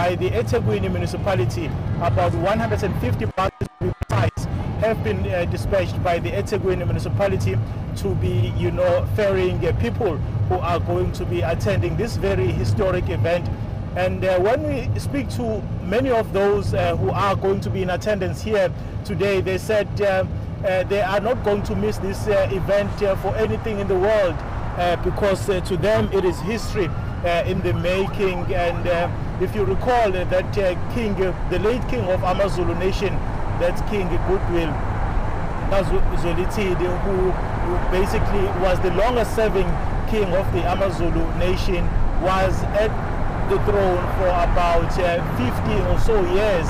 by the eThekwini municipality. About 150 buses have been uh, dispatched by the eThekwini municipality to be, you know, ferrying uh, people who are going to be attending this very historic event. And uh, when we speak to many of those uh, who are going to be in attendance here today, they said uh, uh, they are not going to miss this event for anything in the world because to them it is history in the making. And uh, if you recall uh, that uh, king, uh, the late king of Amazulu nation, that's King Goodwill Zwelithini, who, who basically was the longest serving king of the Amazulu nation, was at the throne for about uh, 50 or so years.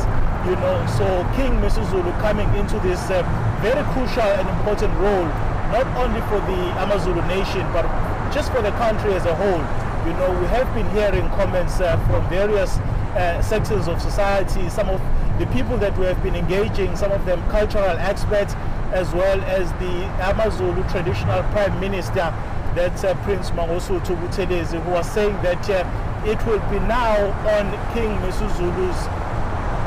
You know, so King Misuzulu coming into this uh, very crucial and important role, not only for the Amazulu nation, but just for the country as a whole. You know, we have been hearing comments uh, from various uh, sectors of society, some of the people that we have been engaging, some of them cultural experts, as well as the Amazulu traditional prime minister, that's uh, Prince Mangosuthu Buthelezi, who was saying that uh, it will be now on King Misuzulu's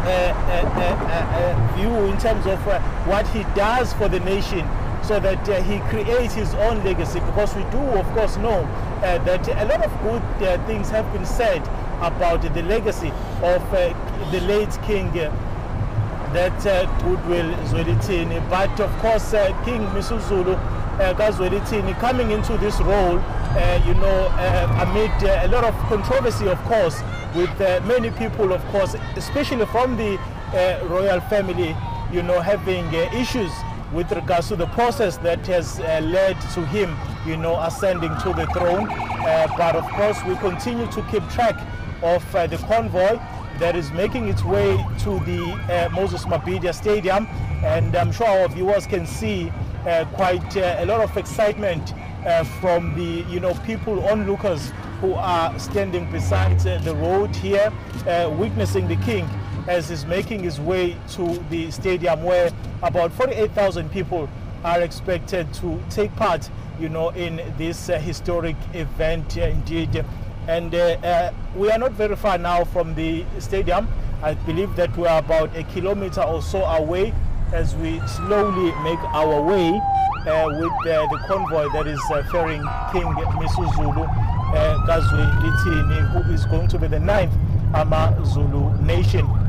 uh, uh, view in terms of what he does for the nation so that uh, he creates his own legacy because we do of course know uh, that a lot of good uh, things have been said about the legacy of uh, the late king uh, that uh, Goodwill Zwelithini. But of course uh, King Misuzulu Kazwelithini coming into this role you know amid a lot of controversy of course with many people of course especially from the royal family you know having issues with regards to the process that has uh, led to him you know ascending to the throne. Uh, but of course we continue to keep track of uh, the convoy that is making its way to the uh, Moses Mabhida Stadium. And I'm sure our viewers can see uh, quite uh, a lot of excitement from the you know people onlookers who are standing beside the road here witnessing the king as he's making his way to the stadium where about 48,000 people are expected to take part you know in this uh, historic event uh, indeed. And uh, uh, we are not very far now from the stadium. I believe that we are about a kilometer or so away as we slowly make our way uh, with the convoy that is ferrying king misuzulu Gazwe Litini, who is going to be the ninth Amazulu nation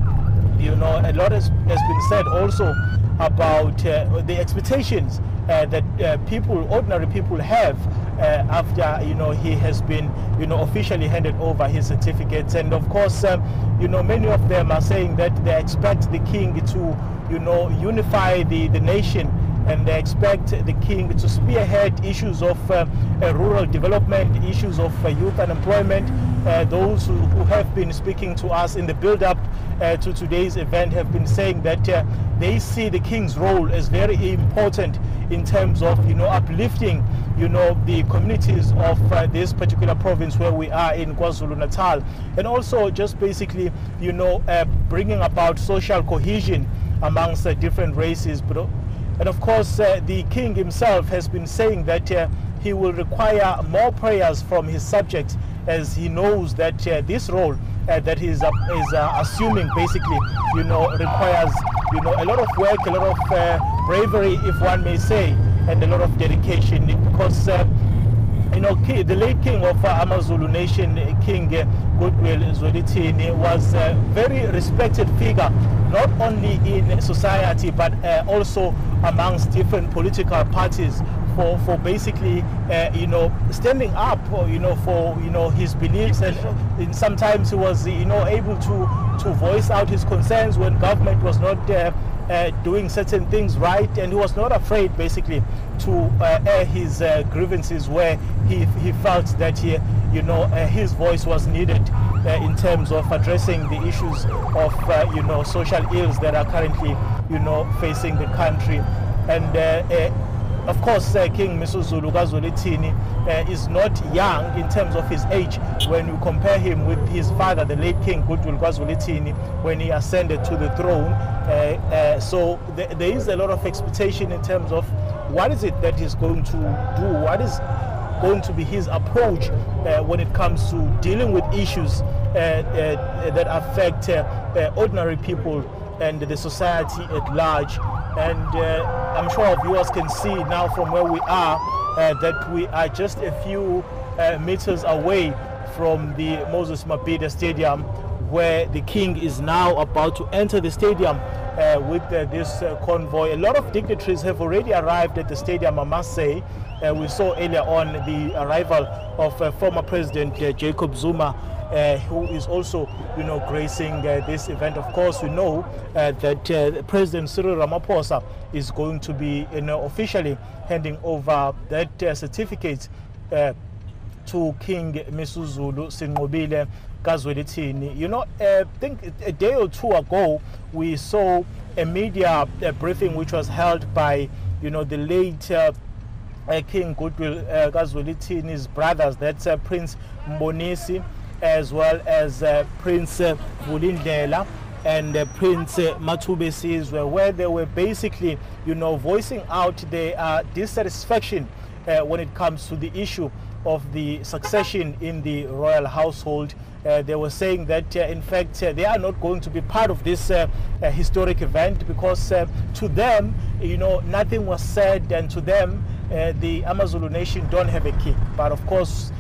you know, a lot has, has been said also about uh, the expectations uh, that uh, people, ordinary people have uh, after, you know, he has been, you know, officially handed over his certificates. And of course, um, you know, many of them are saying that they expect the king to, you know, unify the, the nation and they expect the king to spearhead issues of uh, rural development, issues of uh, youth unemployment. Uh, those who, who have been speaking to us in the build-up uh, to today's event have been saying that they see the king's role as very important in terms of, you know, uplifting, you know, the communities of uh, this particular province where we are in KwaZulu-Natal, and also just basically, you know, uh, bringing about social cohesion amongst uh, different races, but and of course, uh, the king himself has been saying that uh, he will require more prayers from his subjects as he knows that uh, this role uh, that he is, is uh, assuming basically, you know, requires, you know, a lot of work, a lot of uh, bravery, if one may say, and a lot of dedication. Because you know, the late king of uh, Amazulu nation, uh, King uh, Goodwill Zwelithini, was a very respected figure, not only in society but uh, also amongst different political parties for, for basically, uh, you know, standing up, you know, for, you know, his beliefs. And, and sometimes he was, you know, able to, to voice out his concerns when government was not uh, uh, doing certain things right, and he was not afraid, basically, to uh, air his uh, grievances where he, he felt that he, you know, uh, his voice was needed uh, in terms of addressing the issues of, uh, you know, social ills that are currently, you know, facing the country. And of course, uh, King Misuzulu Kazwelithini uh, is not young in terms of his age when you compare him with his father, the late King Goodwill Kazwelithini, when he ascended to the throne. Uh, uh, so th- there is a lot of expectation in terms of what is it that he's going to do, what is going to be his approach uh, when it comes to dealing with issues uh, that affect ordinary people and the society at large. And I'm sure our viewers can see now from where we are that we are just a few meters away from the Moses Mabhida Stadium where the king is now about to enter the stadium uh, with uh, this uh, convoy. A lot of dignitaries have already arrived at the stadium, I must say. Uh, we saw earlier on the arrival of uh, former President uh, Jacob Zuma, who is also, you know, gracing this event. Of course, we know that President Cyril Ramaphosa is going to be, you know, officially handing over that certificate to King Misuzulu Sinqobile Kazwelithini. You know, I think a day or two ago, we saw a media a briefing which was held by, you know, the late uh, uh, King Goodwill uh, Kazwelithini's brothers, that's uh, Prince Mbonisi, as well as uh, Prince Vulindlela and uh, Prince Mathube Sizwe, where they were basically, you know, voicing out their uh, dissatisfaction uh, when it comes to the issue of the succession in the royal household. Uh, they were saying that, uh, in fact, uh, they are not going to be part of this uh, uh, historic event because uh, to them, you know, nothing was said, and to them, the Amazulu nation don't have a king. But of course,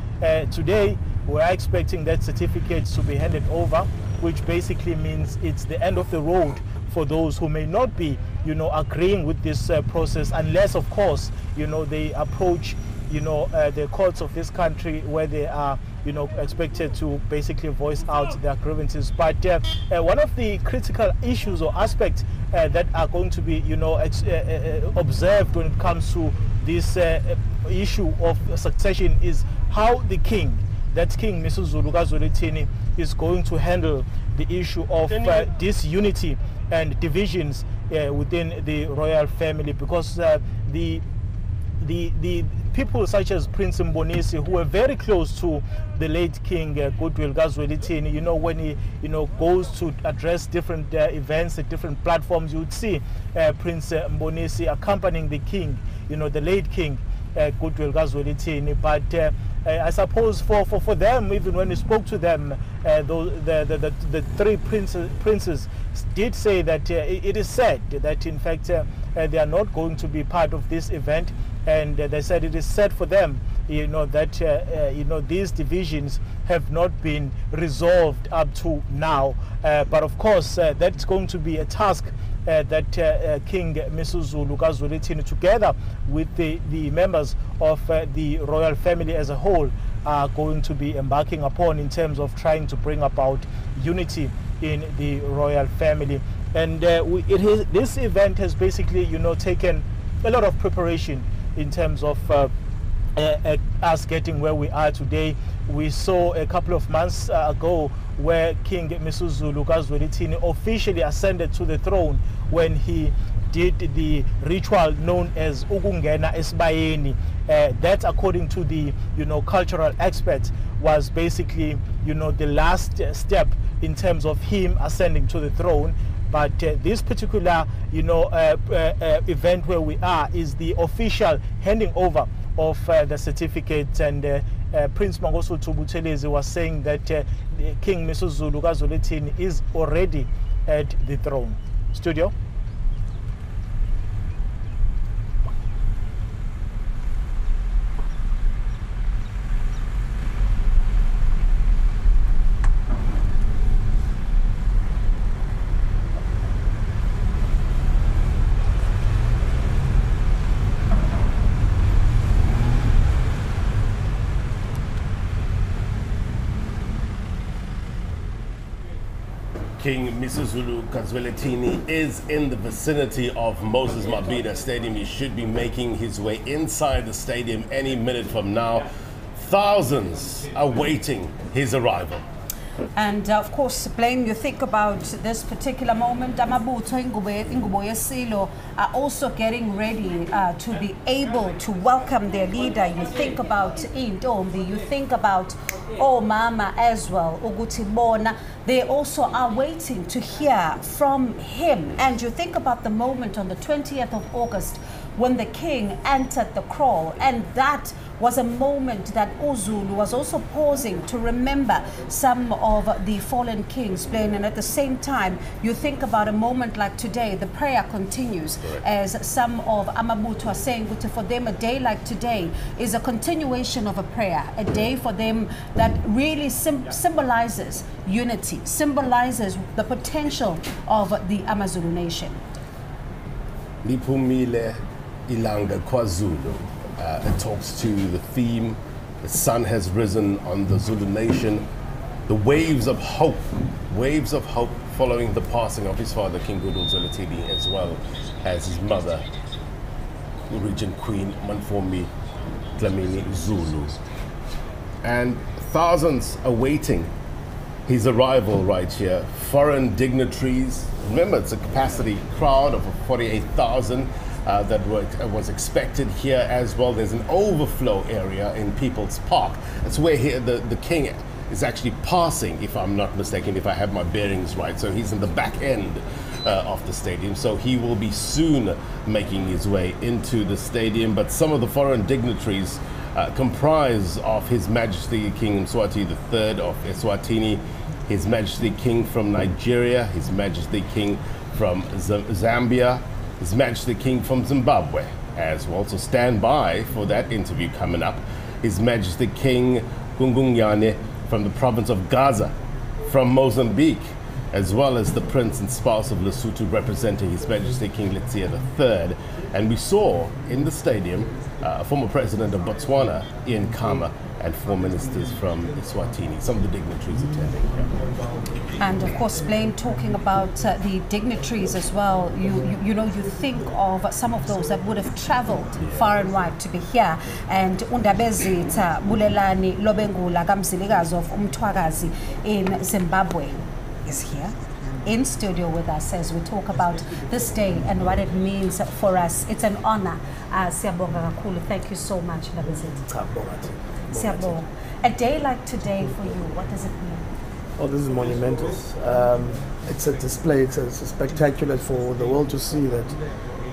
today we are expecting that certificate to be handed over, which basically means it's the end of the road for those who may not be, you know, agreeing with this process, unless, of course, you know, they approach you know, uh, the courts of this country where they are, you know, expected to basically voice out their grievances. But uh, uh, one of the critical issues or aspects uh, that are going to be, you know, uh, uh, observed when it comes to this issue of succession is how the king, that King Misuzulu Kazwelithini, is going to handle the issue of disunity and divisions within the royal family because the the the people such as Prince Mbonisi, who were very close to the late King uh, Goodwill Kazwelithini, you know, when he, you know, goes to address different uh, events at different platforms, you would see uh, Prince uh, Mbonisi accompanying the king, you know, the late King uh, Goodwill Kazwelithini. But uh, I suppose for, for, for them, even when we spoke to them, those, the, the, the, the, three princes, princes did say that it is said that, in fact, they are not going to be part of this event and uh, they said it is sad for them you know that uh, uh, you know these divisions have not been resolved up to now uh, but of course uh, that's going to be a task uh, that uh, uh, King Misuzulu Kazwelithini together with the, the members of uh, the royal family as a whole are going to be embarking upon in terms of trying to bring about unity in the royal family. And we, this event has basically you know taken a lot of preparation in terms of uh, uh, us getting where we are today. We saw a couple of months uh, ago where King Misuzulu Kazwelithini officially ascended to the throne when he did the ritual known as Ukungena Esibayeni. Uh, that, according to the you know cultural experts, was basically you know the last step in terms of him ascending to the throne. But uh, this particular, you know, uh, uh, uh, event where we are is the official handing over of uh, the certificate and uh, Prince Mangosuthu Buthelezi was saying that King Misuzulu Kazwelithini is already at the throne. Studio. King Misuzulu Kazwelithini is in the vicinity of Moses Mabhida Stadium. He should be making his way inside the stadium any minute from now. Thousands are waiting his arrival. And uh, of course, Blaine, you think about this particular moment, Amabutho Ingubo Yesilo are also getting ready uh, to be able to welcome their leader. You think about Intombi, you think about Oh Mama as well, Ugutibona. They also are waiting to hear from him. And you think about the moment on the 20th of August when the king entered the kraal, and that was a moment that Uzulu was also pausing to remember some of the fallen kings playing. And at the same time, you think about a moment like today, the prayer continues as some of Amabutho are saying, "But for them, a day like today is a continuation of a prayer, a day for them that really sim- symbolizes unity, symbolizes the potential of the Amazulu nation. Liphumile Ilanga KwaZulu. Uh, it talks to the theme, the sun has risen on the Zulu nation, the waves of hope, waves of hope following the passing of his father, King Zwelithini, as well as his mother, the Regent Queen Mantfombi Dlamini Zulu. And thousands awaiting his arrival right here. Foreign dignitaries. Remember, it's a capacity crowd of 48,000 uh, that was expected here as well. There's an overflow area in People's Park. That's where he, the, the king is actually passing, if I'm not mistaken, if I have my bearings right. So he's in the back end uh, of the stadium. So he will be soon making his way into the stadium. But some of the foreign dignitaries uh, comprise of His Majesty King Mswati III of Eswatini, His Majesty King from Nigeria, His Majesty King from Z- Zambia, His Majesty King from Zimbabwe as well. So stand by for that interview coming up. His Majesty King Gungunyane from the province of Gaza, from Mozambique, as well as the prince and spouse of Lesotho representing His Majesty King Letsie III. And we saw in the stadium uh, former president of Botswana, Ian Khama, and four ministers from Eswatini, some of the dignitaries attending. Yeah. And of course, Blaine talking about uh, the dignitaries as well. You, you, you know, you think of some of those that would have traveled far and wide to be here. And Undabezitha Bulelani Lobengula Kamzilikazi of Umtwakazi in Zimbabwe is here in studio with us as we talk about this day and what it means for us. It's an honor. Uh, Siyabonga kakhulu. Thank you so much, Ndabezitha. Cha, bonga thina. Bonga Siyabonga. A day like today for you, what does it mean? Oh, this is monumental. Um, it's a display, it's, a, it's a spectacular for the world to see that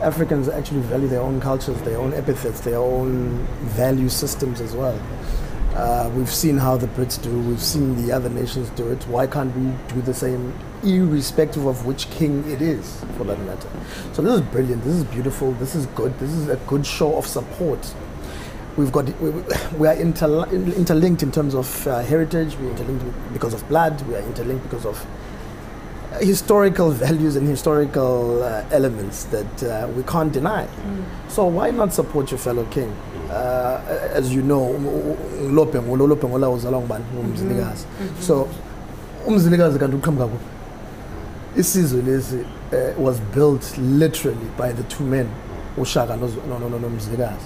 Africans actually value their own cultures, their own epithets, their own value systems as well. Uh, we've seen how the Brits do, we've seen the other nations do it. Why can't we do the same, irrespective of which king it is, for that matter? So, this is brilliant, this is beautiful, this is good, this is a good show of support we've got we, we are interl- interlinked in terms of uh, heritage we're interlinked because of blood we are interlinked because of uh, historical values and historical uh, elements that uh, we can't deny so why not support your fellow king uh, as you know Lope ngulo Lope ngola uzalwa ngubani ngumzilikazi so umzilikazi kanti uqhamuka kuphi isizwe lesi uh, was built literally by the two men ushaka noZ- no- no- no- nomzilikazi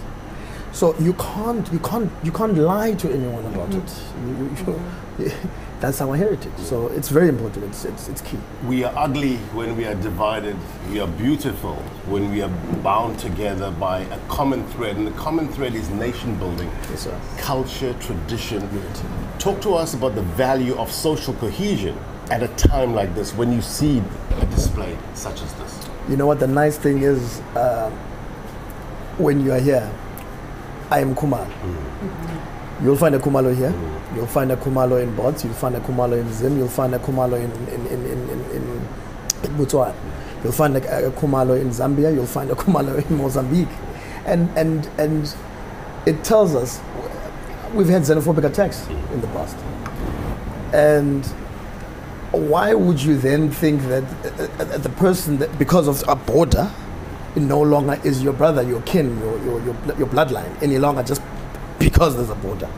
so you can't, you can't, you can't lie to anyone about it. You, you, you, that's our heritage. So it's very important. It's, it's, it's key. We are ugly when we are divided. We are beautiful when we are bound together by a common thread. And the common thread is nation building, Yes, culture, tradition. Unity. Talk to us about the value of social cohesion at a time like this when you see a display such as this. You know what the nice thing is uh, when you are here. I am Kumalo. Mm. Mm-hmm. You'll find a Kumalo here. Mm. You'll find a Kumalo in Bots. You'll find a Kumalo in Zim. You'll find a Kumalo in in, in, in, in, in, in Botswana. You'll find a, a Kumalo in Zambia. You'll find a Kumalo in Mozambique, and and and it tells us we've had xenophobic attacks mm. in the past, and why would you then think that uh, uh, the person that because of a border no longer is your brother your kin your, your, your, your bloodline any longer just because there's a border?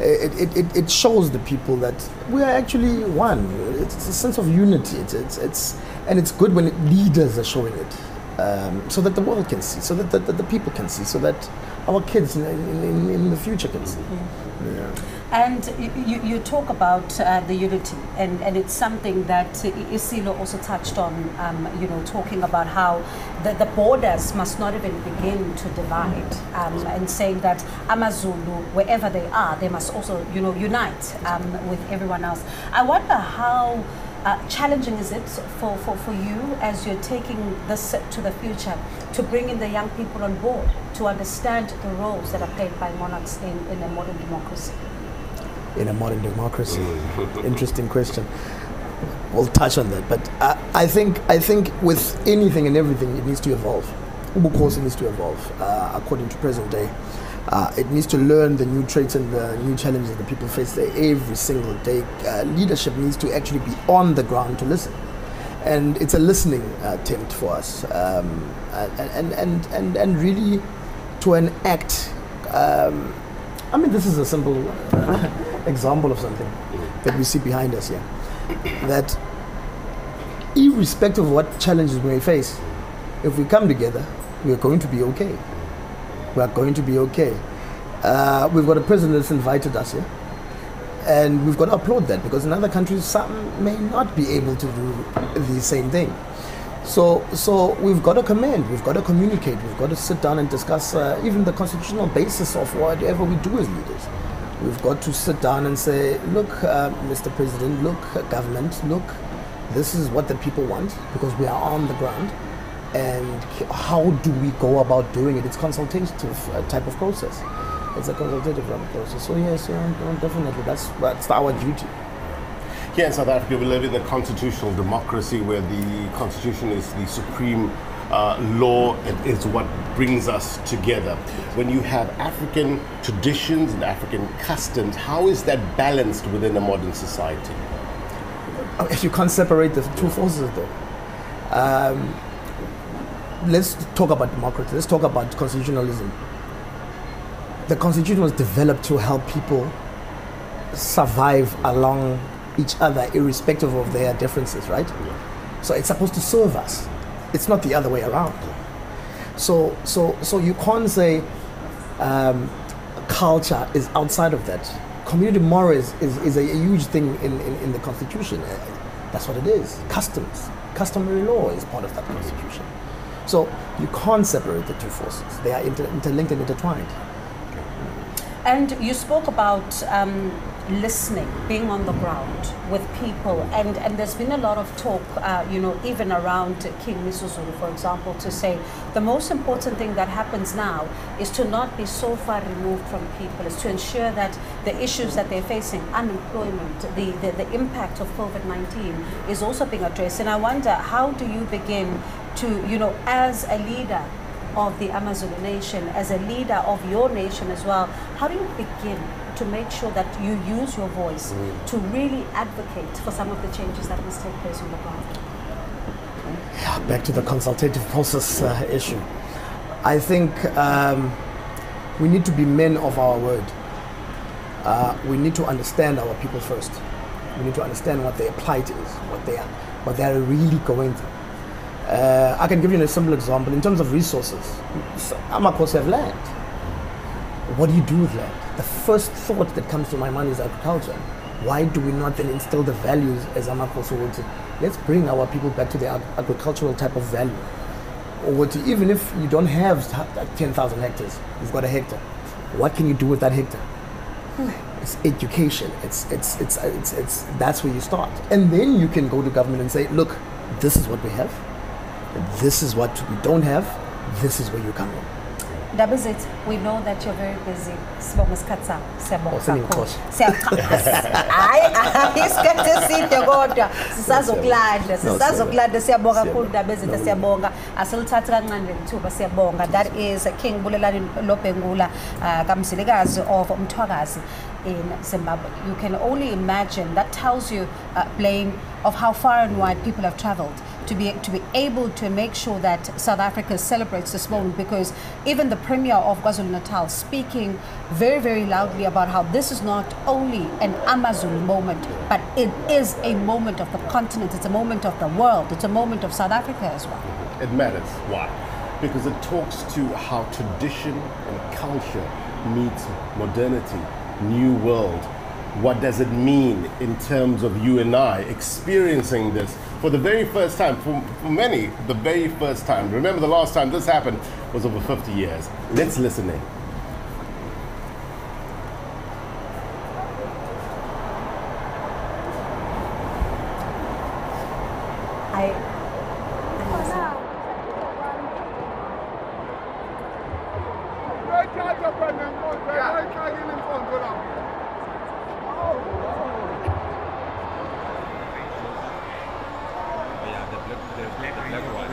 It, it, it, shows the people that we are actually one. It's, a sense of unity. It's, it's, it's and it's good when leaders are showing it um, so that the world can see so that the, that the people can see so that our kids in, in, in the future can see. Yeah. And you, you, talk about uh, the unity, and, and it's something that Isilo also touched on, um, you know, talking about how the, the borders must not even begin to divide, um, and saying that Amazulu, wherever they are, they must also, you know, unite um, with everyone else. I wonder how uh, challenging is it for, for, for you as you're taking this to the future to bring in the young people on board to understand the roles that are played by monarchs in, in a modern democracy? In a modern democracy, interesting question. We'll touch on that, but I, I think I think with anything and everything, it needs to evolve. It needs to evolve uh, according to present day. Uh, it needs to learn the new traits and the new challenges that people face every single day. Uh, leadership needs to actually be on the ground to listen. And it's a listening uh, attempt for us. Um, and, and, and, and really to enact. Um, I mean, this is a simple example of something that we see behind us here. That irrespective of what challenges we may face, if we come together, we are going to be okay we are going to be okay. Uh, we've got a president that's invited us here. And we've got to applaud that because in other countries, some may not be able to do the same thing. So, so we've got to commend, we've got to communicate, we've got to sit down and discuss uh, even the constitutional basis of whatever we do as leaders. We've got to sit down and say, look, uh, Mr. President, look, government, look, this is what the people want because we are on the ground and how do we go about doing it? It's consultative uh, type of process. It's a consultative process. So yes, yeah, definitely, that's that's our duty. Here in South Africa, we live in a constitutional democracy where the constitution is the supreme uh, law. is what brings us together. When you have African traditions and African customs, how is that balanced within a modern society? If you can't separate the two forces, though. Um, let's talk about democracy. Let's talk about constitutionalism. The constitution was developed to help people survive along each other, irrespective of their differences, right? So it's supposed to serve us. It's not the other way around. So, so, so you can't say um, culture is outside of that. Community morals is, is, a, huge thing in, in, in the constitution. That's what it is. Customs, customary law is part of that constitution. So you can't separate the two forces. They are inter- interlinked and intertwined. And you spoke about um, listening, being on the ground with people, and, and there's been a lot of talk, uh, you know, even around King Misuzulu, for example, to say the most important thing that happens now is to not be so far removed from people, is to ensure that the issues that they're facing, unemployment, the, the, the impact of COVID 19, is also being addressed. And I wonder, how do you begin to, you know, as a leader of the Amazulu nation, as a leader of your nation as well, how do you begin to make sure that you use your voice mm. to really advocate for some of the changes that must take place on the ground? Yeah, back to the consultative process uh, issue. I think um, we need to be men of our word. Uh, we need to understand our people first. We need to understand what their plight is, what they are, what they are really going through. Uh, I can give you a simple example. In terms of resources, Amakos have land. What do you do with land? The first thought that comes to my mind is agriculture. Why do we not then instill the values as Amakos would say? Let's bring our people back to the ag- agricultural type of value. Or to, even if you don't have 10,000 hectares, you've got a hectare. What can you do with that hectare? Hmm. It's education. It's, it's, it's, it's, it's, that's where you start. And then you can go to government and say, look, this is what we have this is what we don't have, this is where you come in. Dabuzit, we know that you're very busy. Sibonga isikhathi sakho. Siyabonga kakhulu. Hayi, isikhathi eside kodwa sisazokulanda, sisazokulanda siyabonga kakhulu Dabuzit siyabonga. Asilithathe kancane lethuba siyabonga. That is King Bulelani Lobengula, uh, kamzilikazi of Umthwakazi in Zimbabwe. You can only imagine. That tells you, uh, Blaine, of how far and wide people have traveled to be to be able to make sure that South Africa celebrates this moment because even the Premier of KwaZulu Natal speaking very very loudly about how this is not only an Amazulu moment but it is a moment of the continent. It's a moment of the world. It's a moment of South Africa as well. It matters. Why? Because it talks to how tradition and culture meets modernity new world. What does it mean in terms of you and I experiencing this for the very first time, for, for many, the very first time. Remember, the last time this happened was over 50 years. Let's listen in. I, Yeah, the black, the,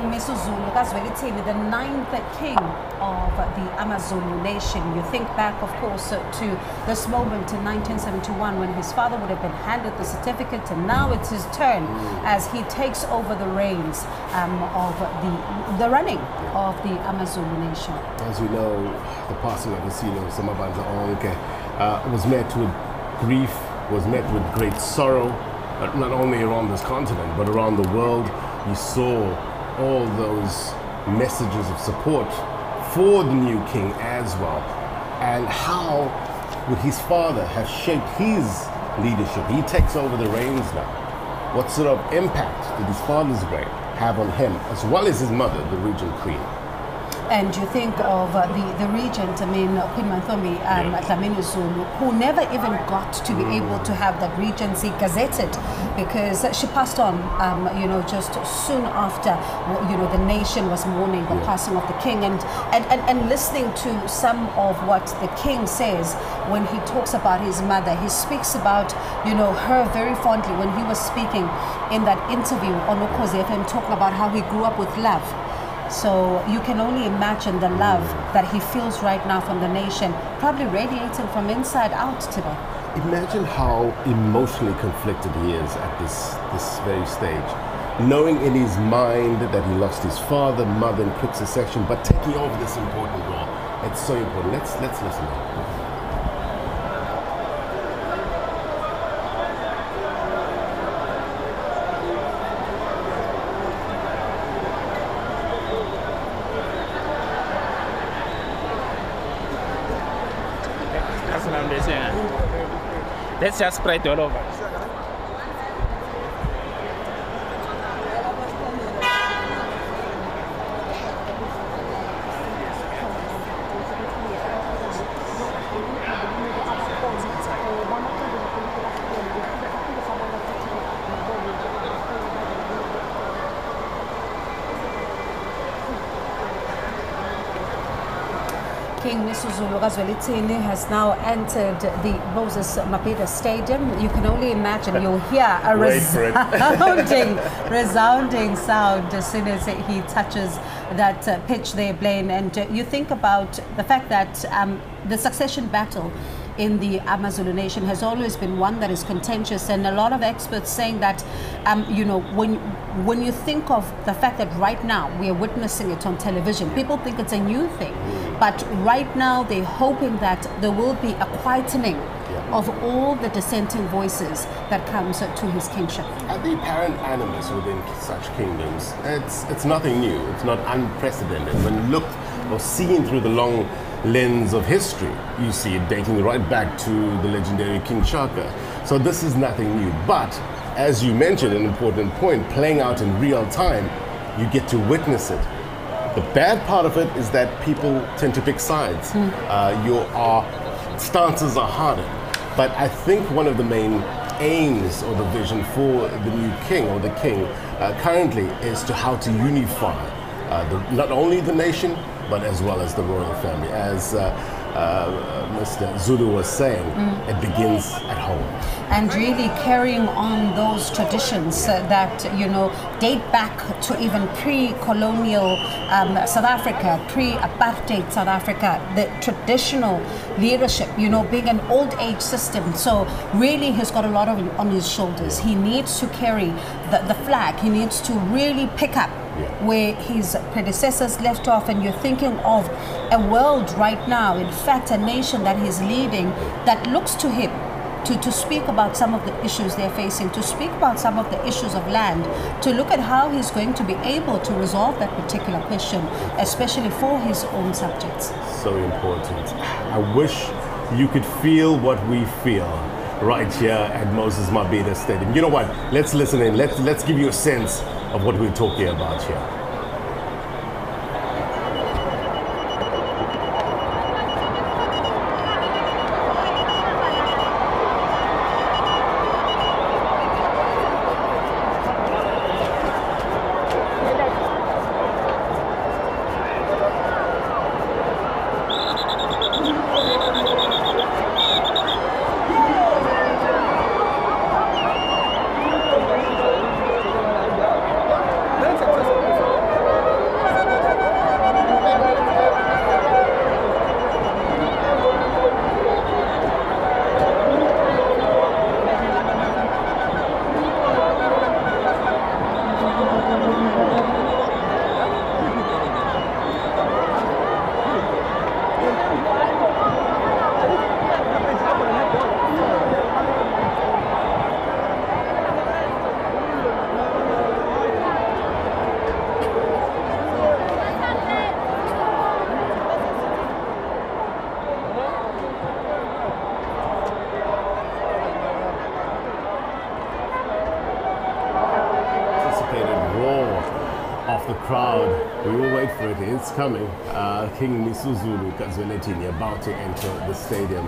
King Misuzulu Kazwelithini, the ninth king of the Amazulu nation. You think back, of course, uh, to this moment in 1971 when his father would have been handed the certificate, and now it's his turn as he takes over the reins um, of the, the running of the Amazulu nation. As we know, the passing of Isilo Samabandla Onke uh, was met with grief, was met with great sorrow, not only around this continent, but around the world. You saw all those messages of support for the new king as well, and how would his father have shaped his leadership? He takes over the reins now. What sort of impact did his father's reign have on him, as well as his mother, the regent queen? And you think of uh, the, the regent, I mean, Queen Mantfombi um, Yeah. Dlamini Zulu, who never even got to be able to have that regency gazetted because she passed on, um, you know, just soon after, you know, the nation was mourning the Yeah. passing of the king. And, and, and, and listening to some of what the king says when he talks about his mother, he speaks about, you know, her very fondly when he was speaking in that interview on Ukhozi FM, talking about how he grew up with love. So you can only imagine the love that he feels right now from the nation, probably radiating from inside out today. Imagine how emotionally conflicted he is at this, this very stage. Knowing in his mind that he lost his father, mother in quick succession, but taking over this important role. It's so important. Let's, let's listen. Let's just spread all over. Misuzulu Kazwelithini has now entered the Moses Mabhida Stadium. You can only imagine, you'll hear a Wait for it. resounding, resounding sound as soon as he touches that uh, pitch there, Blaine. And uh, you think about the fact that um, the succession battle in the Amazulu nation has always been one that is contentious, and a lot of experts saying that, um, you know, when when you think of the fact that right now we are witnessing it on television, people think it's a new thing, but right now they're hoping that there will be a quietening of all the dissenting voices that comes to his kingship. At the apparent animus within such kingdoms, it's, it's nothing new. It's not unprecedented. When looked or seen through the long lens of history, you see it dating right back to the legendary King Shaka. So this is nothing new. But as you mentioned, an important point, playing out in real time, you get to witness it. The bad part of it is that people tend to pick sides. Uh, your uh, stances are harder. But I think one of the main aims or the vision for the new king or the king uh, currently is to how to unify uh, the, not only the nation but as well as the royal family. As uh, Mr. Zulu was saying, it begins at home. and really carrying on those traditions uh, that you know date back to even pre-colonial um, South Africa, pre-apartheid South Africa, the traditional leadership. You know, being an old age system, so really he's got a lot of on his shoulders. He needs to carry the, the flag. He needs to really pick up where his predecessors left off, and you're thinking of a world right now, in fact, a nation that he's leading that looks to him to, to speak about some of the issues they're facing, to speak about some of the issues of land, to look at how he's going to be able to resolve that particular question, especially for his own subjects. So important. I wish you could feel what we feel right here at Moses Mabhida Stadium. You know what? Let's listen in. Let's let's give you a sense of what we're talking about here. About to enter the stadium.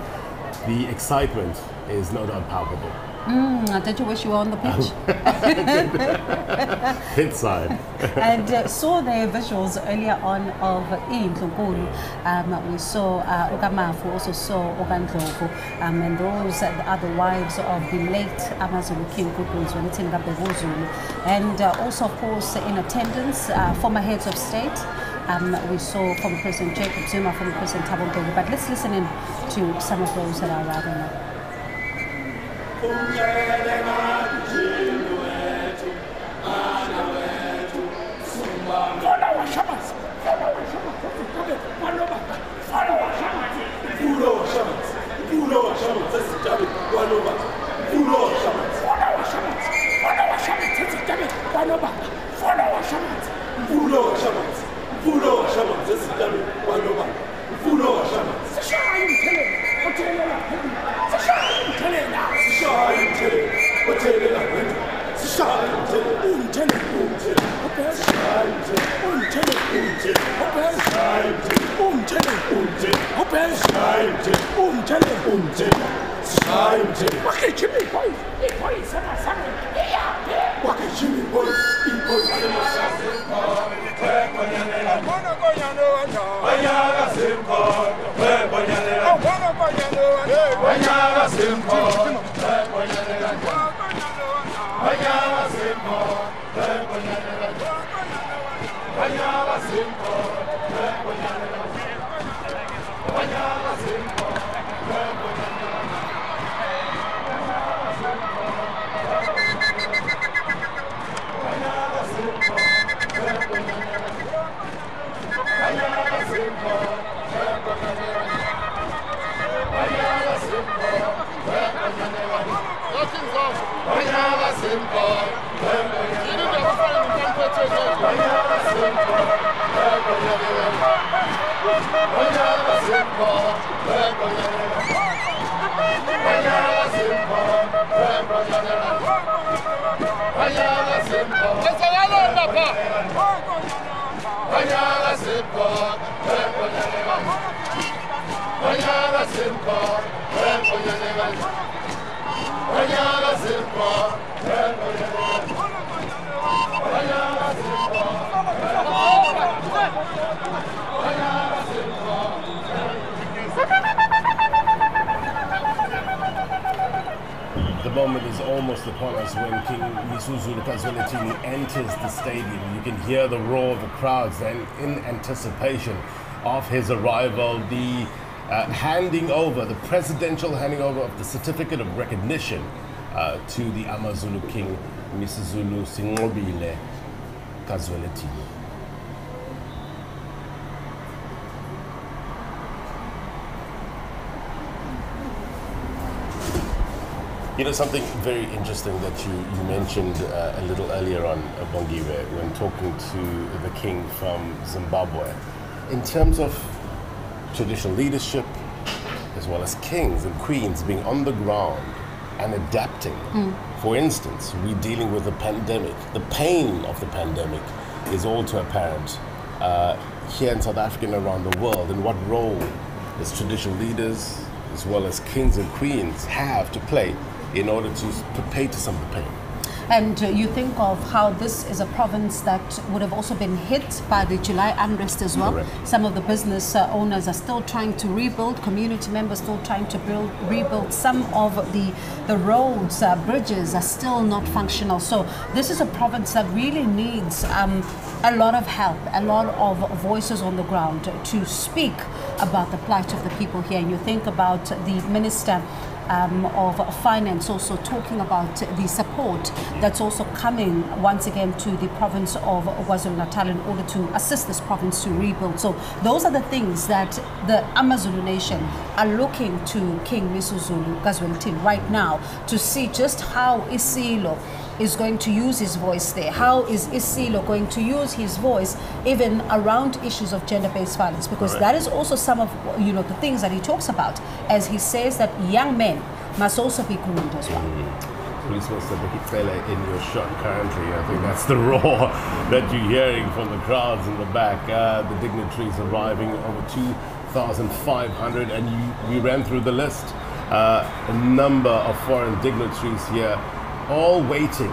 The excitement is no doubt palpable. Mm, don't you wish you were on the pitch? Pit side. and uh, saw the visuals earlier on of Indlunkulu. Um, we saw uh, Ukamafu, also saw Okandlovu, um, and those are the wives of the late Amazulu King Kukunzwe Zulu. And uh, also, of course, in attendance, uh, former heads of state. Um, we saw former President Jacob Zuma, former President Thabo Mbeki. But let's listen in to some of those that are arriving now. His arrival, the uh, handing over, the presidential handing over of the certificate of recognition uh, to the Amazulu King Mrs. Zulu Singobile Kazweletini. You know, something very interesting that you, you mentioned uh, a little earlier on, Bongiwe, when talking to the king from Zimbabwe. In terms of traditional leadership, as well as kings and queens being on the ground and adapting. For instance, we're dealing with a pandemic. The pain of the pandemic is all too apparent uh, here in South Africa and around the world. And what role does traditional leaders, as well as kings and queens, have to play in order to to some of the pain? And uh, you think of how this is a province that would have also been hit by the July unrest as well. Correct. Some of the business uh, owners are still trying to rebuild, community members still trying to build, rebuild. Some of the, the roads, uh, bridges are still not functional. So this is a province that really needs um, a lot of help, a lot of voices on the ground to speak about the plight of the people here. And you think about the minister um, of finance also talking about the support that's also coming once again to the province of KwaZulu-Natal in order to assist this province to rebuild. So those are the things that the Amazulu nation are looking to King Misuzulu Kazwelithini right now to see just how Isilo is going to use his voice there. How is Isilo going to use his voice even around issues of gender-based violence? Because that is also some of you know the things that he talks about as he says that young men must also be groomed as well. Policeman Sabakitele in your shot currently. I think that's the roar that you're hearing from the crowds in the back. Uh, the dignitaries arriving over 2,500, and you, we ran through the list. Uh, a number of foreign dignitaries here, all waiting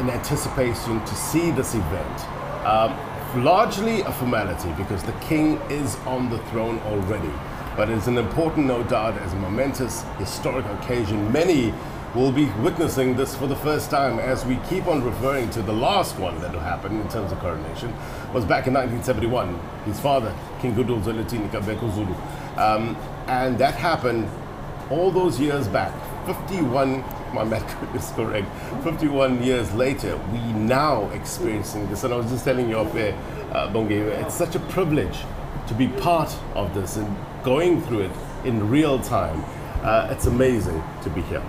in anticipation to see this event. Um, largely a formality because the king is on the throne already. But it's an important, no doubt, as a momentous historic occasion. Many will be witnessing this for the first time as we keep on referring to the last one that happened in terms of coronation was back in 1971. His father, King Goodwill Zwelithini kaBhekuzulu. Um, and that happened all those years back, 51, my math is correct, 51 years later, we now experiencing this. And I was just telling you off air, uh, it's such a privilege to be part of this and going through it in real time. Uh, it's amazing to be here.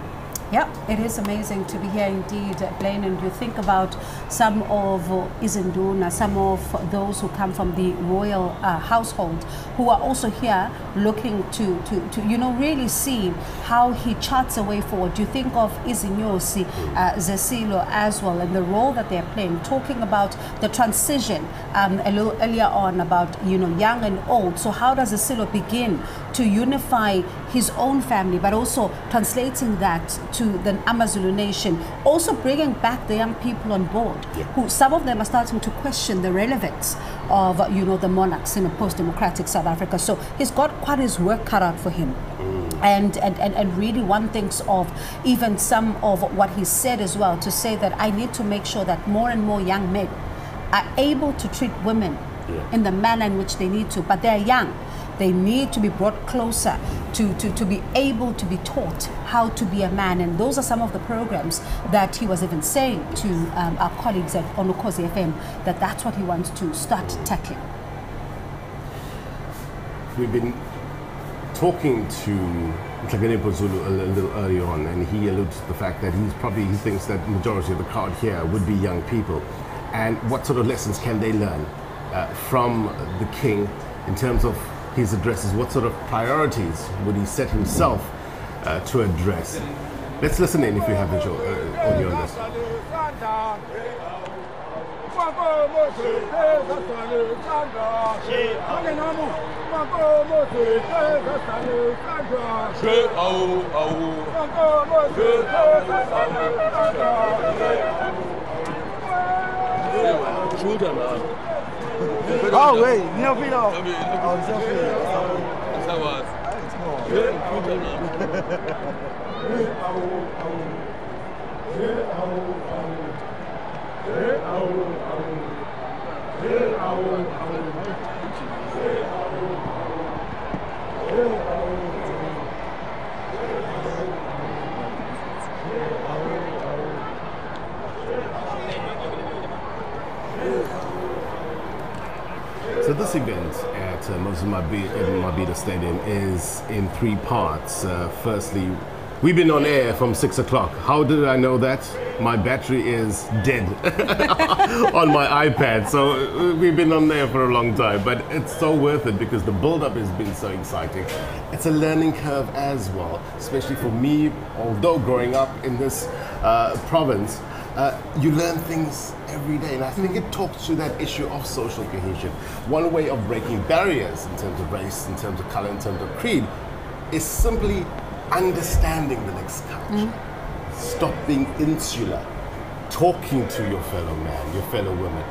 Yeah, it is amazing to be here indeed, Blaine. And you think about some of Izinduna, some of those who come from the royal uh, household, who are also here looking to, to, to, you know, really see how he charts a way forward. You think of Izinyosi, uh, Zesilo as well, and the role that they're playing, talking about the transition um, a little earlier on about, you know, young and old. So how does Zesilo begin to unify his own family, but also translating that to the Amazulu nation, also bringing back the young people on board, who some of them are starting to question the relevance of, you know, the monarchs in a post-democratic South Africa. So he's got quite his work cut out for him. Mm. And, and, and, and really one thinks of even some of what he said as well to say that I need to make sure that more and more young men are able to treat women in the manner in which they need to, but they're young. They need to be brought closer to, to, to be able to be taught how to be a man. And those are some of the programs that he was even saying to um, our colleagues at Ukhozi FM that that's what he wants to start tackling. We've been talking to Mhlakeni Pozulu a, little earlier on, and he alluded to the fact that he's probably he thinks that the majority of the crowd here would be young people, and what sort of lessons can they learn uh, from the king in terms of his addresses? What sort of priorities would he set himself uh, to address? Let's listen in if you have visual uh, audio on this. Ah oui, bien pris là. Ah, bien pris. Ça va. Yeah. So this event at uh, Moses Mabhida Stadium is in three parts. Uh, firstly, We've been on air from six o'clock. How did I know that? My battery is dead on my iPad. So uh, we've been on there for a long time, but it's so worth it because the build up has been so exciting. It's a learning curve as well, especially for me, although growing up in this uh, province. Uh, you learn things every day, and I think it talks to that issue of social cohesion. One way of breaking barriers in terms of race, in terms of color, in terms of creed, is simply understanding the next culture. Mm-hmm. Stop being insular, talking to your fellow man, your fellow woman,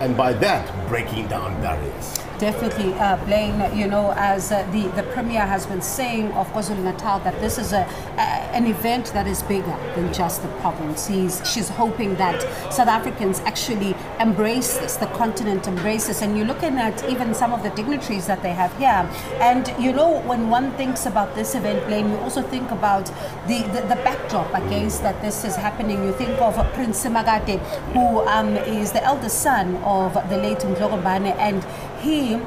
and by that, breaking down barriers. Definitely, uh, Blaine, you know, as uh, the, the Premier has been saying of KwaZulu-Natal that this is a, a, an event that is bigger than just the province. He's, she's hoping that South Africans actually embrace this, the continent embraces. And you're looking at even some of the dignitaries that they have here. And, you know, when one thinks about this event, Blaine, you also think about the, the, the backdrop against that this is happening. You think of Prince Simakade, who um, is the eldest son of the late Mdlokobane, and he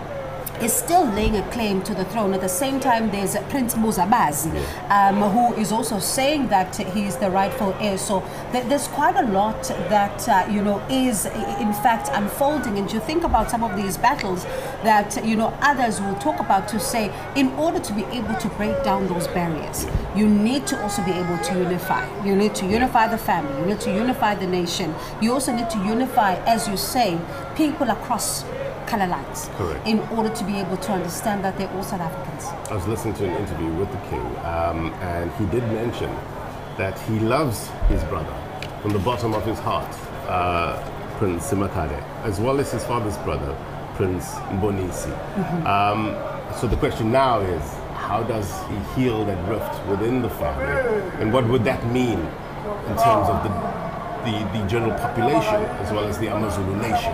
is still laying a claim to the throne. At the same time, there's Prince Buzabazi, um, who is also saying that he is the rightful heir. So th- there's quite a lot that uh, you know is in fact unfolding. And you think about some of these battles that you know others will talk about to say, in order to be able to break down those barriers, you need to also be able to unify. You need to unify the family. You need to unify the nation. You also need to unify, as you say, people across color lines Correct. in order to be able to understand that they're all South Africans. I was listening to an interview with the king, um, and he did mention that he loves his brother from the bottom of his heart, uh, Prince Simakade, as well as his father's brother, Prince Mbonisi. Um, so the question now is, how does he heal that rift within the family, and what would that mean in terms of the the, the general population as well as the Amazulu nation?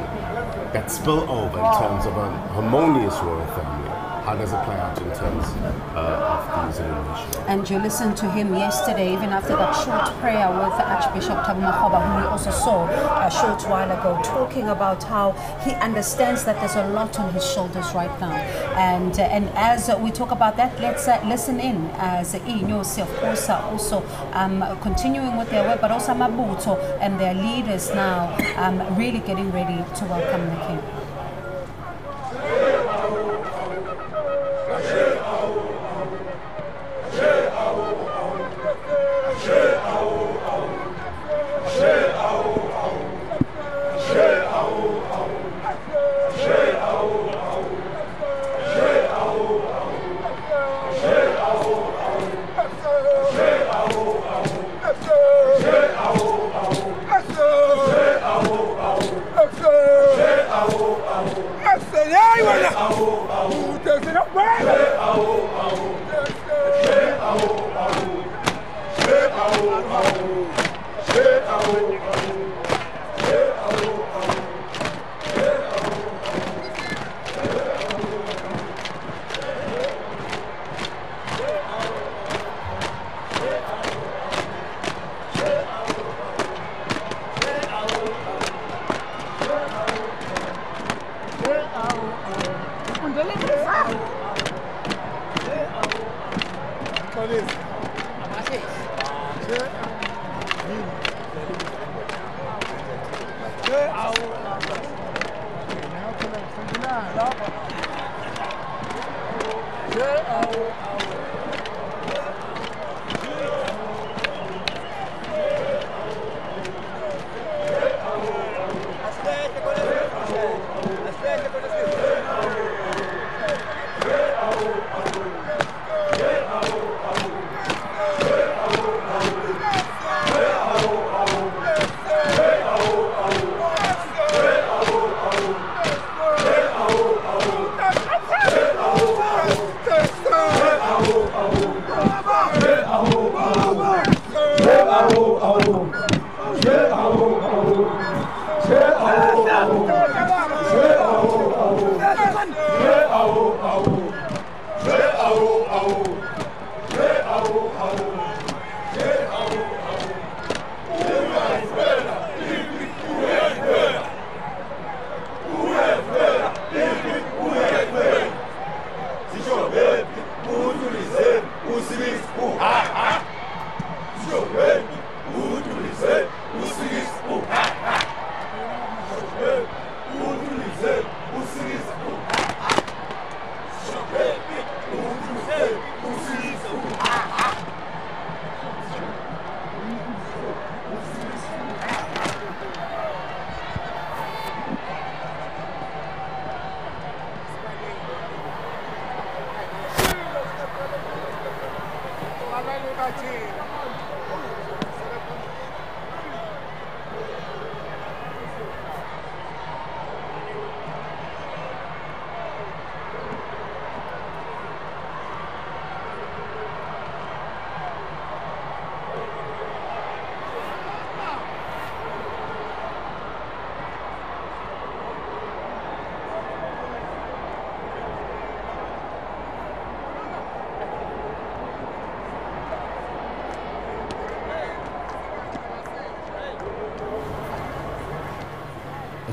That spill over in terms of a harmonious royal family. How does it play out in terms uh, of the Zulu? And you listened to him yesterday, even after that short prayer with Archbishop Thabo Makgoba, who we also saw a short while ago, talking about how he understands that there's a lot on his shoulders right now. And uh, and as we talk about that, let's uh, listen in as Inyosi, of course, also um, continuing with their work, but also Mabuto and their leaders now um, really getting ready to welcome the king.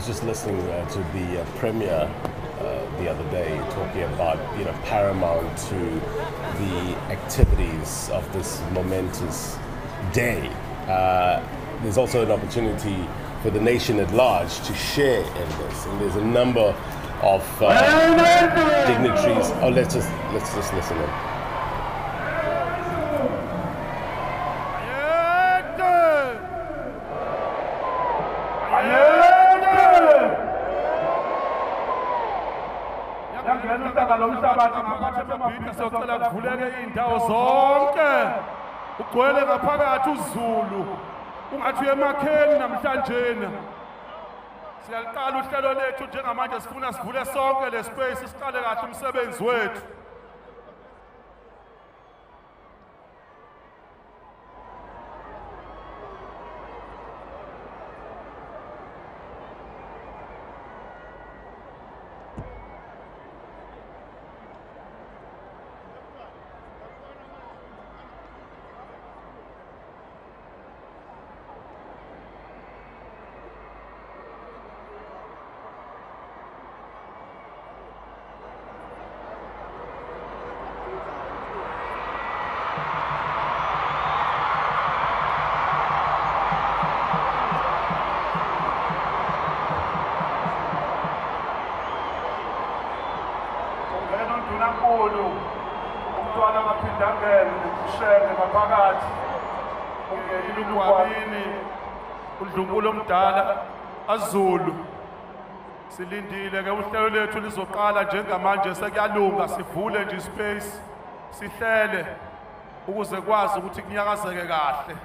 Just listening uh, to the uh, premier uh, the other day talking about you know paramount to the activities of this momentous day. Uh, there's also an opportunity for the nation at large to share in this, and there's a number of uh, dignitaries. Oh, let's just let's just listen in. Iy'ndawo zonke. Ugcwele ngaphakathi uzulu ungathi uyemakheni namhlanjena siyaliqala uhlelo lethu njengamanje sifuna sivule sonke le space siqale kahle umsebenzi wethu. Azulu silindile ke uhlelo lethu lizoqala njengamanje sekuyalunga sivule nje ispace sihlele ukuze kwazi ukuthi kunyakazeke kahle.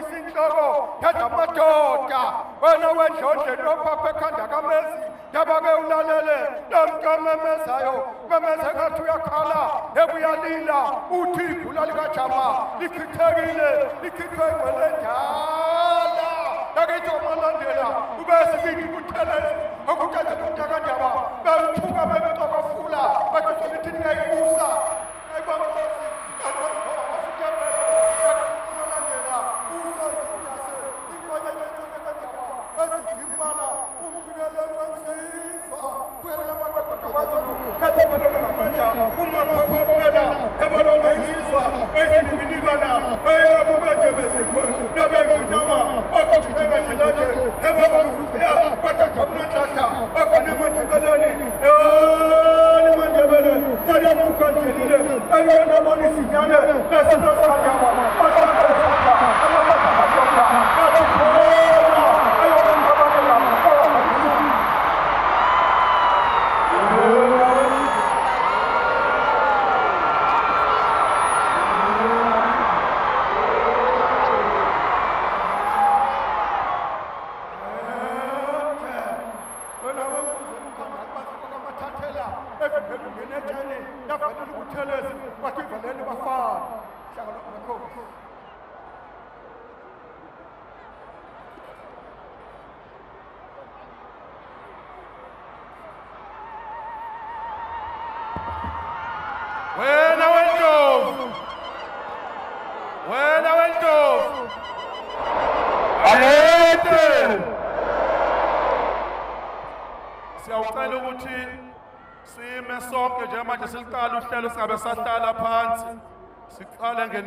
Ebuyisa inhloko yedla amadoda wena wendlondleni lophapha ekhanda kamezi yabake ulalele lomkamemezayo memeze ngathi uyakhala ebuyalila uthi ibhula likajama lichithekile lichithwe igwelendala lakithi omalandela ubesibili kuthelezi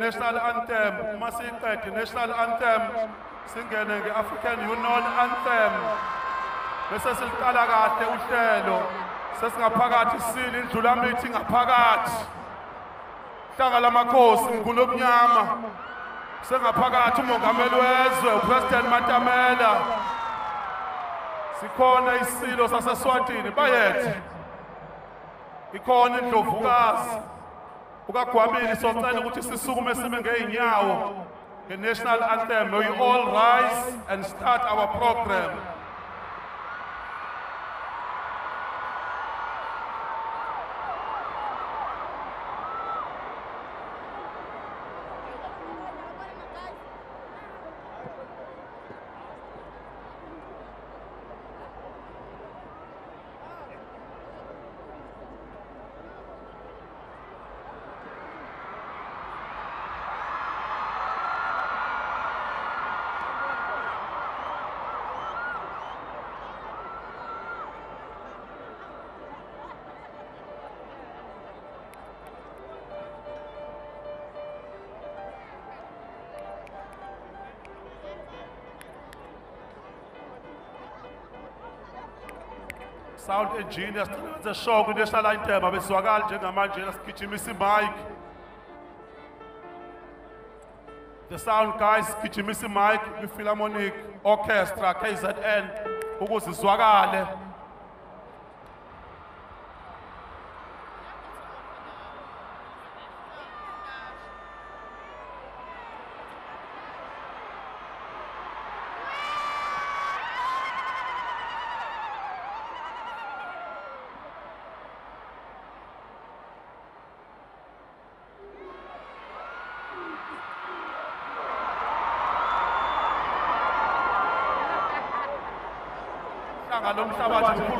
nge-national anthem uma siyiqede i-national anthem singene nge-african union anthem. Bese siliqala kahle uhlelo. Sesingaphakathi sile indlulamithi ngaphakathi. Hlanga lamakhosi ngunomnyama. Sengaphakathi umongameli wezwe upresident matamela. Sikhona isilo saseswatini bayethe. Ikhona indlovukazi. Ukagwabini socela ukuthi sisukume sime ngey'nyawo. Nge-national anthem may we all rise and start our program. sound engine yasicela wenze shoko into ehlala inteba besizwakali njengamanje nasigijimisa imike the sound guys sigijimisa imike kwi-philharmonic orchestra k z n ukuze izwakale. Cada um estava de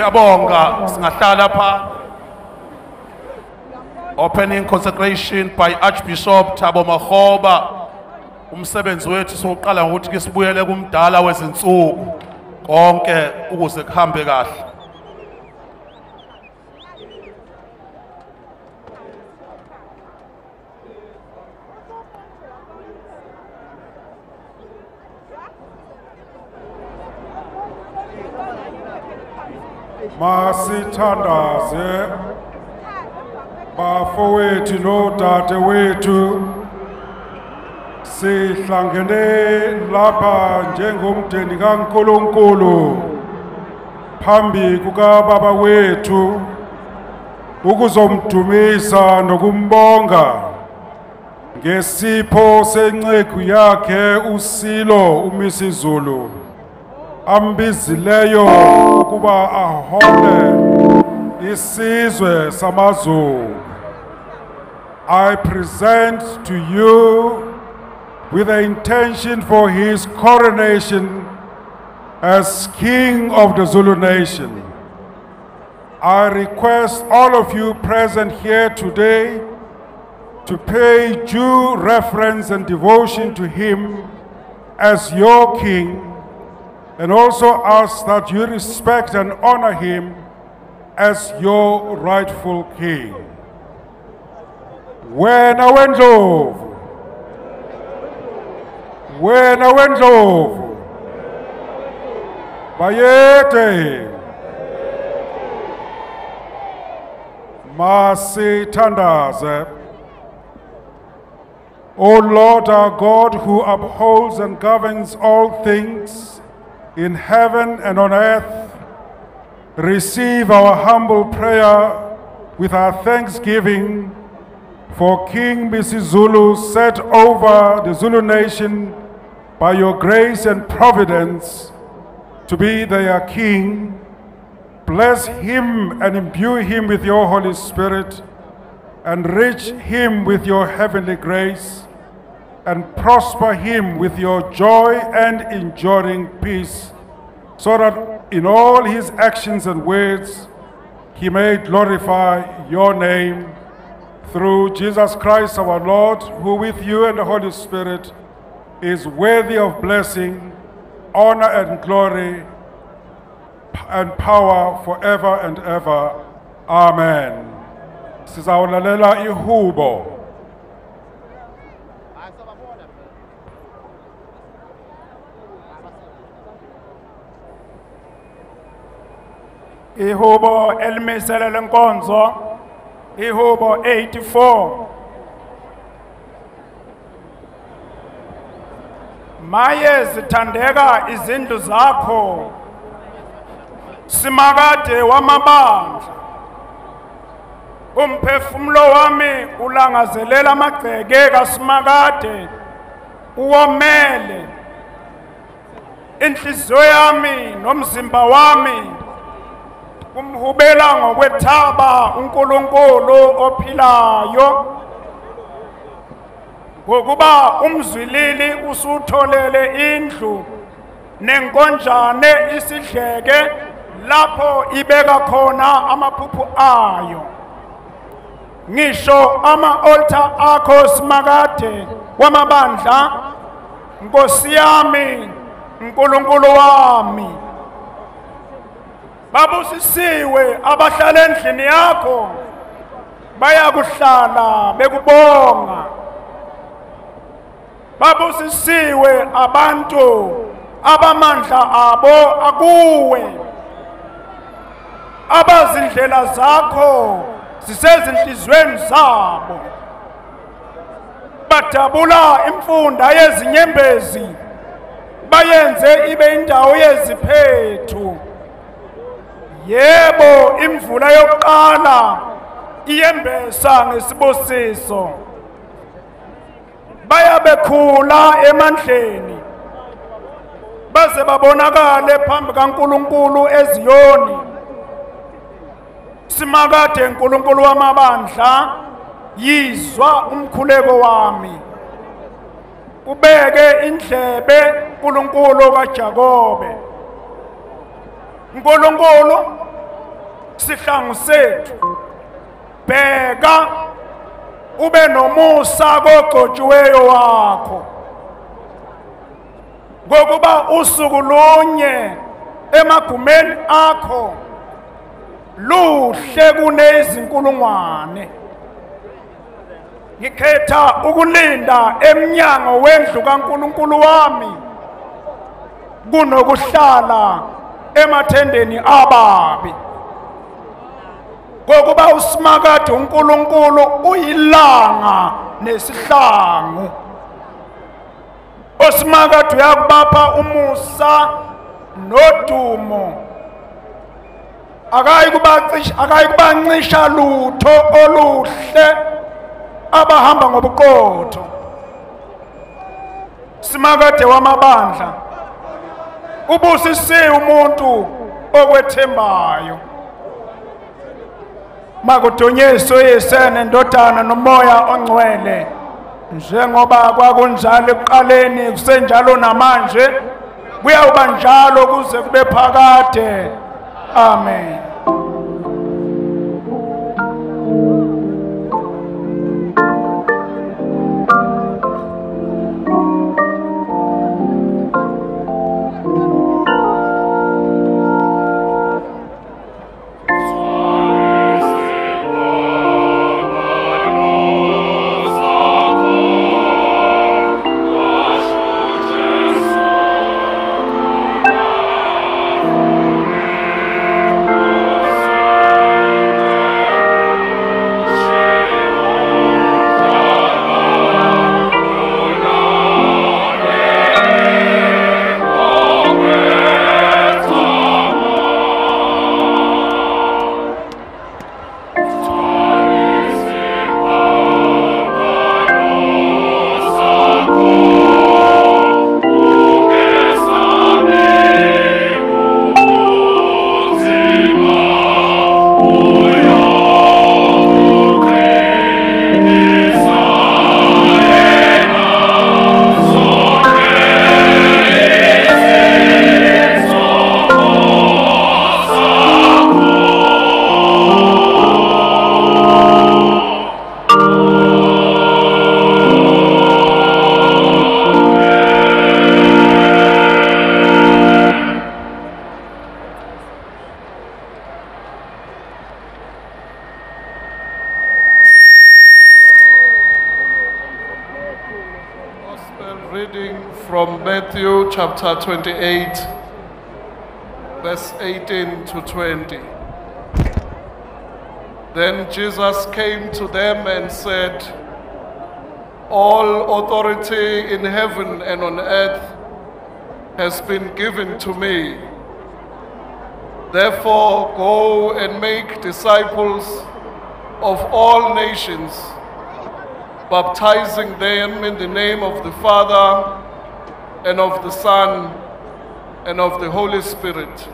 siyabonga. Singahlala pha. Opening consecration by archbishop thabo mahoba umsebenzi wethu soqala ngokuthi ke sibuyele kumdala wezinsuku. Konke ukuze kuhambe kahle. Masithandaze bafowethu nodade wethu sihlangene lapha njengomndeni kaNkuluNkulu. Phambi kukababa wethu ukuzomdumisa nokumbonga. Ngesipho senceku yakhe usilo umisizulu ambizileyo ukuba ahole isizwe samaZulu I present to you with the intention for his coronation as king of the Zulu nation. I request all of you present here today to pay due reverence and devotion to him as your king and also ask that you respect and honor him as your rightful king. Wena wendlovu wena wendlovu bayede masithandaze O Lord our God who upholds and governs all things in heaven and on earth, receive our humble prayer with our thanksgiving for King Misuzulu set over the Zulu nation by your grace and providence to be their king. Bless him and imbue him with your Holy Spirit, enrich him with your heavenly grace, and prosper him with your joy and enduring peace, so that in all his actions and words he may glorify your name through Jesus Christ our Lord, who with you and the Holy Spirit is worthy of blessing, honor, and glory and power forever and ever. Amen. Sizawulalela ihubo. Ihubo elimisele lenkonzo ihubo 84 maye zithandeka izindlu zakho. Simakade wamabandla. Umphefumulo wami ulangazelela amagceke kasimakade. Uwomele. Inhliziyo yami nomzimba wami kumhubela ngokwethaba uNkulunkulu ophilayo. Ngokuba umzwilili usutholele indlu nenkonjane isidleke lapho ibeka khona amaphupho ayo. Ngisho ama-altar akho simakade wamabandla nkosi yami nkulunkulu wami. Babusisiwe abahlala endlini yakho. Bayakuhlala bekubonga. Babusisiwe abantu abamandla abo akuwe. Abazindlela zakho zisezinhlizweni zabo. Badabula imfunda yezinyembezi. Bayenze ibe indawo yeziphethu yebo imvula yokuqala iyembesa ngesibusiso. Bayabekhula emandleni baze babonakale phambi kaNkuluNkulu eziyoni. Simakade uNkulunkulu wamabandla yizwa umkhuleko wami. Ubeke indlebe uNkulunkulu kaJakobe. uNkulunkulu sihlangu sethu bheka ube nomusa kogcotshiweyo wakho. Ngokuba usuku lunye emagumeni akho luhle kunezinkulungwane ngikhetha ukulinda emnyango wendlu kaNkuluNkulu wami kunokuhlala emathendeni ababi. Ngokuba usimakade uNkulunkulu uyilanga nesihlangu. Osimakade uyakubapha umusa nodumo. Akayi kubacisha akayi kubancisha lutho oluhle abahamba ngobuqotho. Simakade wamabandla. Ubusisiwe umuntu okwethembayo. Makudunyiswe yisene ndodana nomoya ongcwele. Njengoba kwakunjalo ekuqaleni kusenjalo namanje kuyawuba njalo kuze kube phakade. Amen. Chapter 28, verse 18 to 20. Then Jesus came to them and said, All authority in heaven and on earth has been given to me. Therefore, go and make disciples of all nations, baptizing them in the name of the Father and of the Son and of the Holy Spirit,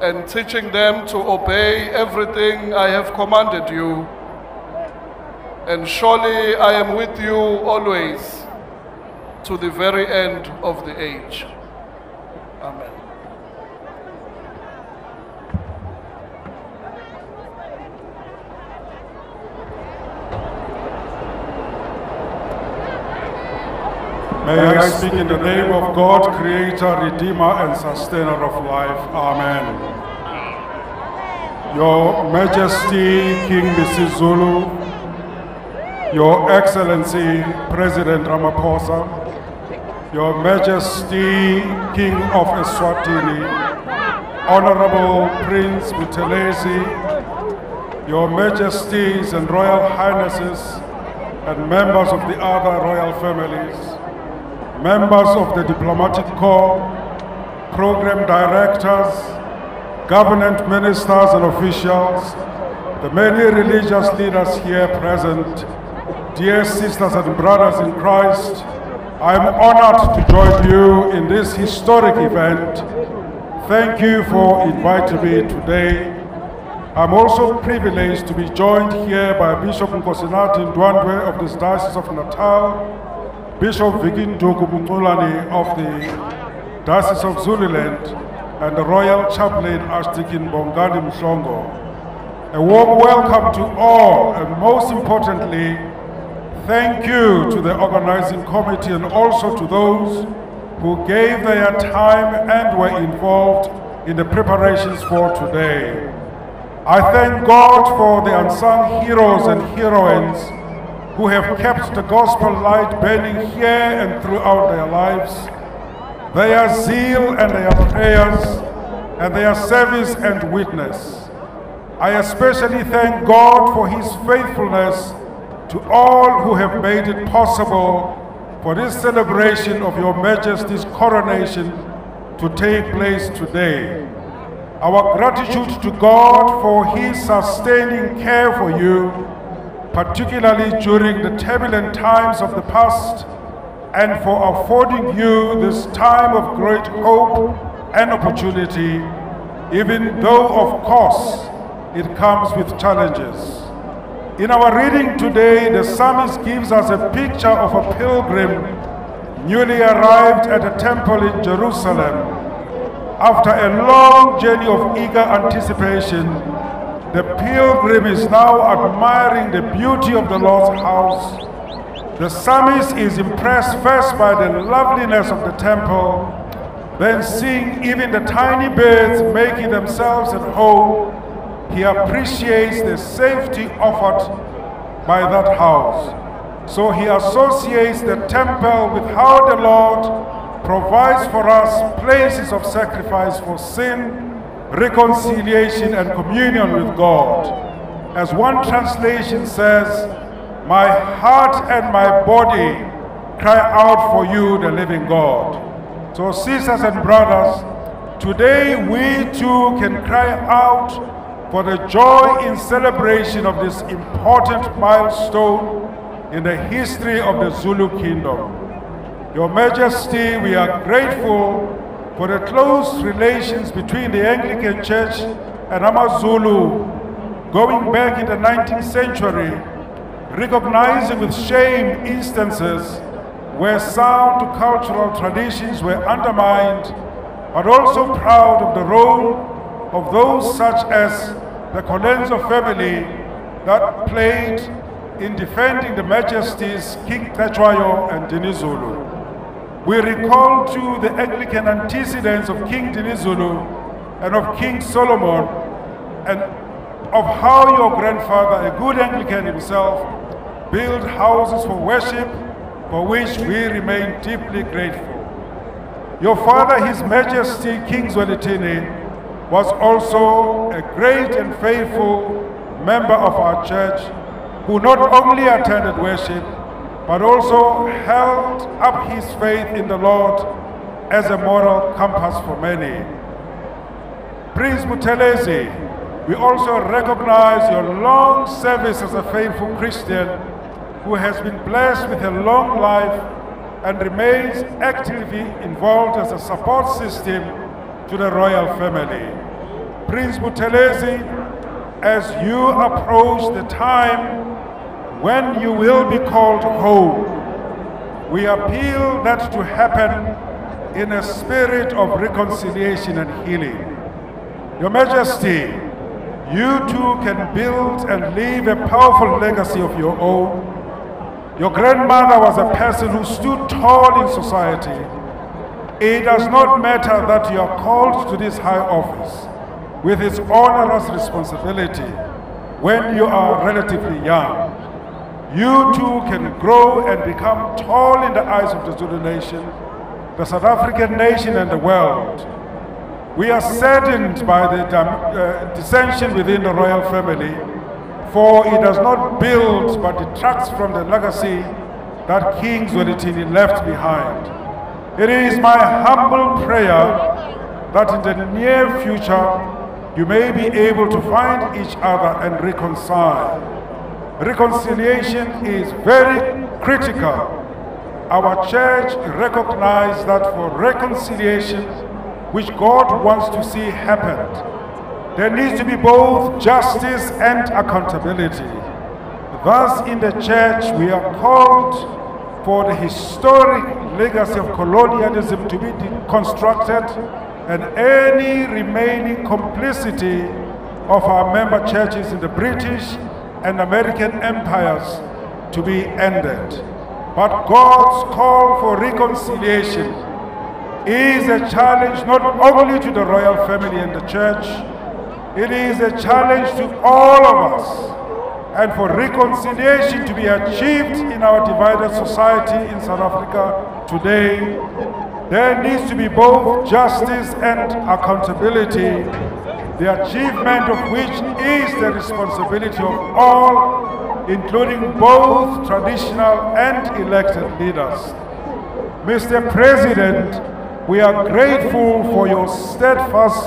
and teaching them to obey everything I have commanded you. And surely I am with you always to the very end of the age. Amen. May I speak in the name of God, Creator, Redeemer, and Sustainer of life. Amen. Your Majesty, King Misuzulu, Your Excellency, President Ramaphosa, Your Majesty, King of Eswatini, Honorable Prince Buthelezi, Your Majesties and Royal Highnesses, and members of the other royal families, members of the diplomatic corps, program directors, government ministers and officials, the many religious leaders here present, dear sisters and brothers in Christ, I am honored to join you in this historic event. Thank you for inviting me today. I'm also privileged to be joined here by Bishop Nkosinathi Ndwandwe of the Diocese of Natal, Bishop Vikin Dokubuntulani of the Diocese of Zululand, and the Royal Chaplain Archdeacon Bongani Mshongo. A warm welcome to all, and most importantly, thank you to the organizing committee and also to those who gave their time and were involved in the preparations for today. I thank God for the unsung heroes and heroines who have kept the gospel light burning here and throughout their lives. Their zeal and their prayers and their service and witness. I especially thank God for his faithfulness to all who have made it possible for this celebration of your majesty's coronation to take place today. Our gratitude to God for his sustaining care for you, particularly during the turbulent times of the past, and for affording you this time of great hope and opportunity, even though, of course, it comes with challenges. In our reading today, the psalmist gives us a picture of a pilgrim newly arrived at a temple in Jerusalem. After a long journey of eager anticipation, the pilgrim is now admiring the beauty of the Lord's house. The psalmist is impressed first by the loveliness of the temple, then seeing even the tiny birds making themselves at home, he appreciates the safety offered by that house. So he associates the temple with how the Lord provides for us places of sacrifice for sin, reconciliation, and communion with God. As one translation says, My heart and my body cry out for you, the living God. So, sisters and brothers, today we too can cry out for the joy in celebration of this important milestone in the history of the Zulu kingdom. Your Majesty, we are grateful for the close relations between the Anglican Church and AmaZulu going back in the 19th century, recognizing with shame instances where sound cultural traditions were undermined, but also proud of the role of those such as the Colenso family that played in defending the majesties King Cetshwayo and Dinizulu. We recall too the Anglican antecedents of King Dinizulu and of King Solomon and of how your grandfather, a good Anglican himself, built houses for worship for which we remain deeply grateful. Your father, His Majesty King Zwelithini, was also a great and faithful member of our church who not only attended worship but also held up his faith in the Lord as a moral compass for many. Prince Buthelezi, we also recognize your long service as a faithful Christian who has been blessed with a long life and remains actively involved as a support system to the royal family. Prince Buthelezi, as you approach the time when you will be called home, we appeal that to happen in a spirit of reconciliation and healing. Your Majesty, you too can build and leave a powerful legacy of your own. Your grandmother was a person who stood tall in society. It does not matter that you are called to this high office with its onerous responsibility when you are relatively young. You too can grow and become tall in the eyes of the Zulu nation, the South African nation and the world. We are saddened by the uh, dissension within the royal family, for it does not build but detracts from the legacy that King Zwelithini left behind. It is my humble prayer that in the near future you may be able to find each other and reconcile. Reconciliation is very critical. Our church recognizes that for reconciliation, which God wants to see happen, there needs to be both justice and accountability. Thus, in the church, we are called for the historic legacy of colonialism to be constructed and any remaining complicity of our member churches in the British and American empires to be ended. But God's call for reconciliation is a challenge not only to the royal family and the church, it is a challenge to all of us. And for reconciliation to be achieved in our divided society in South Africa today, there needs to be both justice and accountability, the achievement of which is the responsibility of all, including both traditional and elected leaders. Mr. President, we are grateful for your steadfast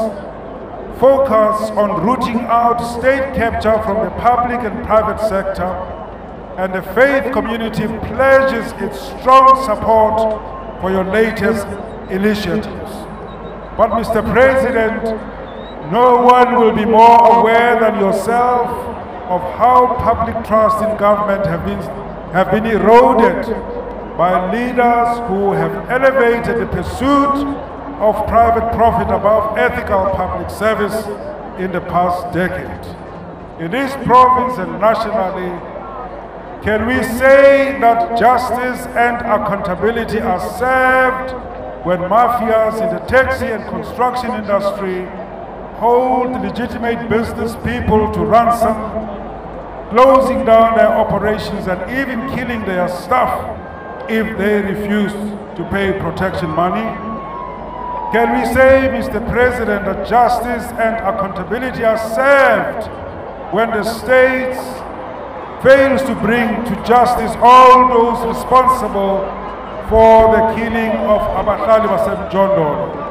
focus on rooting out state capture from the public and private sector, and the faith community pledges its strong support for your latest initiatives. But Mr. President, no one will be more aware than yourself of how public trust in government have been, have been eroded by leaders who have elevated the pursuit of private profit above ethical public service in the past decade. In this province and nationally, can we say that justice and accountability are served when mafias in the taxi and construction industry hold legitimate business people to ransom, closing down their operations and even killing their staff if they refuse to pay protection money? Can we say, Mr. President, that justice and accountability are served when the states fails to bring to justice all those responsible for the killing of Abahlali Basemjondolo.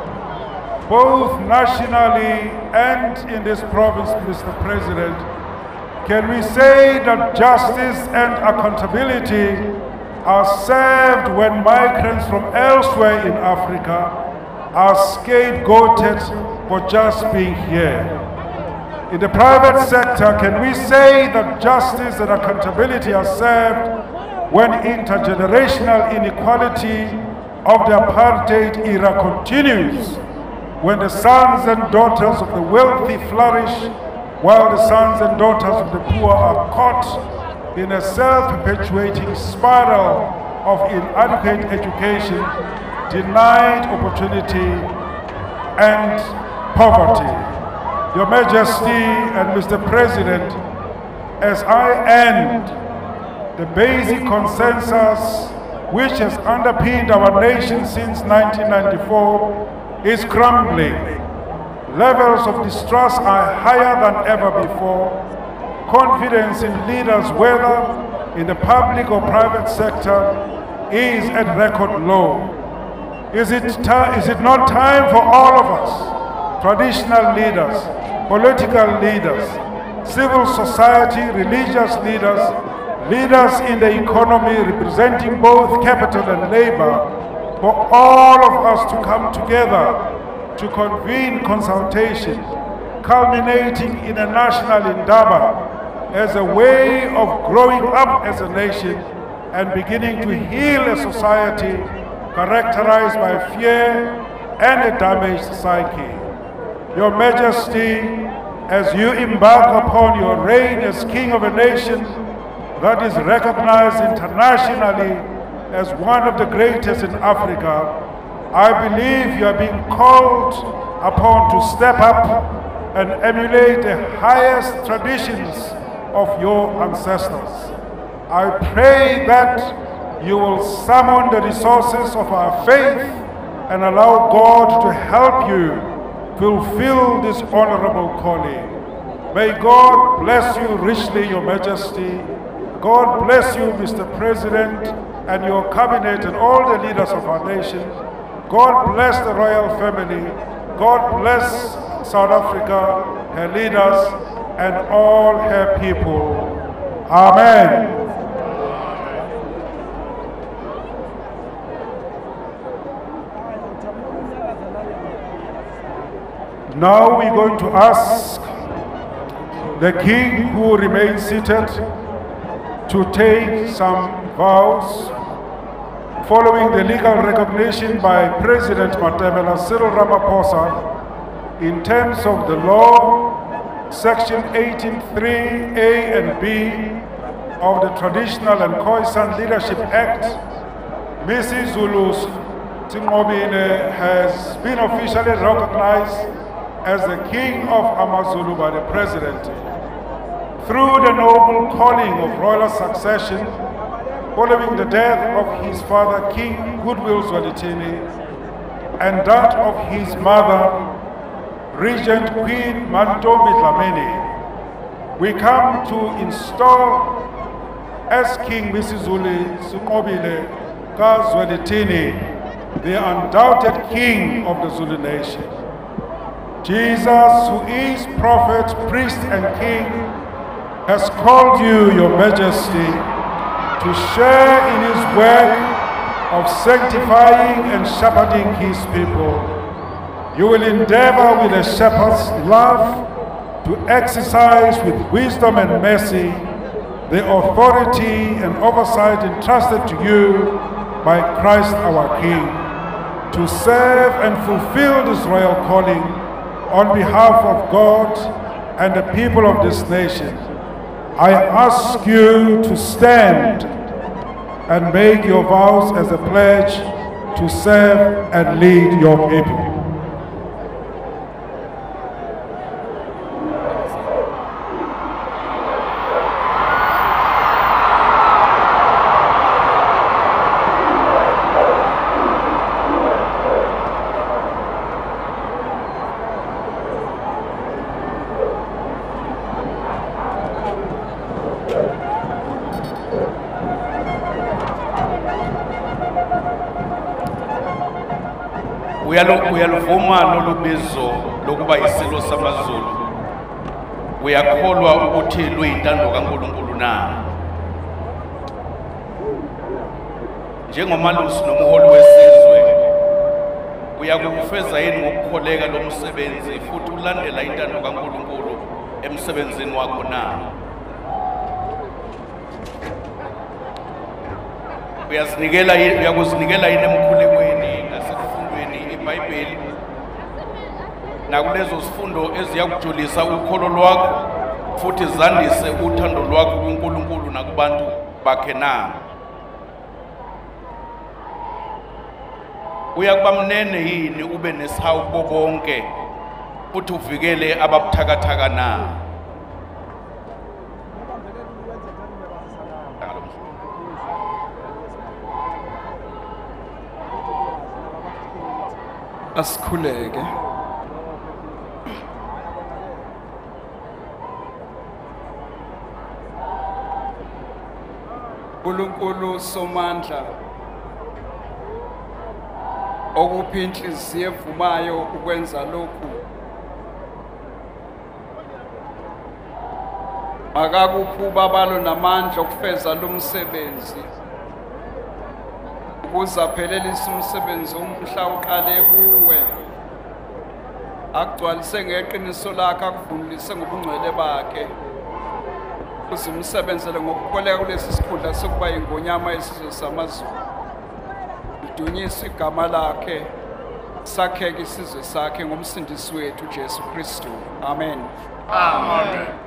Both nationally and in this province, Mr. President, can we say that justice and accountability are served when migrants from elsewhere in Africa are scapegoated for just being here? In the private sector, can we say that justice and accountability are served when intergenerational inequality of the apartheid era continues? When the sons and daughters of the wealthy flourish while the sons and daughters of the poor are caught in a self-perpetuating spiral of inadequate education, denied opportunity, and poverty. Your Majesty and Mr. President, as I end, the basic consensus which has underpinned our nation since 1994, is crumbling. Levels of distrust are higher than ever before. Confidence in leaders, whether in the public or private sector, is at record low. Is it, is it not time for all of us, traditional leaders, political leaders, civil society, religious leaders, leaders in the economy representing both capital and labor, for all of us to come together to convene consultation, culminating in a national indaba as a way of growing up as a nation and beginning to heal a society characterized by fear and a damaged psyche. Your Majesty, as you embark upon your reign as King of a nation that is recognized internationally as one of the greatest in Africa, I believe you are being called upon to step up and emulate the highest traditions of your ancestors. I pray that you will summon the resources of our faith and allow God to help you fulfill this honorable calling. May God bless you richly, Your Majesty. God bless you, Mr. President, and your cabinet and all the leaders of our nation. God bless the royal family. God bless South Africa, her leaders, and all her people. Amen. Now we're going to ask the king who remains seated to take some vows following the legal recognition by President Matamela Cyril Ramaphosa in terms of the law, section 183A and B of the Traditional and Khoisan Leadership Act, Mrs. Zulu Tinqobile has been officially recognized as the King of Amazulu by the President. Through the noble calling of royal succession, following the death of his father, King Goodwill Zwelithini, and that of his mother, Regent Queen Mantfombi Dlamini, we come to install as King Mrs. Misuzulu Sinqobile Kazwelithini, the undoubted King of the Zulu nation. Jesus, who is prophet, priest, and king, has called you, your majesty, to share in his work of sanctifying and shepherding his people. You will endeavor with a shepherd's love to exercise with wisdom and mercy the authority and oversight entrusted to you by Christ our King, to serve and fulfill this royal calling on behalf of God and the people of this nation. I ask you to stand and make your vows as a pledge to serve and lead your people. Uyaluvuma lolu bizo lokuba isilo samazulu. Uyakholwa ukuthi luyintando kankulunkulu na? Njengomalusi nomholi wesizwe uyakufeza yini ngokukholeka lo msebenzi futhi ulandela intando kankulunkulu emsebenzini wakho na? Uyazinikela yi- uyakuzinikela yini emkhulekweni? nakulezo zifundo eziyakujulisa ukholo lwakho futhi zandise uthando lwakho kuNkulunkulu nakubantu bakhe na? Uyakuba mnene yini ube nesihawu konke futhi uvikele ababuthakathaka na? Asikhuleke. uNkulunkulu somandla okuphi inhliziyo evumayo ukwenza lokhu. Akakuphi ubabalo namandla okufeza lo msebenzi ukuze aphelelise umsebenzi umhla uqale kuwe. Akugcwalise ngeqiniso lakhe akuvunulise ngobungcwele bakhe. Uze umsebenzele ngokukholeka kulesi sikhundla sokuba yingonyama yesizwe samazulu. Lidunyiswe igama lakhe sakheke isizwe sakhe ngomsindisi wethu ujesu kristu. Amen. Amen.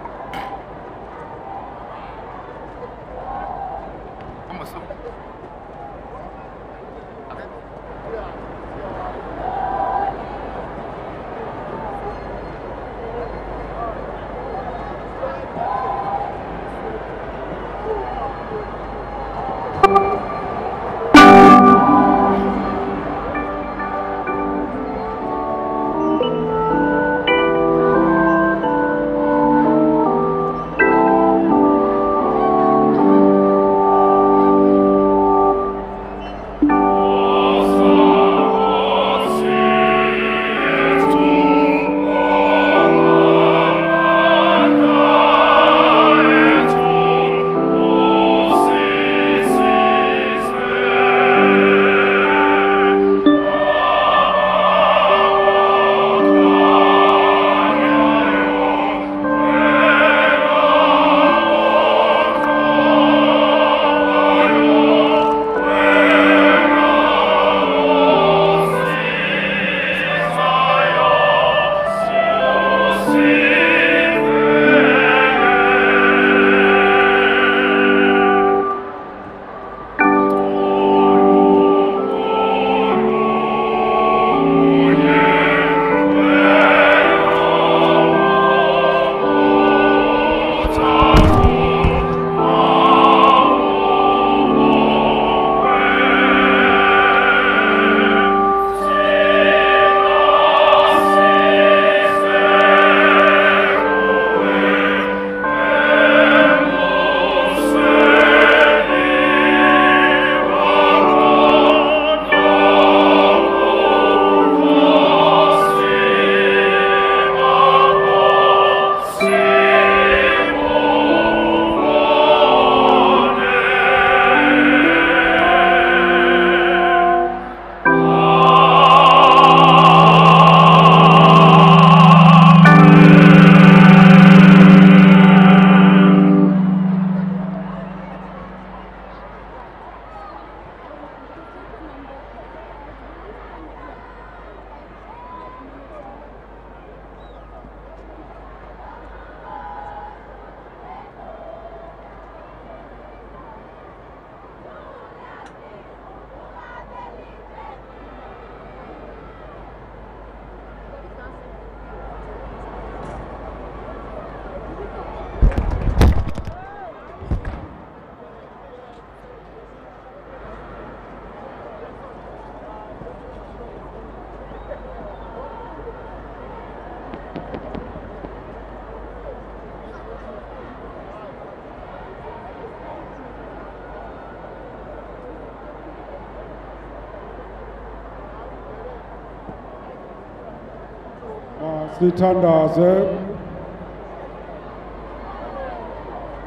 Sithandaze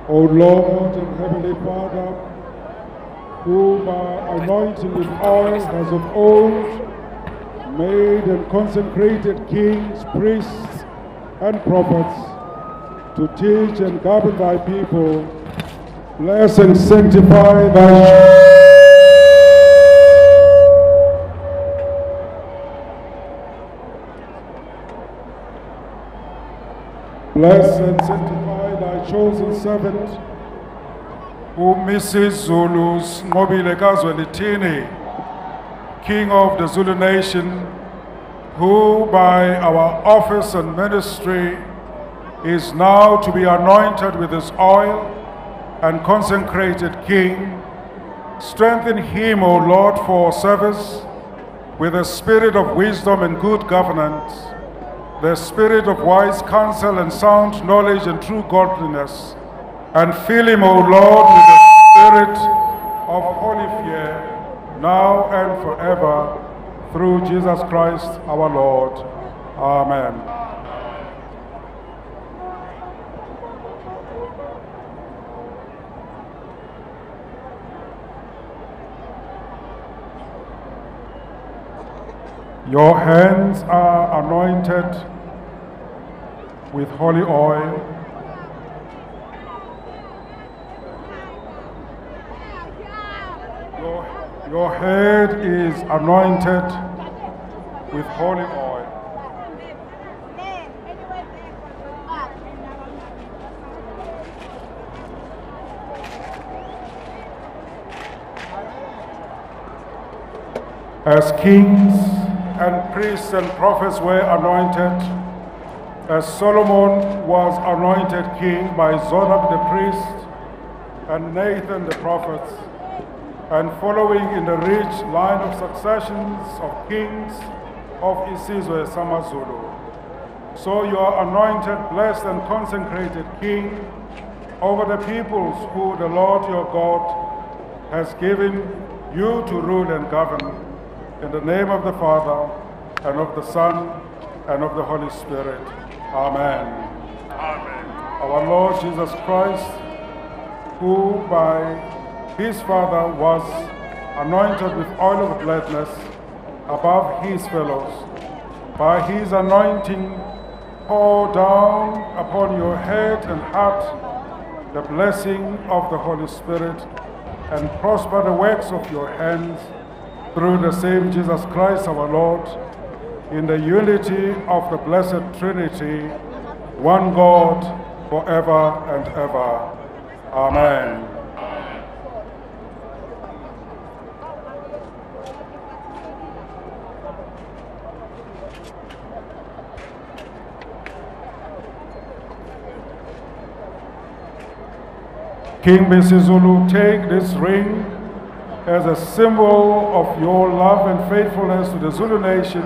O Lord and Heavenly Father, who by anointing with oil as of old made and consecrated kings, priests, and prophets to teach and govern thy people, bless and sanctify thy Bless and sanctify thy chosen servant, who, uMisuzulu Nqobile Kazwelithini, King of the Zulu nation, who by our office and ministry is now to be anointed with his oil and consecrated king. Strengthen him, O Lord, for service with a spirit of wisdom and good governance, the spirit of wise counsel and sound knowledge and true godliness, and fill him, O Lord, with the spirit of holy fear, now and forever, through Jesus Christ our Lord. Amen. Your hands are anointed with holy oil. Your, your head is anointed with holy oil. As kings and priests and prophets were anointed, as Solomon was anointed king by Zadok the priest and Nathan the prophet, and following in the rich line of successions of kings of Isizwe Samazulu. So you are anointed, blessed, and consecrated king over the peoples who the Lord your God has given you to rule and govern. In the name of the Father, and of the Son, and of the Holy Spirit. Amen. Amen. Our Lord Jesus Christ, who by his Father was anointed with oil of gladness above his fellows, by his anointing pour down upon your head and heart the blessing of the Holy Spirit and prosper the works of your hands through the same Jesus Christ our Lord, in the unity of the blessed Trinity, one God, forever and ever. Amen. King Misuzulu, take this ring as a symbol of your love and faithfulness to the Zulu nation.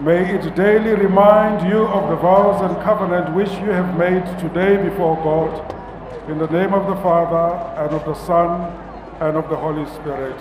May it daily remind you of the vows and covenant which you have made today before God. In the name of the Father, and of the Son, and of the Holy Spirit.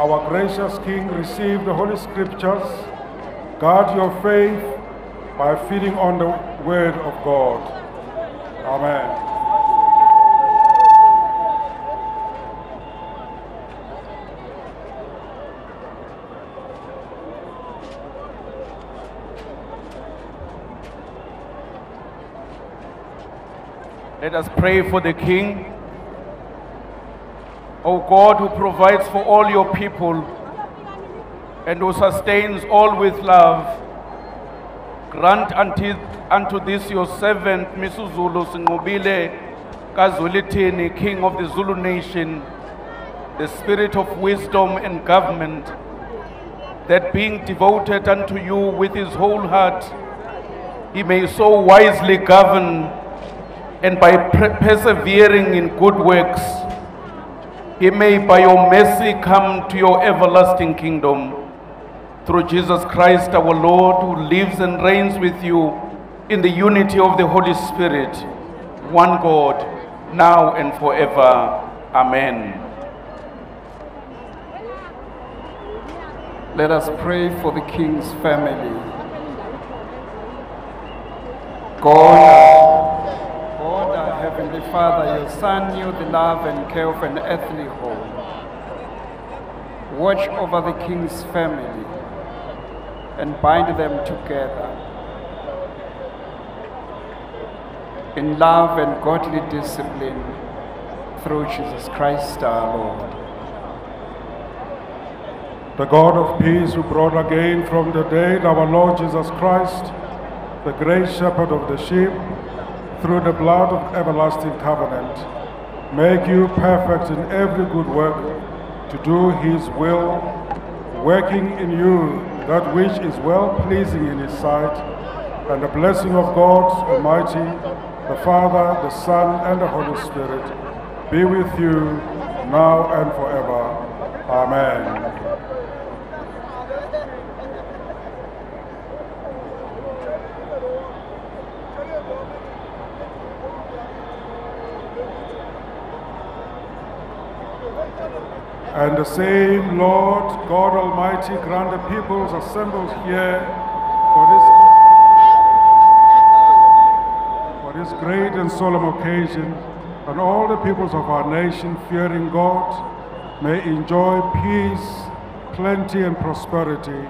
Our gracious King, receive the Holy Scriptures. Guard your faith by feeding on the Word of God. Amen. Let us pray for the King. O God, who provides for all your people and who sustains all with love, grant unto, unto this your servant, Misuzulu Sinqobile Kazwelithini, King of the Zulu nation, the spirit of wisdom and government, that being devoted unto you with his whole heart, he may so wisely govern and by persevering in good works, he may by your mercy come to your everlasting kingdom. Through Jesus Christ our Lord, who lives and reigns with you in the unity of the Holy Spirit, one God, now and forever. Amen. Let us pray for the King's family. God, God, our Heavenly Father, your Son knew the love and care of an earthly home. Watch over the King's family and bind them together in love and godly discipline through Jesus Christ our Lord. the God of peace who brought again from the dead our Lord Jesus Christ, the great shepherd of the sheep, through the blood of everlasting covenant, make you perfect in every good work to do his will, working in you that which is well pleasing in his sight, and the blessing of God Almighty, the Father, the Son, and the Holy Spirit be with you now and forever. Amen. And the same Lord God Almighty grant the peoples assembled here for this, for this great and solemn occasion, and all the peoples of our nation, fearing God, may enjoy peace, plenty, and prosperity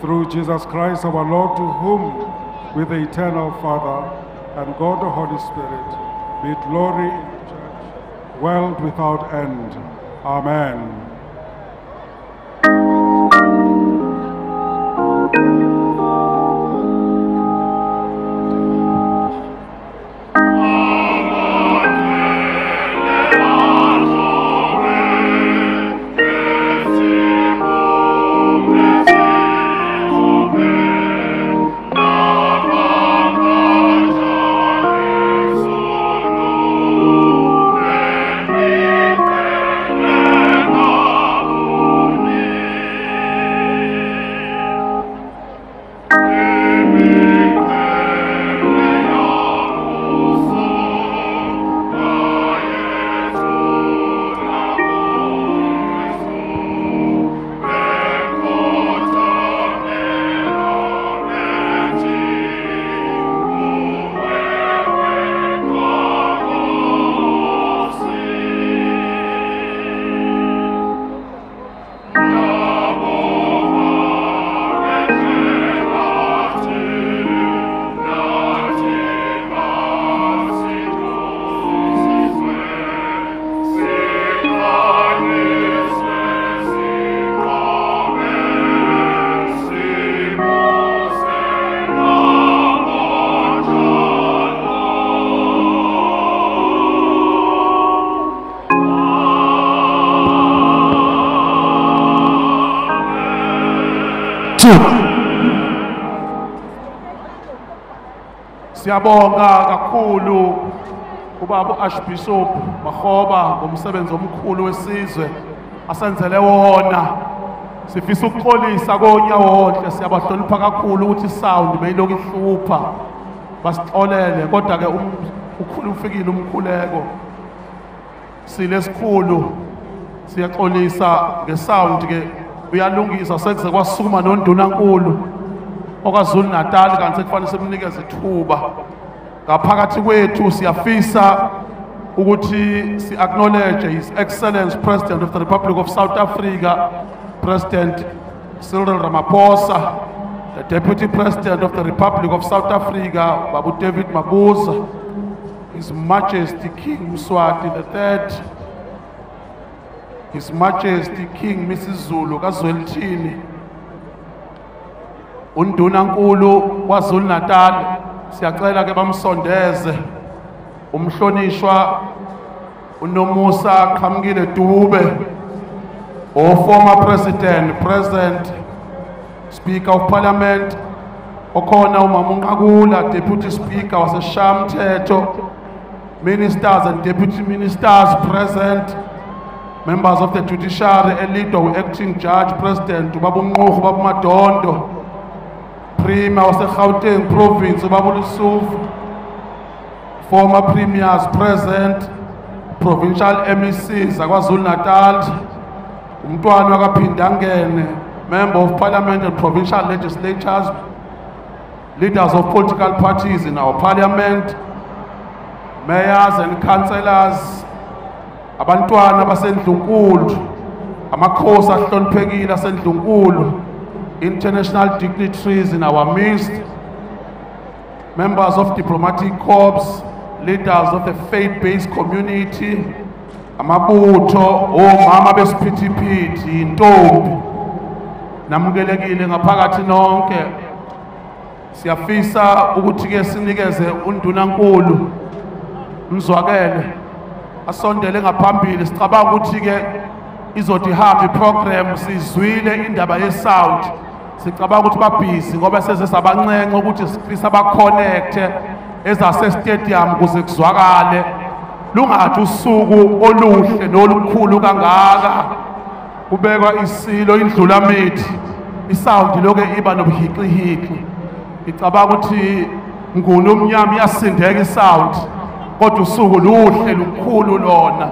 through Jesus Christ our Lord, to whom, with the eternal Father and God the Holy Spirit, be glory in the church, world without end. Amen. Siyabonga kakhulu ubaba Archbishop Mahoba ngomsebenzi omkhulu wesizwe asenzele wona. Sifisa ukuxolisa konyawo wonke siyabahlonipha kakhulu ukuthi sound beyiloku ihlupha. Basixolele kodwa ke ukhulu ufikile umkhuleko. Silesikhulu siyaxolisa ngesound ke uyalungisa sekuze kwasukuma nondunankulu okwazulu Natal kanti sekufanele simnikeze ithuba. Ngaphakathi kwethu siyafisa ukuthi si acknowledge his excellence president of the republic of south africa president cyril ramaphosa the deputy president of the republic of south africa babu david mabuza his majesty king mswati the third his majesty king misuzulu kazwelithini undunankulu kwazulu natal siyacela ke bamsondeze. Umhlonishwa unomusa qhamukile dube o former president present speaker of parliament okhona umama unqakula deputy speaker waseshamthetho ministers and deputy ministers present members of the judiciary elidwa u-acting judge president ubaba unqurhu ubaba madondo Prima waseGauteng province ubaba uLusufu former premiers present provincial MECs akwaZulu Natal umntwana wakaPhindangene member of parliament and provincial legislatures leaders of political parties in our parliament mayors and councillors abantwana basendlunkulu amakhosi ahloniphekile asendlunkulu. International dignitaries in our midst, members of diplomatic corps, leaders of the faith-based community, amabutho, omama besiphithiphithi, intombi, namukelekile ngaphakathi nonke. Siyafisa ukuthi ke sinikeze undunankulu mzwakele asondele ngaphambili. Sicabanga ukuthi ke izothi ihambe iprogram sizwile indaba yesound. Sicabanga ukuthi babhizi ngoba seze sabancence ukuthi sifisa baconnecte ezasestadium ukuze kuzwakale. Lungathi usuku oluhle nolukhulu kangaka. Kubekwa isilo indlula mithi isound loke iba nobuhiqihixi ngicabanga ukuthi nguni omnyama iyasindeka isound kodwa usuku luhle lukhulu lona.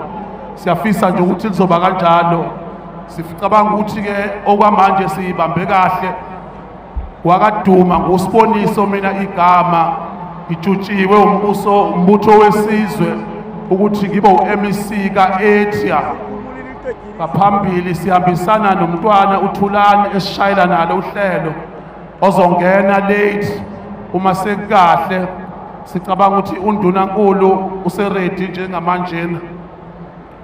Siyafisa nje ukuthi lizoba kanjalo. Sicabanga ukuthi-ke okwamanje siyibambe kahle. Wakaduma ngusiboniso mina igama ngitshutshiwe umbuso umbutho wesizwe ukuthi ngibe u-mec ka-atia ngaphambili sihambisana nomntwana uthulane esishayela nalo uhlelo. Ozongena late uma sekukahle. Sicabanga ukuthi undunankulu useredi njengamanjena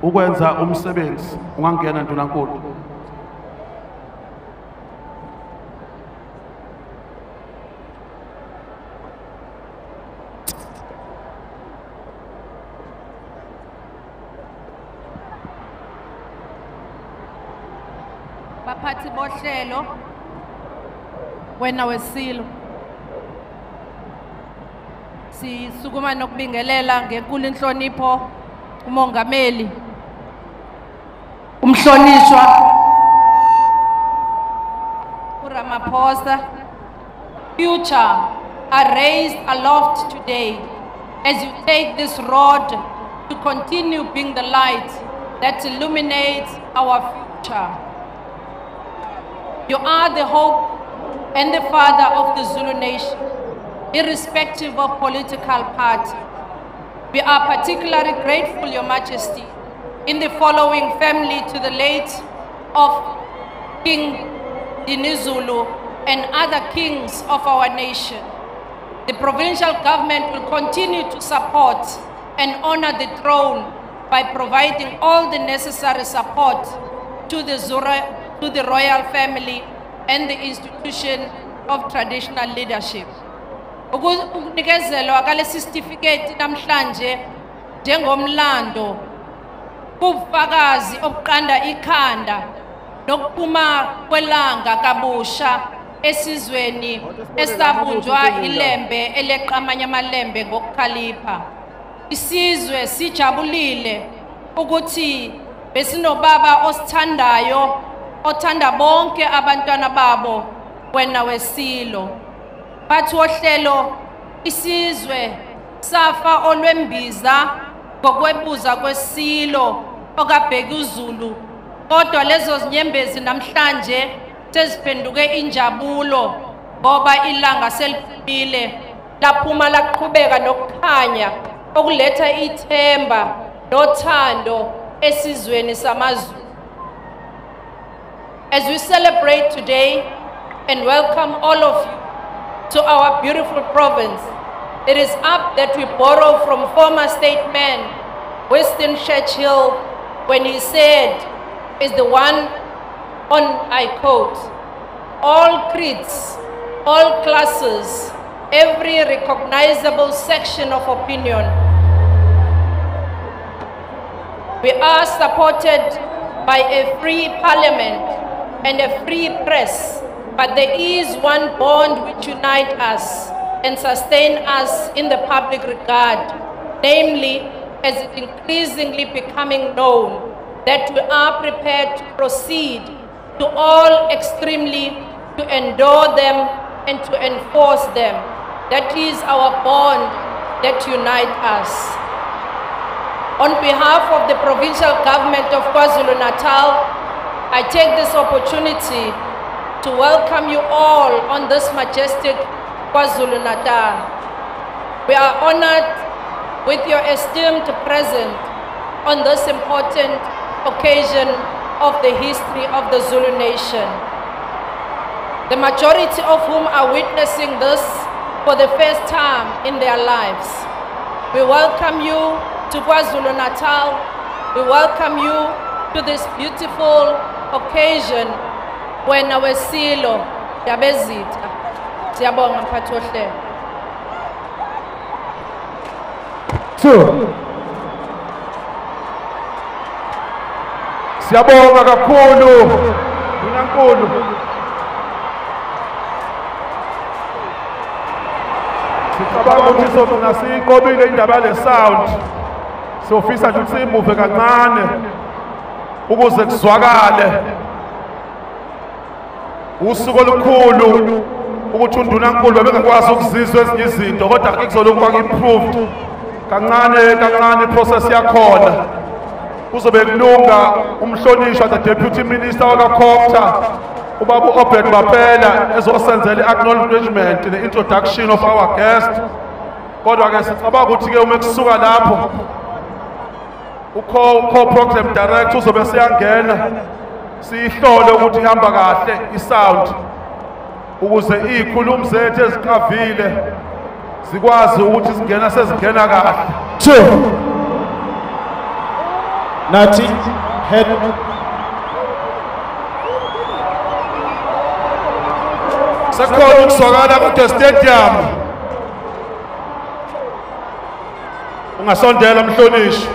ukwenza umsebenzi ungangena ndunankulu baphathi bohlelo wena wesilo. Sisukuma nokubingelela ngenkulu inhlonipho umongameli. Umhlonishwa uRamaphosa future are raised aloft today as you take this road to continue being the light that illuminates our future you are the hope and the father of the Zulu nation, irrespective of political party. We are particularly grateful, Your Majesty, in the following family to the late of King Dinizulu and other kings of our nation. The provincial government will continue to support and honor the throne by providing all the necessary support to the Zura to the royal family and the institution of traditional leadership. Ukunikezelwa kwalesi certificate namhlanje njengomlando kubufakazi obuqanda ikhanda nokuphuma kwelanga kabusha esizweni esabunjwa ilembe eleqamanya amalembe ngokukhalipha. Isizwe sijabulile ukuthi besinobaba osithandayo othanda bonke abantwana babo wena wesilo bathi wohlelo isizwe safa olwembiza ngokwebuza kwesilo okabheka uzulu. Kodwa lezo zinyembezi namhlanje seziphenduke injabulo ngoba ilanga seliphumile laphuma laqhubeka nokukhanya okuletha ithemba nothando esizweni samazulu. As we celebrate today and welcome all of you to our beautiful province, it is up that we borrow from former statesman Winston Churchill when he said, is the one on, I quote, all creeds, all classes, every recognizable section of opinion. We are supported by a free parliament and a free press, but there is one bond which unites us and sustain us in the public regard, namely, as it increasingly becoming known that we are prepared to proceed to all extremely to endure them and to enforce them. That is our bond that unites us. On behalf of the provincial government of KwaZulu-Natal, I take this opportunity to welcome you all on this majestic KwaZulu-Natal. We are honored with your esteemed presence on this important occasion of the history of the Zulu nation. The majority of whom are witnessing this for the first time in their lives. We welcome you to KwaZulu-Natal. We welcome you to this beautiful occasion wena wesilo yabezitha siyabonga mphathi two. Siyabonga kakhulu. Unankulu. Sicabanga ukuthi sona siyiqobile indaba yale sound. Siyofisa nje ukuthi siyimuve kancane ukuze kuzwakale. Usuku olukhulu ukuthi undunankulu babengakwazi ukuzizwa ezinye izinto kodwa kuzolokhu kwak-improved kancane kancane iprocess yakhona. Kuzobe kulunga umhlonishwa the deputy minister wakakhopta ubaba u-obed bapela ezosenzela i-acknowledgement ne-introduction of our guest. Kodwa-ke sicabanga ukuthi-ke uma kusuka lapho uco-program director uzobe siyangena siyihlole ukuthi ihamba kahle isound ukuze iy'khulumi zethu eziqavile zikwazi ukuthi zingena sezingena kahle. Two. Nathi head. Sekhona ukuzwakala kude stadium. Ungasondela mhlonishi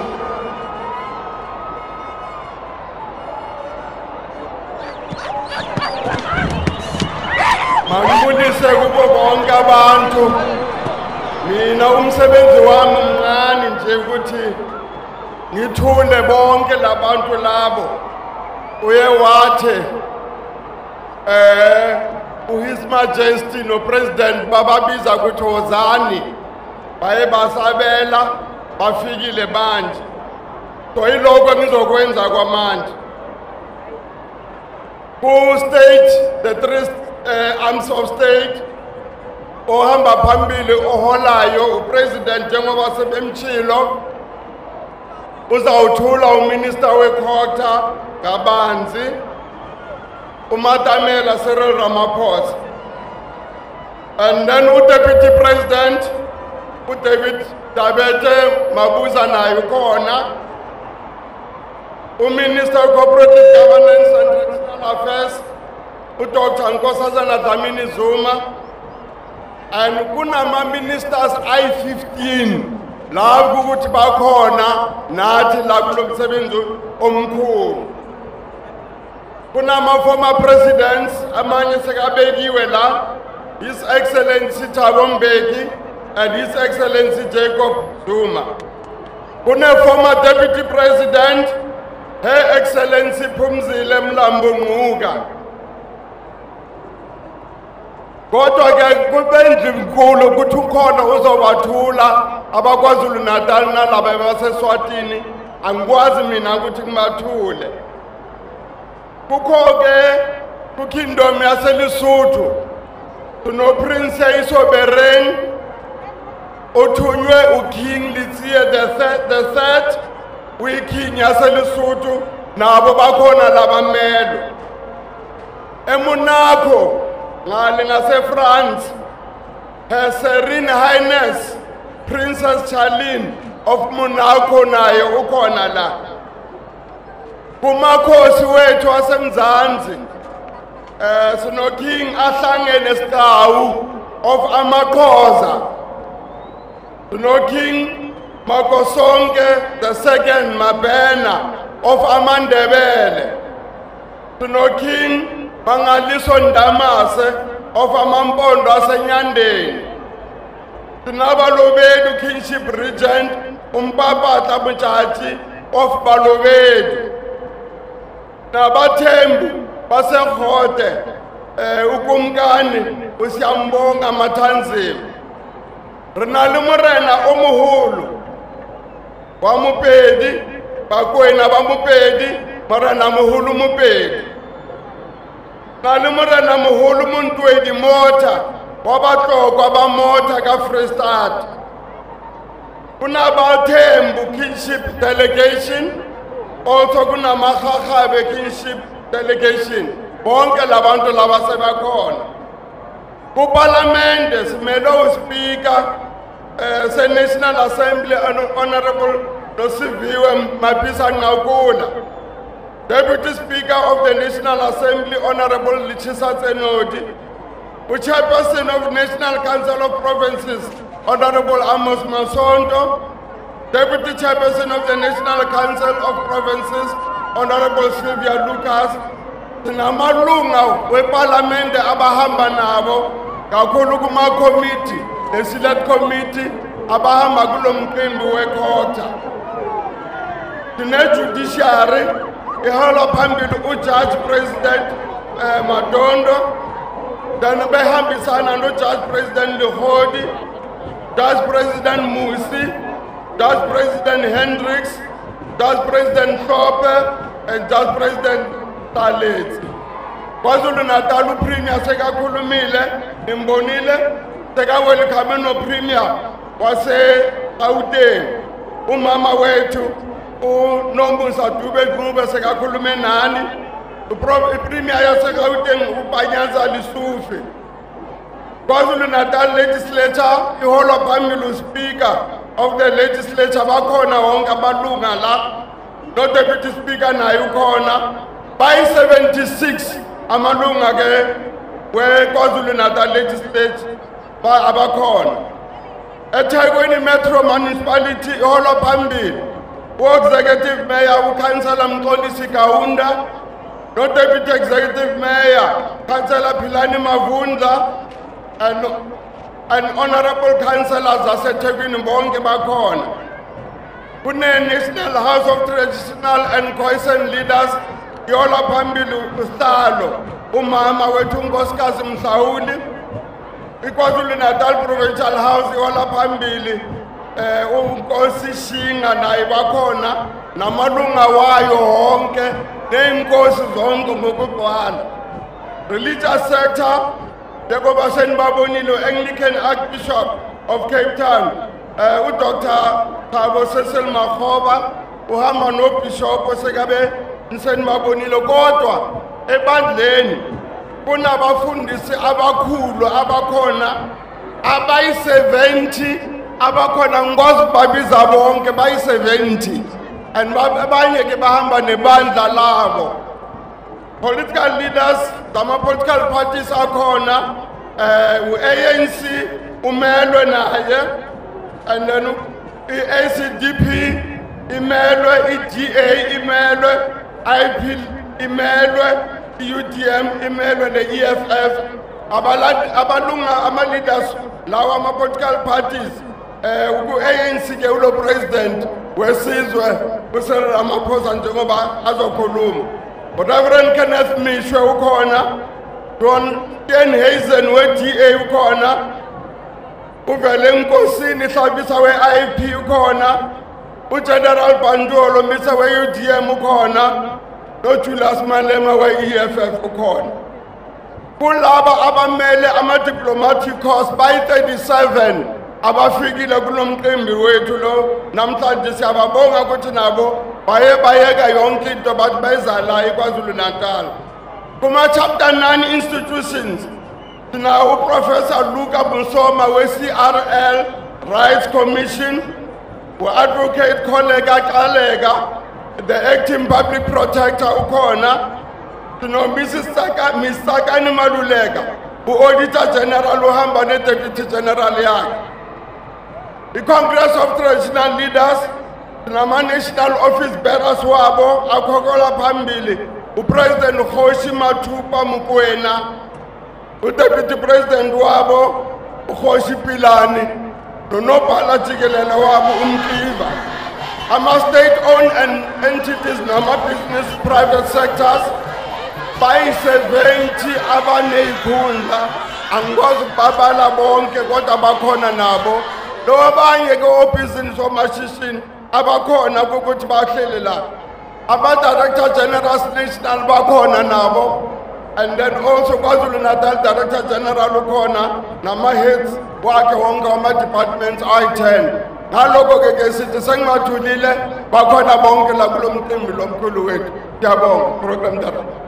Mangibonise kubo bonke abantu. Mina umsebenzi wami mncane nje ukuthi ngithule bonke labantu labo. Uye wathi eh uHis Majesty no President bababiza ukuthi wozani. Baye basabela bafikile manje so yiloko engizokwenza kwamanje. Ku state the three uh, arms of state? Ohamba phambili oholayo upresident njengoba sebemtshilo uzawuthula uminister wekhota kabanzi umatamela Cyril Ramaphosa. And then udeputy president uDavid Dabete Mabuza naye ukhona uminister of cooperative governance and external affairs uDr. Nkosazana Dlamini Zuma and kunama-ministers ayi-15 la ukuthi bakhona nathi la kulo msebenzi omkhulu. Kunama-former presidents amanye sekabekiwe la. His excellency thabo mbeki and his excellency jacob zuma. Kune-former deputy president her excellency phumzile mlambo ngquka. Kodwa ke kubendlimkhulu ukuthi ukhona uzobathula abakwazulu natal nalaba baseswatini angikwazi mina ukuthi ngibathule. Kukho ke kwikingdom yaselisuthu sinoprince isoberen othunywe uking litsiye the third, the third kwiking yaselisuthu nabo bakhona labamelwe emonaco ngale ngase-france her serene highness princess charlene of monaco naye ukhona la. Kumakhosi wethu asemzansi eh sinoking ahlangene siqawu of amakhoza sinoking makosonke the second mabena of amandebele. Sinoking bangaliso ndamase of amampondo asenyandeni. Sinabalobedu kingship regent umpapatla mutshati of balobedu nabathembu baserhote eh ukumkani usiyambonga mathanzima re na le morena o moholo wa mopedi bakwena ba mopedi morena moholo mopedi na le morena moholo montwedi mota. Wa batlokwa ba mota ka freestat kunabathembu kingship delegation also kunamahahave kingship delegation. Bonke labantu laba sebakhona kuparlamente simele uspeaker eh, se-national assembly Hon- honorable nosiviwe mapisa nqakula. Deputy Speaker of the National Assembly, Honorable Lechesa Tsenoli, the Chairperson of National Council of Provinces, Honorable Amos Masondo, Deputy Chairperson of the National Council of Provinces, Honorable Sylvia Lucas, sinamalunga weparlamente abahamba nabo kakhulu kuma-committee le-select committee abahamba kulo mqimbi wekhotha sine-judiciary ihola phambili ujudge president um madondo. Then behambisana no-judge president lihodi judge president musi judge president hendricks judge president hlope and judge president taletsi kwazulu natal upremier sekakhulumile nimbonile sekawelkhame nopremier wasegauteng. Umama wethu unombusa dube dube sekakhulume nani? Ipremier yasegauteng upanyaza lisufi kwazulu natal legislature iholwa phambili uspeaker of the legislature bakhona wonke amalunga la no-deputy speaker naye ukhona. Bayi-76 amalunga ke wekwazulu natal legislature ba- abakhona. Ethekwini metro municipality iholwa phambili. U-executive mayor ukhansela mxolisi kaunda no-deputy executive mayor khansela philani mavundla and, and honorable councillors zasethekwini bonke bakhona. Kune-national house of traditional and coisen leaders yola phambili usihlalo umama wethu unkosikazi mhlawuli ikwazulu natal provincial house yola phambili eh unkosi shinga naye bakhona namalunga wayo wonke neyinkosi zonke ngokugcwala religious sector njengoba senibabonile u-anglican archbishop of cape town um udr. Thabo cecil makgoba uhamba nobhishophu sekabe nisenibabonile kodwa ebandleni kunabafundisi abakhulu abakhona abayi-70 abakhona ngikwazi ukubabiza bonke bayi-70 and ba- abanye ke bahamba nebandla labo. Political leaders zama-political parties akhona um u-anc umelwe naye and then i-acdp imelwe i-da imelwe ip imelwe i-udm imelwe ne-eff abalunga ama-leaders lawa ama-political parties um ku-anc ke ulo president wesizwe ucyril ramaphosa njengoba azokhuluma. Ureverend kenneth mishwe ukhona. Don tenhazen we-da ukhona. Uvele enkosini hlabisa we-ip ukhona. Ugeneral bandolo misa we-udm ukhona. Nojulius malema we-eff ukhona. Kulaba abamele ama-diplomatic course bayi-37 abafikile kulo mqimbi wethu lo. Namhlanje siyababonga ukuthi nabo baye bayeka yonke into bathi beza la ekwazulu natal. Kuma-chapter 9 institutions sinawo uprofessor luka busoma we-crl rights commission u-advocate kholeka xaleka the acting public protector ukhona sinomrs misakani maluleka u-auditor general uhamba ne-deputy general yakhe i-congress of traditional leaders sinama-national office bearers wabo akhokola phambili upresident khoshi mathupa mukwena udeputy president wabo ukhoshi pilani nonobhala jikelele wabo umkiva. Ama-state owned and entities nama-business private sectors bayi-70 abaney'khundla angikwazi ukubabala bonke kodwa bakhona nabo. Lo abanye ke obhizinisi omashishini abakhona kukuthi bahlele la. Ama-director generals national bakhona nabo. And then also kwazulu natal director general ukhona nama-heads wakhe wonke wama-departments ayi-10 ngaloko-ke ke sithi sengingathulile bakhona bonke la kulo mcimbi lo mkhulu wethu. Ngiyabonga program director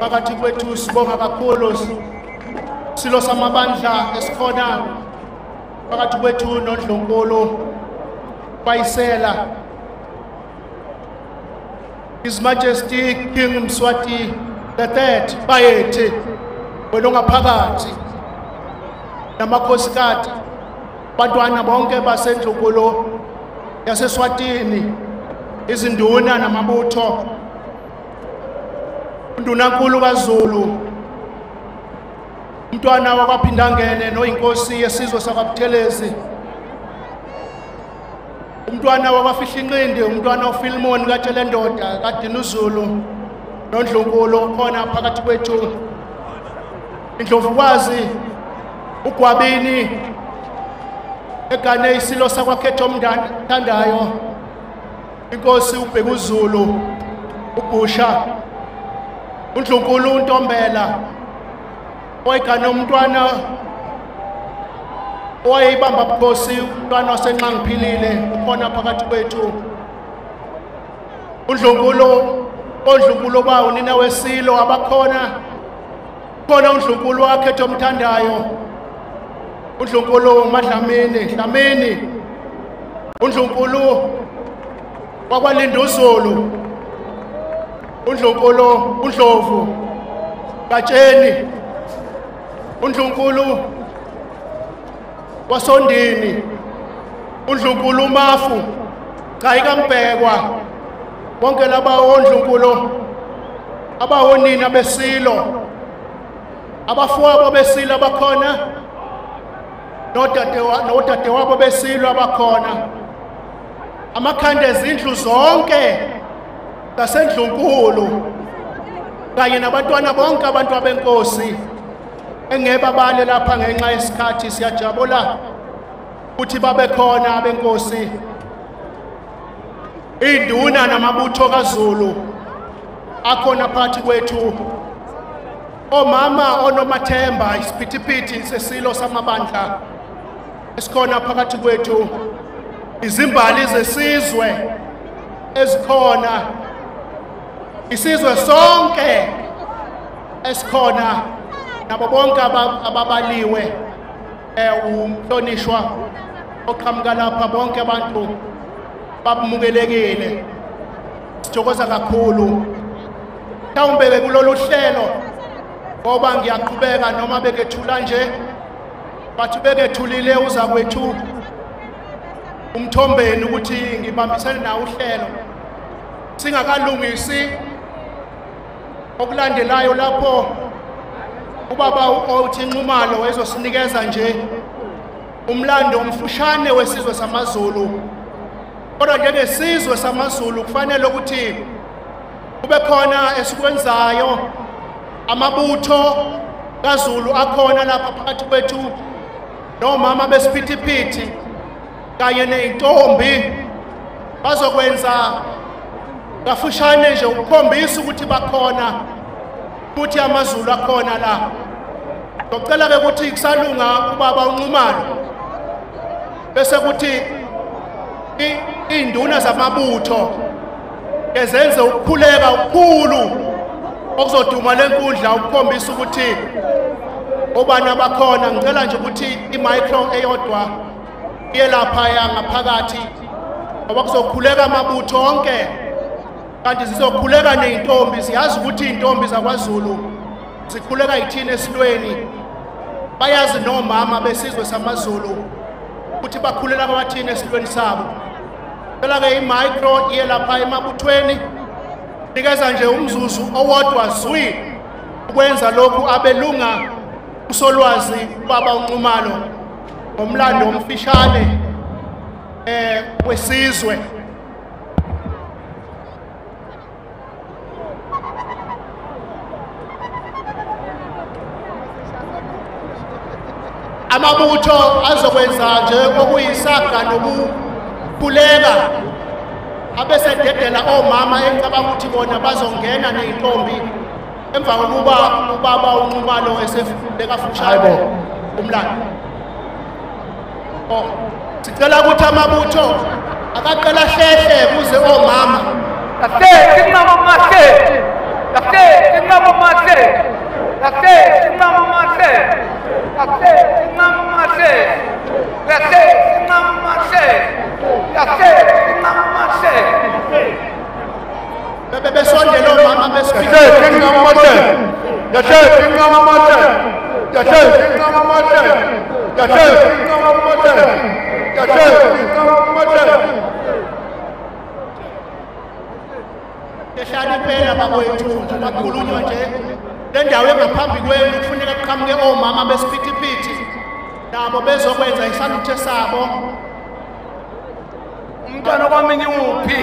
phakathi kwethu sibonga kakhulu silo samabandla esikhona. Phakathi kwethu nondlunkulu bayisela. His majesty king mswati the third bayethi wena ongaphakathi. Namakhosikazi bantwana bonke basendlunkulu yaseswatini izinduna namabutho. Undunankulu kaZulu umntwana wakwaphindangene noyinkosi yesizwe sakwaButhelezi umntwana wakwafihlinqindi umntwana uFilmon kaTshelendoda kaDinuzulu nondlunkulu khona phakathi kwethu indlovukwazi ugwabini egane isilo sakwakhetho omndandayo inkosi ubhekuzulu ubhusha uNdlunkulu uNtombela oyigana umntwana owayeyibamba bukhosi umntwana wasenxangiphilile ukhona phakathi kwethu. uNdlunkulu oNdlunkulu bawo nina wesilo abakhona. Khona uNdlunkulu wakhetho omthandayo. uNdlunkulu Madlamini Dlamini. uNdlunkulu wakwaLinduzulu. uNdlunkulu uNdlovu Katsheni. uNdlunkulu wasondini. uNdlunkulu uMafu. Cha ikambhekwa. Bonke laba oNdlunkulu abahonina besilo abafowabo besilo abakhona nodade nodade wabo besilo abakhona. Amakhanda ezindlu zonke zasendlunkulu kanye nabantwana bonke abantu abenkosi engeke bale lapha ngenxa yesikhathi siyajabula ukuthi babe khona abenkosi. Induna namabutho kaZulu akhona phakathi kwethu. Omama onomathemba isiphithiphithi sesilo samabandla esikhona phakathi kwethu. Izimbali zesizwe ezikhona isizwe sonke esikhona nabo bonke ababaliwe. Eh umhlonishwa oqhamuka lapha bonke abantu bamukelekile. Sithokoza kakhulu. Mhlawumbe kulolu hlelo ngoba ngiyaqhubeka noma bekethula nje bathi bekethulile uza kwethu umthombeni ukuthi ngibambisane nawo uhlelo. Singakalungisi okulandelayo lapho ubaba uthi Nxumalo ezosinikeza nje umlando omfushane wesizwe samaZulu. Kodwa njengesizwe samaZulu kufanele ukuthi kube khona esikwenzayo amabutho kaZulu akhona lapha phakathi kwethu nomama besiphithiphithi kanye neyintombi bazokwenza kafushane nje ukukhombisa ukuthi bakhona ukuthi amaZulu akhona la. Ngicela ke ukuthi kusalunga ubaba unxumalo bese kuthi induna zamabutho ezenze ukukhuleka ukukhulu okuzoduma lenkundla ukukhombisa ukuthi obani abakhona ngicela nje ukuthi imicro eyodwa iye lapha yangaphakathi ngoba kuzokhuleka amabutho onke. Kanti zizokhuleka ney'ntombi siyazi ukuthi iy'ntombi zakwaZulu zikhuleka yithini esilweni. Bayazi nomama besizwe samaZulu ukuthi bakhulela kwabathini esilweni sabo. Phela-ke imicro iye lapha emabuthweni nikeza nje umzuzu owodwa zwi ukwenza lokhu abelunga usolwazi baba unxumalo ngomlando omfishane eh wesizwe. Amabutho azokwenza nje okuyisaga nokukhuleka abesededela omama ecabanga ukuthi bona bazongena ney'ntombi emva kokuba ubaba unxumalo esebekafutshane umlando oh sicela ukuthi amabutho akaqela hlehle kuze omama Yahle, inqaba mahle. Yahle, inqaba mahle. Yasesimama Mashe, Yasesimama Mashe, Yasesimama Mashe, Yasesimama Mashe. Bebe beswa yelo mama beswa. Yasesimama Mashe, Yasesimama Mashe, Yasesimama não Yasesimama Mashe, Yasesimama Mashe. Keshani pena babo yetu, tunakurunywa nje. Le ndawo engaphambi kwenu kufuneka kuqhamuke omama besiphithiphithi nabo bezokwenza isaluthe sabo Umntwana kwami nguphi?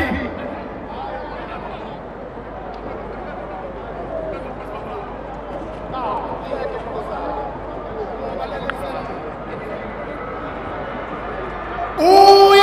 uyayivumela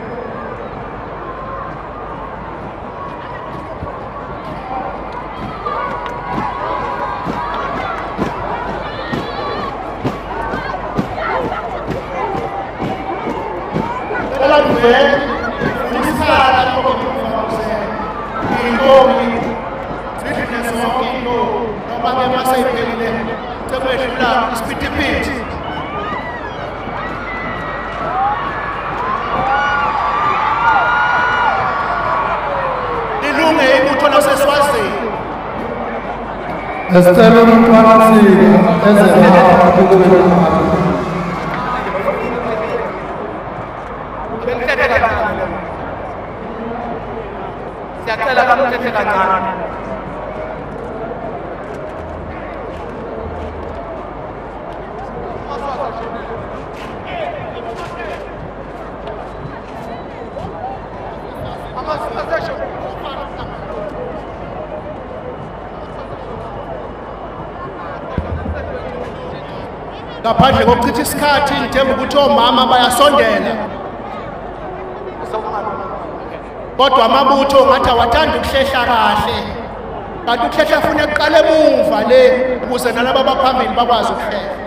Estelle Francis, Estelle Francis, Estelle Francis, Estelle Francis, ngaphandle kokuchitha isikhathi ngithemba ukuthi omama bayasondela. Kodwa amabutho ngathi awathanda ukuhlehla kahle. Kanti ukuhlehla funa kuqala emuva le ukuze nalabo abaphambili bakwazi ukuhlehla.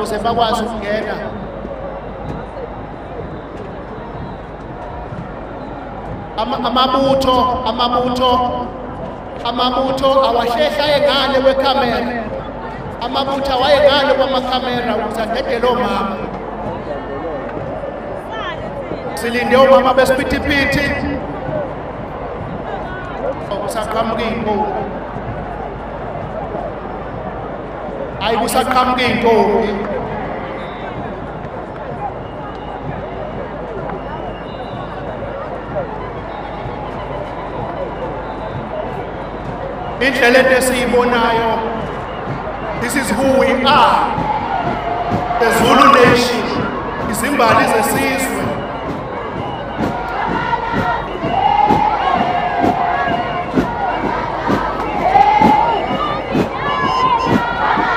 Ukuze bakwazi ukungena Ama- amabutho amabutho amabutho awahlehla ngale kwekhamera amabutho awayengale kwamakhamera ukuze adedele omama silinde omama besiphithiphithi kusaqhamuka iy'ntombi hayi kusaqhamuka iy'ntombi indlela into esiyibonayo this is who we are. The Zulu nation izimbali zesizwe.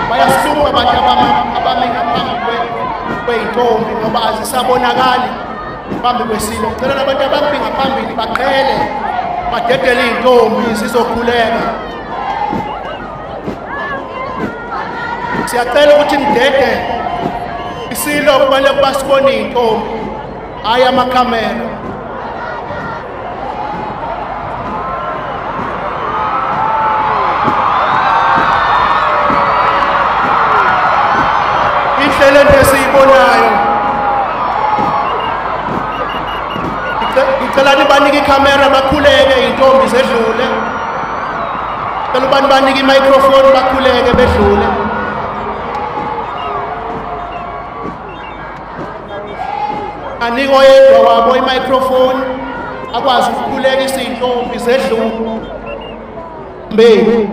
Bayasukuma abantu abami ngaphambi kwey'ntombi ngoba azisabonakali phambi kwesilo. Kucelela abantu abami ngaphambili baqhele badedele iy'ntombi zizokhuleka. Siyacela ukuthi nidede isilo kumele kuba sibone iy'ntombi. Hhayi amakhamera inhlelo ento esiyibonayo. Ngice- ngicela nibanike ikhamera bakhuleke iy'ntombi zedlule. Cela ubani banike imicrophone bakhuleke bedlule. Andingoyedwa wabo i-microphone akwazi ukukhuleka isinto isedlule mbeki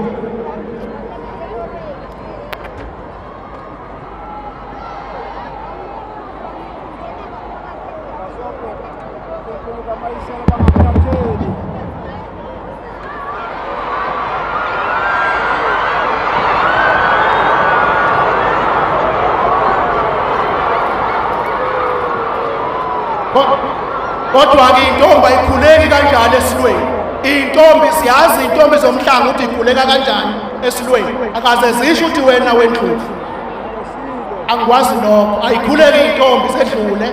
kodwa-ke intombi ayikhuleki kanjalo esilweni? Iy'ntombi siyazi iy'ntombi zomhlanga ukuthi ikhuleka kanjani esilweni. Akaze zisho ukuthi wena wendlovu angikwazi lokho ayikhuleki iy'ntombi sedlule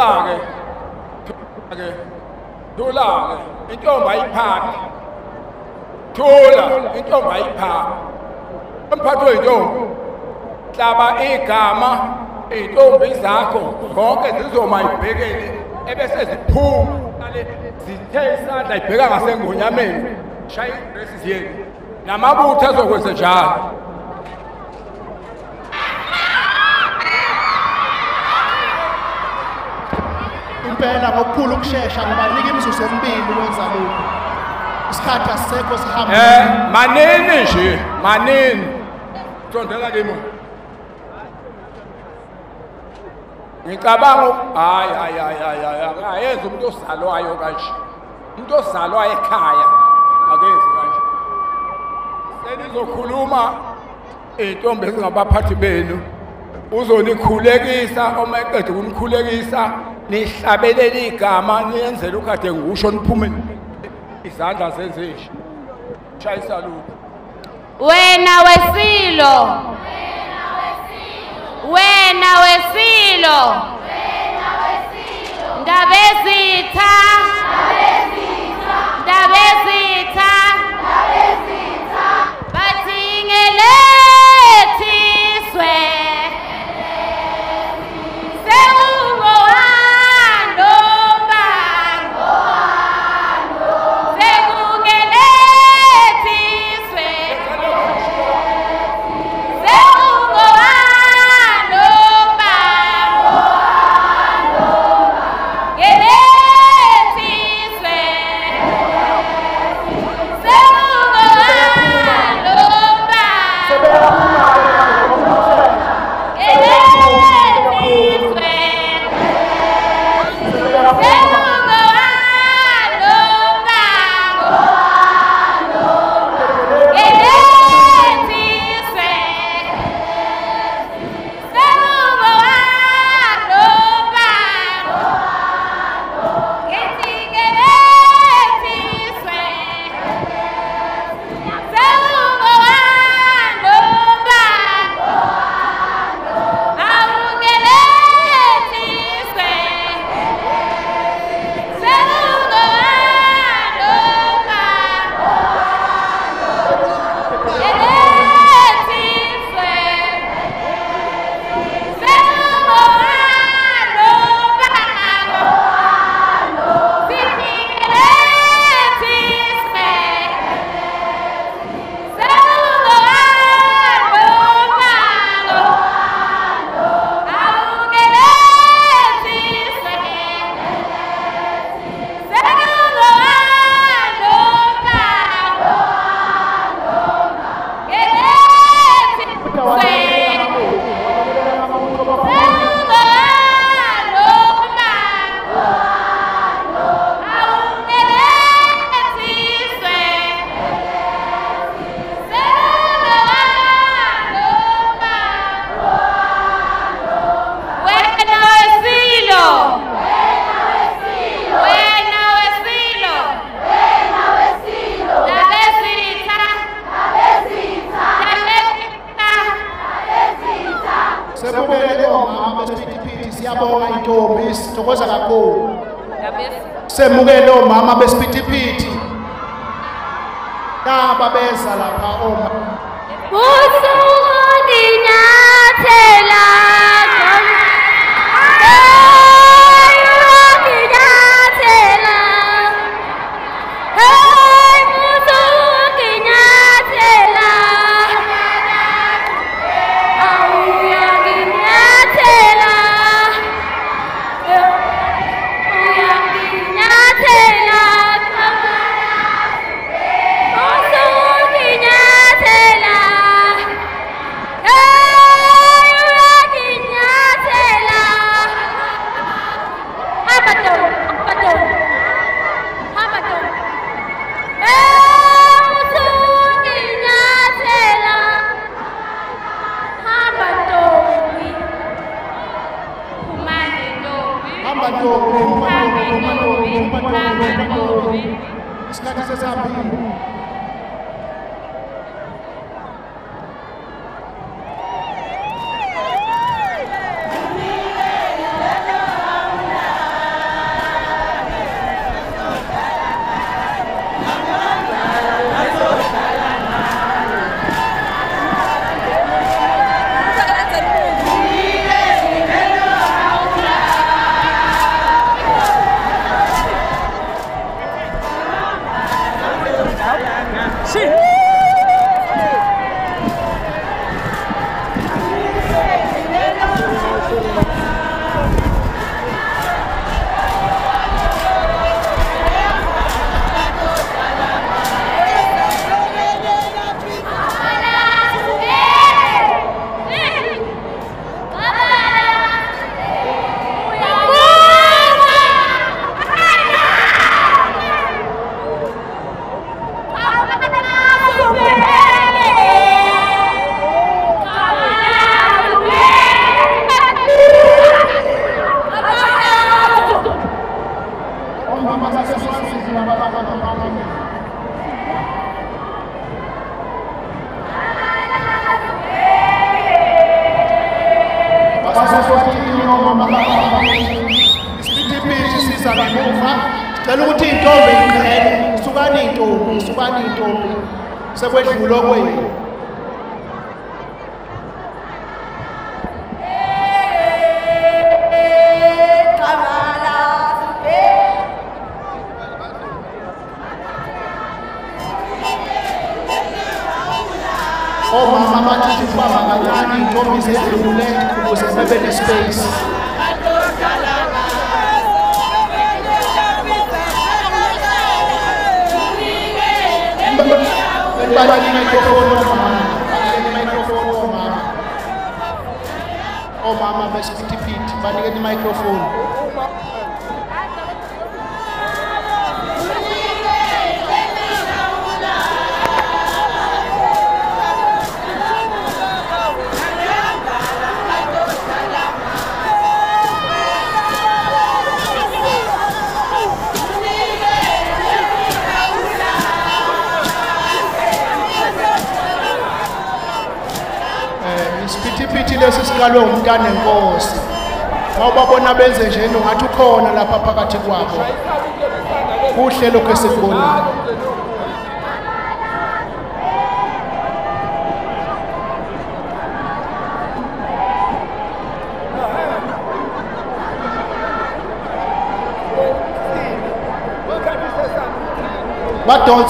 lage. Du lage. Injọba ipaaki tóòlà injọba ipaaki ń pàtó ìjọ tàbá ìkààmá ètò ìbísàkùn kọ́ọ̀kẹ́ tó sọ ma ìpèrè ní ẹbẹ́ sẹ́sì púù si tesa na ipekanga sengunyameni shai resisieni na mabuta zokwesejalo impela ngokukhulu ukushesha ngibanika imizuzu emibili wenza lokhu isikhathi asisekho sihambe Eh, manini nje, manini. Sondela kimi. Ngicabanga hayi hayi hayi hayi hayi akayenza umuntu osalwayo kanje. Umuntu osalwayo ekhaya akenzi kanje. Senizokhuluma intombi ezingabaphathi benu. Uzonikhulekisa uma eqeda ukunikhulekisa nihlabelele igama niyenzele ukade ngisho niphume. Izandla zenze nje. Shayisa lokhu. wena wesilo. Wena wesilo. Ndabezitha ndabezitha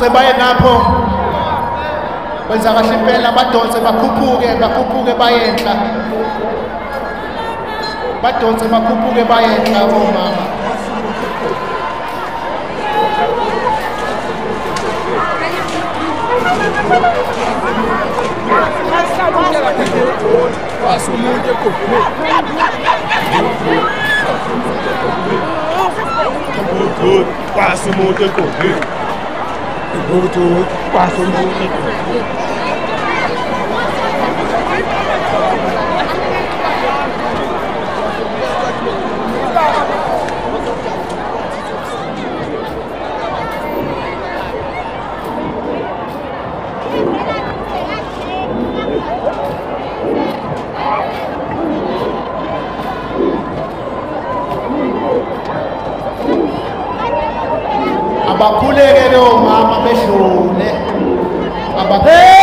badonse baye ngapho kwenza kahle impela badonse bakhuphuke bakhuphuke bayenhla badonse bakhuphuke bayenhla omama Passa o mundo é correr. Passa o mundo é correr. Bộ chủ. i'm mama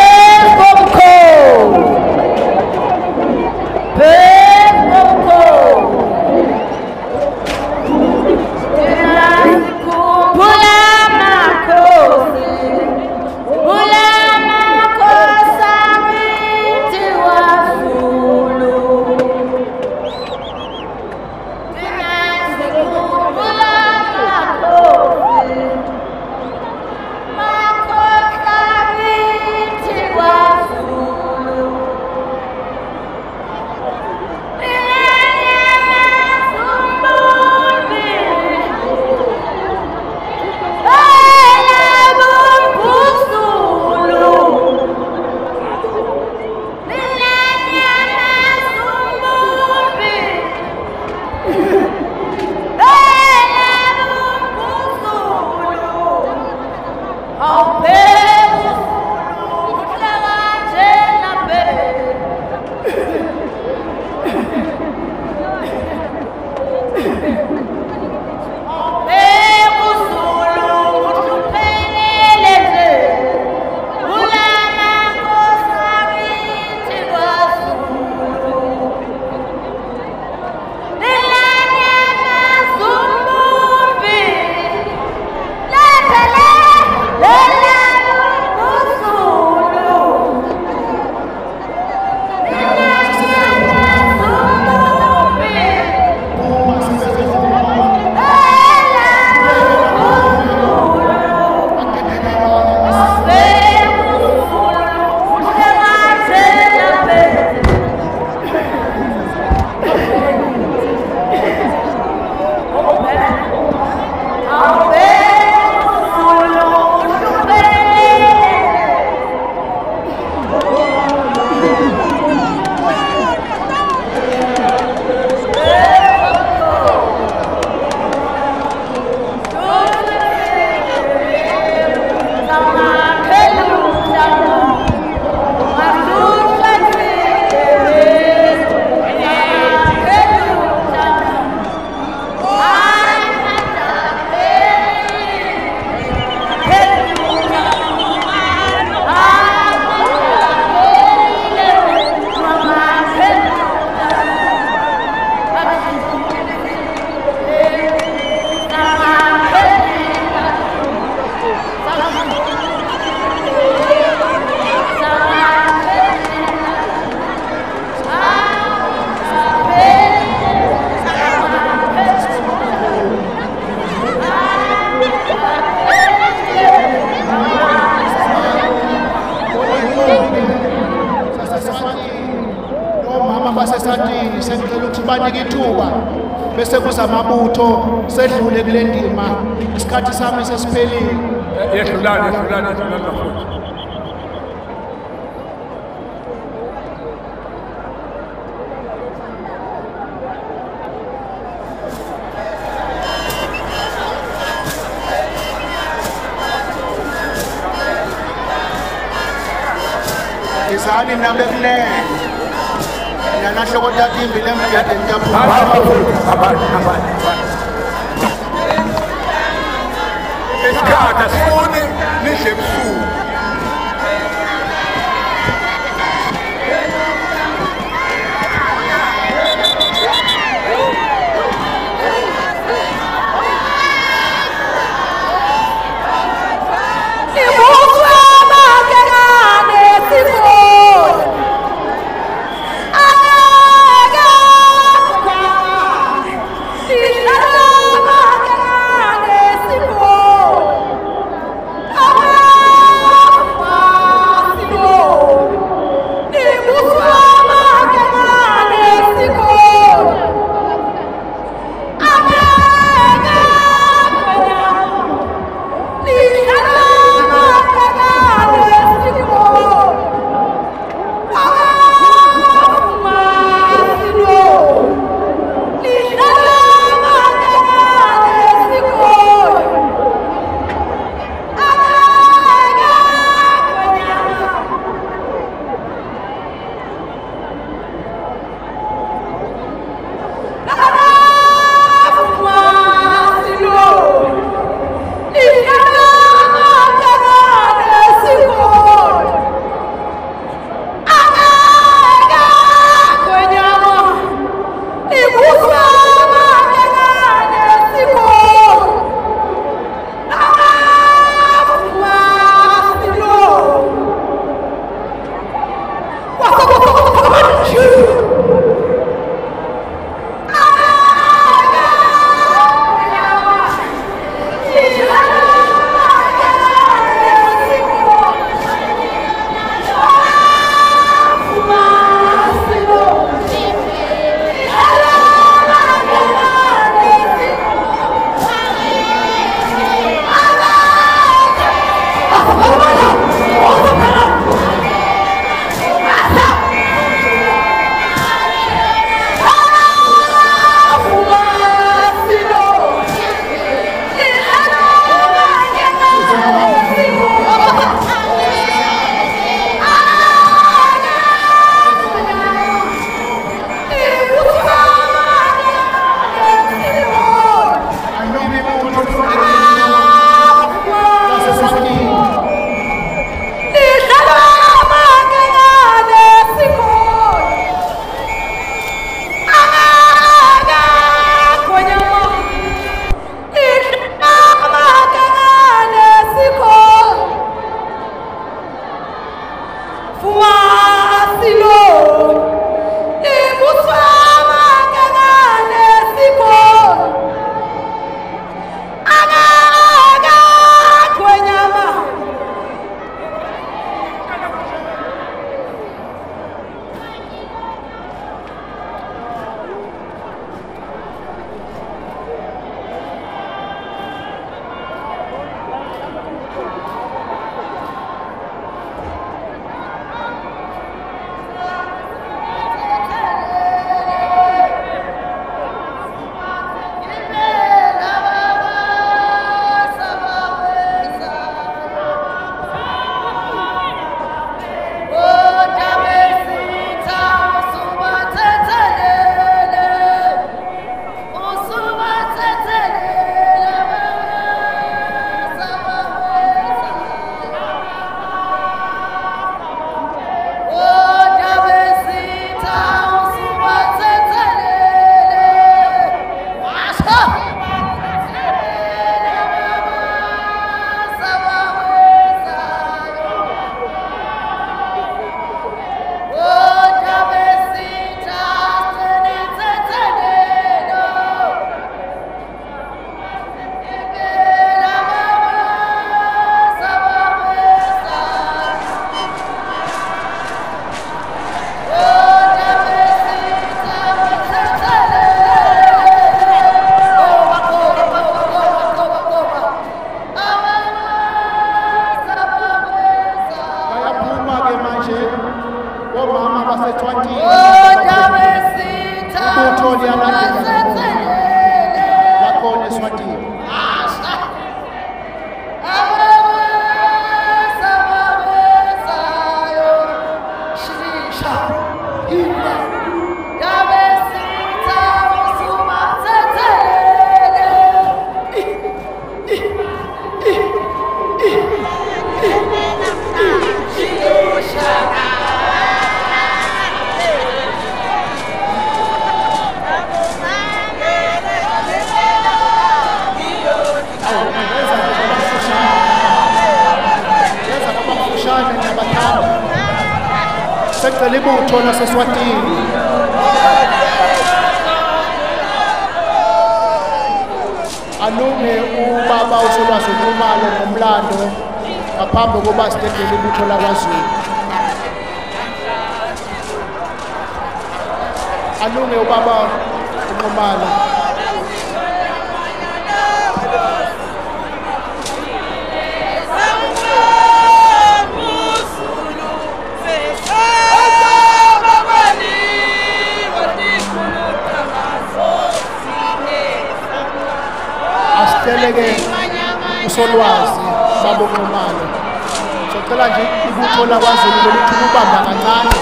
ibutho lakwazulu loluthula ubamba kancane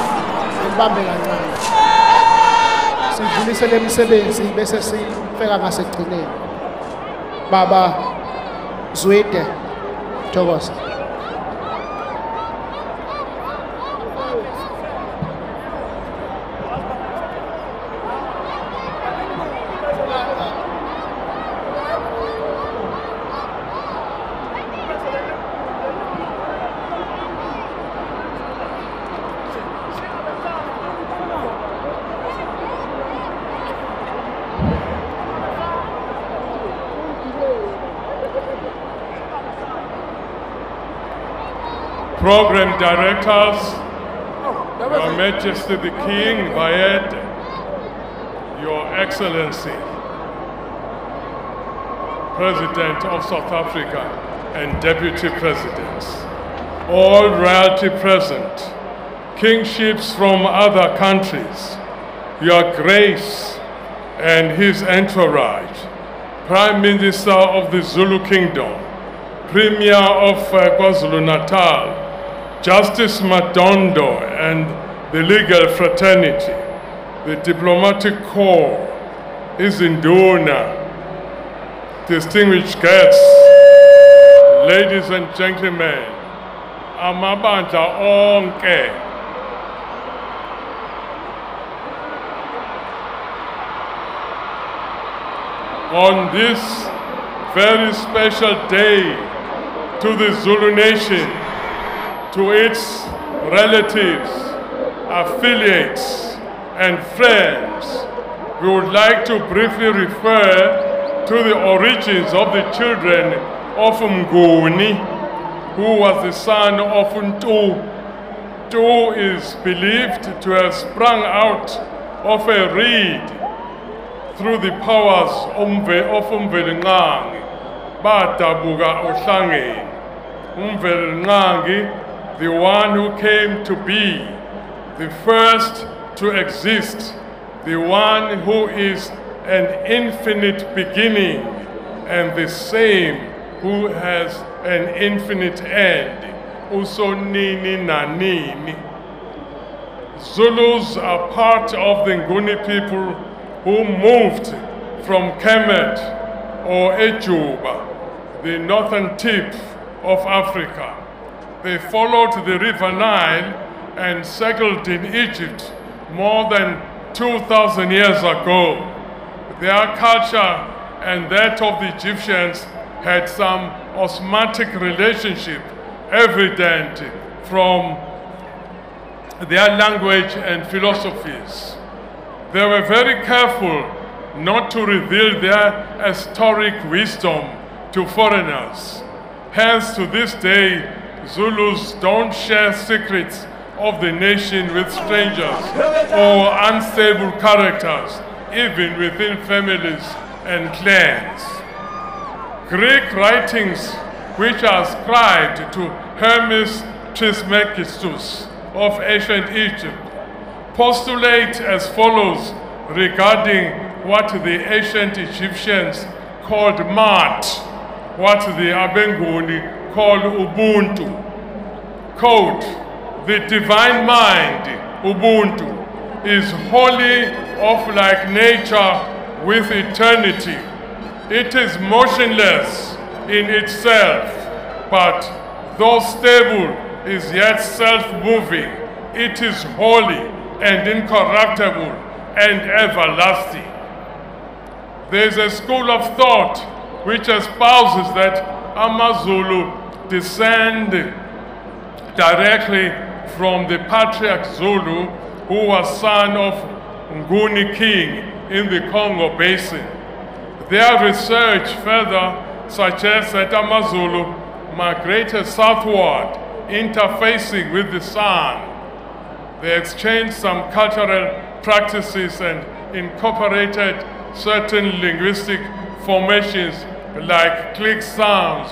libambe kancane. Sidlulise le misebenzi bese sifeka ngasekugcineni. Baba zwide thokoza. Program directors, Your Majesty the King, Bayet, Your Excellency, President of South Africa and Deputy Presidents, all royalty present, kingships from other countries, Your Grace and His entourage, Prime Minister of the Zulu Kingdom, Premier of uh, KwaZulu-Natal, Justice Madondo and the legal fraternity, the diplomatic corps, is in Izinduna, distinguished guests, ladies and gentlemen, amabandla onke. On this very special day to the Zulu nation, to its relatives, affiliates, and friends, we would like to briefly refer to the origins of the children of Mguni, who was the son of Ntu. Ntu is believed to have sprung out of a reed through the powers of Umvelinqangi, badabuka ohlangeni. Umvelinqangi, the one who came to be, the first to exist, the one who is an infinite beginning, and the same who has an infinite end. Usonini nanini. Zulus are part of the Nguni people who moved from Kemet or Ejuba, the northern tip of Africa. They followed the River Nile and settled in Egypt more than 2,000 years ago. Their culture and that of the Egyptians had some osmotic relationship evident from their language and philosophies. They were very careful not to reveal their historic wisdom to foreigners. Hence, to this day, Zulus don't share secrets of the nation with strangers or unstable characters, even within families and clans. Greek writings, which are ascribed to Hermes Trismegistus of ancient Egypt, postulate as follows regarding what the ancient Egyptians called Maat, what the Abenguni called Ubuntu. Quote, the divine mind, Ubuntu, is wholly of like nature with eternity. It is motionless in itself, but though stable, is yet self-moving. It is holy and incorruptible and everlasting. There is a school of thought which espouses that Amazulu descend directly from the patriarch Zulu, who was son of Nguni king in the Congo basin. Their research further suggests that Amazulu migrated southward, interfacing with the San. They exchanged some cultural practices and incorporated certain linguistic formations like click sounds,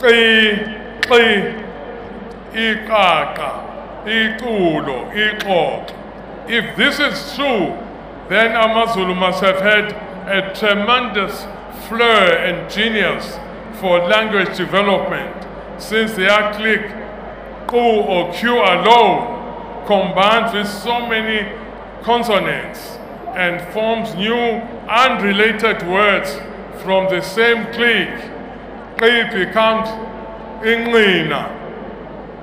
qi, qi, iqaqa, iqulo, iqoq. If this is true, then Amazulu must have had a tremendous flair and genius for language development, since their click, Q or Q alone, combines with so many consonants and forms new unrelated words from the same click. Qi becomes inqina,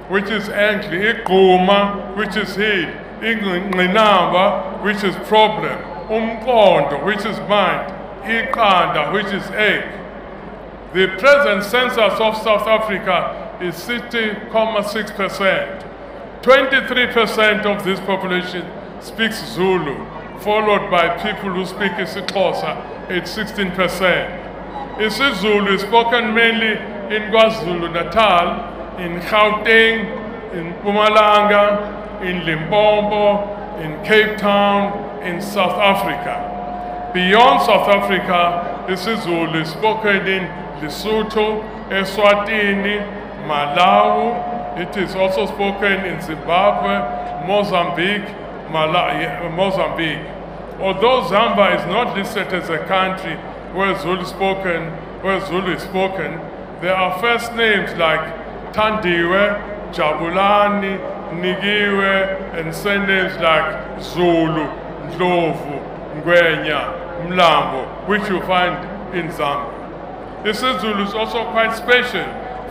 which is angry, igquma, which is heat, inqinamba, which is problem, umqondo, which is mind, ikanda, which is egg. The present census of South Africa is 60.6%. 23% of this population speaks Zulu, followed by people who speak isiXhosa at 16%. IsiZulu is spoken mainly in KwaZulu-Natal, in Gauteng, in Mpumalanga, in Limpopo, in Cape Town, in South Africa. Beyond South Africa, isiZulu is spoken in Lesotho, Eswatini, Malawi. It is also spoken in Zimbabwe, Mozambique, Mozambique. Although Zambia is not listed as a country where Zulu is spoken, where Zulu is spoken, there are first names like Tandiwe, Jabulani, Nigiwe, and surnames like Zulu, Ndlovu, Ngwenya, Mlambo, which you find in Zambia. This Zulu is also quite special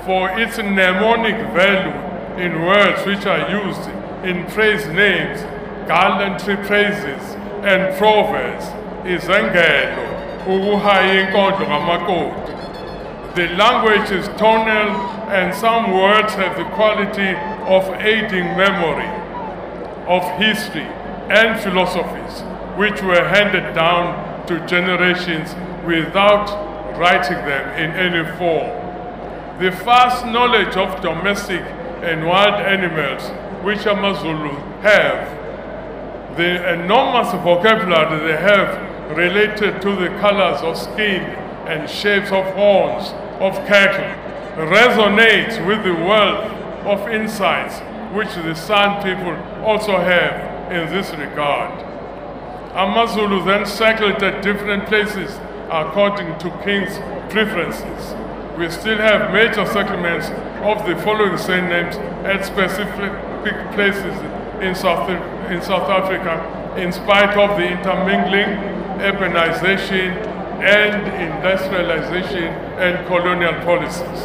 for its mnemonic value in words which are used in praise names, gallantry praises, and proverbs. Inkondlo ngamakoti. The language is tonal and some words have the quality of aiding memory of history and philosophies which were handed down to generations without writing them in any form. The vast knowledge of domestic and wild animals which Amazulu have, the enormous vocabulary they have related to the colors of skin and shapes of horns of cattle resonates with the wealth of insights which the San people also have in this regard. Amazulu then cycled at different places according to king's preferences. We still have major settlements of the following same names at specific places in South, in South Africa in spite of the intermingling, urbanization, and industrialization and colonial policies.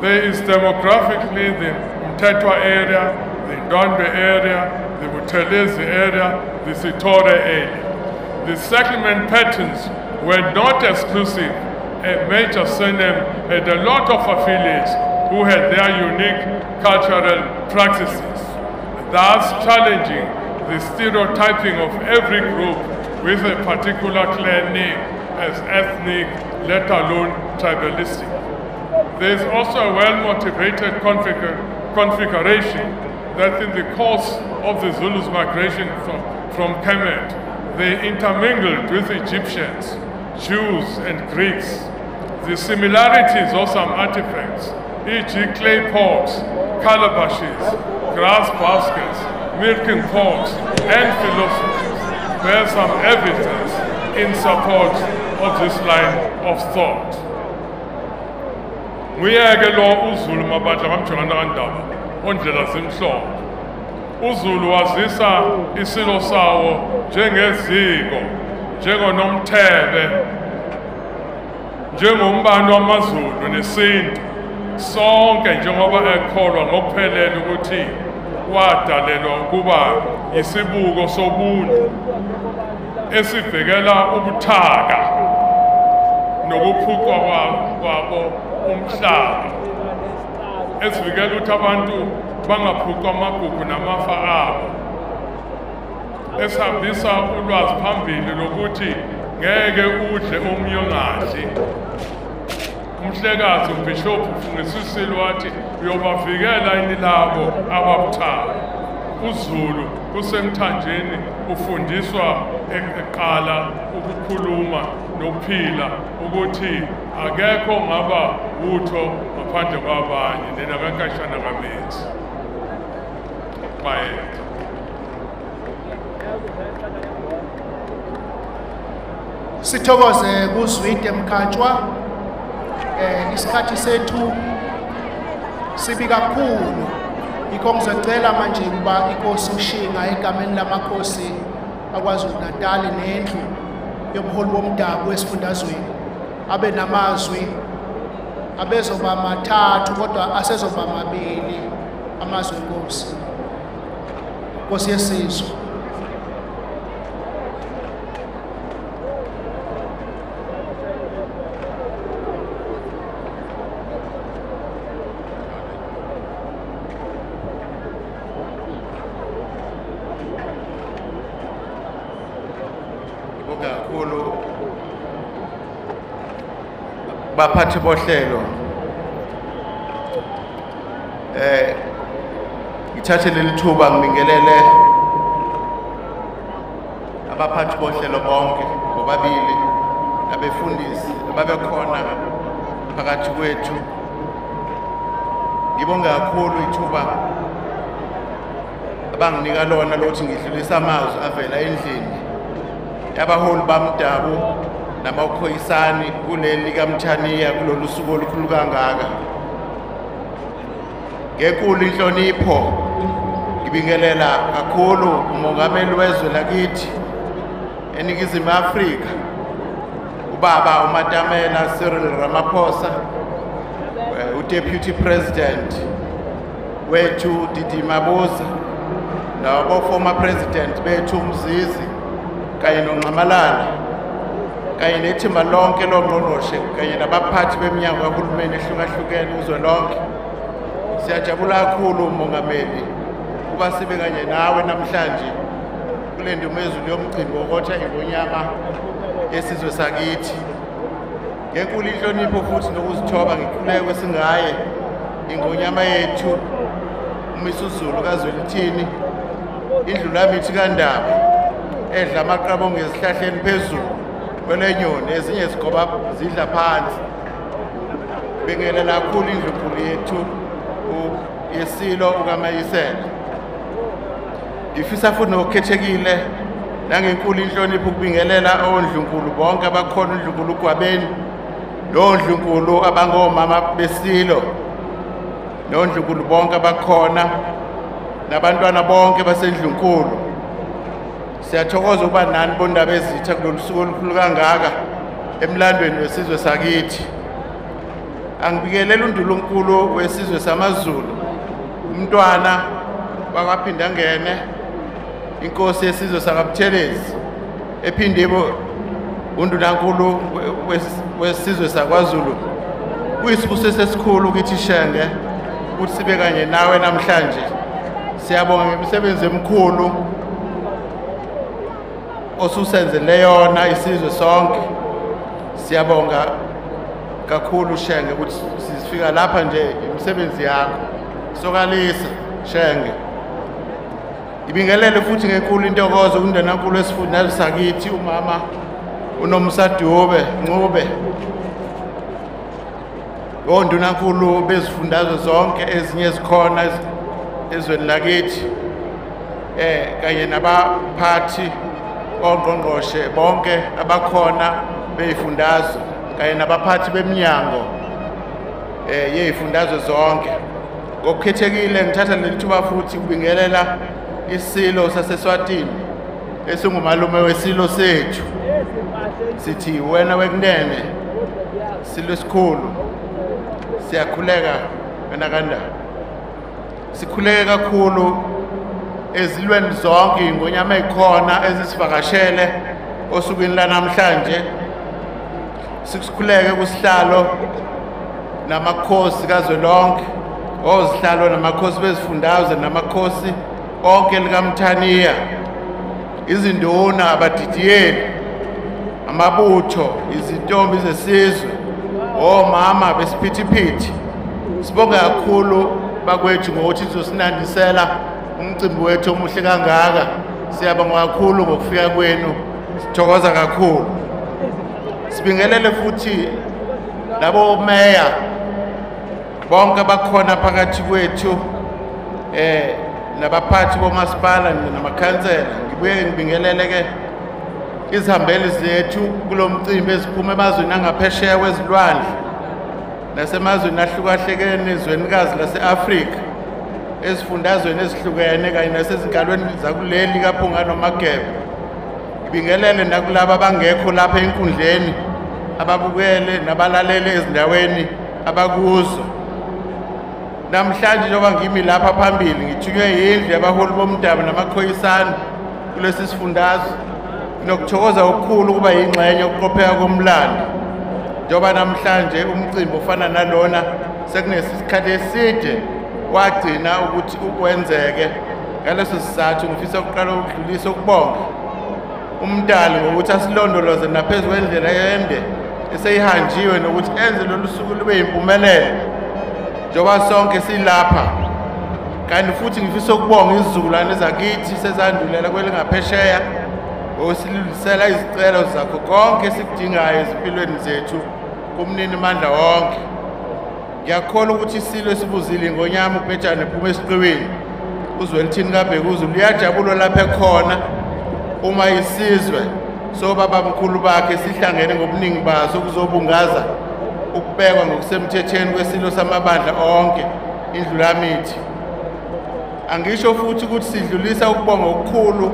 There is demographically the Mtetwa area, the Ndwandwe area, the Buthelezi area, the Sitore area. The settlement patterns were not exclusive. A major surname had a lot of affiliates who had their unique cultural practices, thus challenging the stereotyping of every group with a particular clan name as ethnic, let alone tribalistic. There is also a well-motivated configuration that in the course of the Zulus' migration from, from Kemet, they intermingled with Egyptians, Jews, and Greeks. The similarities of some artifacts, e.g. clay pots, calabashes, grass baskets, milking pots, and philosophies, bear some evidence in support of this line of thought. nguyeke lo uzulu mabandla kamjongana kandaba ondlela zimhlophe uzulu wazisa isilo sawo njengeziko njengonomthebe njengombani wamazulu nesintu sonke njengoba ekholwa ngokuphelele ukuthi wadalelwa ukuba yisibuko sobuntu esivikela ubuthaka nokuphucwa kwabo umhlaba esivikela ukuthi abantu bangaphucwa amagugu namafa abo esihambisa ulwazi phambili lokuthi ngeke udle omnye ongadli. Umhlekazi umbhishophu fungisisile wathi uyobavikela ini labo ababuthaka. Uzulu kusemthanjeni ufundiswa eqala ukukhuluma nokuphila ukuthi akekho ngaba utho ngaphandle kwabanye nina kankashana kametsi. Bayetha sithokoze kuzwide mkhatshwa eh isikhathi sethu sibi kakhulu. Yikho ngizocela manje ukuba inkosi ushinga egameni lamakhosi aKwaZulu Natal nendlu yobuholi bomdabu wesifundazweni abe namazwi abezoba mathathu kodwa asezoba mabili amazwi enkosi. Nkosi yesizwe Ngibonga kakhulu baphathi bohlelo. Eh ngithathe leli thuba ngibingelele abaphathi bohlelo bonke bobabili abefundisi ababekhona phakathi kwethu. Ngibonga kakhulu ithuba abanginika lona lokuthi ngidlulisa amazwi avela endlini yabaholi bamdabu. Namakhoyisani kuleli likamthaniya kulolu suku olukhulu kangaka ngenkulu inhlonipho ngibingelela kakhulu umongameli wezwe lakithi eningizimu afrika ubaba umatamela cyril ramaphosa eh, udeputy president wethu didi mabuza nabo-former president bethu umzizi kanye nongqamalala kanye nethimba lonke longqongqoshe kanye nabaphathi beminyango kahulumeni ehlukahlukene uzwe lonke. Siyajabula kakhulu mongameli kuba sibe kanye nawe namhlanje kule ndumezulu yomcimbi wokotsha ingonyama yesizwe sakithi. Ngenkulu inhlonipho futhi nokuzithoba ngikhuleko esingaye ingonyama yethu umisuzulu kazwelithini indlulamithi kandaba edla amaqabo ngezihlahleni phezulu. Kwelenyoni ezinye zigoba zidla phansi. Bingelela kakhulu indlunkulu yethu yesilo ukamayisela ngifisa futhi nokukhethekile nangenkulu inhlonipho ukubingelela ondlunkulu bonke abakhona undlunkulu ugwabeni nondlunkulu abangomama besilo nondlunkulu bonke abakhona nabantwana bonke basendlunkulu siyathokoza ukuba nani bondaba ezitha kulolu suku olukhulu kangaka emlandweni wesizwe sakithi. Angibikelela undulunkulu wesizwe samazulu. Umntwana wakwaphinda ngene inkosi yesizwe sakabuthelezi ephinde undunankulu we- wes- wesizwe sakwazulu. Kuyisibusiso esikhulu kithi shenge ukuthi sibe kanye nawe namhlanje. Siyabonga ngemisebenzi emikhulu. Osusenzele yona isizwe sonke. Siyabonga kakhulu shenge ukuthi sifika lapha nje imisebenzi yakho. Sokalisa shenge. Ibingelele futhi ngenkulu intokozo kundenankulu esifundazwe sakithi umama unomsadube ncube. Ondunankulu bezifundazwe zonke ezinye zikhona ez- ezweni lakithi eh kanye nabaphathi ongqongqoshe bonke abakhona beyifundazwe kanye nabaphathi beminyango eh yeyifundazwe zonke. Ngokukhethekile ngithatha leli thuba futhi kubingelela isilo saseswatini esingumalume wesilo sethu. Sithi wena wekunene silo esikhulu siyakhuleka wena kandaba sikhuleke kakhulu ezilweni zonke ingonyama ezikhona ezisivakashele osukwini lanamhlanje. Sikukhuleke kusihlalo namakhosi kazwelonke ozihlalo namakhosi bezifundazwe namakhosi onke likamthaniya. Izinduna abadidiyeli amabutho izintombi zesizwe omama besiphithiphithi. Sibonge kakhulu bakwethu ngokuthi sizosinandisela umcimbi wethu omuhle kangaka. Siyabonga kakhulu ngokufika kwenu. Sithokoza kakhulu. Sibingelele futhi labo meya bonke abakhona phakathi kwethu eh nabaphathi bomasipala namakhansela. Ngibuye ngibingelele ke izihambeli zethu kulo mcimbi eziphuma emazweni angaphesheya kwezilwandle nasemazweni ahlukahlukene ezwenikazi lase-afrika. Ezifundazweni ezihlukene kanye nasezinkalweni zakuleli kaphunga nomagebe ngibingelele nakulabo abangekho lapha enkundleni ababukele nabalalele ezindaweni abakuzo. Namhlanje njengoba ngimi lapha phambili ngithunywe yindlu yabaholi bomdabu namakhoyisana kulesi sifundazwe. Nokuthokoza okukhulu ukuba yingxenye yokuqopheka komlando njengoba namhlanje umcimbi ofana nalona sekunesikhathi eside wagcina ukuthi ukwenzeke ngaleso sizathu ngifisa ukuqala ukudlulisa ukubonga umdali ngokuthi asilondoloze naphezu kwendlela ende eseyihanjiwe nokuthi enze lolu suku lube yimpumelelo njengoba sonke silapha. Kanti futhi ngifisa ukubonga izizukulwane ezakithi sezandulela kwelingaphesheya ngokusilungisela izicelo zakho konke esikudingayo ezimpilweni zethu kumnini mandla wonke. Ngiyakholwa ukuthi isilo esibuzile ngonyama ubhejane ephuma esiqiwini uzwelithini kabhekuzulu liyajabula lapha ekhona. Uma isizwe sobabamkhulu bakhe sihlangene ngobuningi baso kuzobungaza ukubekwa ngokusemthethweni kwesilo samabandla onke indlulamithi angisho futhi ukuthi sidlulisa ukubonga okukhulu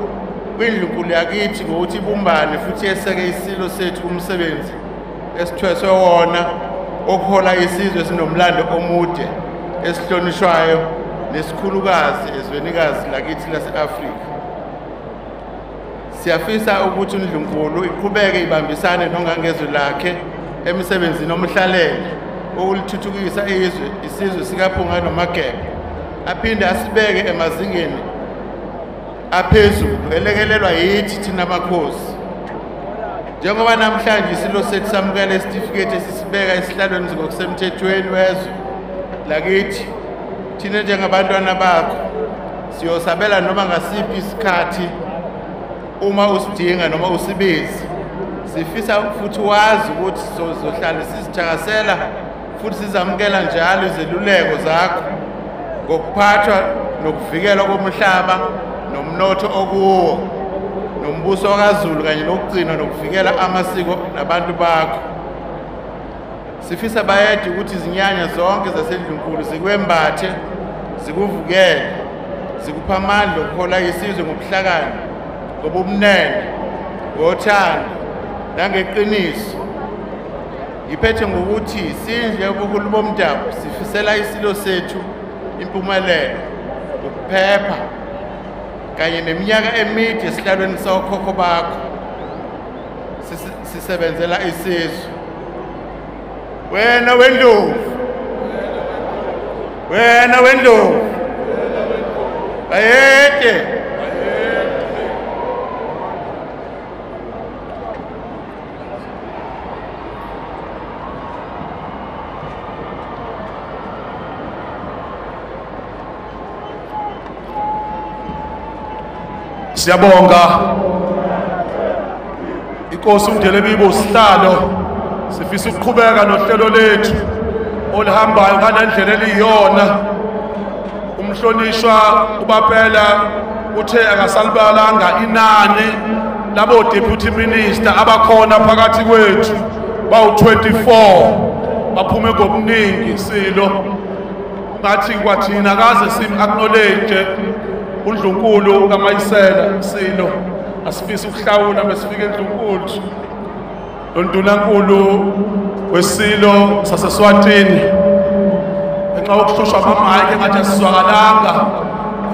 kwindlunkulu yakithi ngokuthi ibumbane futhi yeseke isilo sethu kumsebenzi esithweswe wona. Okuhola isizwe sinomlando omude esihlonishwayo nesikhulukazi ezwenikazi lakithi lase-afrika. Siyafisa ukuthi undlunkulu iqhubeke ibambisane nongangezwe lakhe emsebenzini omhlalele wokulithuthukisa izwe isizwe sikaphunga nomageba aphinde asibeke emazingeni aphezulu elekelelwa yithi thina makhosi. Njengoba namhlanje isilo sethu samukela isitifiketi esisibeka esihlalweni ngokusemthethweni wezwe lakithi thina njengabantwana bakho siyosabela noma ngasiphi isikhathi uma usidinga noma usibizi. Sifisa futhi wazi ukuthi sizohlala sizithakasela futhi sizamukela njalo izeluleko zakho ngokuphathwa nokuvikelwa komhlaba nomnotho okuwo. Nombuso kaZulu kanye nokugcina nokuvikela amasiko nabantu bakho. Sifisa bayede ukuthi izinyanya zonke zasendlunkulu zikwembathe zikuvukele zikupha amandla okuhola isizwe ngobuhlakani ngobumnene ngothando nangeqiniso. Iphethe ngokuthi sinje ubukhulu bomdabu sifisela isilo sethu impumelelo ukuphepha kanye neminyaka emide esihlalweni sawokhokho bakho. Sisebenzela isizwe wena wendlovu. Wena wendlovu. Bayede siyabonga. Inkosi umndelebibo sihlalo sifisa ukuqhubeka nohlelo lethu oluhambayo ngalendlela eliyiyona. Umhlonishwa ubapela uthe akasalibalanga inani labo deputy minister abakhona phakathi kwethu bawu-24 baphume ngobuningi silo. Ngathi kwathina kaze sim-acknowledge undlunkulu kamayisela silo asifisa ukuhlawula mesifika endlunkulu londunankulu wesilo saseswatini. Ngenxa yokuhlushwa kwamayike engathi asizwakalanga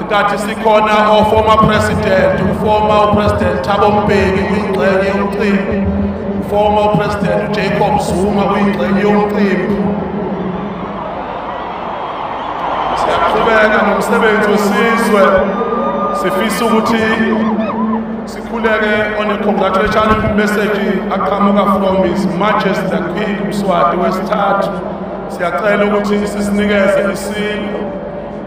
inkathi sikhona o-former president uformer upresident thabo mbeki uyingxenye yomcimbi. Uformer upresident ujacob zuma uyingxenye yomcimbi. Siyaqhubeka nomsebenzi wesizwe. Sifisa ukuthi sikhuleke on a congratulatory message aqhamuka from his majesty the king mswati wesithathu. Siyacela ukuthi sisinikeze isilo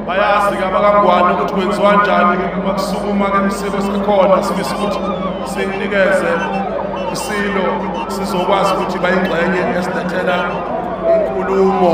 bayazi-ke abakangwane ukuthi kwenziwa njani uma kusukuma-ke isilo sakhona. Sifisa ukuthi sinikeze isilo sizokwazi ukuthi bayingxenye esilethela inkulumo.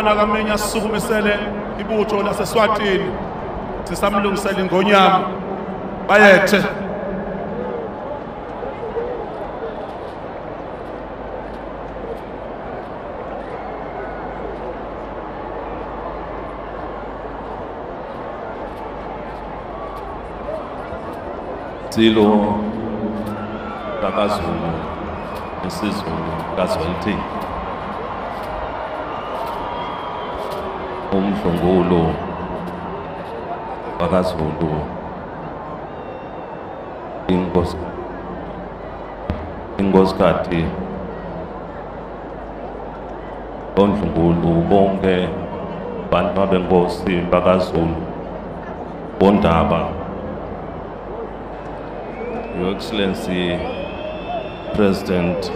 umntwana kamenya sisukumisele ibutho laseswatini. Sisamlungisele ingonyama. Bayethe. Silo lakazulu nesizulu kazwelithini. Umhlungulo wakaZulu. Inkosi inkosikati ondlunkulu bonke bantu abenkosi bakaZulu. Bondaba. Your Excellency President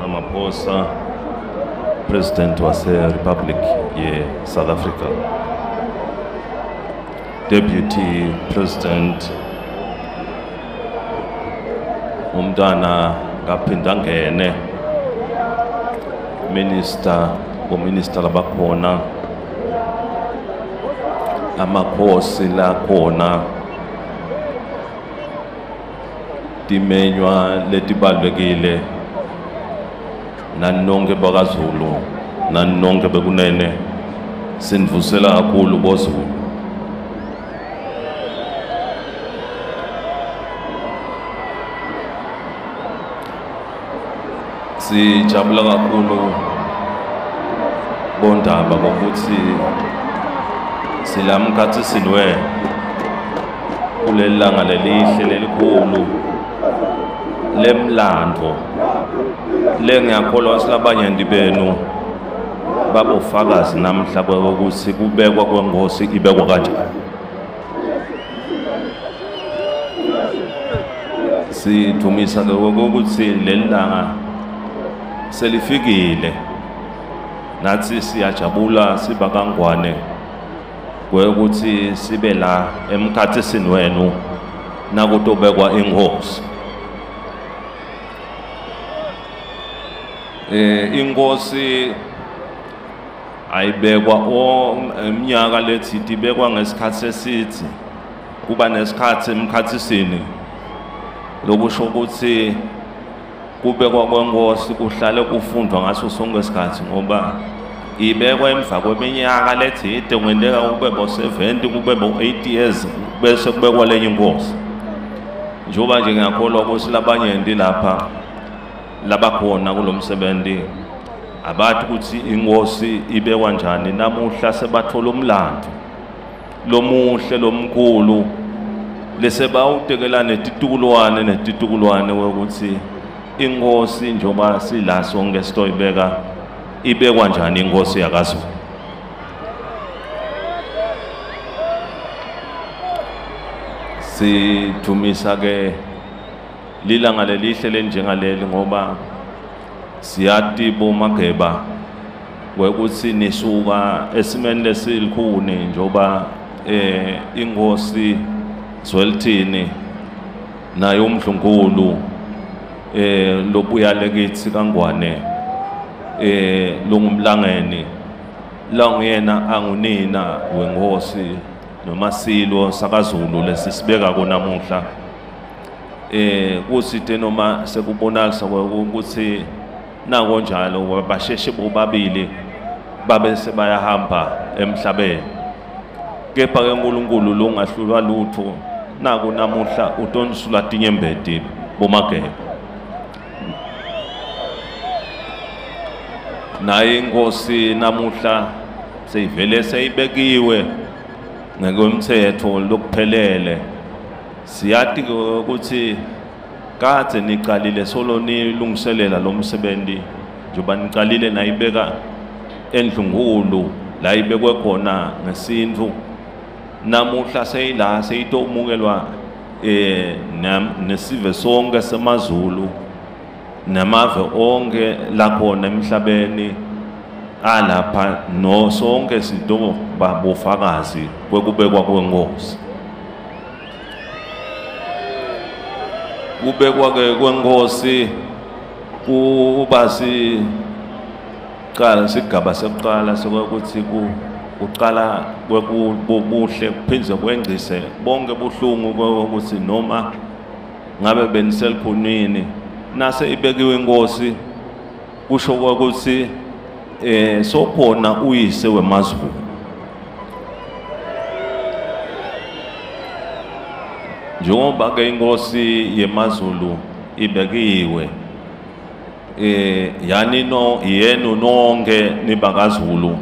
Ramaphosa President wase-Republic ye-South Africa. Deputy President umntana ngaphinda ngene Minister ominister labakhona. Amakhosi lakhona. Timenywa letibalulekile nani nonke bakaZulu nani nonke bekunene. Sinivusela kakhulu boZulu. Sijabula kakhulu bondaba ngokuthi silamkhathisinwe kuleli langa lelihle lelikhulu lemlandvo le ngiyakholwa silabanyenti benu. Babofakazi namhla kokuthi kubekwa kwengosi ibekwa kanjani? Sithumisa ke ukuthi leli langa selifikile. Nathi siyajabula siba kangwane kwekuthi sibe la emkhathisini wenu nakutobekwa inkosi eh inkosi ayibekwa iminyaka lethi ibekwa ngesikhathi sesithi kuba nesikhathi emkhathisini. Lokusho ukuthi kubekwa kwenkosi kuhlale kufundwa ngaso sonke isikhathi ngoba ibekwa emva kweminyaka lethide kwenteka kube bo-70 kube bo-80 years bese kubekwa lenye inkosi. Njengoba nje ngiyakholwa ukuthi labanyenti lapha labakhona kulo msebenzi. Abathi ukuthi inkosi ibekwa njani namuhla sebathola umlando lomuhle lomkhulu lese bawutekela netitukulwane netitukulwane wokuthi inkosi njengoba sila sonke sitoyibeka ibekwa njani inkosi yakaZulu. Sithumisa ke lilanga lelihle lenjengaleli ngoba siyati bomageba kwekuthi nisuka esimeni lesilikhuni njengoba eh inkosi Zwelithini naye umdlunkulu eh lobuya lekithi kangwane eh longumlangeni. La nguyena angunina wenkosi nomasilo sakaZulu lesisibeka konamuhla eh kusite noma sekubonakalisa ukuthi nako njalo basheshe bobabili babe sebayahamba emhlabeni. Kepha ke uNkulunkulu lo ungahlulwa lutho naku namuhla utonisula tinyembeti bomageba naye inkosi namuhla seyivele seyibekiwe ngekwemthetho lokuphelele. Siyati ukuthi kade niqalile solo nilungiselela lo msebenzi njengoba niqalile nayibeka endlungulu la ibekwe khona ngesintfu. Namuhla seyila seyitomukelwa eh nesive sonke semazulu namave onke lakhona emhlabeni alapha no sonke sinto babofakazi kwekubekwa kwenkosi. Kubekwa ke kwenkosi kuba si qala sigaba sokuqala sokuthi ku uqala kwekubuhle kuphindze kwengcise bonke buhlungu ukuthi noma ngabe beniselikhunini nase ibekiwe inkosi kusho ukuthi eh sokhona uyise wemazulu. Njengoba ke inkosi yemazulu ibekiwe eh yani no yenu nonke nibakazulu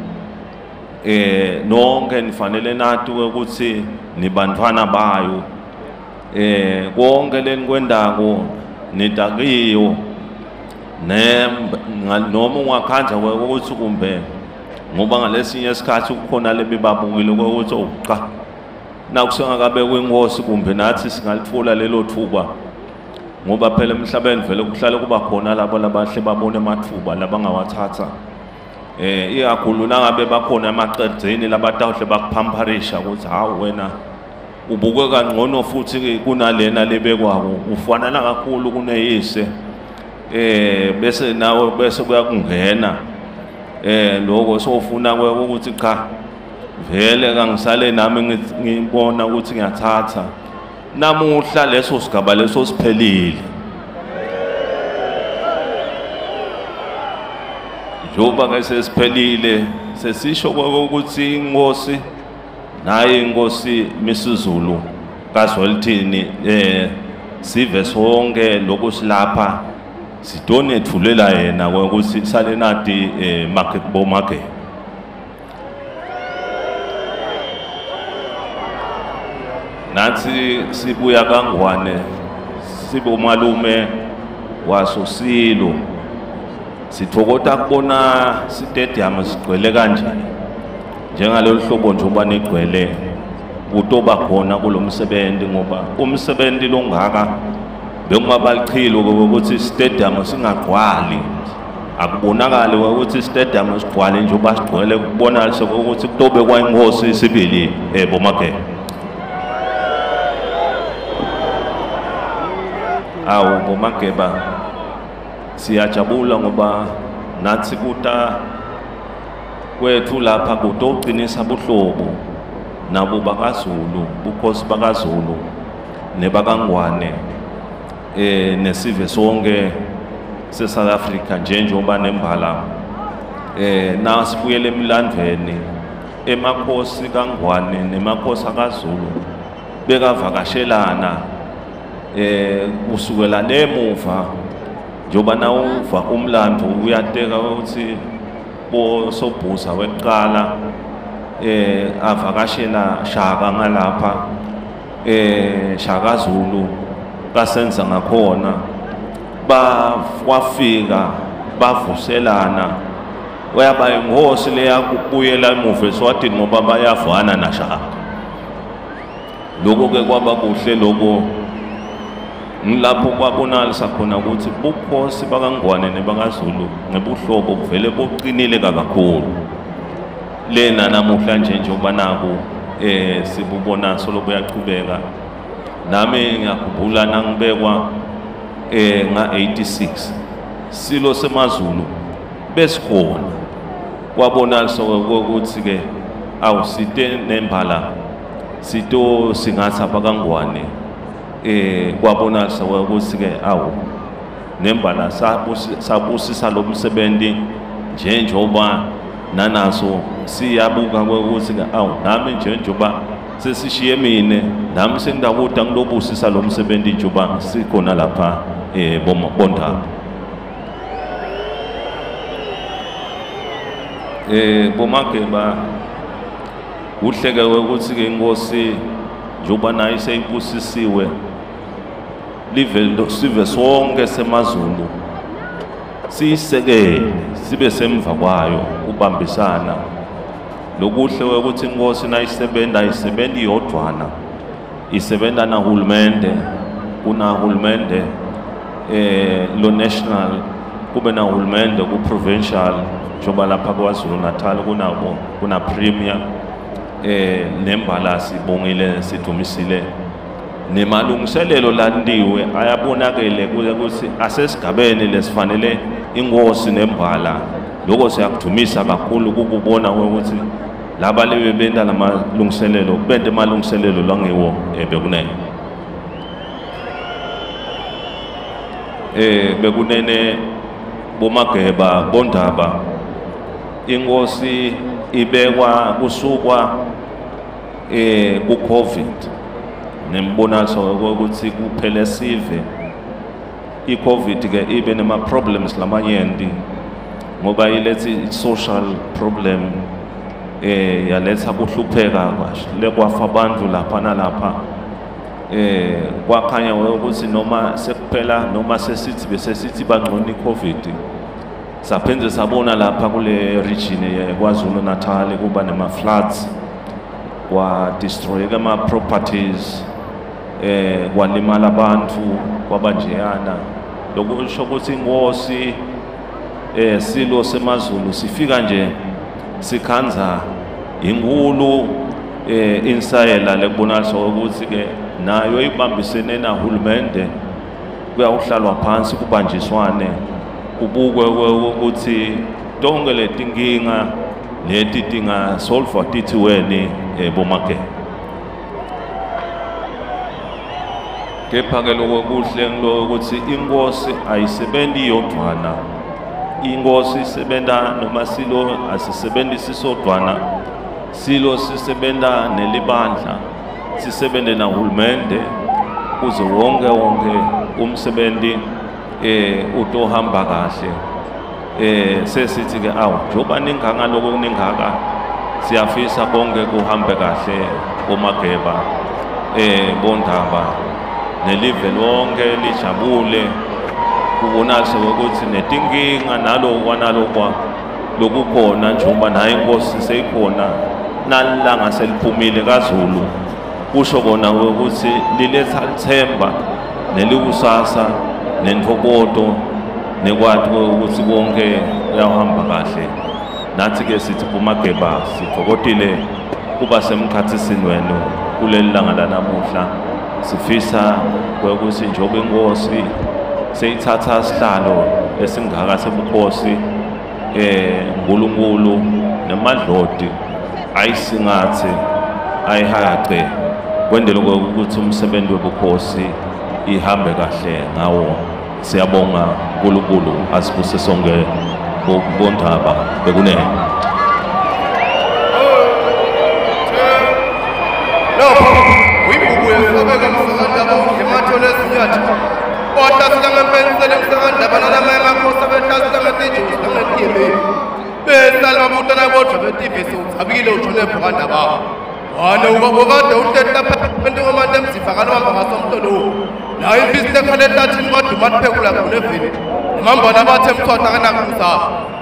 eh nonke nifanele nati ukuthi nibantwana bayo eh konke lenikwendako nitakiyo ne noma ungakhanja ukuthi kumbe ngoba ngalesinye isikhathi kukhona lebebabukile ukuthi oqa nakusengakabekwa inkosi kumbe nathi singalitfola lelo thuba ngoba phela emhlabeni vele kuhlale kuba khona labo labahle babona emathuba labangawathatha. Eh ikakhulu nangabe bakhona emaqedzeni labatawuhle bakuphamparisha ukuthi hawu wena ubukeka ngcono futhi kunalena lebekwako ufanana kakhulu kuneyise. Eh bese nawe bese kuyakungena. Eh lokho sofuna ukuthi cha vele kangisale nami ngi- ngibona ukuthi ngiyathatha. Namuhla leso sigaba leso siphelile. Njengoba ke sesiphelile sesisho ukuthi inkosi naye inkosi misizulu kazwelithini eh sive sonke lokusilapha sidonethulela yena ukuthi sale nati eh market bomake nathi sibuya kangwane sibomalume wasosilo sithokota kubona stadium sigcwele kanjani njengalolu hlobo nje uba nigcwele utoba khona kulo msebenzi ngoba umsebenzi longaka bekungabalichilo ukuthi stadium singagcwali. Akubonakali ukuthi stadium sigcwale nje uba sigcwele kubonakala ukuthi kutobe kwayinkosi sibili eh bomageba awu bomageba siyajabula ngoba nathi kuta kwethu lapha kutoqinisa buhlobo nabo bakazulu bukhosi bakazulu nebakangwane eh nesive sonke se-South Africa njengoba nembala eh nasibuyele emlandweni emakhosi kangwane nemakhosi akazulu bekavakashelana. Eh kusukela nemuva njoba nawuva umlando uyateka ukuthi bosobhuza weqala eh avakashela shaka ngalapha eh shaka Zulu kasenza ngakhona. Bafika bavuselana. Uyaba ingosi leya kubuyela emuva eswatini ngoba bayavana na shaka lokho ke kwaba kuhle lokho ngilapho kwabonalisa khona ukuthi bukhosi bakangwane nebakazulu ngebuhlobo kuvele buqinile kakhulu. Lena namuhla nje njengoba naku eh sibubona solo buyachubeka nami ngiyakhumbula nangibekwa eh nga86 silo semazulu besikhona. Kwabonalisa ukuthi ke awusite nembala sito singathi abakangwane eh kwabonakala ukuthi ke awu. Nembala sabusi- sabusisa lo msebenzi njengoba nanaso siyabuka ukuthi ke awu nami njengoba sesishiye mine nami sengidakuda ngilobusisa lo msebenzi njengoba sikhona lapha eh bondaba. Eh bomageba kuhleke ukuthi ke inkosi njengoba nayo seyibusisiwe live sive sonke semazulu. Siyisekele sibe semva kwayo ubambisana lokuhle ukuthi inkosi nayisebenza ayisebenzi yodwana. Isebenza nahulumende kunahulumende eh lo national kube nahulumende ku-provincial njengoba lapha kwazulu natal kunabo kuna premier eh nembala sibongile sidumisile. Nemalungiselelo landiwe ayabonakele kuze ukuthi asesigabeni lesifanele inkosi nembala. Lokho siyakudumisa kakhulu kukubona ukuthi laba lebe benta lamalungiselelo bente malungiselelo langiwo bekunene eh bekunene bomageba bondaba. Inkosi ibekwa kusukwa eh ku covid. Nembonakaliso ukuthi kuphele sive. I-covid ke ibe nema-problems lamanyenti ngoba ilethe i-social problem eh yaletha kuhlupheka kwasho kwafa abantu lapha nalapha eh kwakhanya ukuthi noma sekuphela noma sesithi bese sithi bangcono i-covid saphinde sabona lapha kule region yeKwaZulu Natal kuba nema floods kwa destroy ama properties eh kwalimala abantu kwabanjeyana. Lokusho ukuthi inkosi eh silo semazulu sifika nje sikhanza inkulu eh insayela lekubonakala ukuthi ke nayo ibambisene nahulumende. Kuyawuhlalwa phansi kubanjiswane kubukwe ukuthi tonke letinkinga leti tingasolvwa tithi weni bomageba kepha-ke loko kuhle ngilo ukuthi inkosi ayisebenzi yodwana. Inkosi isebenta noma silo asisebenzisi sodwana silo sisebenta nelibandla sisebente nahulumende kuze wonke wonke umsebenzi eh utohamba kahle. Eh sesithi ke awu njoba ningaka lokho kuningaka siyafisa konke kuhambe kahle komageba eh bondaba nelive lonke lijabule. Kubonakala ukuthi netinkinga nalokwa nalokwa lokukhona njengoba nayo inkosi seyikhona nalilanga seliphumile kaZulu. Kusho kona ukuthi liletha lithemba nelikusasa nentokoto nekwati ukuthi konke kuyahamba kahle. Nathi ke sithi kumageba sitokotile kuba semkhathisini wenu kuleli langa lanamuhla. Sifisa ukuthi njengoba inkosi seyithatha sihlalo esingaka sebukhosi eh uNkulunkulu nemadlodi ayisingathe ayihaqe kwendele ukuthi umsebenzi webukhosi ihambe kahle ngawo. Siyabonga uNkulunkulu asibuse sonke bondaba bekunene. Jérusalem sera dabana na mai ma ko sabe ta sanga te ju sanga ti me be salma butana bo sabe ti be so sabi lo chole pura daba wa no ba bo ba de unte ta pa pende o madam si fa kana ma ba som to do la i bis te kale ta chin ba tu mat pe kula kule fe mamba na ba tem to ta kana kusa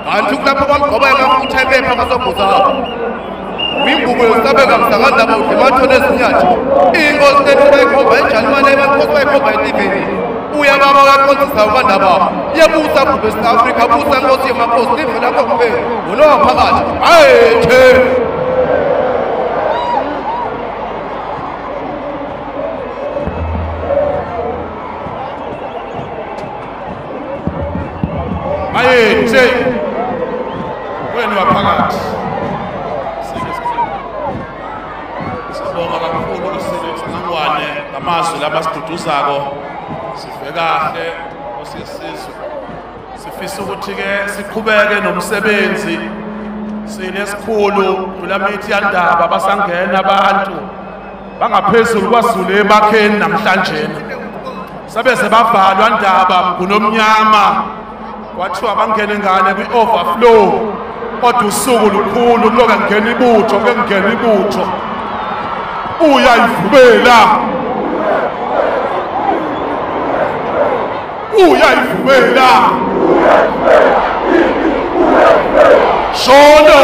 kan tuk na pa ba ko ba ma ku chai be pa ka so kusa 민국을 싸배감 상한다고 대마천에 승리하지 이곳에 트라이코 발찬만에만 코스파이코 발디베니 uya baba waqondisa ubandaba yebusa buvest africa busa nkosi yemakosi livelakho kuphela. Ngulowa phakathi ayethe ayethe wenu waphakathi. Sibonga kakhulu usibe singangwane ngamazwi labasiduduzako. Sive kahle nkosi yesizwe sifisa ukuthi-ke siqhubeke nomsebenzi. Sinesikhulu kulamithi yandaba basangena abantu. Bangaphezulu kwazulu ebakheni namhlanje. Sebeze bavalwa ndaba ngunomnyama kwathiwa bangene ngane kwi-overflow. Kodwa usuku lukhulu kuloke ngena ibutho ke ngena ibutho uyayivubela uyayivubela shono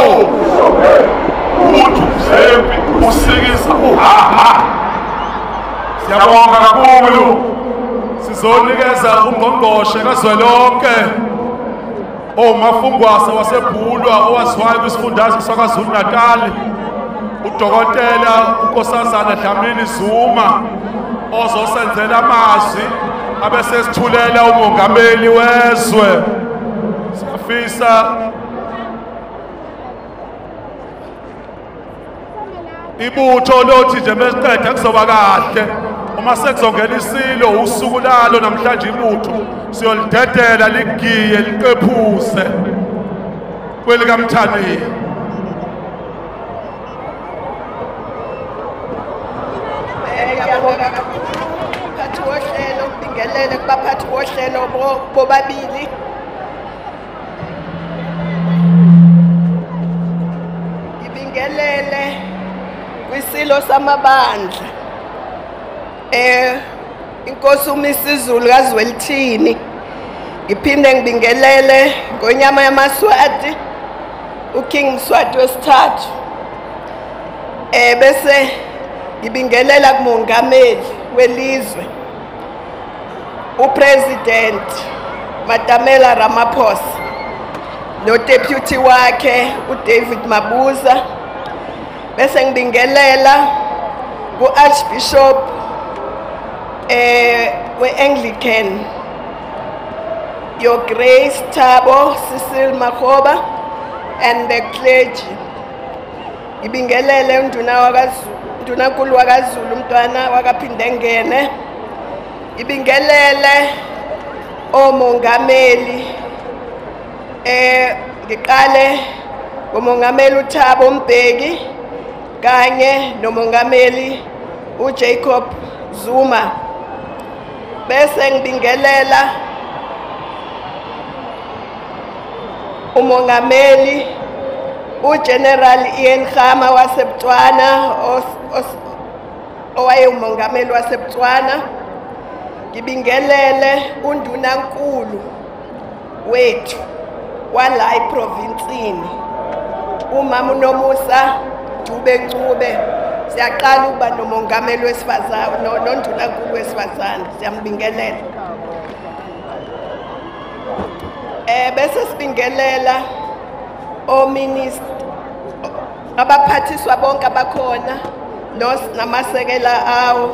uthi uzempi usikisa uhaha siyabonga kakhulu. Sizonikeza ungqongqoshe kazwelonke omafungwasa wasebhulwa owaziwayo kwisifundazwe sakwazulu natali udokotela unkosazana dlamini zuma ozosenzela amazwi abesesithulela umongameli wezwe. Siyafisa ibutho lothi nje mesiqeda kuzoba kahle. Uma sekuzongena isilo usuku lalo namhlanje ibutho siyolidedela ligiye liqephuse. Kwelikamthaneni ngibingelele kubaphathi bohlelo bo- bobabili ngibingelele kwisilo samabandla. Eh inkosi umisizulu kaZwelithini ngiphinde ngibingelele ngonyama yamaswati uking Mswati wesithathu. Eh bese ngibingelela kumongameli welizwe. Upresident Matamela Ramaphosa nodeputy wakhe uDavid Mabuza bese ngibingelela kuarchbishop eh weAnglican Your Grace Thabo Cecil Makhoba and the clergy. Ngibingelele unduna wakaZulu undunankulu wakaZulu umntwana wakaphinde ngene ngibingelele omongameli eh ngiqale ngomongameli uThabo Mbeki kanye nomongameli uJacob Zuma. Bese ngibingelela umongameli uGeneral Ian Khama waseButswana os- os- owayeumongameli waseButswana ngibingelele undunankulu wethu wala eprovinsini umama unomusa Dube Ncube. Siyaqala ukuba nomongameli wesifazane no- nondunankulu wesifazane. Siyambingelela. Eh bese sibingelela ominister abaphathiswa bonke abakhona namasekela awo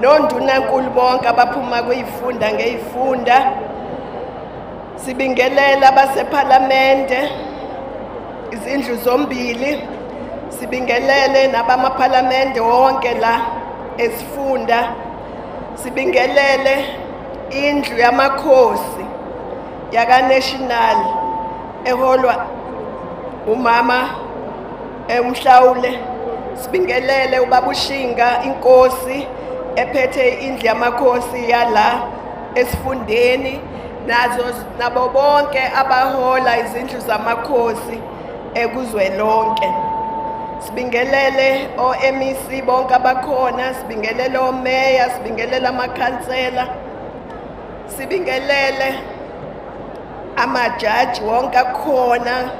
nondunankulu bonke abaphuma kuyifunda ngeyifunda. Sibingelela abasephalamende izindlu zombili. Sibingelele nabamaphalamende wonke la esifunda. Sibingelele indlu yamakhosi yaka-national eholwa umama emhlawule. Sibingelele ubabushinga inkosi ephethe indlu yamakhosi yala esifundeni nazo nabo bonke abahola izindlu zamakhosi ekuzwelonke. Sibingelele o-MEC bonke abakhona sibingelele omeya sibingelele amakhansela sibingelele amajaji wonke akhona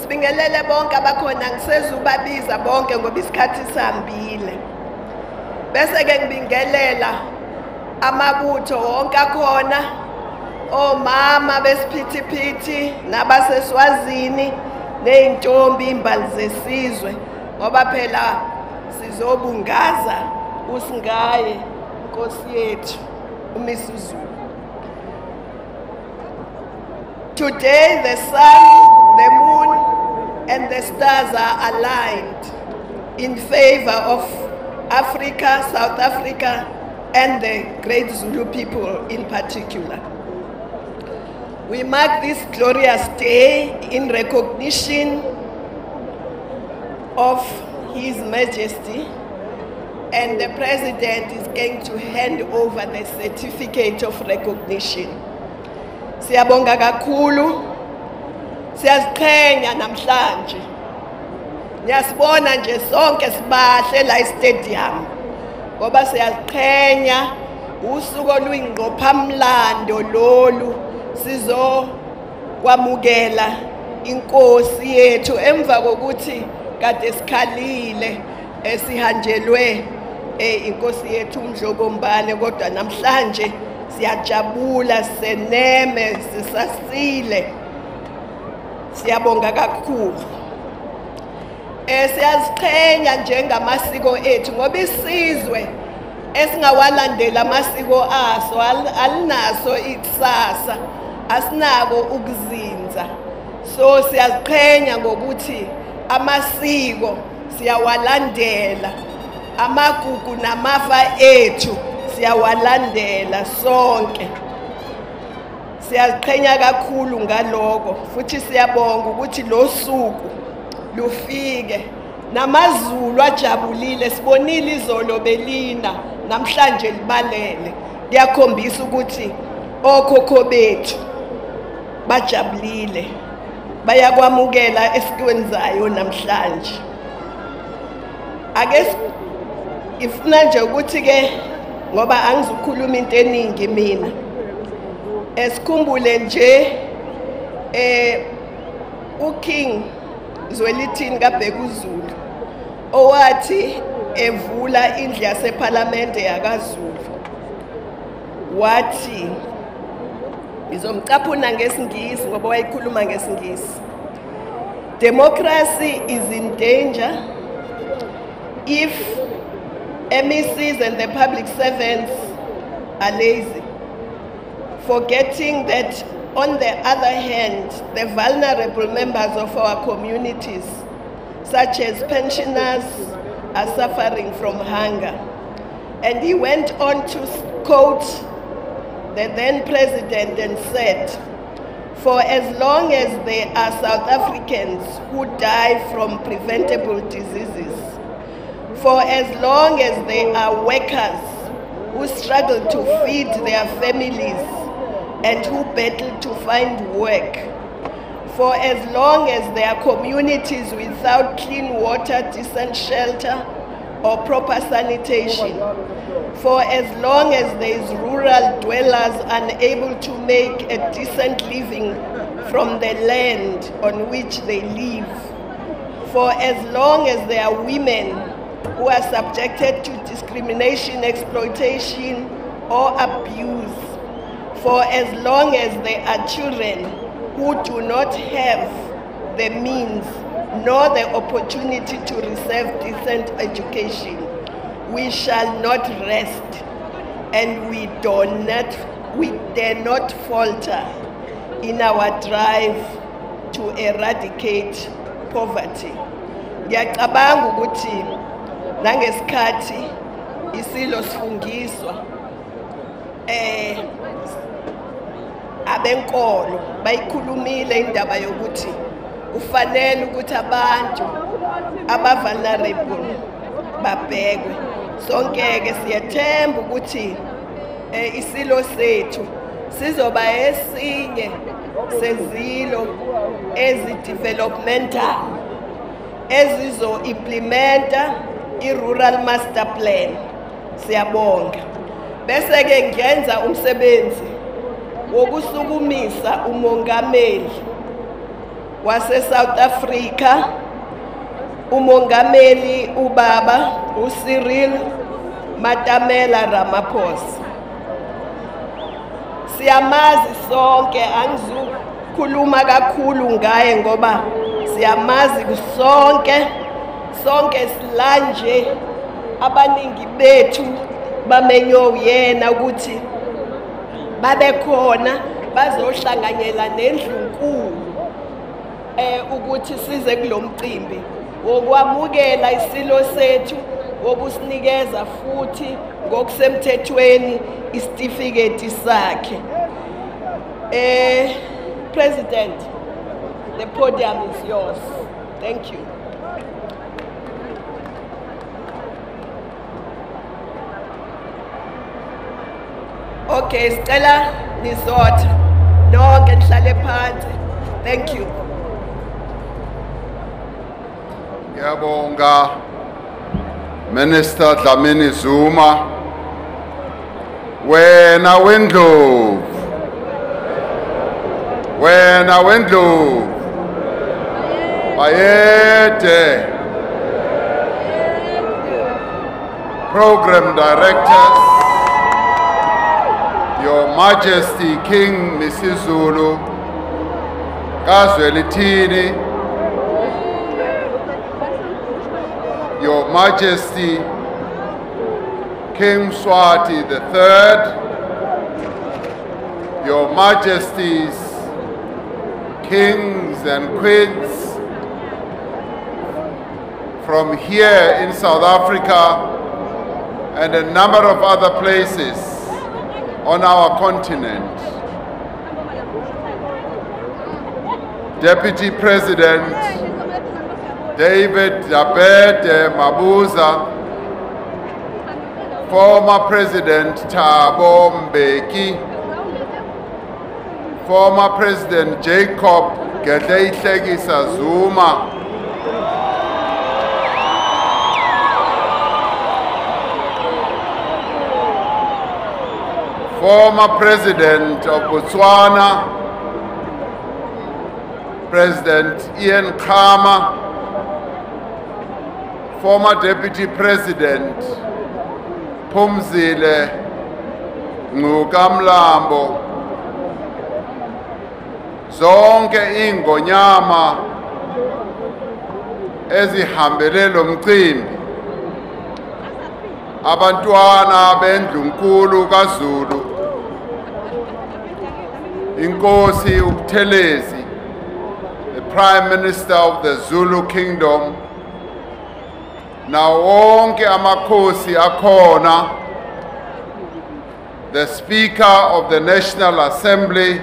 sibingelele bonke abakhona. Ngisezubabiza bonke ngoba isikhathi sihambile. Bese-ke ngibingelela amabutho wonke akhona omama besiphithiphithi nabaseswazini ney'ntombi imbali zesizwe ngoba phela sizobungaza usingaye inkosi yethu umisuzulu Today the sun, the moon, and the stars are aligned in favor of Africa, South Africa, and the great Zulu people in particular. We mark this glorious day in recognition of His Majesty, and the President is going to hand over the certificate of recognition. Siyabonga kakhulu. Siyaziqhenya namhlanje. Niyasibona nje sonke sibahle la e-stadium. Ngoba siyaziqhenya usuku oluyingqophamlando lolu sizo kwamukela inkosi yethu emva kokuthi kade sikhalile esihanjelwe eh inkosi yethu umdlobombane kodwa namhlanje siyajabula seneme sisasile siyabonga kakhulu eh siyaziqhenya njengamasiko ethu ngoba isizwe esingawalandela amasiko aso al- alinaso ikusasa asinako ukuzinza. So siyaziqhenya ngokuthi amasiko siyawalandela amagugu namafa ethu siyawalandela sonke. Siyaziqhenya kakhulu ngaloko futhi siyabonga ukuthi lo suku lufike. Namazulu ajabulile sibonile izolo belina namhlanje libalele. Kuyakhombisa ukuthi okhokho bethu bajabulile bayakwamukela esikwenzayo namhlanje. Ake ngifuna nje ukuthi ke ngoba angizukhuluma into eningi mina. Esikhumbule nje eh uking Zwelithini kaBhekuzulu owathi evula indlu yasephalamende yakaZulu. Wathi ngizomcaphuna ngesingisi ngoba wayikhuluma ngesingisi. Democracy is in danger. If MECs and the public servants are lazy forgetting that on the other hand the vulnerable members of our communities such as pensioners are suffering from hunger. And he went on to quote the then president and said, For as long as there are South Africans who die from preventable diseases, for as long as there are workers who struggle to feed their families and who battle to find work, for as long as there are communities without clean water, decent shelter, or proper sanitation, for as long as there is rural dwellers unable to make a decent living from the land on which they live, for as long as there are women who are subjected to discrimination, exploitation, or abuse, for as long as there are children who do not have the means nor the opportunity to receive decent education, we shall not rest and we do not, we dare not falter in our drive to eradicate poverty. Ngiyacabanga ukuthi nangesikhathi isilo sifungiswa eh abenkolo bayikhulumile indaba yokuthi kufanele ukuthi abantu aba-vulnerable babhekwe. Sonke-ke siyethemba ukuthi um isilo sethu sizoba esinye sezilo ezi-developmental ezizo-implementa i-rural master plan. Siyabonga. Bese-ke ngenza umsebenzi wokusukumisa umongameli wase-South Africa umongameli ubaba uCyril Matamela Ramaphosa. Siyamazi sonke angizukhuluma kakhulu ngaye ngoba siyamazi sonke sonke silanje abaningi bethu bamenyo yena ukuthi babe khona bazohlanganyela nendlunkulu eh ukuthi size kulomcimbi wokwamukela isilo sethu wokusinikeza futhi ngokusemthethweni isitifiketi sakhe. Eh president the podium is yours. Thank you. Okay, sicela nizotha nonke nihlale phansi. Thank you. Ngiyabonga Minister Dlamini Zuma. Wena wendlovu. Wena wendlovu. Bayede. Program directors your majesty king misuzulu kazwelithini. Your Majesty, King Swati III, Your Majesties, Kings and Queens. From here in South Africa and a number of other places on our continent. Deputy President David Dabede Mabuza, former President Thabo Mbeki, former President Jacob Gedleyihlekisa Zuma, former President of Botswana, President Ian Khama, former Deputy President Phumzile Ngcukamlambo, zonke ingonyama ezihambele lo mcimbi. Abantwana bendlunkulu kaZulu. Inkosi ubuthelezi the prime minister of the Zulu kingdom. Na wonke amakhosi akhona. The speaker of the national assembly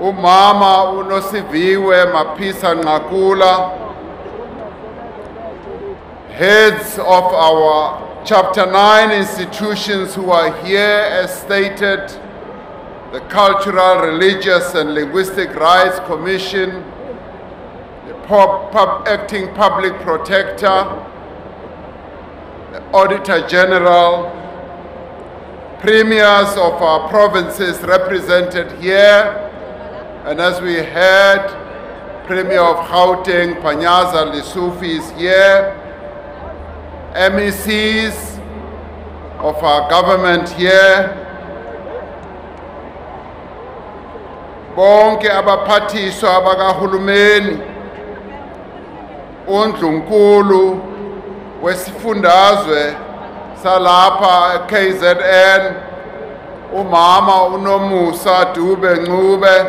umama unosiviwe mapisa nqakula. Heads of our chapter 9 institutions who are here as stated. The cultural religious and linguistic rights commission. The acting public protector. The auditor general. Premiers of our provinces represented here. And as we heard, Premier of Gauteng, Panyaza Lesufi is here. MECs of our government here. Bonke abaphathiswa abakahulumeni, undlunkulu wesifundazwe salapha KZN, umama unomusa Dube Ncube,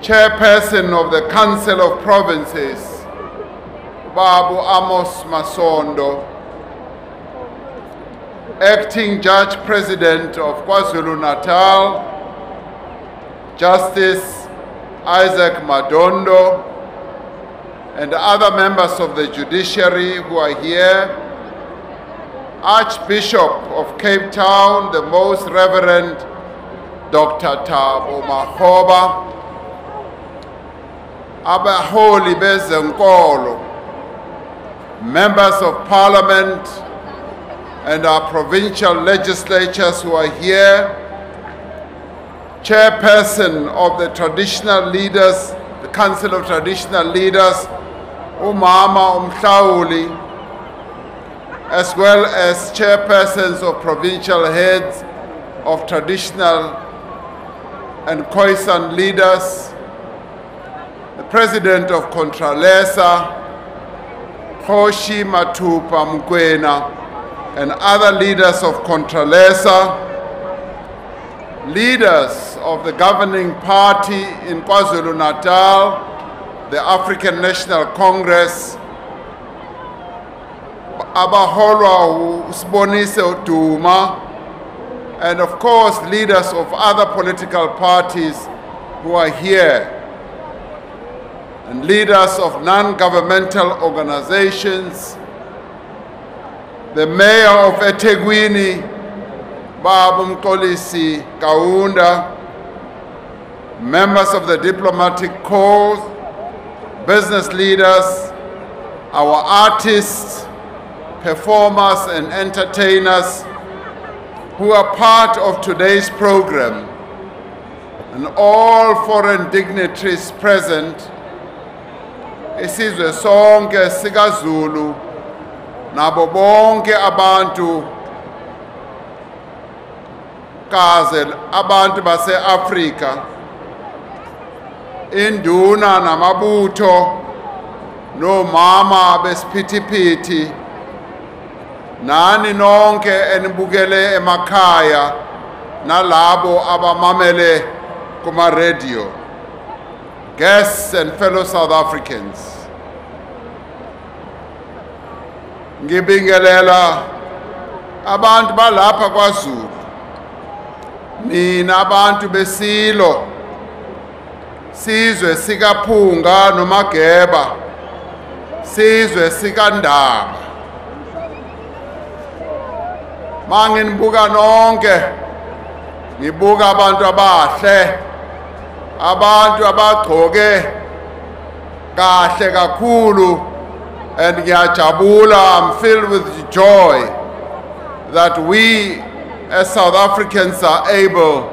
chairperson of the Council of Provinces, Babu Amos Masondo, acting judge president of KwaZulu Natal, Justice Isaac Madondo, and other members of the judiciary who are here, Archbishop of Cape Town, the Most Reverend Dr. Thabo Makgoba, abaholi bezenkolo members of parliament and our provincial legislatures who are here chairperson of the traditional leaders the council of traditional leaders umama umhlawuli as well as chairpersons of provincial heads of traditional and Khoisan leaders the president of Contralesa, Khoshi Matupa and other leaders of Contralesa, leaders of the governing party in KwaZulu Natal, the African National Congress, abaholwa uSibonise Duma, and of course leaders of other political parties who are here and leaders of non-governmental organizations, the mayor of eThekwini, Babu Mxolisi Kaunda, members of the diplomatic corps, business leaders, our artists, performers and entertainers who are part of today's program, and all foreign dignitaries present isizwe sonke sikaZulu nabo bonke abantu kaze abantu baseAfrika induna namabutho nomama besiphithiphithi nani nonke enibukele emakhaya nalabo abamamele kuma radio guests and fellow South Africans. Ngibingelela abantu balapha kwaZulu. Mina abantu besilo sizwe sikaphunga nomageba sizwe sikandaba manginibuka nonke ngibuka abantu abahle abantu abagcoke kahle kakhulu and ngiyajabula i'm filled with joy that we as south africans are able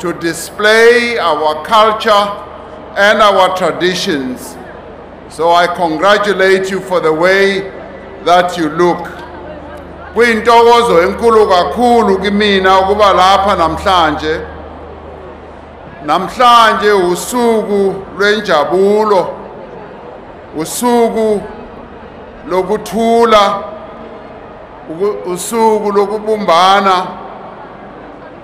to display our culture and our traditions. So i congratulate you for the way that you look. Kuyintokozo enkulu kakhulu kimina ukuba lapha namhlanje namhlanje usuku lwenjabulo usuku lokuthula uku- usuku lokubumbana.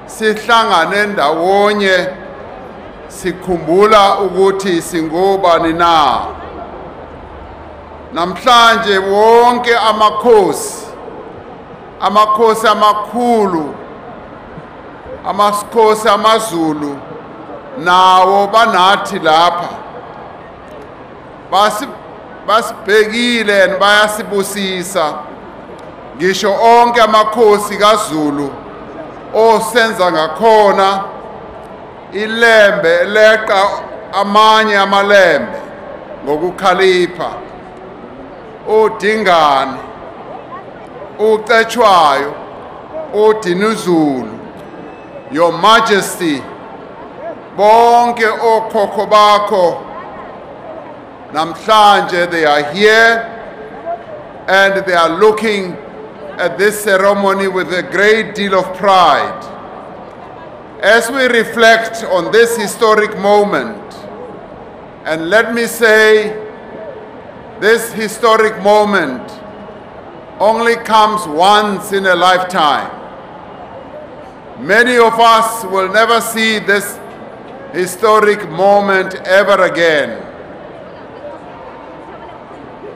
Sihlangane ndawonye sikhumbula ukuthi singobani na. Namhlanje wonke amakhosi amakhosi amakhulu amakhosi amazulu nawo banathi lapha. Basi basibhekile bayasibusisa. Ngisho onke amakhosi kaZulu osenza ngakhona ilembe leqa amanye amalembe ngokukhalipha. Udingane ucetshwayo udinuzulu your majesty bonke okhokho bakho namhlanje they are here and they are looking at this ceremony with a great deal of pride as we reflect on this historic moment and let me say this historic moment only comes once in a lifetime. Many of us will never see this historic moment ever again.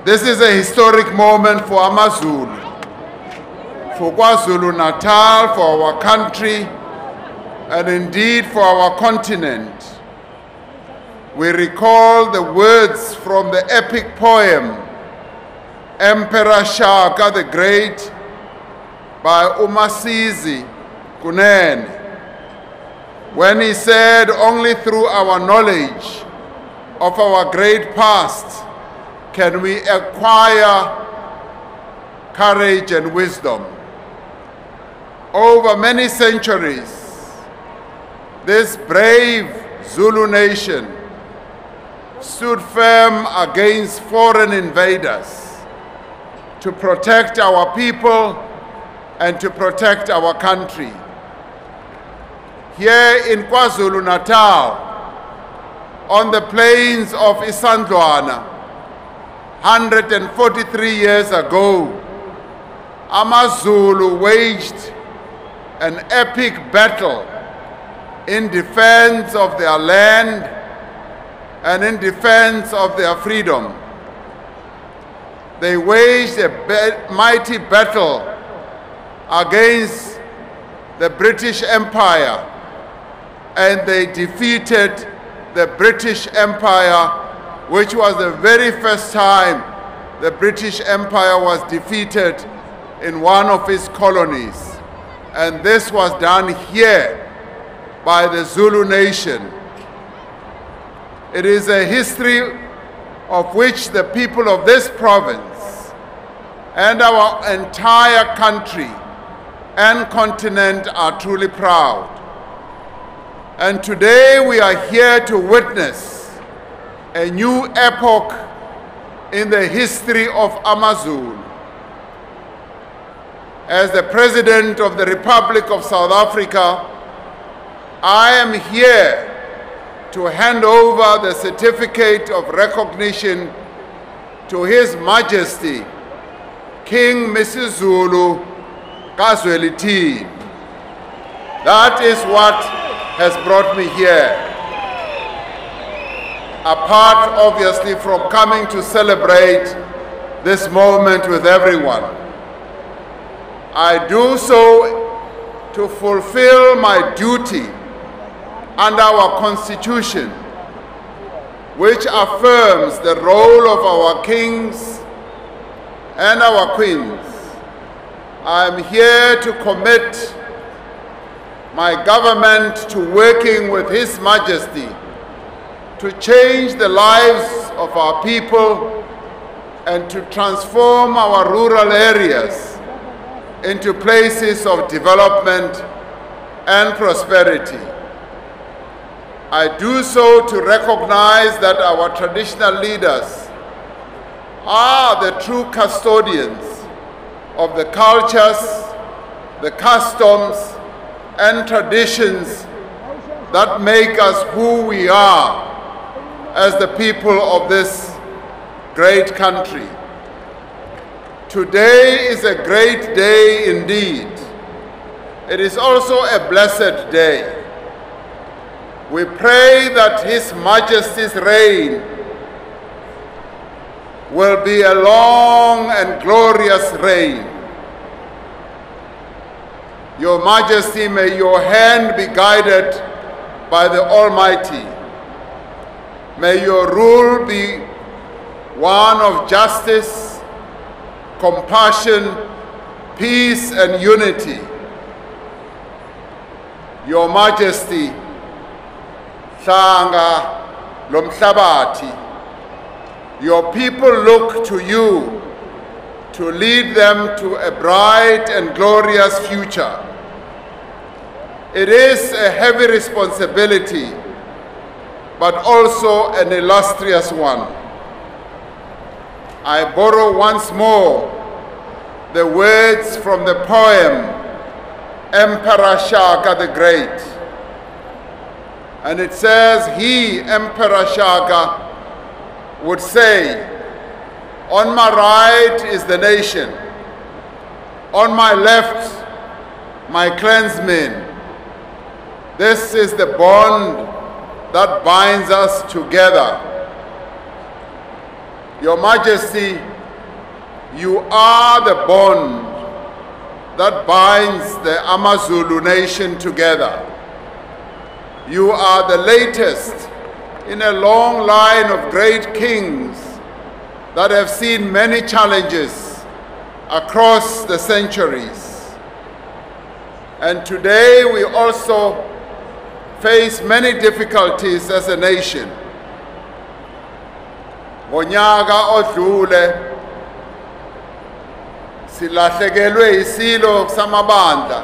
This is a historic moment for Amazulu, for KwaZulu Natal, for our country, and indeed for our continent. We recall the words from the epic poem Emperor Shaka the Great by Umazisi Kunene when he said, Only through our knowledge of our great past can we acquire courage and wisdom. Over many centuries, this brave Zulu nation stood firm against foreign invaders to protect our people and to protect our country. Here in KwaZulu Natal, on the plains of Isandlwana, 143 years ago, Amazulu waged an epic battle in defense of their land and in defense of their freedom. They waged a mighty battle against the British Empire and they defeated the British Empire, which was the very first time the British Empire was defeated in one of its colonies. And this was done here by the Zulu nation. It is a history of which the people of this province and our entire country and continent are truly proud. And today we are here to witness a new epoch in the history of Amazulu. As the President of the Republic of South Africa, I am here to hand over the certificate of recognition to His Majesty, King Misuzulu Kazwelithini. That is what has brought me here. Apart, obviously, from coming to celebrate this moment with everyone, I do so to fulfill my duty under our Constitution, which affirms the role of our kings and our queens I'm here to commit my government to working with His Majesty to change the lives of our people and to transform our rural areas into places of development and prosperity. I do so to recognize that our traditional leaders are the true custodians of the cultures, the customs, and traditions that make us who we are as the people of this great country. Today is a great day indeed. It is also a blessed day. We pray that His Majesty's reign will be a long and glorious reign. Your Majesty, may your hand be guided by the Almighty. May your rule be one of justice, compassion, peace, and unity. Your Majesty, Hlanga lomhlabathi, your people look to you to lead them to a bright and glorious future. It is a heavy responsibility, but also an illustrious one. I borrow once more the words from the poem Emperor Shaka the Great. And it says, He, Emperor Shaka, would say, On my right is the nation, on my left, my clansmen. This is the bond that binds us together. Your Majesty, you are the bond that binds the Amazulu nation together. You are the latest in a long line of great kings that have seen many challenges across the centuries. And today we also face many difficulties as a nation. Ngonyaka odlule silahlekelwe isilo samabandla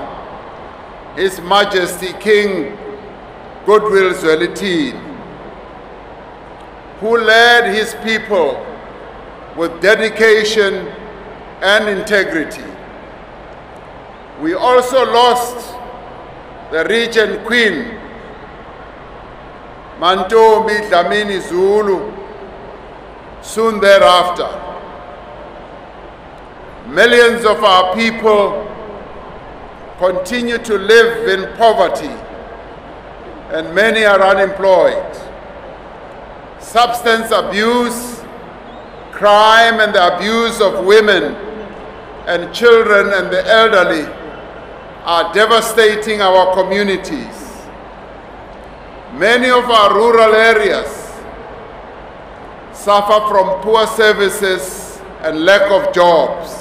His Majesty King Goodwill Zwelithini who led his people with dedication and integrity. We also lost the regent queen, Mantfombi Dlamini Zulu, soon thereafter. Millions of our people continue to live in poverty and many are unemployed. Substance abuse, crime and the abuse of women and children and the elderly are devastating our communities. Many of our rural areas suffer from poor services and lack of jobs.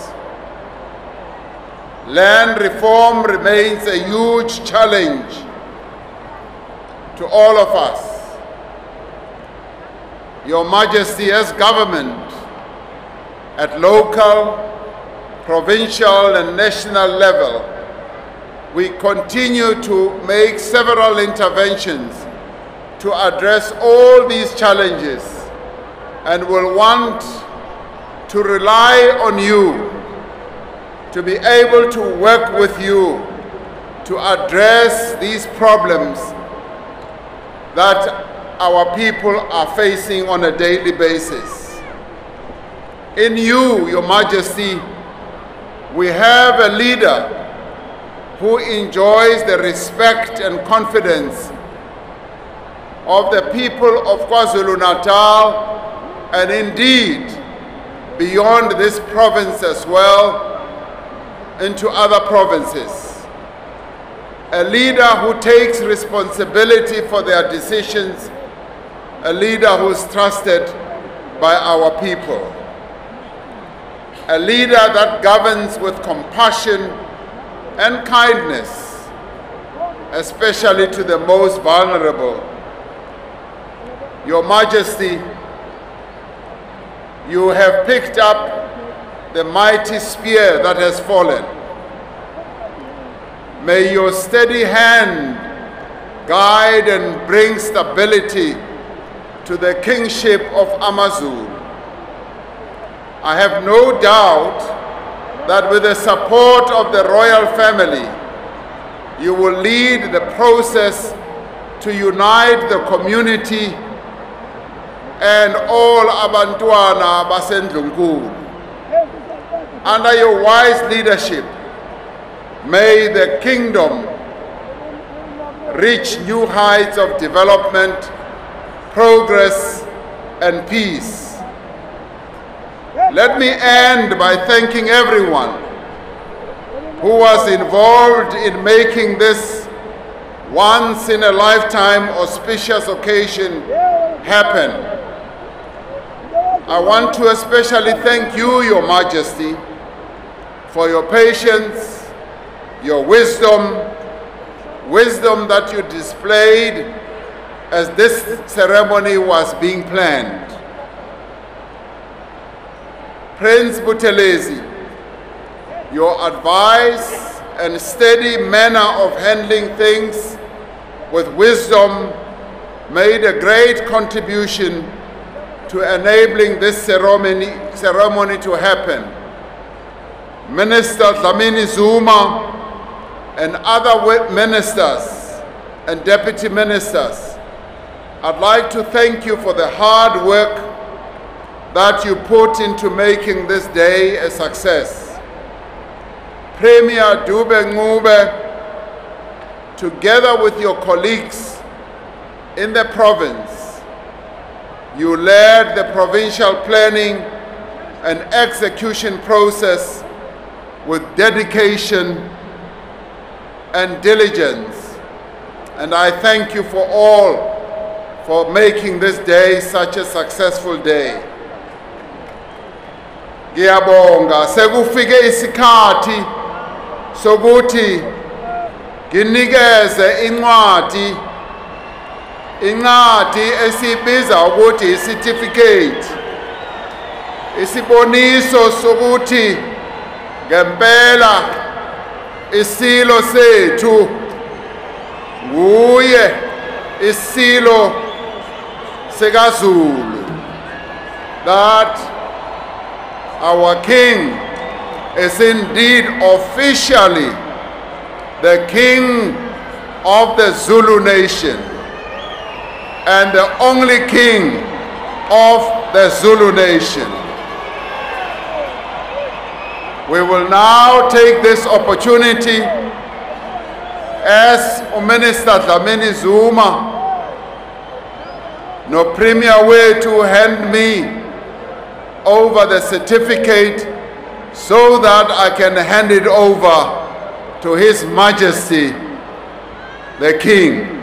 Land reform remains a huge challenge to all of us. Your Majesty, as government, at local, provincial, and national level, we continue to make several interventions to address all these challenges and will want to rely on you to be able to work with you to address these problems that our people are facing on a daily basis. In you, Your Majesty, we have a leader who enjoys the respect and confidence of the people of KwaZulu-Natal and indeed beyond this province as well into other provinces. A leader who takes responsibility for their decisions, a leader who is trusted by our people. A leader that governs with compassion and kindness, especially to the most vulnerable. Your Majesty, you have picked up the mighty spear that has fallen. May your steady hand guide and bring stability to the kingship of Amazul. I have no doubt that with the support of the royal family, you will lead the process to unite the community and all abantwana basendlunkulu. Under your wise leadership, may the kingdom reach new heights of development, progress, and peace. Let me end by thanking everyone who was involved in making this once in a lifetime auspicious occasion happen. I want to especially thank you, Your Majesty, for your patience, your wisdom, wisdom that you displayed as this ceremony was being planned. Prince Buthelezi, your advice and steady manner of handling things with wisdom made a great contribution to enabling this ceremony, ceremony to happen. Minister Dlamini Zuma and other ministers and deputy ministers, I'd like to thank you for the hard work that you put into making this day a success. Premier Dube Ncube, together with your colleagues in the province, you led the provincial planning and execution process with dedication and diligence. And I thank you for all for making this day such a successful day. Ngiyabonga. Sekufike isikhathi sokuthi nginikeze incwadi incwadi esibiza ukuthi certificate isiboniso sokuthi ngempela isilo sethu nguye isilo sekaZulu that our king is indeed officially the king of the Zulu nation and the only king of the Zulu nation. We will now take this opportunity as Minister Dlamini Zuma no premier way to hand me over the certificate so that I can hand it over to His Majesty the King.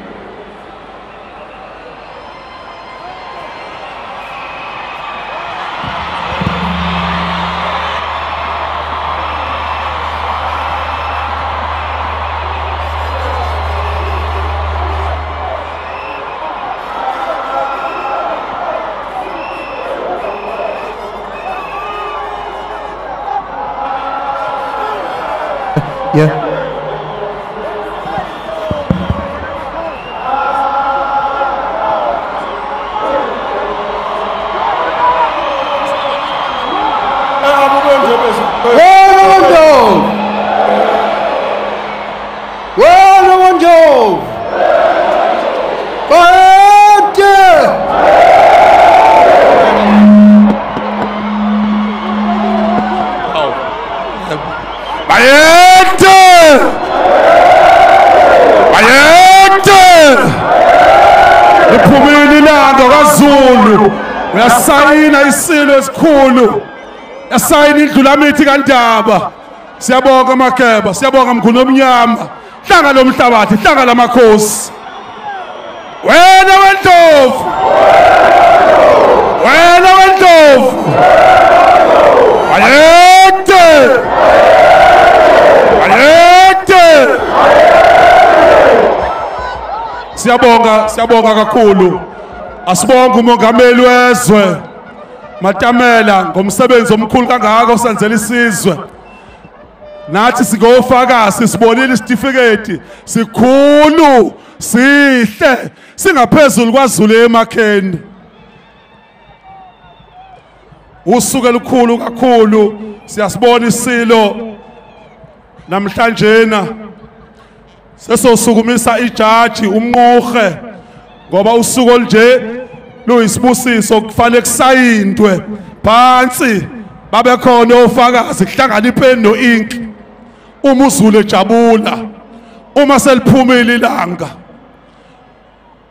Esikhulu. Yasayina indlulamithi kaNdaba. Siyabonga Mageba, siyabonga mkhulu omnyama. Hlanga lomhlabathi, hlanga lamakhosi. Wena wendlovu. Wena wendlovu. Bayente! ayede siyabonga siyabonga kakhulu asibonge umongameli wezwe matamela ngomsebenzi omkhulu kangaka osenzela isizwe. Nathi singofakazi sibonile isitifiketi sikhulu sihle singaphezulu kwaZulu emakheni. Usuku elikhulu kakhulu siyasibona isilo. Namhlanje na sesosukumisa ijaji umnqohe ngoba usuku olunje luyisibusiso kufanele kusayindwe phansi babe khona ofakazi kuhlangana ipeni no-ink. Uma uzulu ejabula uma seliphumile ilanga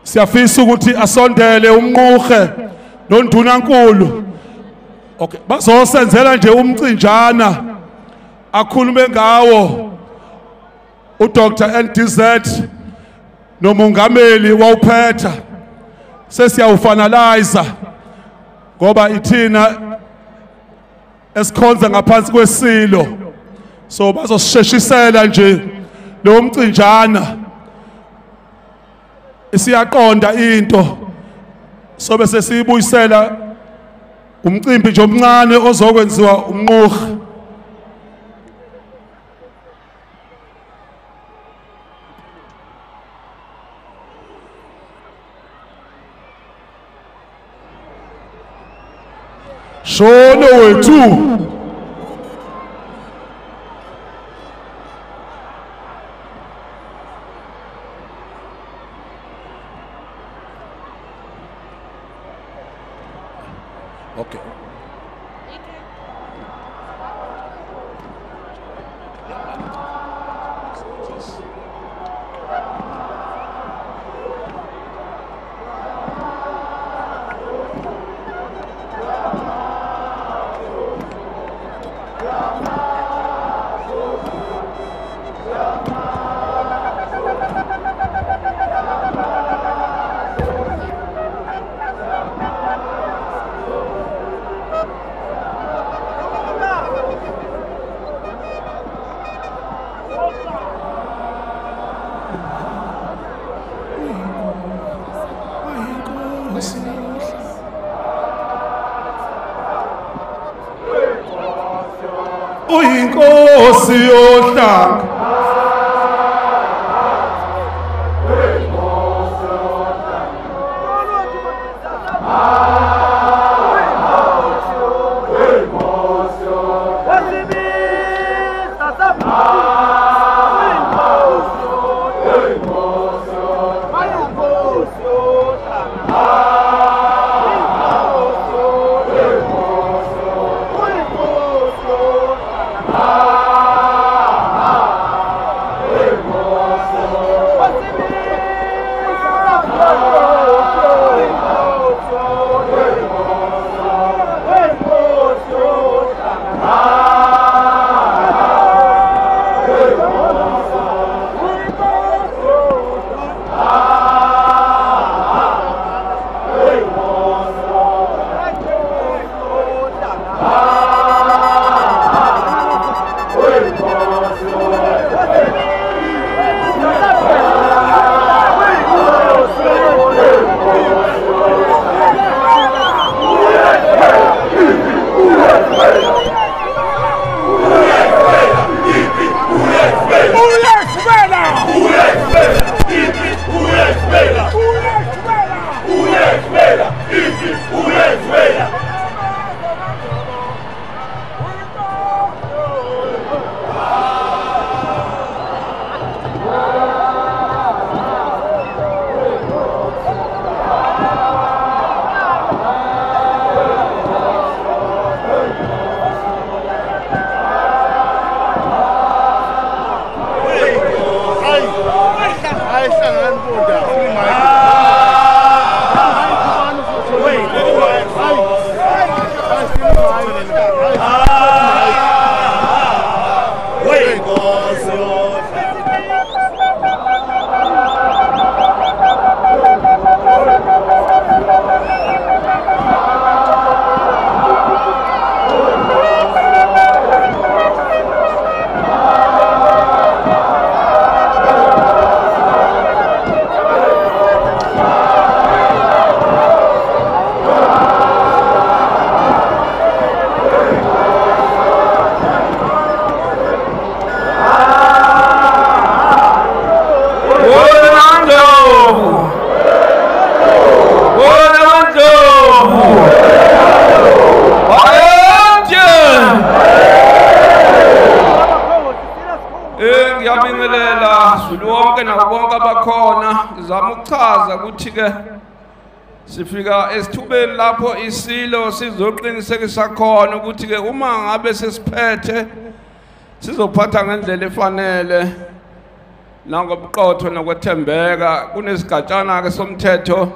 siyafisa ukuthi asondele umnqohe nondunankulu. Okay bazosenzela nje umcinjana akhulume ngawo uDr NDZ nomongameli wawuphetha. Sesiyawufanalize ngoba ithina esikhonza ngaphansi kwesilo. So bazosisheshisela nje lo mcinjana. Isiyaqonda into. So bese siyibuyisela umcimbi nje omncane ozokwenziwa umnqohi shono wethu okay lapho isilo sizoqinisekisa khona ukuthi ke uma ngabe sesiphethe sizophatha ngendlela efanele. Nangobuqotho nokwethembeka kunesigatshana ke somthetho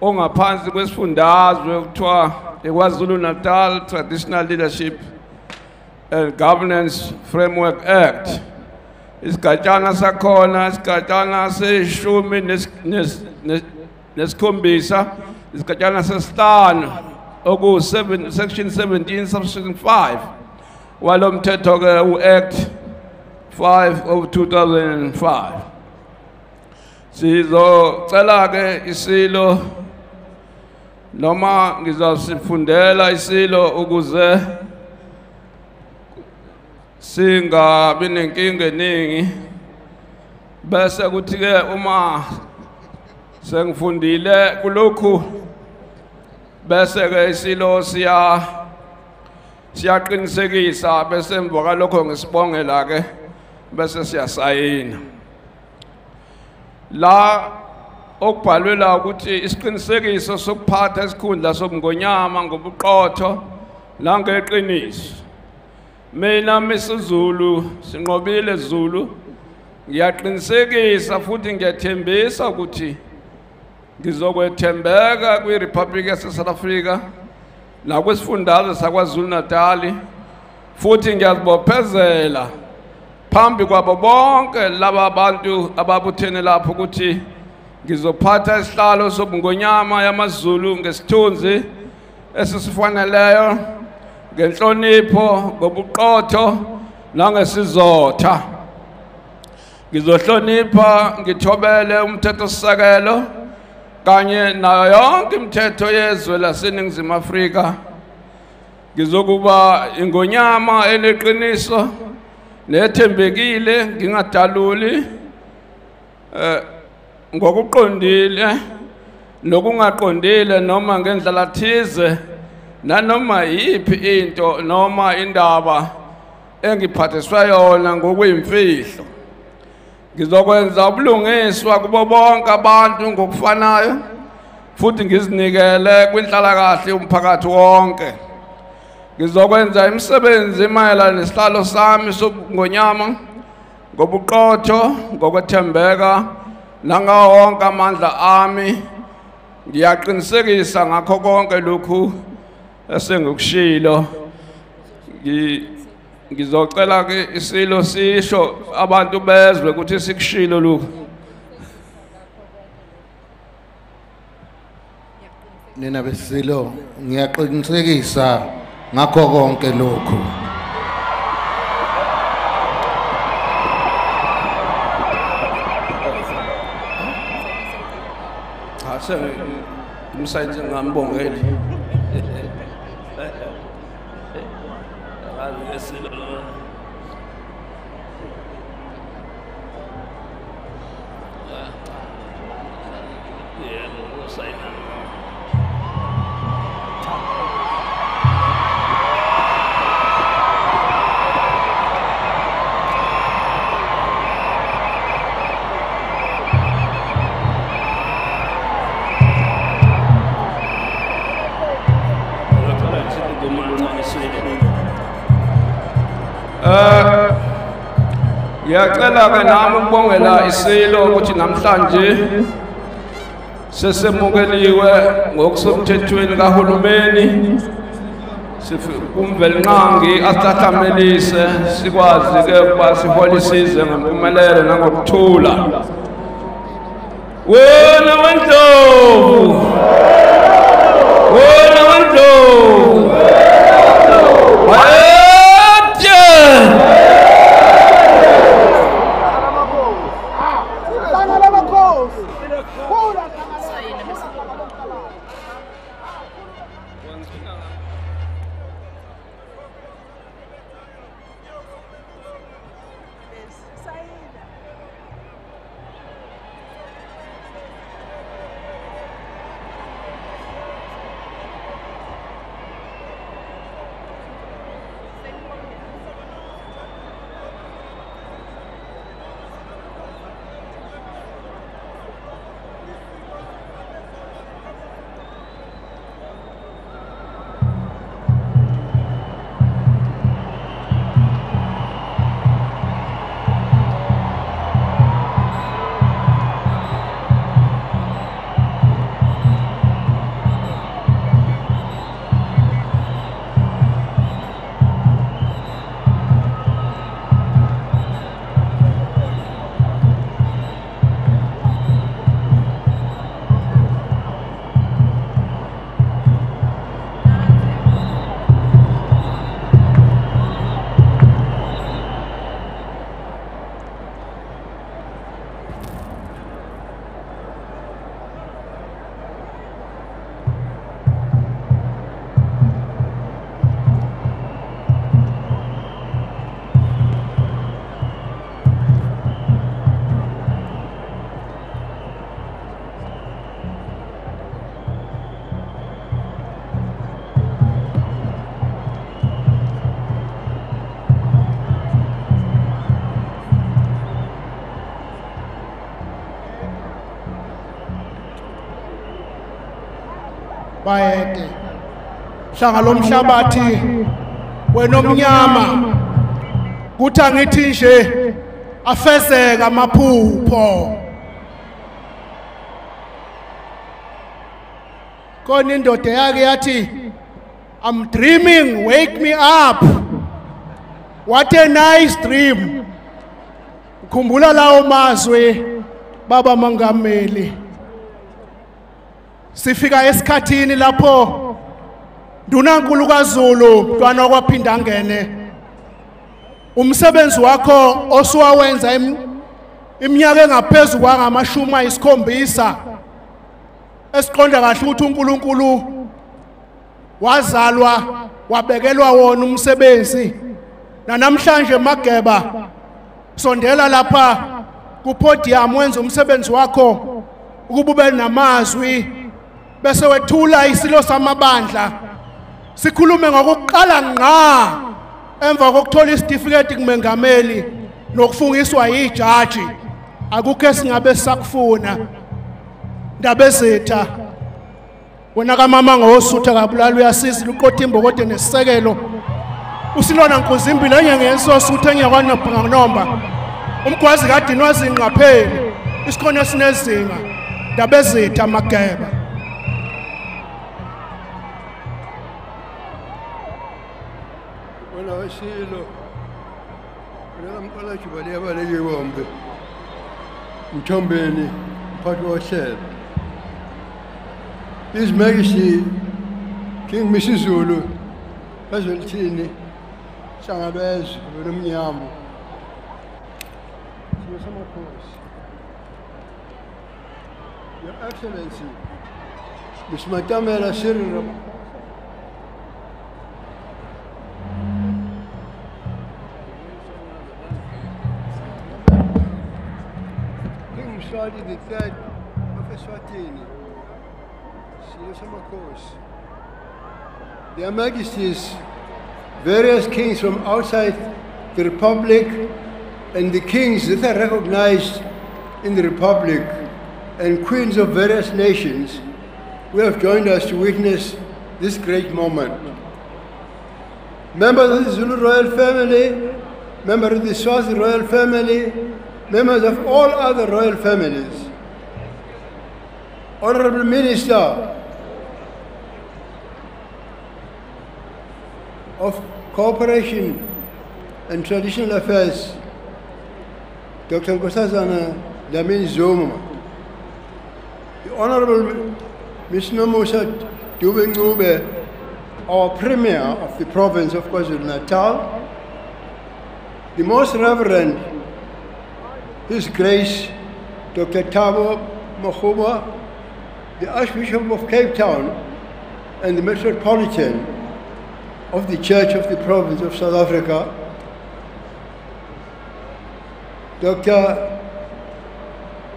ongaphansi kwesifundazwe kuthiwa eKwaZulu Natal Traditional Leadership and Governance Framework Act. Isigatshana sakhona isigatshana seshumi nes- nes- nes- nesikhombisa. Isigatshana sesihlanu oku section 17 subsection 5 walo mthetho ke u-act 5 of 2005 sizocela ke isilo noma ngizasifundela isilo ukuze singabi nenkinga eningi. Bese kuthi ke uma sengifundile kulokhu bese ke isilo siya siyaqinisekisa bese emva kalokho ngisibongela ke bese siyasayina. La okubhalwe la ukuthi isiqinisekiso sokuphatha isikhundla sobungonyama ngobuqotho nangeqiniso mina misizulu sinqobile Zulu ngiyaqinisekisa futhi ngiyathembisa ukuthi ngizokwethembeka kwiRepublic yase South Africa nakwesifundazwe saKwaZulu Natal futhi ngiyazibophezela phambi kwabo bonke laba abantu ababuthene lapho ukuthi ngizophatha isihlalo sobungonyama yamaZulu ngesithunzi esisifaneleyo ngenhlonipho ngobuqotho nangesizotha. Ngizohlonipha ngithobele umthethosisekelo kanye nayo yonke imithetho yezwe laseningizimu Afrika. Ngizokuba ingonyama eneqiniso nethembekile ngingadaluli eh ngokuqondile nokungaqondile noma ngendlela thize nanoma yiphi into noma indaba engiphathiswa yona ngokuyimfihlo ngizokwenza ubulungiswa kubo bonke abantu ngokufanayo futhi ngizinikele kwinhlalakahle yomphakathi wonke. Ngizokwenza imisebenzi emayelana nesihlalo sami sobungonyama ngobuqotho ngokwethembeka nangawo wonke amandla ami. Ngiyaqinisekisa ngakho konke lokhu esengikushilo Ngi- ngizocela ke isilo sisho abantu bezwe ukuthi sikushilo lokhu. Nina besilo ngiyaqinisekisa ngakho konke lokhu. Cha senge umsayensi ngambongeli ngiyacela ke nami ukubongela isilo ukuthi namhlanje sesemukeliwe ngokusemthethweni kahulumeni Sifi- umvelinqangi asithathamelise sikwazi ke ukuba siholisize ngempumelelo nangokuthula. Wena wendlovu! Wena bayede hlanga lomhlabathi wena omnyama kuthi angithi nje afezeka amaphupho. Kona indoda yake yathi i'm dreaming wake me up. What a nice dream. Khumbula lawo mazwi baba mangameli sifika esikhathini lapho ndunankulu kaZulu mntwana okwaphinda angene umsebenzi wakho osuwawenza im- iminyaka engaphezulu kwangamashumi ayisikhombisa esiqonda kahle ukuthi uNkulunkulu wazalwa wabekelwa wona umsebenzi. Nanamhlanje mageba sondela lapha kupodium wenza umsebenzi wakho ukuba ube namazwi bese wethula isilo samabandla. Sikhulume ngokuqala ngqa. Emva kokuthola isitifiketi kumengameli nokufungiswa yijaji. Akukho esingabe sakufuna. Ndaba ezitha. Wena kamama ngosutha kabulala uyasiza luqotha imbokode nesisekelo usilona nkuzimbili enye ngensosutha engiyakwanabhanganomba umgwazi kadini wazinqapheli isikhona esinezinga. Ndaba ezitha mageba. cielo. Rampa la chupalia para Kigombe. Mthombeni mphathi wohlelo. Izimekisi King Misizulu bazolithini sangabezwe nomnyama. Simo samakhosi. Your Excellency, Ms. Matamela Sirin Ramaphosa. The third Samakos, Their Majesties, various kings from outside the Republic, and the kings that are recognized in the Republic, and queens of various nations who have joined us to witness this great moment. Members of the Zulu royal family, members of the Swazi royal family, members of all other royal families, Honorable Minister of Cooperation and Traditional Affairs, Dr. Nkosazana Dlamini Zuma, the Honorable Ms. Nomusa Dube Ncube, our Premier of the province of KwaZulu-Natal, the Most Reverend His Grace Dr. Thabo Makgoba, the Archbishop of Cape Town and the Metropolitan of the Church of the Province of South Africa, Dr.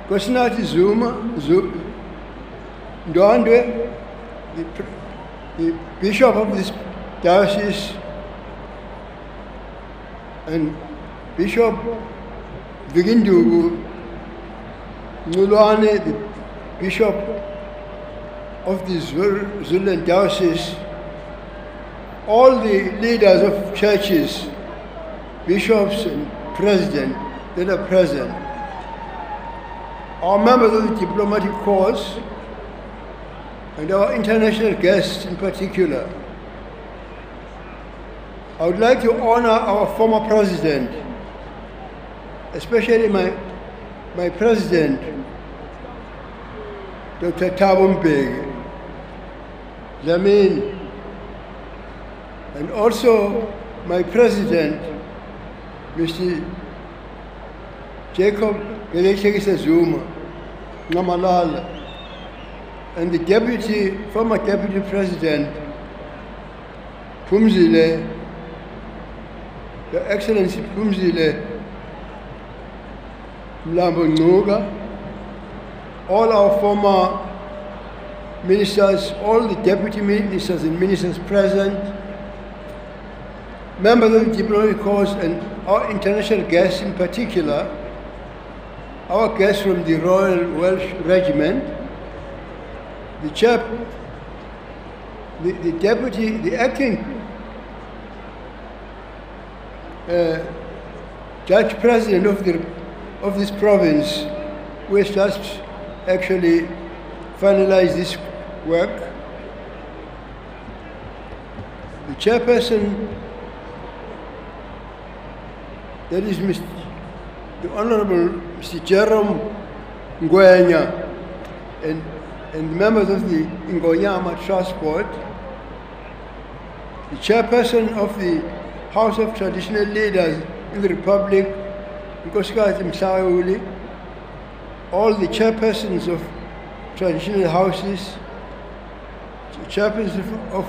Kosinathi Zuma, Zu- Ndwandwe, the, the Bishop of this diocese, and Bishop Vigindugu Ngulwane, the Bishop of the Zul- Zululand Diocese, all the leaders of churches, bishops and president that are present, our members of the diplomatic corps, and our international guests in particular. I would like to honor our former president, especially my, my president, Dr. Mbeki, Lamin, and also my president, Mr. Jacob Zuma, Ngamalala, and the deputy, former deputy president, Phumzile, Your Excellency Phumzile Mlambo Ngcuka, all our former ministers, all the deputy ministers and ministers present, members of the diplomatic corps and our international guests in particular, our guests from the Royal Welsh Regiment, the chair, the, the deputy, the acting uh, judge president of the of this province, has just actually finalized this work. The chairperson, that is Mr. the Honorable Mr. Jerome Ngwenya, and, and members of the Ngonyama Trust Board, the chairperson of the House of Traditional Leaders in the Republic, Nkosikazi Mhlawuli, all the chairpersons of traditional houses, chairpersons of, of,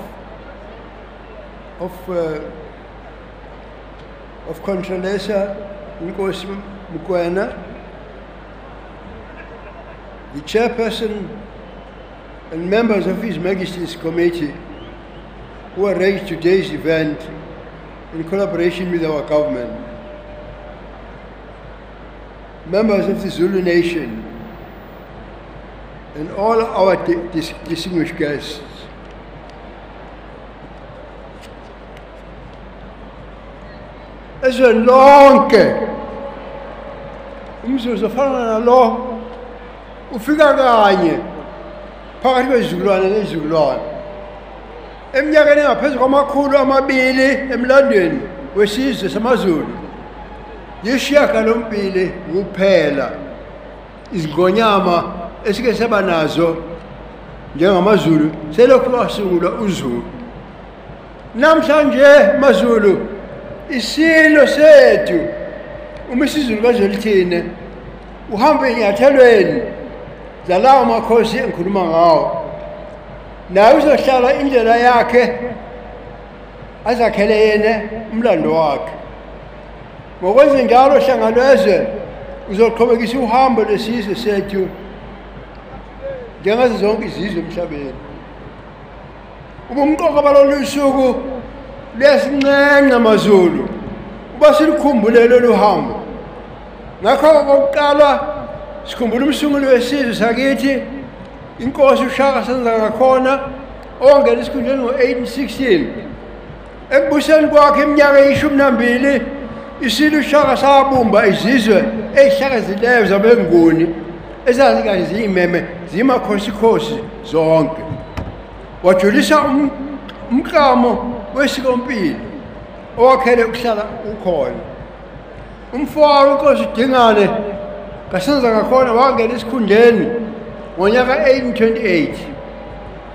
of, uh, of Contralesa, Nkosi the chairperson and members of His Majesty's Committee who arranged today's event in collaboration with our government. Members of the Zulu Nation and all our di- dis- distinguished guests. ezweni lonke umzuzu ofana nalo ufika kwamakhulu amabili emlandweni wesizwe samazulu yishiyagalombili kuphela. Izingonyama esike saba nazo njengamazulu selokhu kwasungulwa uzulu. Namhlanje mazulu isilo sethu uma isizulu kazolithine uhambe enyathelweni zalawo makhosi engikhuluma ngawo. Naye uzohlala indlela yakhe azakhele yena umlando wakhe. Ngokwenza njalo hlangalwezwe uzoqhubekisa uhambo lesizwe sethu njengazo zonke izizwe emhlabeni. Ubumqoka balolu suku luyasincenca mazulu uba silikhumbule lolu hambo. Ngakho kokuqala sikhumbula umsunguli wesizwe sakithi inkosi ushaka senza ngakhona owangena esikhundleni ngo-1816 ekubuseni kwakhe iminyaka eyishumi nambili isilo ushaka sabumba izizwe ey'hlakazileyo zabenguni ezazi kanje ziyimeme ziyimakhosikosi zonke. Wajulisa um- umklamo wesikompilo owakhele ukuhlala ukhona. Umfowabo inkosi dingane ngasenza ngakhona wangena esikhundleni ngonyaka 1828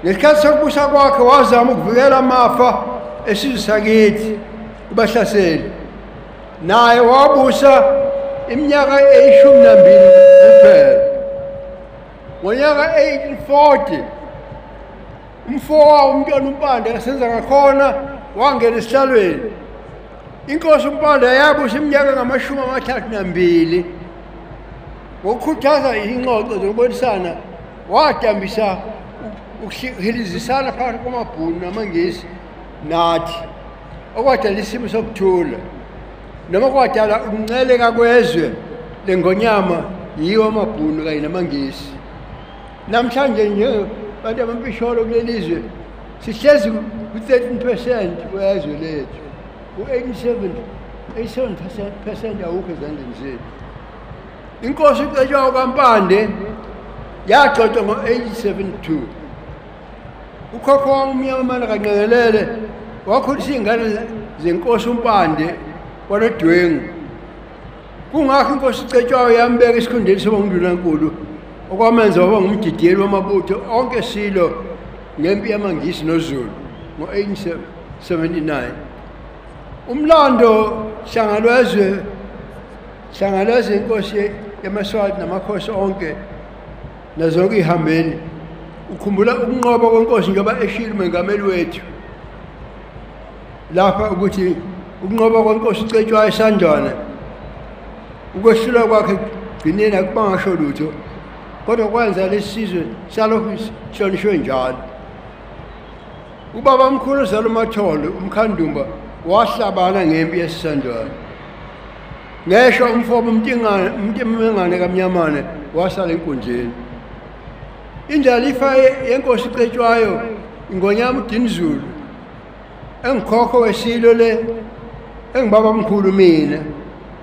ngesikhathi sokubusa kwakhe wazama ukuvikela amafa esizwe sakithi kubahlaseli. Naye wabusa iminyaka eyishumi nambili kuphela. Ngonyaka 1840 umfowabo umntwana umpande yasenza ngakhona wangena esihlalweni. Inkosi umpande yabusa iminyaka ngamashumi amathathu nambili ngokukhuthaza ingxoxo zokubonisana wadambisa ukuhilizisana phakathi kwamabhunu namangisi nathi okwadala isimo sokuthula. Noma kwadala ukunceleka kwezwe lengonyama yiwo amabhunu kanye namangisi. Namhlanje njengabantu abampisholo kuleli zwe sihlezi ku-13 percent wezwe lethu. U-87 87 percent awukho ezandleni zethu. Inkosi ucetshwayo kampande yagcotshwa ngo-1872 ukhokho wami umnyamamana kanqekelele wakhulisa iy'ngane zenkosi umpande kwanodwengu kungakho inkosi icetshwayo yambeka esikhundleni soba ngundlunankulu okwamenza waba ngumdidiyeli wamabutho onke silo ngempi yamangisi nozulu ngo-1879 umlando hlangalwezwe hlangalwezwe inkosi yamaswati namakhosi onke nazonke ihambeni. Ukhumbula ukunqoba kwenkosi njengoba eshilo umengameli wethu. Lapha ukuthi ukunqoba kwenkosi ucetshwayo esandlwana ukwehlulwa kwakhe ekugcineni akubangasho lutho kodwa kwenza lesi sizwe salokhu sihlonishwe njalo. Ubaba mkhulu uzalo matholo umkhandumba wahlabana ngempi yesisandwana ngesho umfobo umtingane umtimengane kamnyamane wasala enkundleni. Indlalifa ye- yenkosi icetshwayo ingonyama udinizulu engikhokho wesilo le engibaba mkhulu mina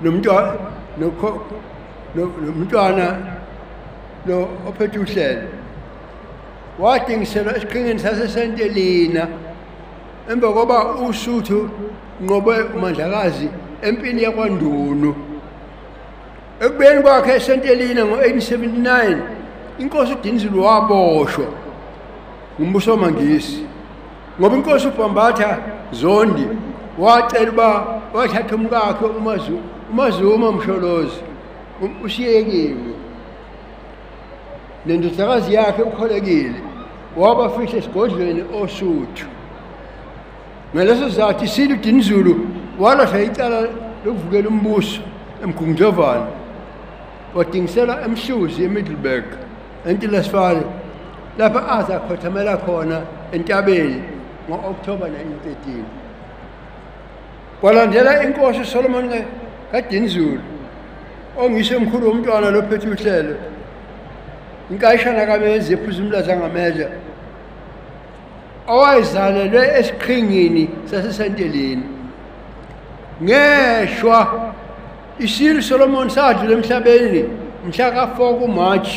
nomntwana nomntwana lo ophethe uhlelo. Wadingiselwa esiqhingini sasesentelina emva koba usuthu nqobe umandlakazi empini yakwandunu. Ekubeni kwakhe esentelina ngo-1879 inkosi udinizulu waboshwa ngumbuso wamangisi ngoba inkosi ubhambatha zondi wacela uba وتحكم قاك ومزو مزو ممشلوز وسيجيب لأنه تغاز ياك وكل وخلقيل وابا فيش اسكوز لأن أوسوت. ما لسا ذاتي سيلو تنزلو. ولا شيء على لفق المبوس ام كون جفان. وتنسلا أمسوس يمد بك أنت الأسفال. لا فآتك فتملكونا أنت عبيل ما أكتوبنا انت تين kwalandela inkosi usolomon ka- kadinizulu ongisho mkhulu womntwana lophethe uhlelo. Inkayishana kamezi ephuzumula zangameja owayezalelwe esiqhingini sasesentelini ngeshwa isilo solomon sadlula emhlabeni mhla ka-4 kumarch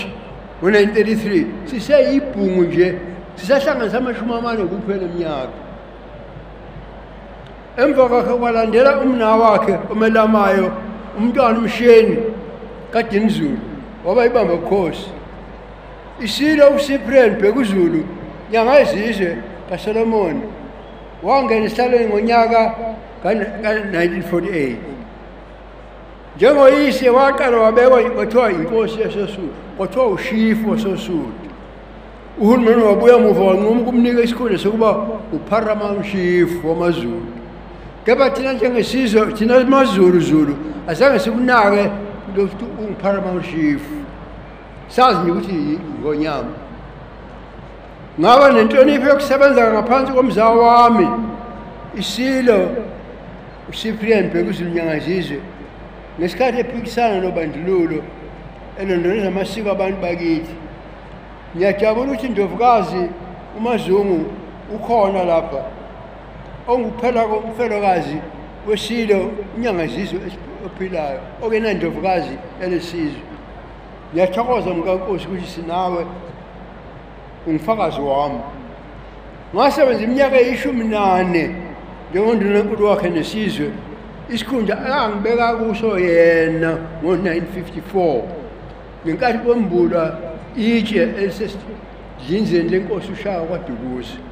ngo-1933 siseyibhungu nje sisahlanganisa amashumi amane kuphela eminyaka. Emva kwakhe kwalandela umna wakhe omelamayo umntwana umsheni kadinizulu wabayibamba bukhosi. Isilo ucyprian bhekuzulu nyanga ezizwe kasolomoni wangena esihlalweni ngonyaka ka-1948 njengoyise waqala wabekwa kwathiwa inkosi yasosuthu kwathiwa ushifu wasosuthu uhulumeni wabuya muva wanquma ukumnika isikhundla sokuba chief wamazulu. Kepha thina njengesizwe thina mazulu zulu. Azange sikunake lokuthi ungu-paramount chief sazi nje ukuthi ngonyama. Ngaba nenhlonipho yokusebenza ngaphansi komzawa wami. Isilo ucyprian bhekuzulu nyangazizwe. Ngesikhathi ephikisana nobandlululo elondoloza amasiko abantu bakithi. Ngiyajabula ukuthi indlovukazi umazungu ukhona lapha. Ongukuphela umfelokazi wesilo unyangazizwe ophilayo. Okenandlovukazi elesizwe ngiyathokoza mkankosi ukuthi sinawe ungifakazi wami. Ngasebenza iminyaka eyishumi nane njengondunankulu wakhe nesizwe isikhundla angibeka kuso yena ngo-1954 ngenkathi kwembula itshe elisesidlinzeni lenkosi ushaka kwadukuza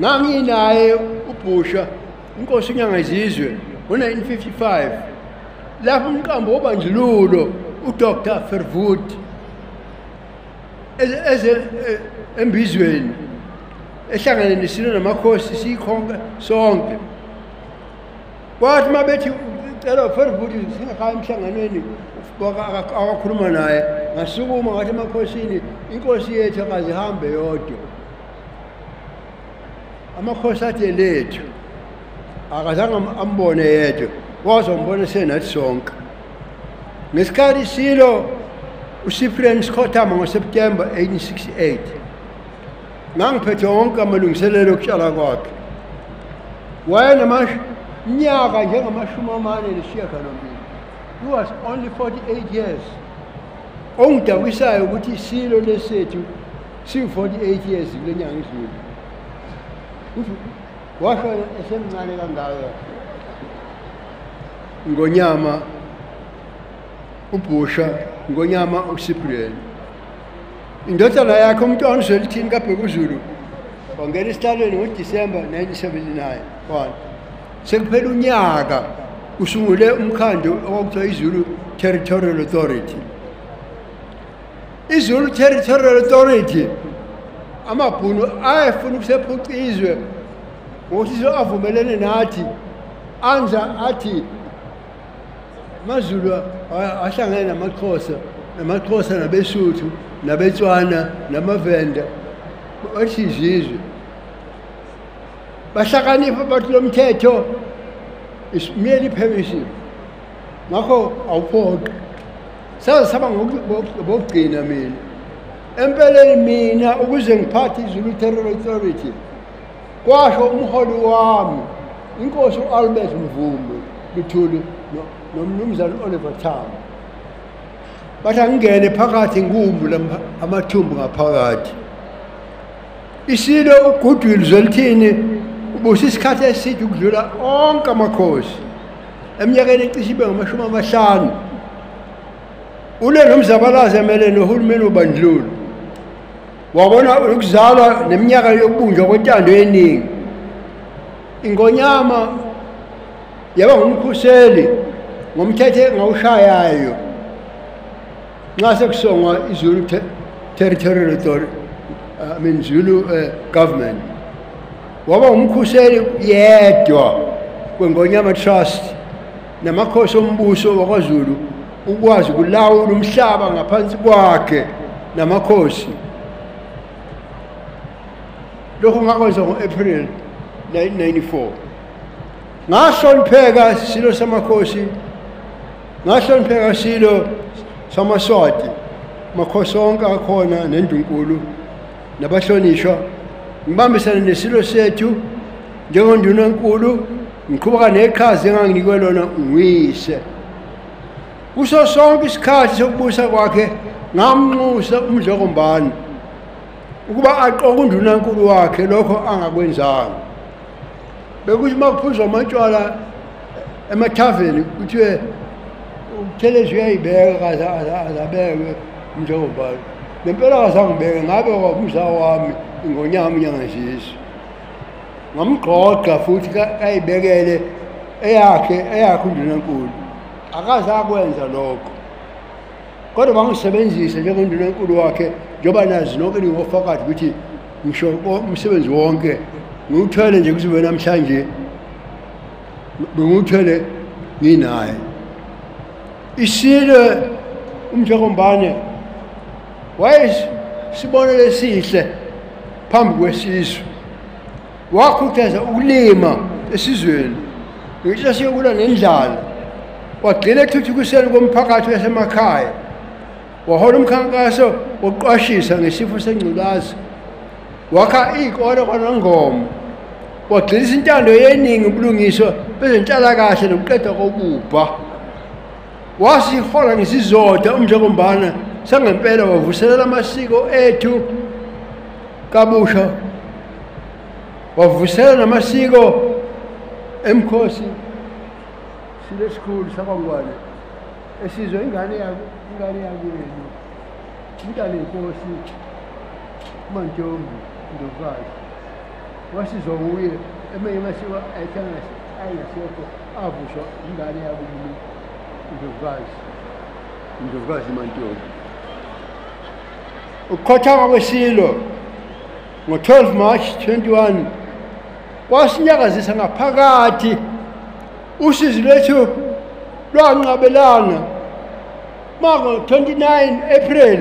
nganginaye ubhusha inkosi unyangazizwe ngo-1955 lapho umqambo wobandlululo udr. Eze- e- embizweni ehlangane nesilo namakhosi siyikhonke sonke. Kwathi uma bethi cela uferwood singakhaya emhlanganweni akakhuluma naye ngasukuma ngathi emakhosini inkosi yethu akazihambe yodwa amakhosi athi elethu akazange am- ambone yedwa wazombona senathi sonke. Ngesikhathi silo ucyprian sikhothama ngoseptemba 1868 ngangiphethe wonke amalungiselelo okutshala kwakhe. Wayeneminyaka njengamashumi amane nesishiyagalombili he was only 48 years. Ongidakisayo ukuthi isilo lesethu siwu-48 years kule nyanga izulu Uthi, washona esemncane kangaka? Ngonyama ubhusha ngonyama ucyprian indodana yakhe umntwana uzelithini kabhekuzulu wangena esihlalweni ngodisemba 1979 one sekuphela unyaka usungule umkhandlu owakuthiwa izulu territorial authority. Izulu territorial authority amabhunu ayefuna ukusephucizwe ngokuthi so avumelene nathi anza athi amazulu ahlangene namaxhosa namaxhosa nabesuthu nabetswana namavenda bathi izizwe bahlakanipha bathi lo mthetho is merely permissive. Ngakho awuphoqi. Saze saba ngoku- ngoku- ngokugcina mina. Empeleni mina ukuze ngiphathe izulu terror authority kwasho umholi wami inkosi u-albert mvumbi luthuli no- nomnumzane oliver tambo. Bathi angingene phakathi ngumbula amathumbu ngaphakathi. Isilo ugudwili zwelithini ubusa isikhathi eside ukudlula onke amakhosi. Eminyakeni ecishe ibe ngamashumi amahlanu. Ule nomzabalazi emele nohulumeni wobandlululo wabona ukuzalwa neminyaka yokubunjwa kwentando yeningi ingonyama yaba ngumkhuseli ngomthetho engawushayayo nxa sekusongwa izulu Te- territorial authority I mean Zulu uh, government waba ngumkhuseli yedwa kwengonyama trust namakhosi ombuso wakwaZulu ukwazi ukulawula umhlaba ngaphansi kwakhe namakhosi. Lokhu ngakwenza ngo-april 1994 ngahlonipheka silo samakhosi ngahlonipheka silo samaswati makhosi onke akhona nendunkulu nabahlonishwa ngibambisane nesilo sethu njengondunankulu ngiqhubeka neqhaza enganginikwe lona nguyise kuso sonke isikhathi sokubusa kwakhe ngamnxusa umdlokombani ukuba aqoke undunankulu wakhe lokho angakwenzanga. Bekuthi uma kuphuzwa amatshwala emathaveni kuthiwe uthelezi uyayibeka kaze azabeke umdlokombani nempela kazangibeke ngabe kwabumza wami ingonyama inyangazizwe ngamgqogqa futhi ka- kayibekele eyakhe eyakhe undunankulu akaze akwenza lokho. Kodwa bangisebenzise njengondunankulu wakhe njengoba nazi nonke ningofakathi ukuthi ngisho ko- umsebenzi wonke ngiwuthwele nje kuze ube namhlanje bengiwuthwele nginaye. Isile umnjengombane wayesibonelo esihle phambi kwesizwe. Wakhuthaza ukulima esizweni. Ngisho siyokulwa nendlala. Wagxila ekuthuthukiseni komphakathi wasemakhaya. Wahola umkhankaso wokuqwashisa ngesifo sengculazi. Wakha iy'kole kwanongoma wagxilisa intando yeningi ubulungiswa bezenhlalakahle nokuqeda kobubha wasihola ngesizotha umnjengombana sangempela wavuselela amasiko ethu kabusha. Wavuselela namasiko emkhosi silesikhulu sakwangwane esizwe ingane yabo. ngarị ya wee elu nga na-ekwe osi manje ohu ndovaz wasiza owuye emenye masiwa etanasi ayinaseko avusha ngarị ya wulu ndovaz ndovaz manje ohu ukhothaka kwesilo ngo-12 march 21 wasinyakazisa ngaphakathi usizi lwethu lwanqabelana mango-29 april.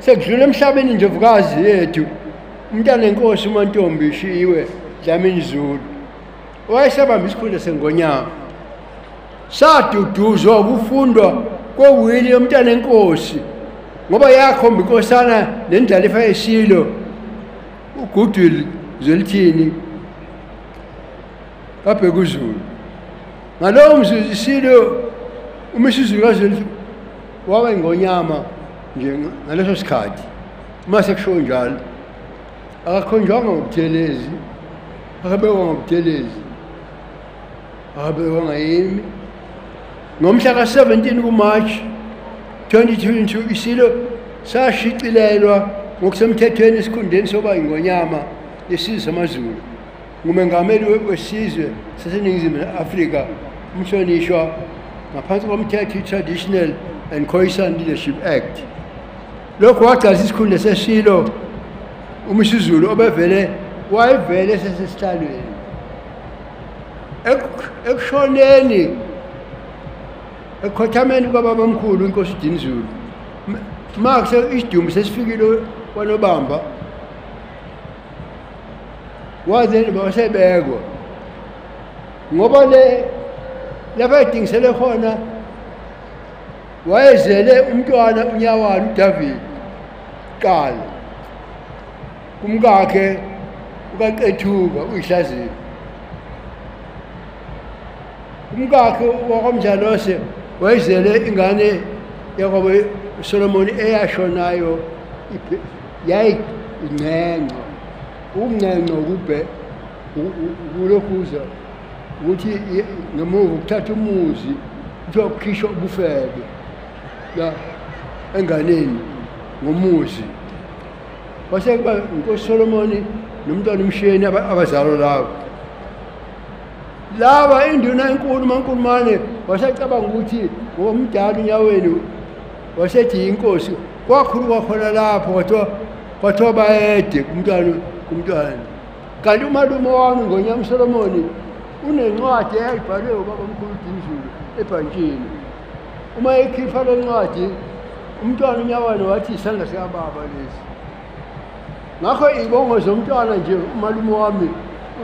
Sekudlula emhlabeni indlovukazi yethu. Umntana enkosi umantombi ishiyiwe dlamini zulu. Wayesabamba isikhundla sengonyama. Saduduzwa ukufundwa kwewili yomntana enkosi ngoba yakhomba inkosana nendlalifa yesilo. Ugudwili zelithini kabhekuzulu. Ngalowo mzuzu isilo umisizulu kazulu waba ingonyama nje ngaleso sikhathi. Uma sekusho njalo akakhonjwanga ngobuthelezi akabekwa ngobuthelezi akabekwa ngayimi ngomhla ka-17 kumarch 2022 isilo sashicilelwa ngokusemthethweni esikhundeni soba ingonyama yesizwe samazulu. Ngumengameli we- wesizwe saseningizimu afrika umhlonishwa ngaphansi komthetho i-traditional and Khoisan Leadership Act. Lokho wagcina isikhundla seshilo umshizulu obevele wayevele sesesihlalweni. Ekushoneni ekhothameni kwababa omkhulu inkosi uDinizulu makuse isidumbu sesifikile kwanobamba wazeni basebekwa ngoba le lapha edingisele khona wayezele umntwana unyawani udavid kuqala. Kumkakhe ukaqethuka uyihlaziyo. Umkakhe wakwamjalose wayezele ingane yakwabo solomoni eyashonayo iphe- yayi incenco ukuncenco kube kulokhuza ukuthi i- ngemuva ukuthatha umuzi kuthiwa kukhishwa ubufebe. La enganeni ngomuzi. Kwase kuba inkosi solomoni nomntwana umsheni aba- abazalo labo. Laba induna enkulu mankulumane wasacabanga ukuthi ngomdala unyaweni wasethi inkosi kwakhuluka khona lapho kwathiwa bayede kumntwana kumntwana. Kanti umalume wami ngonyama usolomoni unencwadi eyayibhalwe ubaba omkhulu dinzulu ebhantshini uma ekhipha le ncwadi umntwana unyaweni wathi isandla sikababa lesi. Ngakho ibongo zomntwana nje umalume wami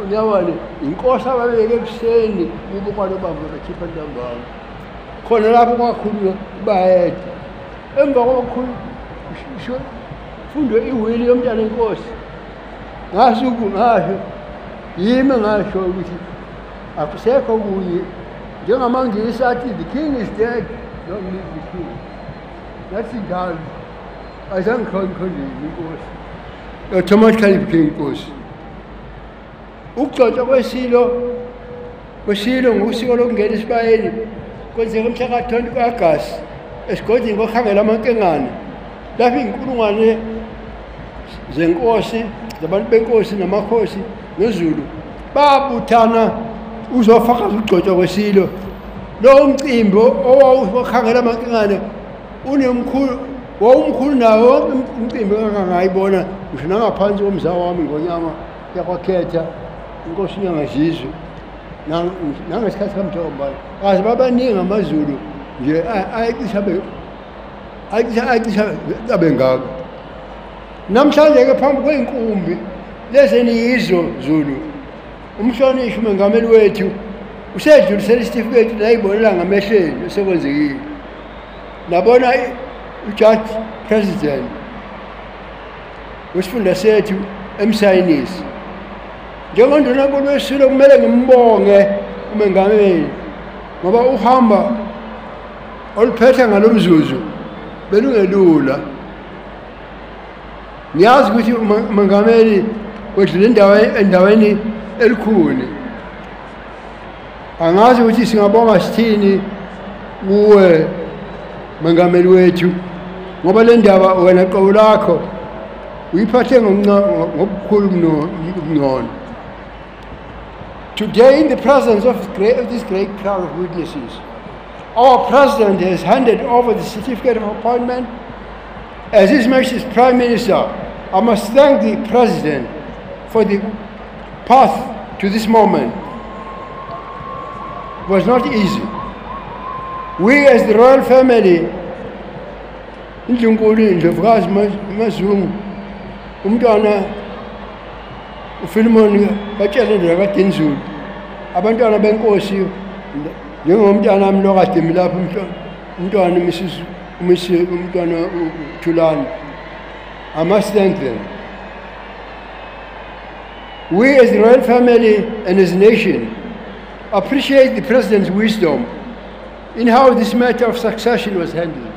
unyaweni inkosi ababeke ekuseni kubo kwalobamba bakhipha ntambama. Khona lapho kwakhulunywa bayede emva kokukhulu fundwe iwili yomntwana enkosi. Ngasuku ngasho yimi ngasho ukuthi akusekho kunye njengamangisi athi the king is dead don't leave the king nathi njalo azange khonkhondeni inkosi automatically became inkosi ukugcotshwa kwesilo kwesilo ngusiko lokungena esibayeni kwenzeka mhla ka-20 ku-agasti esigodini kokhangela amankengane. Lapho iy'nkulungwane zenkosi zabantu benkosi namakhosi nezulu babuthana uzofakaza ukugcotshwa kwesilo. Lowo mcimbi owawukhangela amankengane unemkhulu wawumkhulu nawo wonke umcimbi engangayibona ngisho nangaphansi komzaa wami ngonyama yakwakhetha inkosi unyangazizwe nangesikhathi kamthomba kaze babaningi amazulu nje ayecisha ayecisha abe ngako namhlanje-ke phambi kwey'nkumbi lezeniyizo zulu umhlonishwa umengameli wethu usedlulisela isitifiketi layibonela ngamehleni osekwenzekile nabona ujaji president wesifunda sethu emsayinisi. Njengondunankulu wesilo kumele ngimbonge umengameli ngoba uhamba oluphethe ngalo mzuzu belungelula. Ngiyazi ukuthi umengameli wedlule endaweni endaweni elikhulu. Angazi singabonga sithini kuwe mengameli wethu ngoba le ndaba wena qobo lakho uyiphathe ngobukhulu Today, in the presence of this great crowd of witnesses, our president has handed over the certificate of appointment as His Majesty's Prime Minister. I must thank the president for the path to this moment. Was not easy. We, as the royal family, indlunkulu indlovukazi Ma- mazungu umntwana ufilimoni batshele indlela kadinzulu abantwana benkosi njengomntwana ami lokademi lapho umntwa- umntwana umntwana uthulani i must thank them we as the royal family and as a nation appreciate the president's wisdom in how this matter of succession was handled.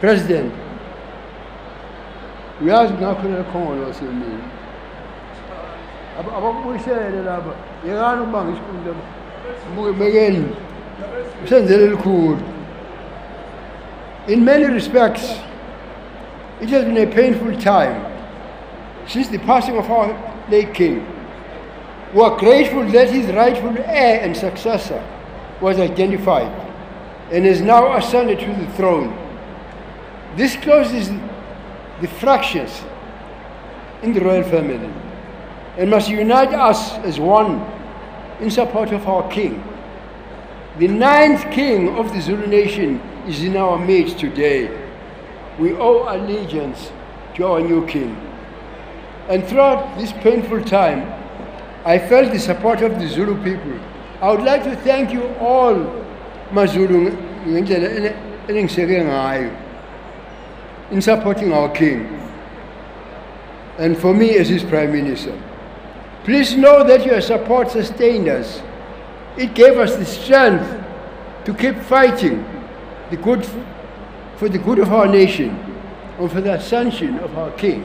President uyazi ngakho lekhongolo wasemini Aba- abakubuyisele laba yekani ukubanga isikhundla mekeni usenzele elikhulu in many respects it has been a painful time since the passing of our late king we are grateful that his rightful heir and successor was identified and is now ascended to the throne this closes the fractions in the royal family and must unite us as one in support of our king. The ninth king of the Zulu nation is in our midst today. We owe allegiance to our new king. And throughout this painful time, I felt the support of the Zulu people. I would like to thank you all, Mazulu, in supporting our king and for me as his prime minister. Please know that your support sustained us. It gave us the strength to keep fighting the good, for the good of our nation and for the ascension of our king.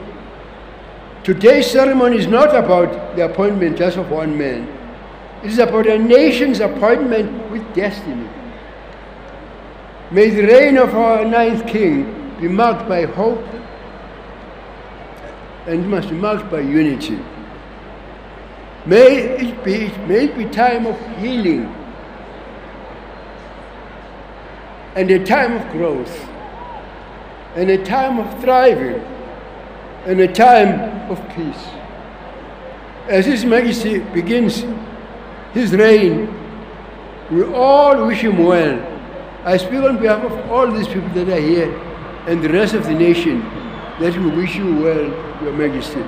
Today's ceremony is not about the appointment just of one man. It is about a nation's appointment with destiny. May the reign of our ninth king be marked by hope and must be marked by unity. May it be, may it be time of healing and a time of growth and a time of thriving and a time of peace. As His Majesty begins his reign, we all wish him well. I speak on behalf of all these people that are here and the rest of the nation that we wish you well, Your Majesty.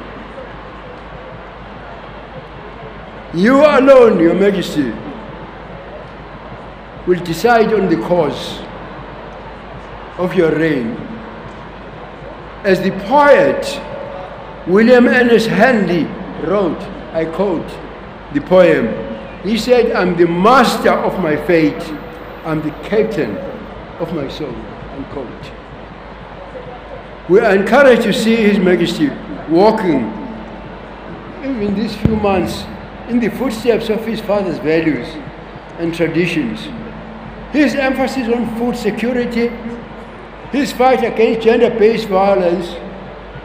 You alone, Your Majesty, will decide on the course of your reign. As the poet William Ernest Henley wrote, I quote the poem, he said, I'm the master of my fate, I'm the captain of my soul, unquote. We are encouraged to see His Majesty walking, even these few months, in the footsteps of his father's values and traditions. His emphasis on food security, his fight against gender-based violence,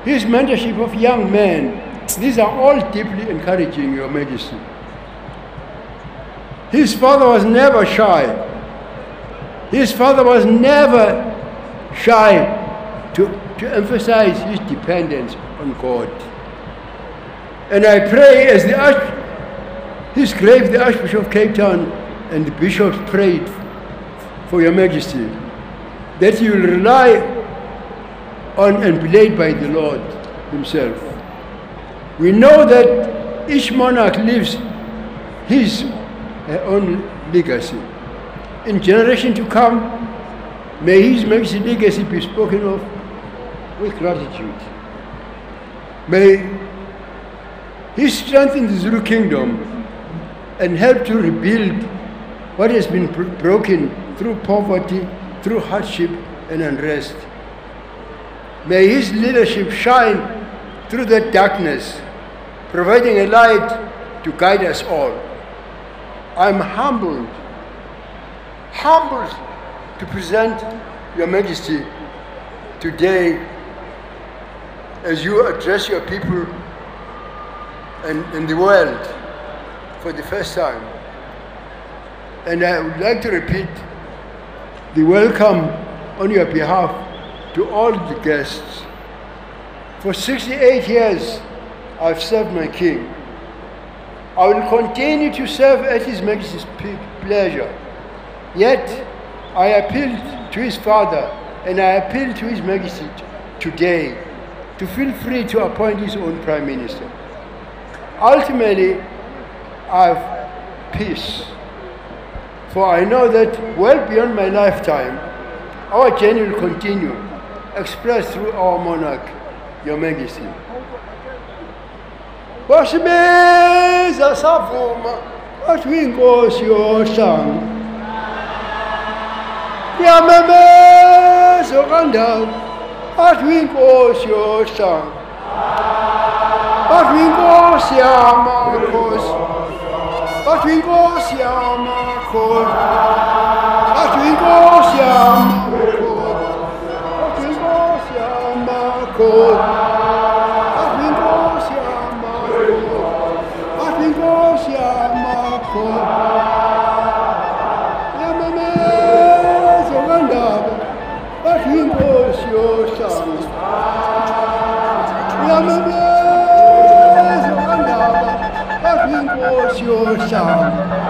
his mentorship of young men, these are all deeply encouraging, Your Majesty. His father was never shy. His father was never shy to, to emphasize his dependence on God. And I pray as the Arch, his grave, the Archbishop of Cape Town and the bishops prayed for your majesty, that you will rely on and be led by the Lord himself. We know that each monarch lives his uh, own legacy. In generation to come, may his majesty legacy be spoken of with gratitude. May he strengthen the Zulu kingdom and help to rebuild what has been broken through poverty, through hardship and unrest. May his leadership shine through the darkness, providing a light to guide us all. I'm humbled, humbled to present Your Majesty today as you address your people and, and the world for the first time. And I would like to repeat the welcome on your behalf to all the guests. For 68 years, I've served my king. I will continue to serve at His Majesty's pleasure. Yet, I appeal to His Father and I appeal to His Majesty today to feel free to appoint His own Prime Minister. Ultimately, I have peace. For I know that well beyond my lifetime, our journey will continue, expressed through our monarch, Your Majesty. wasibiza savuma wathi uyinkosi yohlanga A cinco se ama. A se ama inkosi yohlanga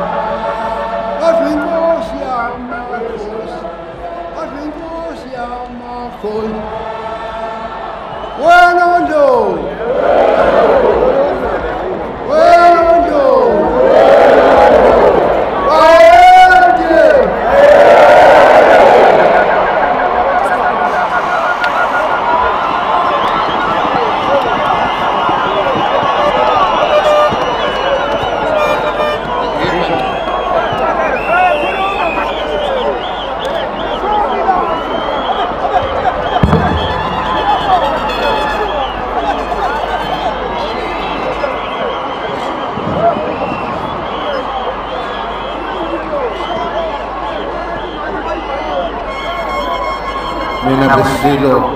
nina besilo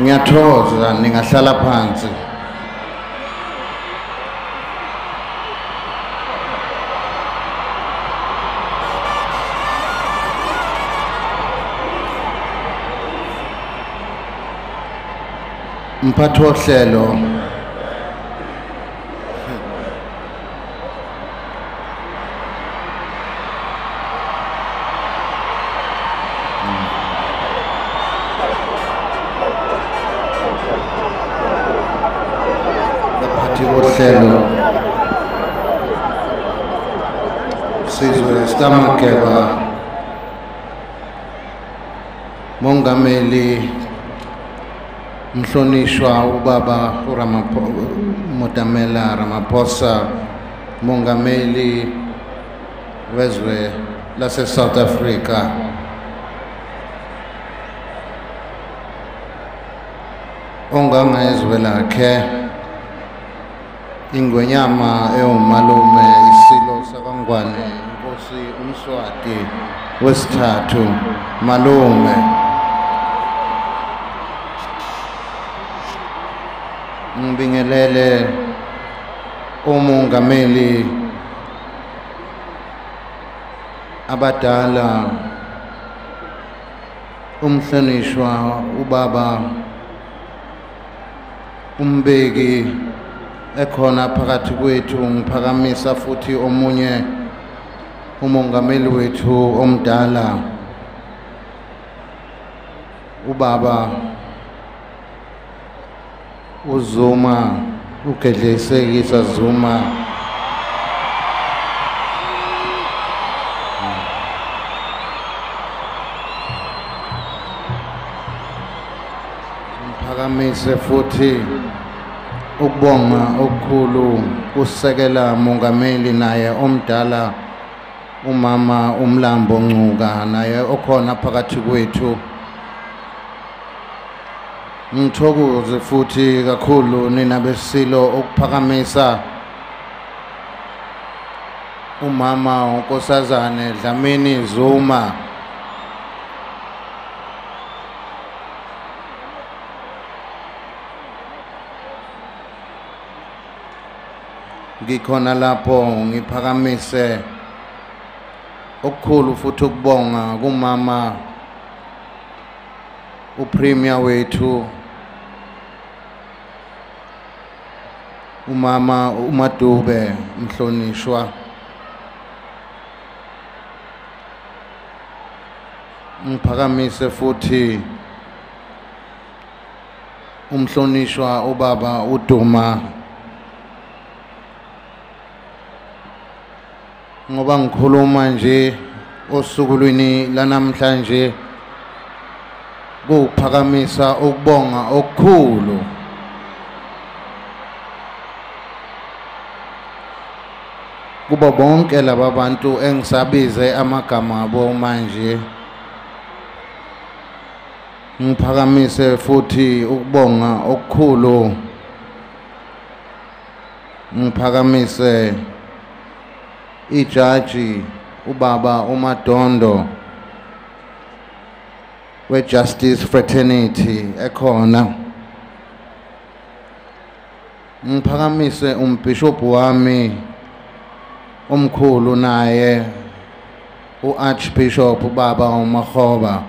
ngiyathokoza ningahlala phansi. Mphathi wohlelo. Sizwe sitamakeba mongameli mhlonishwa ubaba Motamela Ramaphosa. Mongameli wezwe lase South Africa. Ongangezwe lakhe ingwenyama ewumalume isilo sakangwane umswati wesithathu malume. Ngibingelele umongameli abadala umhlonishwa ubaba umbeki ekhona phakathi kwethu ngiphakamisa futhi omunye umongameli wethu omdala ubaba uzuma ugedleyisekisa zuma. Ngiphakamise futhi ukubonga okukhulu kusekela mongameli naye omdala umama umlambo ncuka naye okhona phakathi kwethu. Ngithokoze futhi kakhulu nina besilo ukuphakamisa umama unkosazane Dlamini Zuma. Ngikhona lapho ngiphakamise okukhulu futhi ukubonga kumama upremier wethu umama uMadube mhlonishwa ngiphakamise futhi umhlonishwa ubaba uDuma. Ngoba ngikhuluma nje osukulweni lanamhlanje kuphakamisa ukubonga okukhulu. Kubo bonke laba bantu engisabize amagama abo manje. Ngiphakamise futhi ukubonga okukhulu. Ngiphakamise ijaji ubaba uMadondo we-Justice Fraternity ekhona. Ngiphakamise umbishophu wami omkhulu naye u-Archbishop ubaba uMakhoba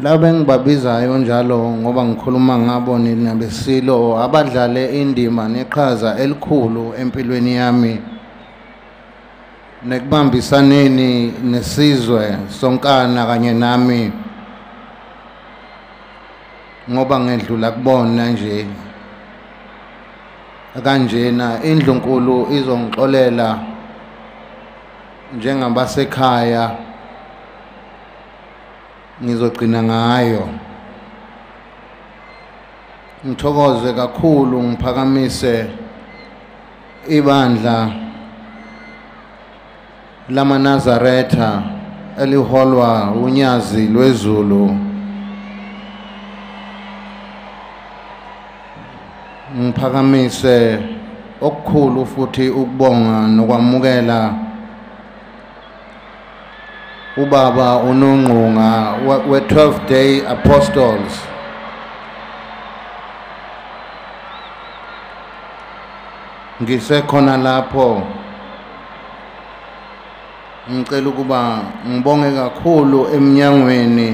laba engibabizayo njalo ngoba ngikhuluma ngabo nina besilo abadlale indima neqhaza elikhulu empilweni yami. Nekubambisaneni nesizwe sonkana kanye nami. Ngoba ngedlula kubona nje. Kanjena indlunkulu izongixolela njengabasekhaya. Ngizogcina ngayo. Ngithokoze kakhulu ngiphakamise ibandla lamanazaretha eliholwa unyazi lwezulu. Ngiphakamise okukhulu futhi ukubonga nokwamukela ubaba unongqunga we- we-12 day apostles. Ngisekhona lapho. Ngicela ukuba ngibonge kakhulu eminyangweni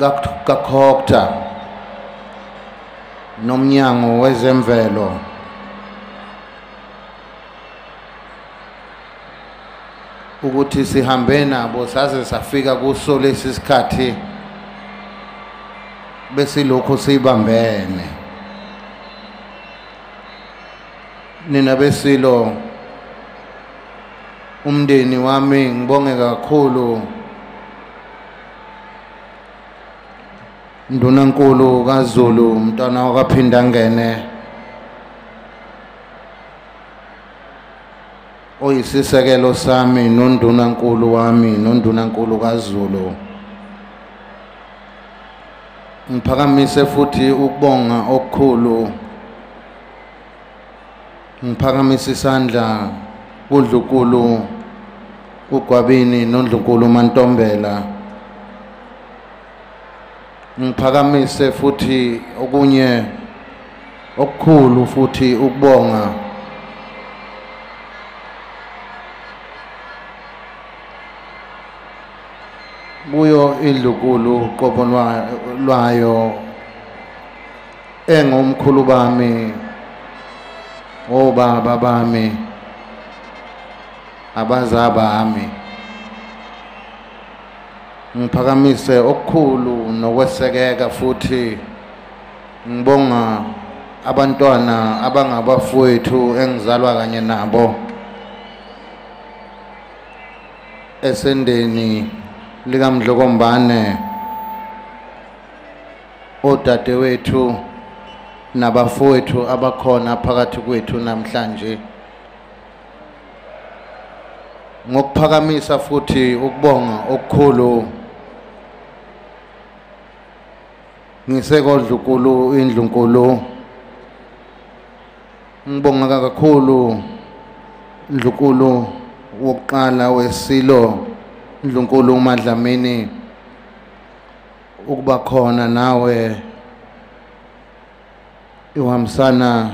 ka- kakhokta nomnyango wezemvelo. Ukuthi sihambe nabo saze safika kuso lesi sikhathi besilokhu sibambene. Nina besilo umndeni wami ngibonge kakhulu. Ndunankulu kaZulu umntwana wakaphinda oyisisekelo sami nondunankulu wami nondunankulu kaZulu. Ngiphakamise futhi ukubonga okukhulu. Ngiphakamise isandla kudlukulu ugwabini nondlukulu mantombela ngiphakamise futhi okunye okukhulu futhi ukubonga kuyo idlukulu uqobo lwa- lwayo. Engomkhulu bami obaba bami abazabami ngiphakamise okukhulu nokwesekeka futhi ngibonga abantwana abangabafowethu engizalwa kanye nabo. Esendeni likamdlokombane odadewethu nabafowethu abakhona phakathi kwethu namhlanje. Ngokuphakamisa futhi ukubonga okukhulu ngisekodlukulu indlunkulu ngibonga kakhulu ndlunkulu wokuqala wesilo. Ndlunkulu umadlamini ukuba khona nawe ihambisana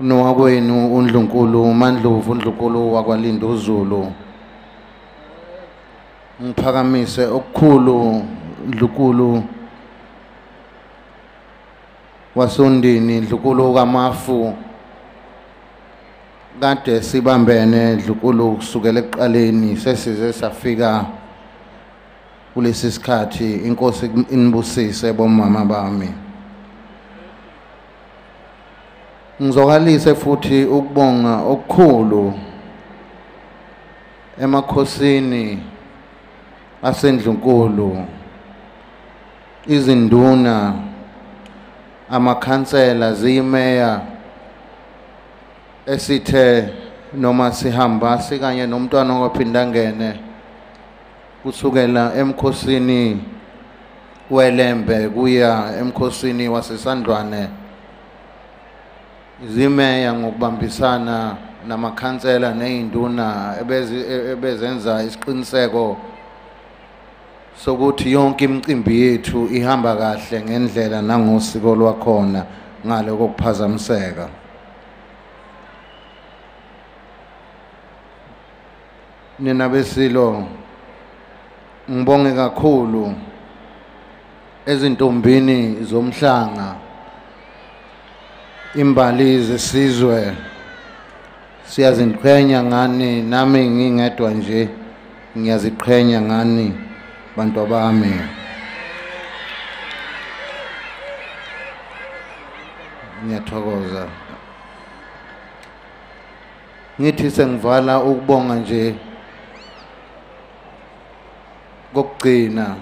nowakwenu undlunkulu mandlovu undlunkulu wakwalinda uzulu ngiphakamise okukhulu ndlunkulu wasondini ndlunkulu kamafu kade sibambene ndlunkulu kusukela ekuqaleni sesize safika kulesi sikhathi inkosi inibusise bomama bami. Ngizokalise futhi ukubonga okukhulu emakhosini asendlunkulu izinduna amakhansela ziyimeya esithe noma sihamba sikanye nomntwana owaphinda ngene kusukela emkhosini welembe kuya emkhosini wasesandlwane zimeya ngokubambisana namakhansela e- ebezenza isiqiniseko sokuthi yonke imicimbi yethu ihamba kahle ngendlela nangosiko lwakhona ngale kokuphazamiseka nina besilo ngibonge kakhulu ezintombini zomhlanga imbali zesizwe. Siyaziqhenya ngani? Nami ngingedwa nje ngiyaziqhenya ngani bantu bami ngiyathokoza. Ngithi sengivala ukubonga nje kokugcina.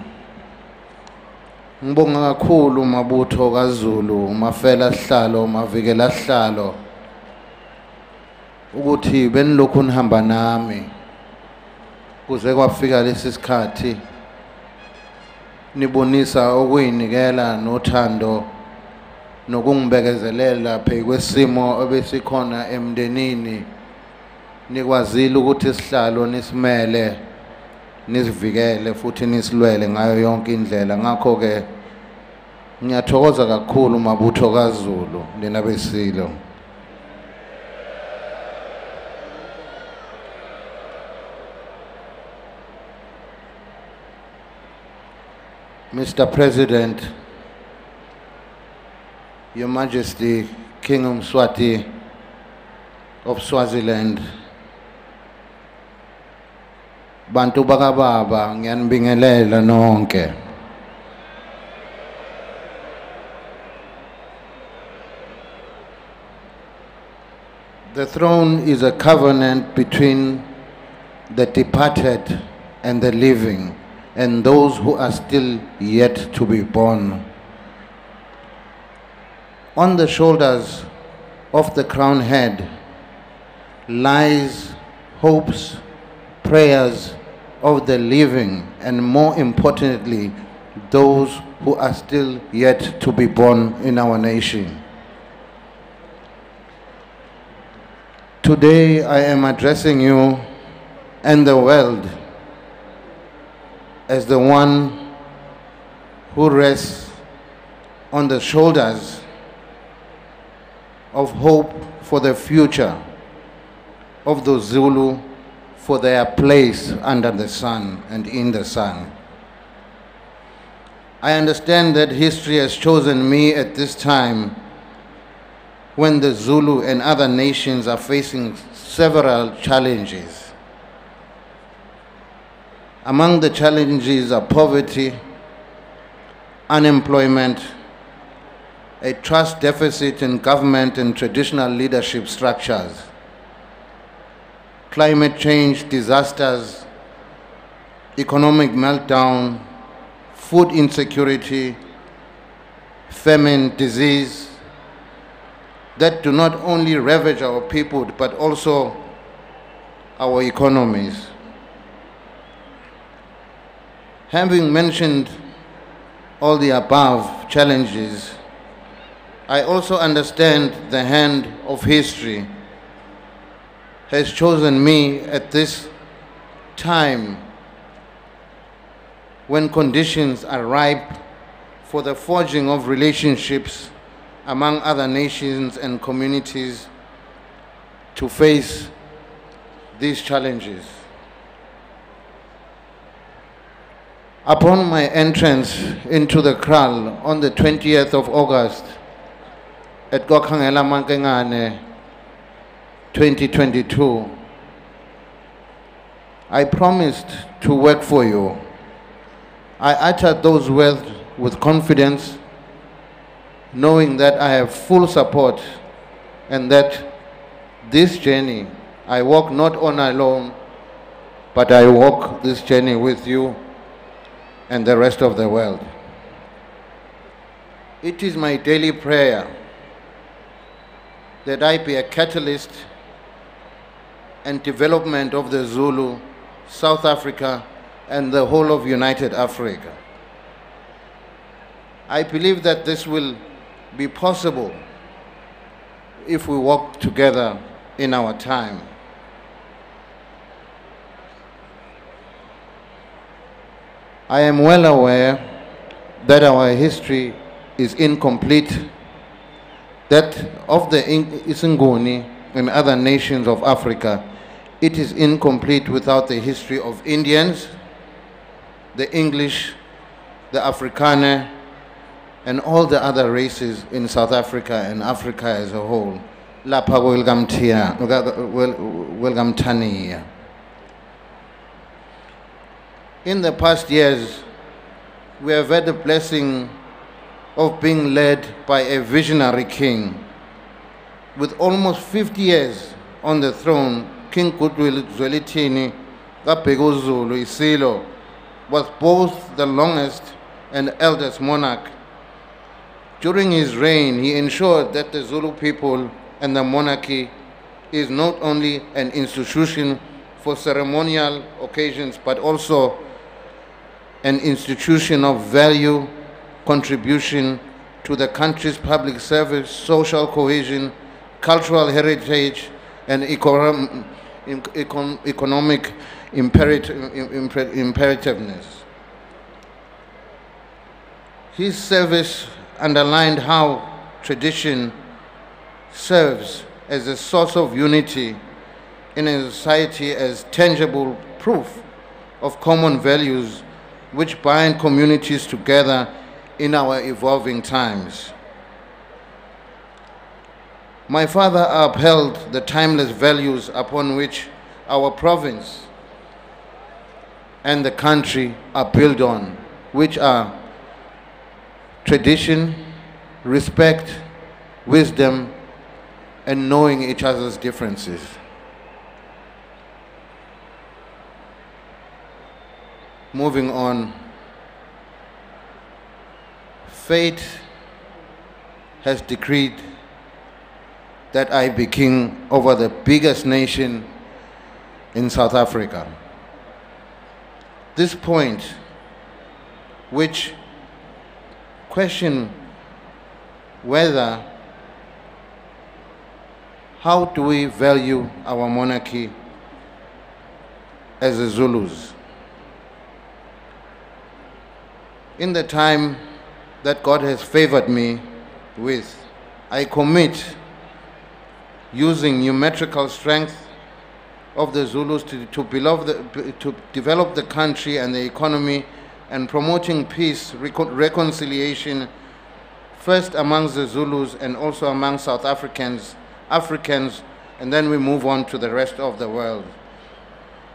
Ngibonga kakhulu mabutho kaZulu mafela sihlalo mavikela sihlalo ukuthi benilokhu nihamba nami. Kuze kwafika lesi sikhathi nibonisa okuyinikela nothando nokungibekezelela phezu kwesimo ebesikhona emndenini. Nikwazile ukuthi sihlalo nisimele. Nisivikele futhi nisilwele ngayo yonke indlela ngakho ke ngiyathokoza kakhulu mabutho kaZulu nina besilo Mr. President, Your Majesty, King Mswati of Swaziland, bantu nonke. The throne is a covenant between the departed and the living, and those who are still yet to be born. On the shoulders of the crown head lies hopes, prayers of the living, and more importantly, those who are still yet to be born in our nation. Today I am addressing you and the world as the one who rests on the shoulders of hope for the future of the Zulu for their place under the sun and in the sun. I understand that history has chosen me at this time when the Zulu and other nations are facing several challenges. Among the challenges are poverty, unemployment, a trust deficit in government and traditional leadership structures, climate change disasters, economic meltdown, food insecurity, famine, disease that do not only ravage our people but also our economies. Having mentioned all the above challenges, I also understand the hand of history has chosen me at this time when conditions are ripe for the forging of relationships among other nations and communities to face these challenges. Upon my entrance into the kraal on the 20th of August at Gokhangela Mankengane 2022, I promised to work for you. I uttered those words with confidence, knowing that I have full support and that this journey I walk not on alone, but I walk this journey with you and the rest of the world. It is my daily prayer that I be a catalyst and development of the Zulu, South Africa, and the whole of United Africa. I believe that this will be possible if we work together in our time. I am well aware that our history is incomplete, that of the In- Isingoni and other nations of Africa, it is incomplete without the history of Indians, the English, the Afrikaner, and all the other races in South Africa and Africa as a whole. Lapha kwelikamthia- wel- In the past years, we have had the blessing of being led by a visionary king. With almost 50 years on the throne, King Goodwill Zwelithini kaBhekuzulu Isilo was both the longest and eldest monarch. During his reign, he ensured that the Zulu people and the monarchy is not only an institution for ceremonial occasions, but also an institution of value, contribution to the country's public service, social cohesion, cultural heritage, and econom- in econ- economic imperat- imper- imperativeness. His service underlined how tradition serves as a source of unity in a society as tangible proof of common values which bind communities together in our evolving times. My father upheld the timeless values upon which our province and the country are built on, which are tradition, respect, wisdom, and knowing each other's differences. Moving on, fate has decreed that I be king over the biggest nation in South Africa. This point, which question whether how do we value our monarchy as Zulus? In the time that God has favored me with, I commit using numerical strength of the Zulus to, to, the, to develop the country and the economy and promoting peace, recon- reconciliation, first amongst the Zulus and also among South Africans, Africans, and then we move on to the rest of the world.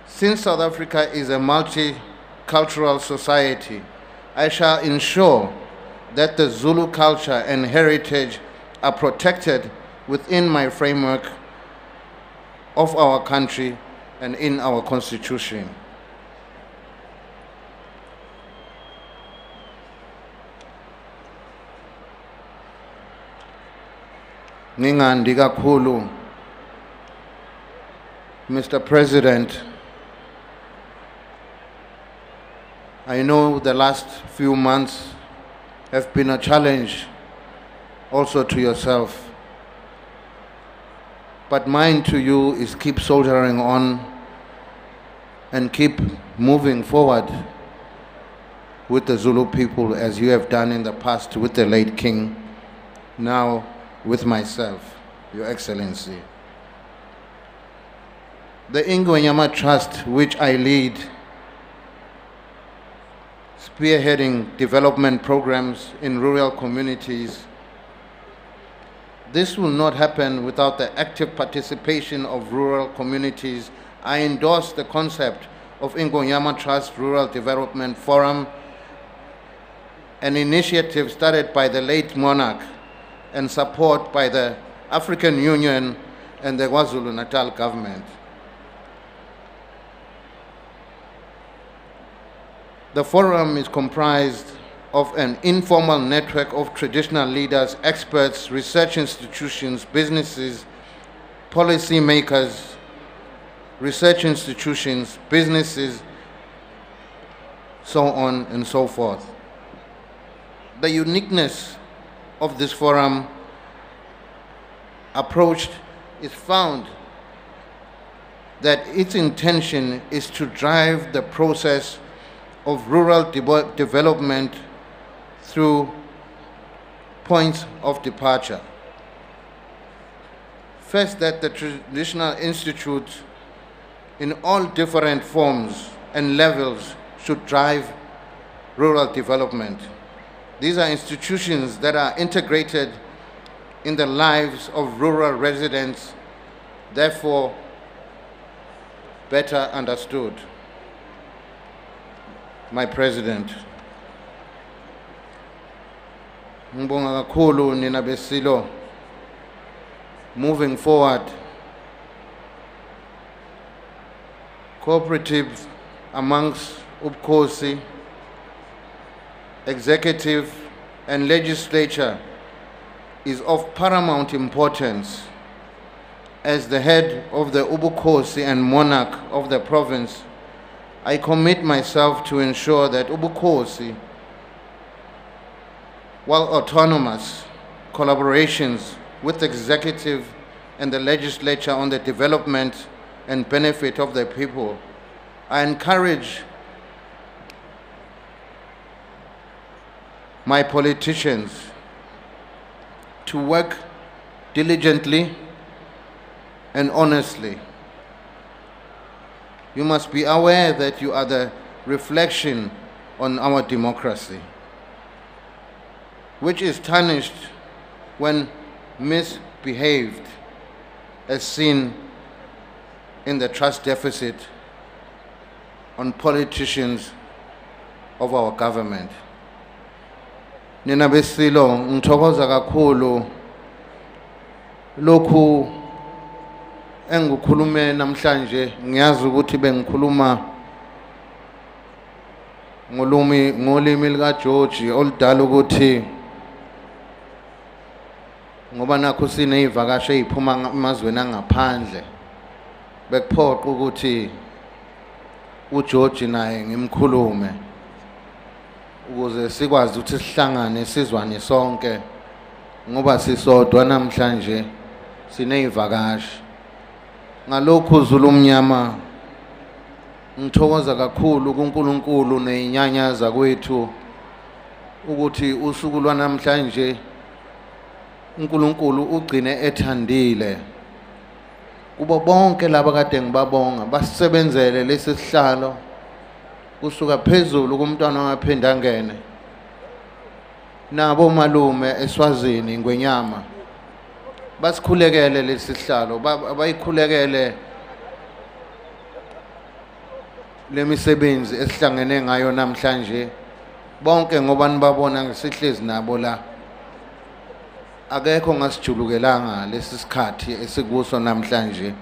Since South Africa is a multicultural society, I shall ensure that the Zulu culture and heritage are protected within my framework of our country and in our constitution. Ngingandi kakhulu Mr. President I know the last few months have been a challenge also to yourself. But mine to you is keep soldiering on and keep moving forward with the Zulu people as you have done in the past with the late king, now with myself, Your Excellency. The Ingonyama Trust, which I lead, spearheading development programs in rural communities. This will not happen without the active participation of rural communities. I endorse the concept of Ingonyama Trust Rural Development Forum, an initiative started by the late monarch and support by the African Union and the KwaZulu-Natal government. The forum is comprised of an informal network of traditional leaders, experts, research institutions, businesses, policy makers, research institutions, businesses, so on and so forth. The uniqueness of this forum approached is found that its intention is to drive the process of rural de- development through points of departure. First, that the traditional institutes in all different forms and levels should drive rural development. These are institutions that are integrated in the lives of rural residents, therefore better understood. My President, kakhulu nina besilo. Moving forward. Cooperative amongst ubukhosi executive and legislature is of paramount importance as the head of the ubukhosi and monarch of the province. I commit myself to ensure that Ubukhosi, while autonomous, collaborations with the executive and the legislature on the development and benefit of the people, I encourage my politicians to work diligently and honestly. You must be aware that you are the reflection on our democracy, which is tarnished when misbehaved, as seen in the trust deficit on politicians of our government. Nina besilo ngithokoza kakhulu lokhu engikukhulume namhlanje ngiyazi ukuthi bengikhuluma ngolumi ngolimi lika George ukuthi ngoba nakho sinezivakashe eziphuma emazweni angaphandle. Bekuphoqa ukuthi uGeorge naye ngimkhulume ukuze sikwazi ukuthi sihlangane sizwane sonke ngoba sisodwa namhlanje sinezivakashi ngalokhu Zulu mnyama ngithokoza kakhulu kuNkulunkulu nezinyanyaza kwethu ukuthi usuku lwanamhlanje uNkulunkulu ugcine ethandile. Kubo bonke laba kade ngibabonga basebenzele lesi sihlalo. Kusuka phezulu kumntwana ongaphinda ngene nabo malume eSwazini ngwenyama basikhulekele lesi sihlalo ba- bayikhulekele lemisebenzi esihlangene ngayo namhlanje. Bonke ngoba nibabona ngisihlezi nabo la. Akekho ngasijulukelanga lesi sikhathi esikuso namhlanje.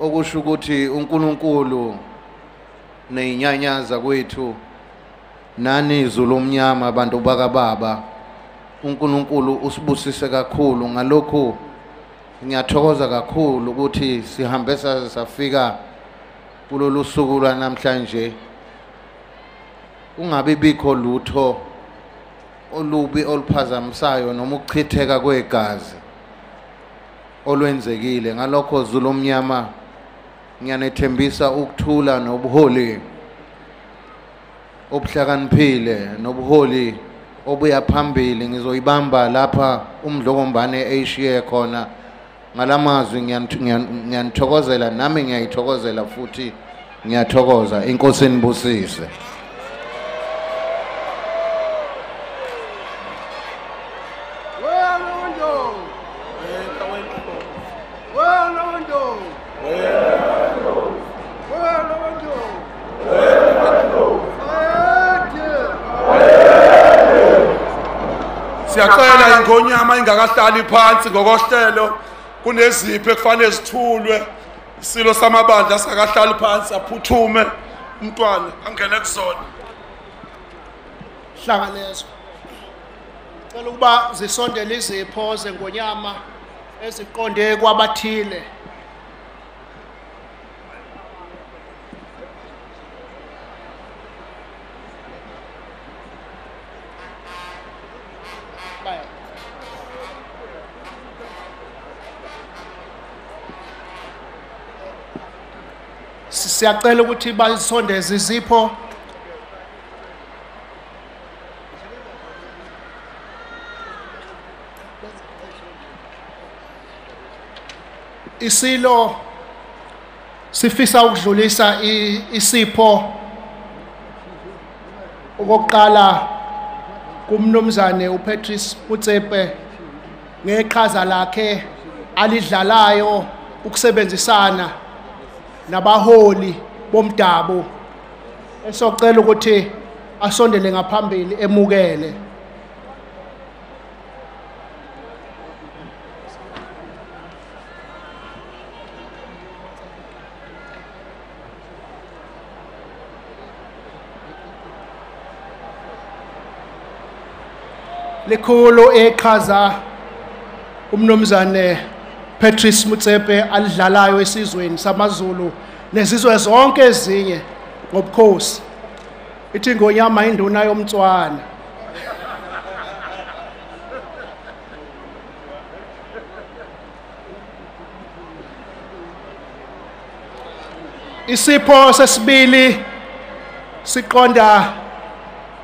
Okusho ukuthi uNkulunkulu neyinyanyaza kwethu nani izulu omnyama abantu bakababa uNkulunkulu usibusise kakhulu. Ngalokhu ngiyathokoza kakhulu ukuthi sihambe saze safika kulolu suku lwanamhlanje. Ungabe bikho lutho. Olubi oluphazamisayo noma ukuchitheka kwegazi olwenzekile. Ngalokho Zulu omnyama ngiyanethembisa ukuthula nobuholi obuhlakaniphile nobuholi obuya phambili. Ngizoyibamba lapha umdlokombane eyishiye khona. Ngalamazwi ngiyanithokozela nami ngiyayithokozela futhi ngiyathokoza. Inkosi nibusise siyacela ingonyama ingakahlali phansi ngokohlelo. Kunezipho ekufanele zithulwe. Isilo samabandla sakahlali phansi aphuthume. Umntwana angene kuzona hlanganezwa cela ukuba zisondele izipho zengonyama eziqonde kwabathile. Siyacela ukuthi bazisondeze izipho. Isilo sifisa ukudlulisa isipho. Okokuqala kumnumzane uPatrice Mutsepe ngeqhaza lakhe alidlalayo ukusebenzisana. Nabaholi bomdabu esocela ukuthi asondele ngaphambili emukele. Likhulu eqhaza umnumzane Patrice Mutsepe alidlalayo esizweni samaZulu nezizwe zonke ezinye. Ngobukhosi ithi ngonyama induna yomtswana. Isipho sesibili siqonda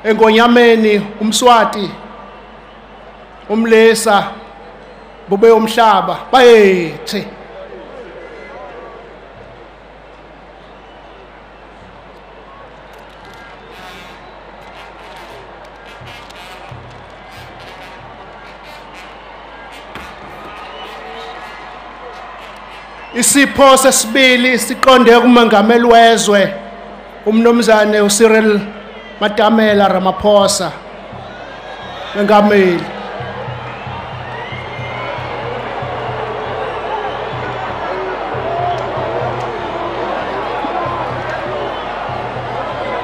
engonyameni umswati umlesa bube umhlaba. Bayethi isipho sesibili siqonde kumengameli wezwe umnomzane uCyril Matamela Ramaphosa. Mengameli.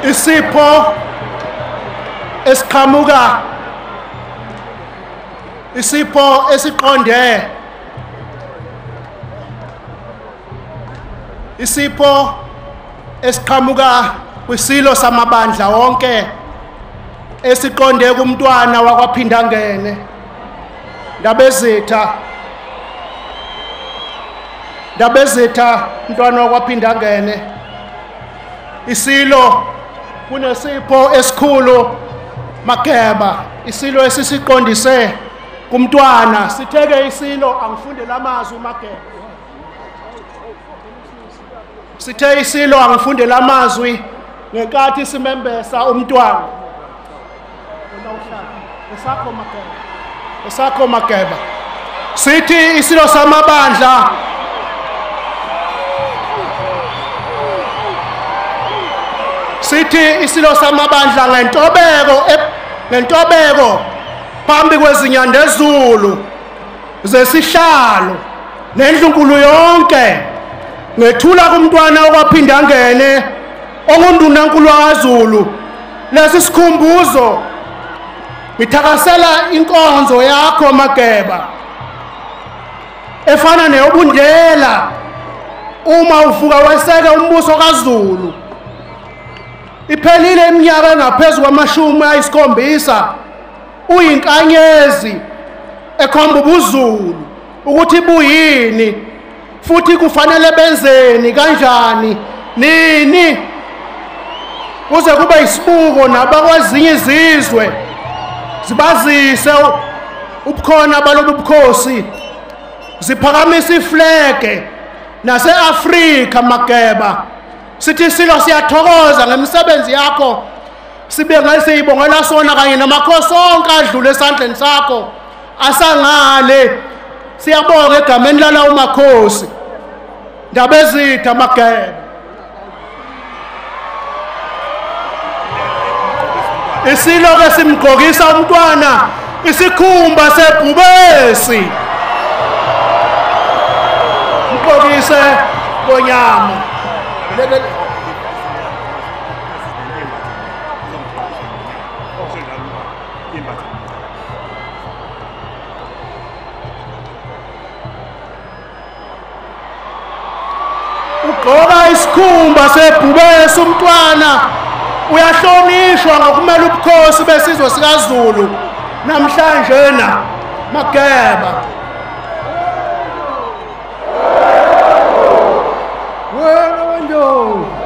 Isipho esiqhamuka isipho esiqonde isipho esiqhamuka kwisilo samabandla wonke esiqonde kumntwana wakwaphindangene. Ndabezitha ndabezitha mntwana wakwaphindangene. Isilo kunesipho esikhulu mageba isilo esisiqondise kumntwana. Sitheke isilo angifundele amazwi mageba. Sithe isilo angifundele amazwi ngenkathi simembesa umntwana. Esakho mageba. Esakho mageba. Sithi isilo samabandla sithi isilo samabandla ngentobeko ngentobeko phambi kwezinyandezulu zesihlalo nendlunkulu yonke. Ngethula kumntwana okwaphinda ngene ongundunankulu wakaZulu lesi sikhumbuzo ngithakasela inkonzo yakho mageba efana neyobundela uma uvuka weseke umbuso kaZulu iphelile iminyaka engaphezulu kwamashumi ayisikhombisa. Uyinkanyezi ekhomba ubuzulu ukuthi buyini futhi kufanele benzeni kanjani nini? Kuze kube isibuko nabakwezinye izizwe zibazise ubukhona balobu bukhosi ziphakamisa iflege nase-afrika mageba. Sithi silo siyathokoza ngemisebenzi yakho. Sibe ngasiyibongela sona kanye namakhosi onke adlule esandleni sakho. Asangale. Siyabonga egameni lalawo makhosi ndabezitha mageba isiloke simgqokisa umntwana isikhumba sebhubesi. Mgqokise ngonyama Lebe- ugqoka isikhumba sebhubesi umntwana uyahlonishwa ngokumela ubukhosi besizwe sikaZulu namhlanje na mageba Wena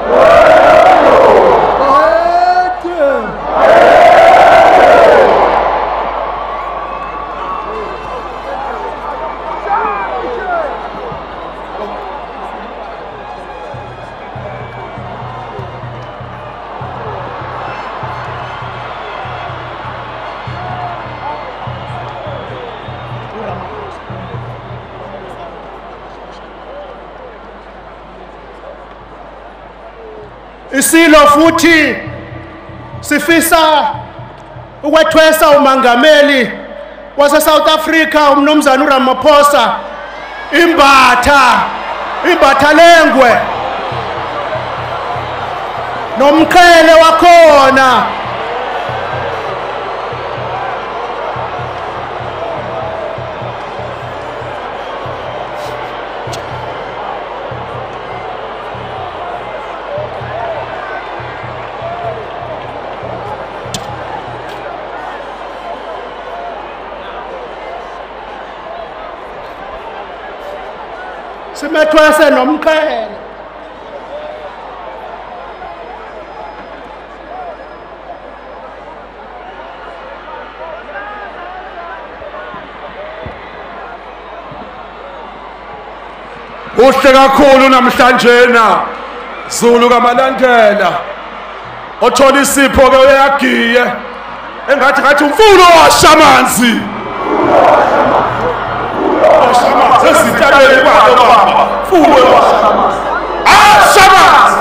isilo futhi sifisa ukwethwesa umangameli wase South Africa umnomzana uRamaphosa imbatha imbatha lengwe. Nomqhele wakhona. ethwase nomqhele. Uhle kakhulu namhlanje na Zulu kamalandela othola isipho ke uyagiye engathi ngathi umfuno washamanzi. Umfuno washamanzi. sisi tẹ́lẹ̀ nípa àjọba fún ìwé wa. Ashamas.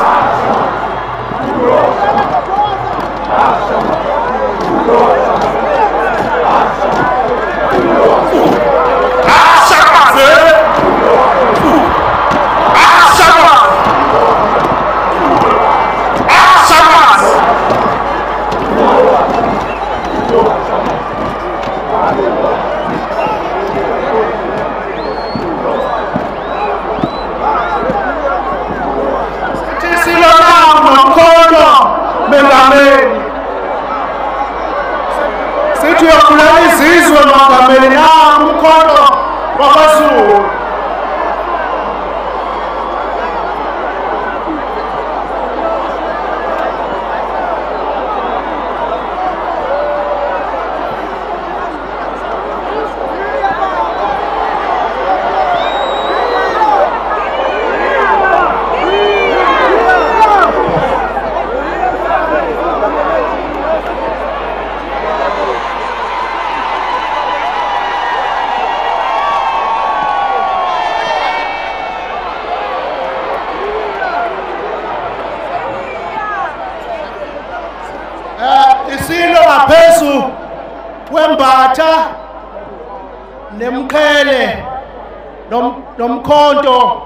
Nomkhonto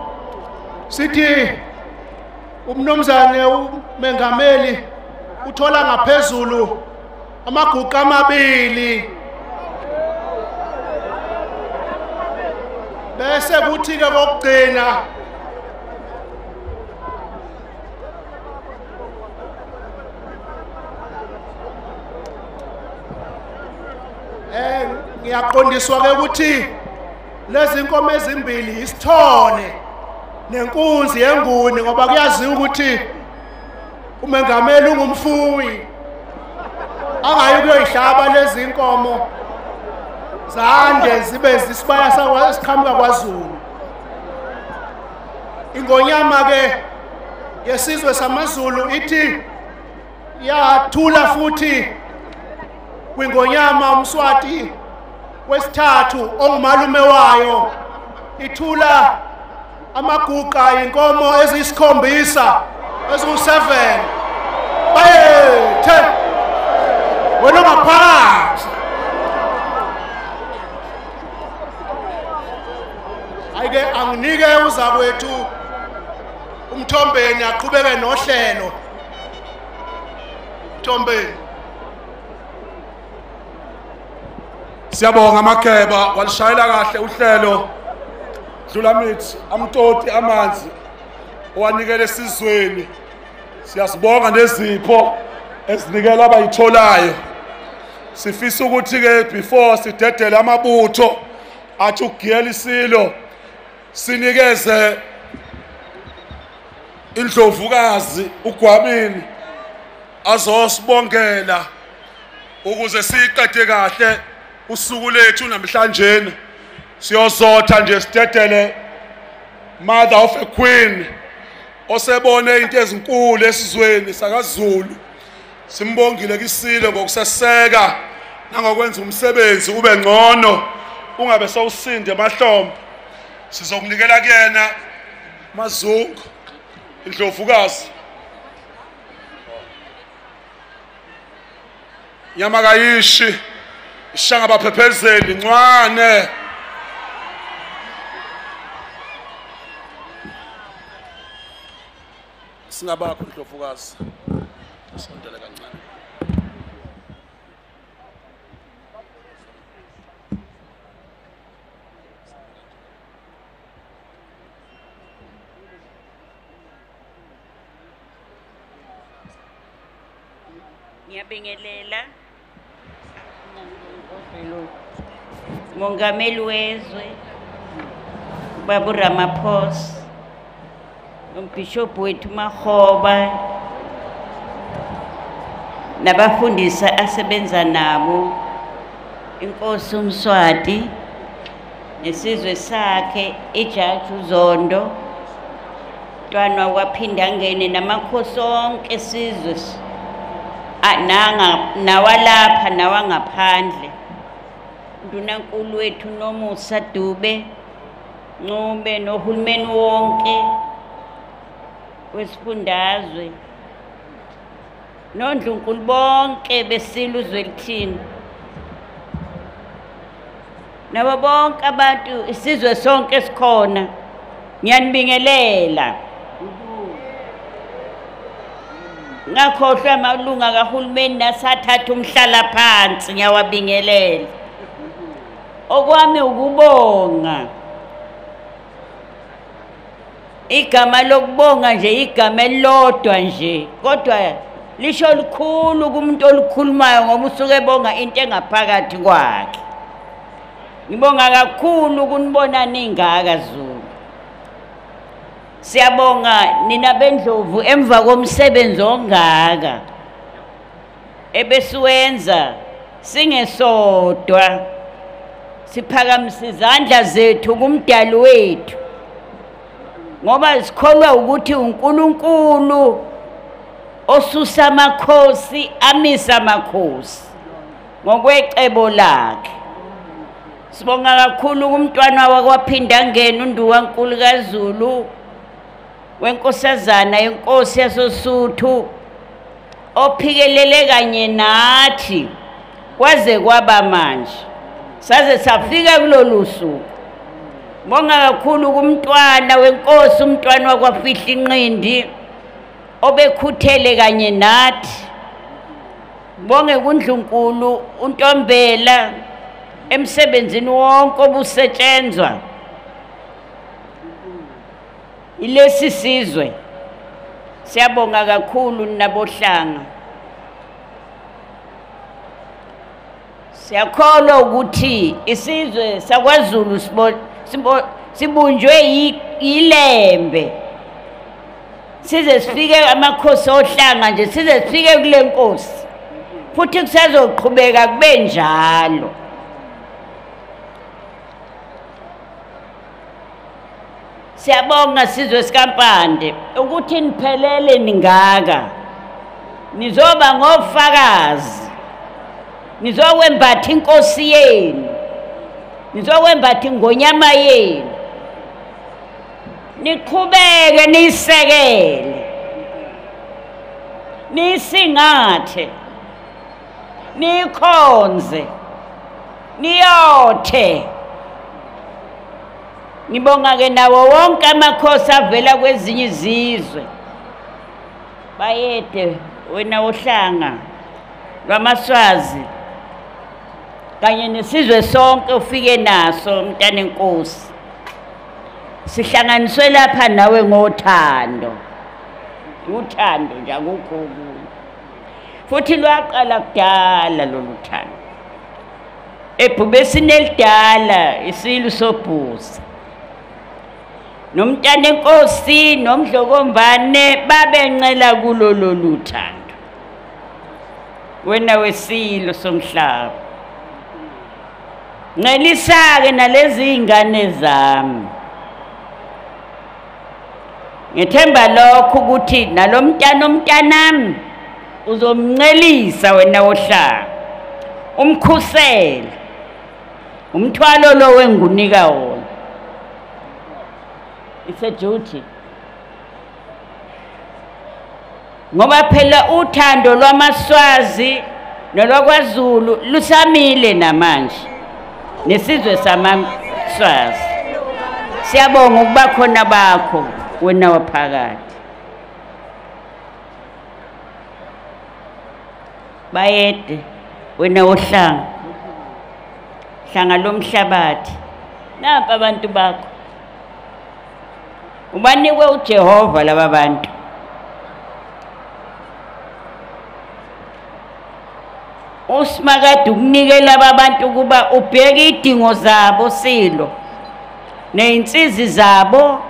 sithi umnomzane umengameli uthola ngaphezulu amaguqa amabili. Bese kuthi ke kokugcina eh ngiyaqondiswa ke ukuthi lezi inkomo ezimbili isithone nenkunzi yenguni ngoba kuyaziwa ukuthi umengameli ungumfuyi. Angayi kuyoyihlaba lezi inkomo zande zibe zisibaya esiqhamuka kwaZulu. Ingonyama ke yesizwe samaZulu ithi yathula futhi kwingonyama umswati wesithathu ongumalume wayo ithula amaguqa inkomo eziyisikhombisa eziwu-7 bayethe wena ngaphakathi hayi-ke anginike uzakwethu umthombeni aqhubeke nohlelo. Mthombeni. Siyabonga amageba walishayela kahle uhlelo. Dlula mithi amtoti amanzi. Owanikela esizweni. Siyasibonga nezipho ezinikela abayitholayo. Sifisa ukuthi ke before sidedele amabutho athi ukugiyela isilo sinikeze indlovukazi ugwabini azosibongela ukuze siqede kahle. Usuku lethu namhlanje siyozotha nje sidedele mother of a queen osebone into ezinkulu esizweni sakaZulu. Simbongile kisilo ngokuseseka nangokwenza umsebenzi ube ngcono ungabe sowusinde emahlombe. Sizokunikela kuyena mazungu indlovukazi. Nyama kayishi. Ishanga baphephezeli ncwane singabakho ndlovukazi sondele kancane. Ngiyabingelela. Mongameli wezwe babu ramaphosa. Umbhishobhu wethu mahoba nabafundisi asebenza nabo. Inkosi umswati. Nesizwe sakhe ijaji uzondo. Mntwana kwaphinda angene namakhosi onke esizwe s- a- nanga- nawalapha nawangaphandle. Ndunankulu wethu nomusa dube ncube nohulumeni wonke wesifundazwe. Nondlunkulu bonke besilo uzwelithini nabo bonke abantu isizwe sonke sikhona. Ngiyanibingelela ngakhohlwa amalunga kahulumeni nasathatha umhlala phansi ngiyawabingelela. Okwami ukubonga. Igama lokubonga nje igama elilodwa nje kodwa lisho likhulu kumuntu olikhulumayo ngoba usuke ebonga into engaphakathi kwakhe. Ngibonga kakhulu ukunibona ningaka Zulu. Siyabonga nina bendlovu emva komsebenzi ongaka ebesiwenza singesodwa. Siphakamisa izandla zethu kumdali wethu. Ngoba sikholwa ukuthi uNkulunkulu osusa amakhosi amisa amakhosi ngokwecebo lakhe. Sibonga kakhulu kumntwana wakwaphinda ngena unduwankulu kaZulu wenkosazana yenkosi yasosuthu ophikelele kanye nathi kwaze kwaba manje. Saze safika kulolu suku bonga kakhulu kumntwana wenkosi umntwana wakwafihla inqindi obekhuthele kanye nathi. Bonge kundlunkulu untombela emsebenzini wonke obusetshenzwa. Ilesi sizwe. Siyabonga kakhulu nabohlanga. Siyakholwa ukuthi isizwe sakwaZulu sibunjwe yi- yilembe. Size sifike amakhosi ohlanga nje size sifike kule nkosi. Futhi kusazoqhubeka kube njalo. Siyabonga sizwe sikampande. Ukuthi niphelele ningaka. Nizoba ngofakazi. Nizokwembatha inkosi yenu. Nizokwembatha ingonyama yenu. Niqhubeke niyisekele. Niyisingathe. Niyikhonze. Niyothe. Ngibonga ke nawo wonke amakhosi avela kwezinye izizwe. Bayede wena uhlanga lwamaswazi. Kanye nesizwe sonke ufike naso mntana enkosi sihlanganiswe lapha nawe ngothando. Uthando nje akukho futhi lwaqala kudala lolu thando. Ebhubesini elidala isilu sobhuza. Nomntana enkosi nomdlokombane babencela kulo lolu thando. Wena wesilo somhlaba. Ncelisa-ke nalezi iy'ngane zami. Ngethemba lokho ukuthi nalo mntana omntanami uzomncelisa wena wohlanga umkhusele. Umthwalo lo wengunika wona. Isejuthi. Ngoba phela uthando lwamaswazi nolwakwaZulu lusamile namanje. Nesizwe samaswazi siyabonga ukuba khona bakho wena waphakathi. Bayede wena wohlanga. Hlanga lomhlabathi nampa abantu bakho. Ubanikwe uJehova laba bantu. usimakade ukunikela abantu ukuba ubheke idingo zabo silo neinsizi zabo.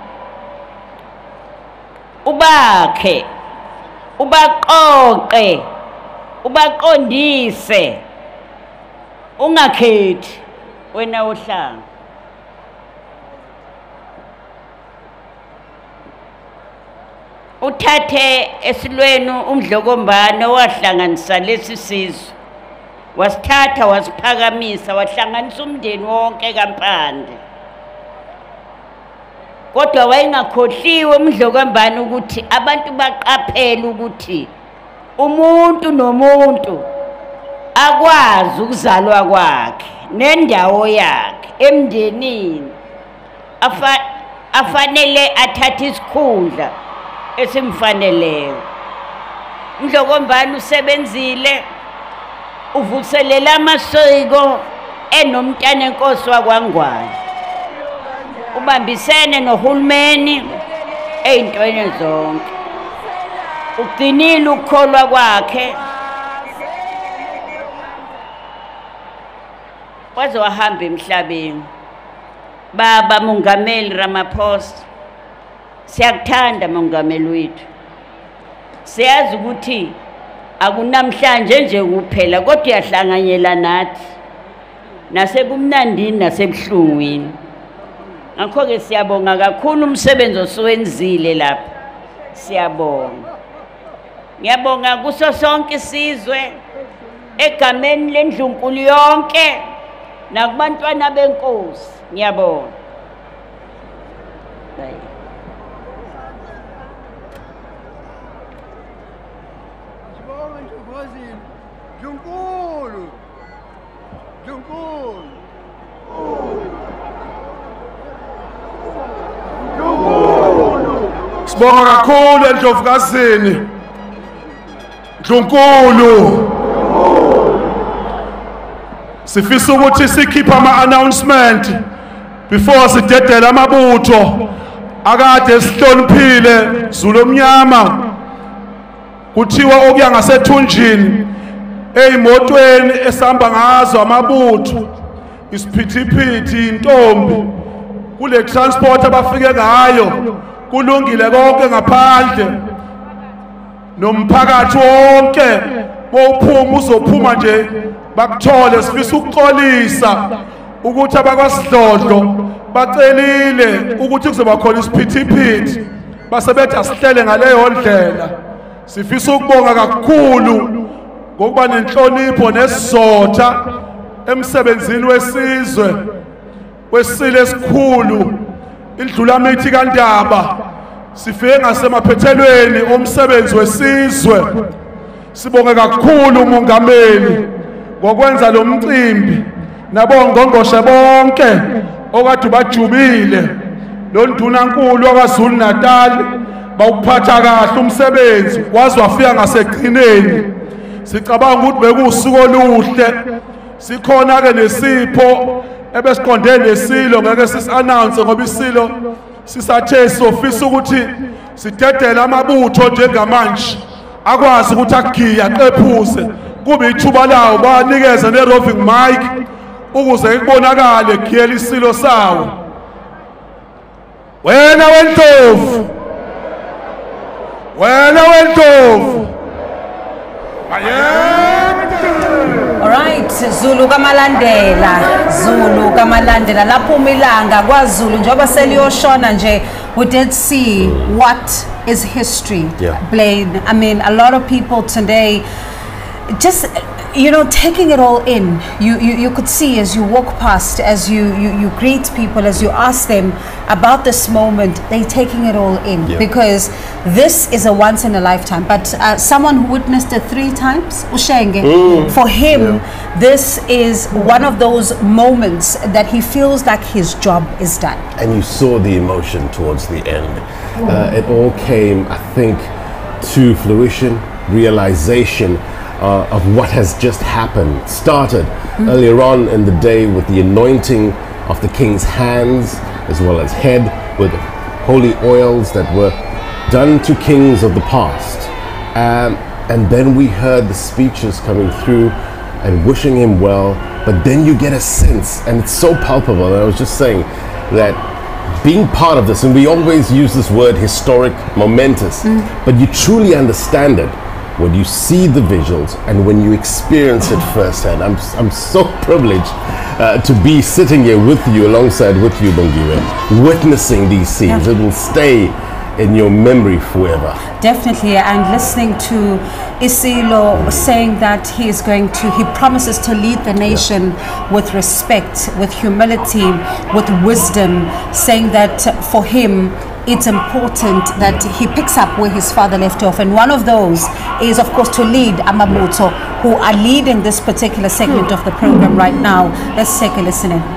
Ubakhe ubaqoqe ubaqondise. Ungakhethi wena ohlanga uthathe esilweni umdlokombane owahlanganisa lesi sizwe. Wasithatha wasiphakamisa wahlanganisa umndeni wonke kampande. Kodwa wayengakhohliwe umdlokombane ukuthi abantu baqaphele ukuthi umuntu nomuntu akwazi ukuzalwa kwakhe nendawo yakhe emndenini. Afa, afanele athathe isikhundla esimfaneleyo umdlokombane usebenzile. Uvuselela amasiko enomntana enkosi wakwangwane ubambisene nohulumeni ey'ntweni zonke. Ugcinile ukukholwa kwakhe. Waze wahamba emhlabeni. Baba mongameli ramaphosa siyakuthanda mongameli wethu. Siyazi ukuthi akunamhlanje nje kuphela kodwa uyahlanganyela nathi. Nasebumnandini nasebuhlungwini ngakho-ke siyabonga kakhulu umsebenzi osuwenzile lapha. Siyabonga. Ngiyabonga kuso sonke isizwe egameni lendlunkulu yonke nakubantwana benkosi. Ngiyabonga. Bye. Sibonga Ntokozini. Junkulu. Junkulu. sibonga kakhulu endlovukazini Ndlunkulu sifisa ukuthi sikhiphe ama-announcement before sidedela amabutho akade sihloniphile zulu omnyama kuthiwa okuya ngasethunjini ey'motweni esihamba ngazo amabutho isiphithiphithi intombi kule transport abafike ngayo kulungile konke ngaphandle. Nomphakathi wonke mowuphuma uzophuma nje bakuthole sifisa ukuxolisa ukuthi abakwasidlodlo bacelile ukuthi kuzoba khona isiphithiphithi. Basebethi asihlele ngaleyo ndlela. Sifisa ukubonga kakhulu ngokuba nenhlonipho nesizotha emsebenzini wesizwe wesile esikhulu indlula mithi kandaba sifike ngasemaphethelweni omsebenzi wesizwe. Sibonge kakhulu umongameli ngokwenza lo mcimbi nabongqongqoshe bonke okade bajubile lo ndunankulu wakwaZulu Natal bawuphatha kahle umsebenzi waze wafika ngaseqhineni sicabanga ukuthi bekusuku oluhle. Sikhona ke nesipho ebesiqonde nesilo ngeke sisi-announce ngoba isilo sisathe sofisa ukuthi sidedele amabutho njengamanje. Akwazi ukuthi akugiye aqephuse. Kube ithuba lawo banikeze ne-roving mic ukuze kubonakale giyela isilo sawo. Wena wendlovu wena wendlovu Alright, Zulu kamalandela, Zulu kamalandela laphuma ilanga kwaZulu njoba seliyoshona nje we did see what is history Yeah. Blaine. I mean a lot of people today just you know taking it all in you, you you could see as you walk past as you, you you greet people as you ask them about this moment they taking it all in Yeah. because this is a once in a lifetime but uh, someone who witnessed it three times ushenge Mm. for him this is one of those moments that he feels like his job is done and you saw the emotion towards the end. Uh, it all came, I think, to fruition, realization uh, of what has just happened. Started Mm. earlier on in the day with the anointing of the king's hands as well as head with holy oils that were done to kings of the past. Um, and then we heard the speeches coming through and wishing him well. But then you get a sense, and it's so palpable. And I was just saying that being part of this, and we always use this word historic, momentous, but you truly understand it when you see the visuals and when you experience it firsthand. I'm, I'm so privileged uh, to be sitting here with you, alongside with you, Bongiwe, witnessing these scenes. It will stay in your memory forever. Definitely, and listening to Isilo saying that he is going to, he promises to lead the nation with respect, with humility, with wisdom, saying that for him it's important that he picks up where his father left off. And one of those is, of course, to lead Amabutho, who are leading this particular segment of the program right now. Let's take a listen in.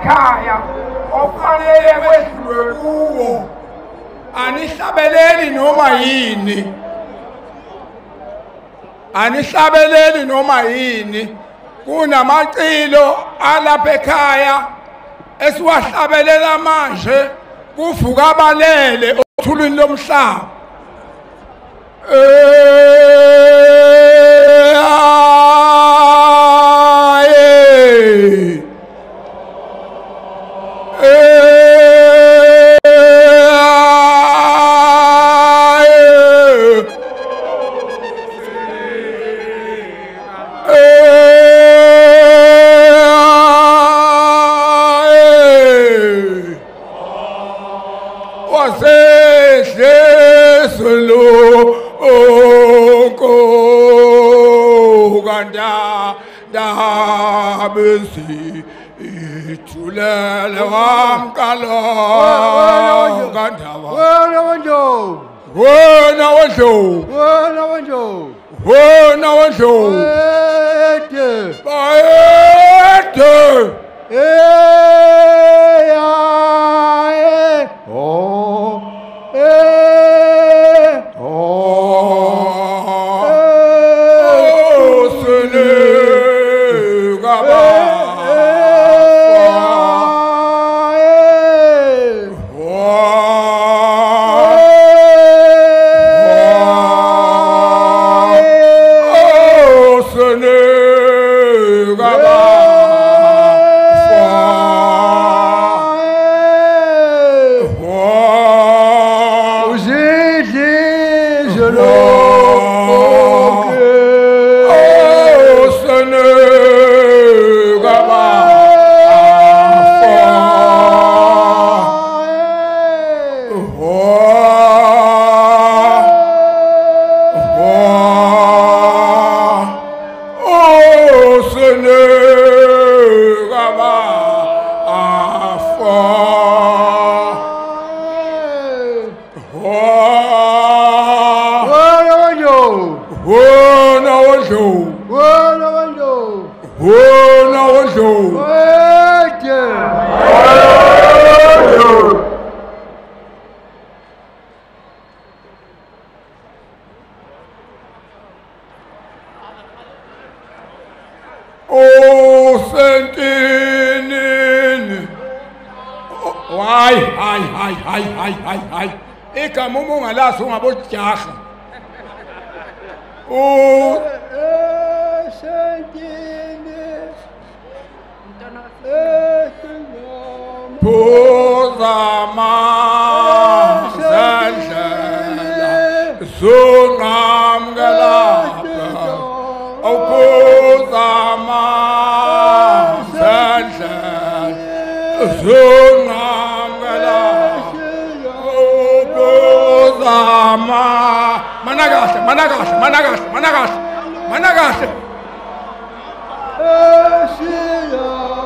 Ekhaya okufanele kwedlulwe kuwo. Anihlabeleli noma yini? Anihlabeleli noma yini? Kunamacilo alapha ekhaya esiwahlabelela manje kuvuka abalele othulwini lomhlaba. Eh,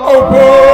Oh, ukuzama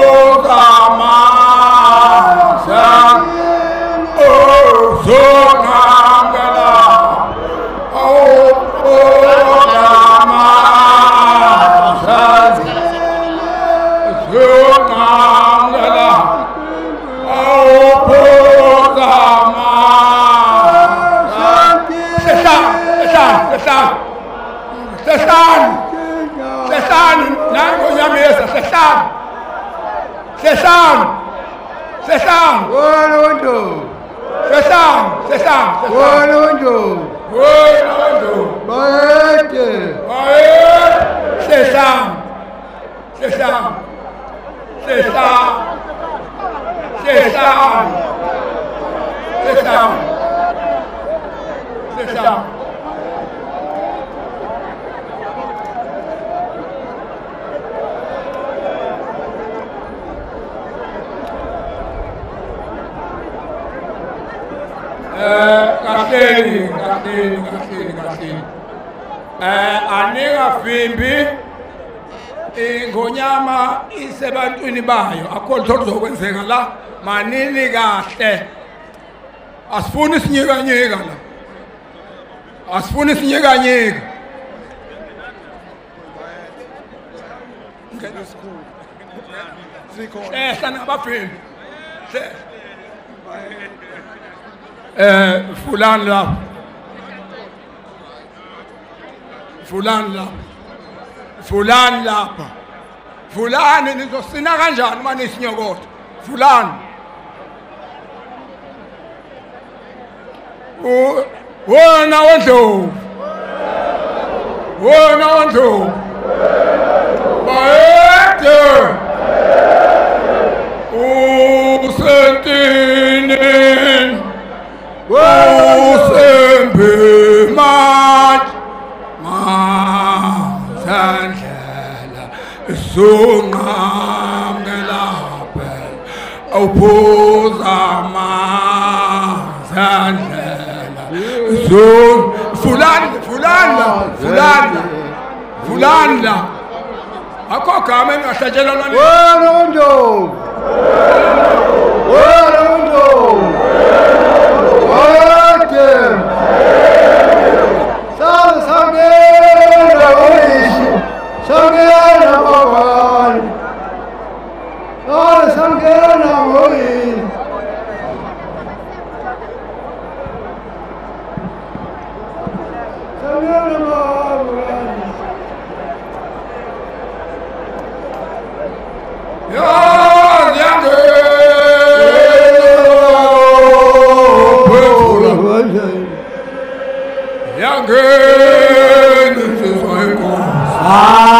sehlani sehlani wona wendo sehlani sehlani wona wendo wena wendo bayede sehlani sehlani kahleni kahleni kahleni kahleni eh aningafimbi ingonyama isebantwini bayo. Akho lutho luzokwenzeka la. Manini kahle. Asifuni sinyikanyika la. Asifuni sinyikanyika. Ehla nabafimbi. Hle- فلان لا فلان لا فلان لا فلان nizosina kanjani uma nisinyokoto fulani wona wondlovu wona wondlovu bayede sungamkelaphe uphuza mazandlela zun fulani fulani fulani fulani la akho gama engingahlatshelwa lwani wena undovu wena undovu wena undovu yenkosi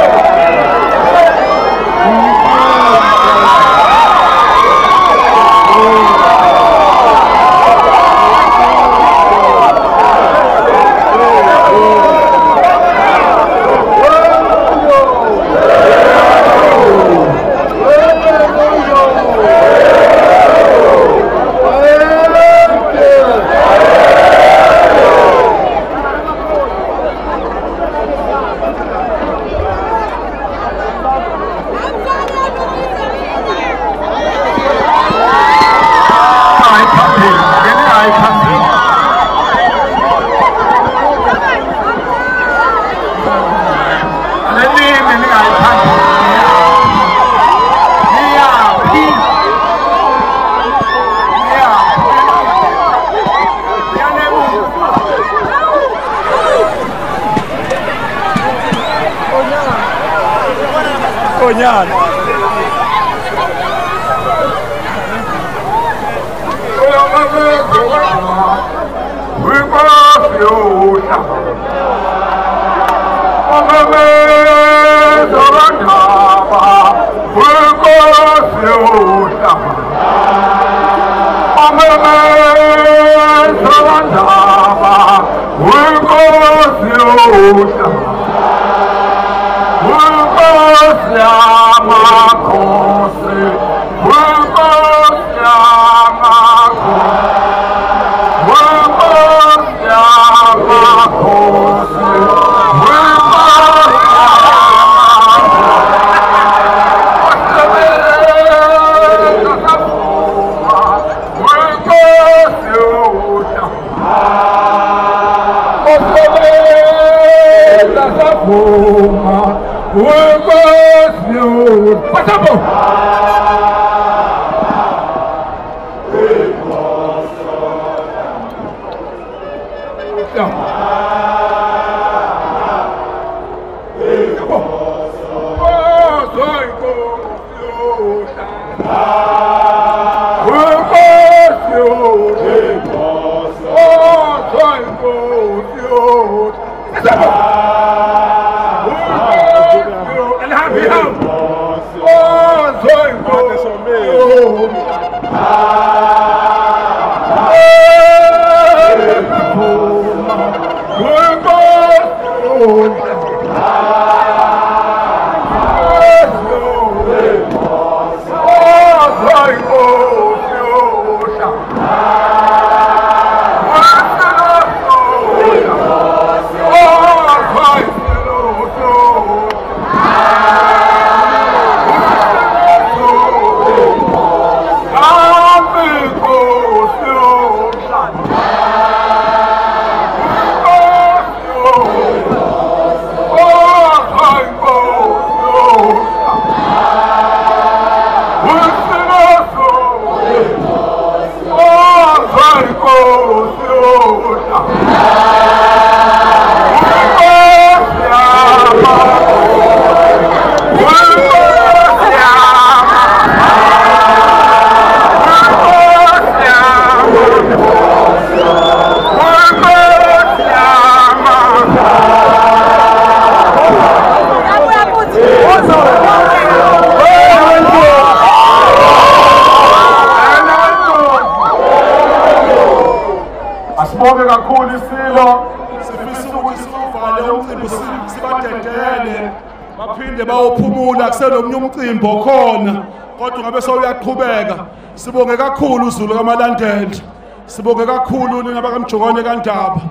kakhulu uzulu kamalandela sibonge kakhulu nina bakamjokwane kandaba.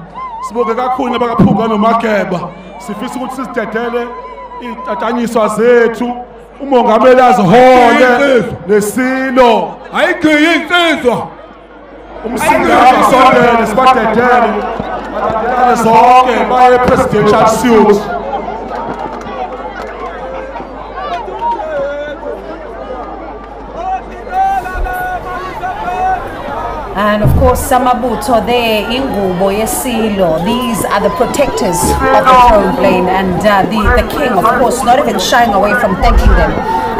Sibonge kakhulu nabakaphunga nomageba. Sifisa ukuthi sizidedele iy'tatanyiswa zethu umongameli azihole nesilo. Ayigqiye insizwa umsindane sondele sibadedele badedelane zonke baye presidential suit. And of course, Samabuto there, Ingubo, Yesilo, these are the protectors of the throne plane. And uh, the, the king, of course, not even shying away from thanking them,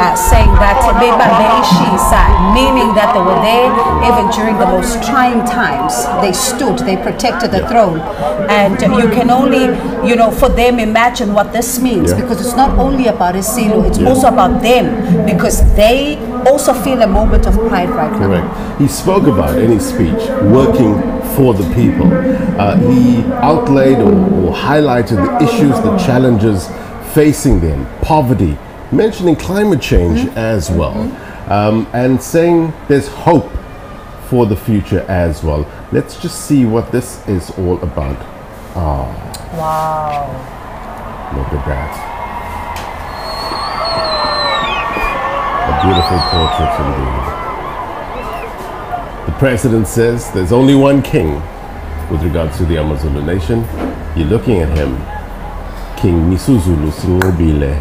uh, saying that Beba Beishisa, meaning that they were there even during the most trying times. They stood, they protected the throne. And you can only, you know, for them imagine what this means Yeah. because it's not only about Isilo, it's Yeah. also about them because they also feel a moment of pride right now. Correct. He spoke about in his speech working for the people. Uh, he outlaid or, or highlighted the issues, the challenges facing them, poverty, mentioning climate change as well, um, and saying there's hope for the future as well. Let's just see what this is all about. Ah, Wow. look at that. Beautiful portrait indeed. The president says there's only one king with regards to the Amazulu nation. You're looking at him, King Misuzulu Sinqobile.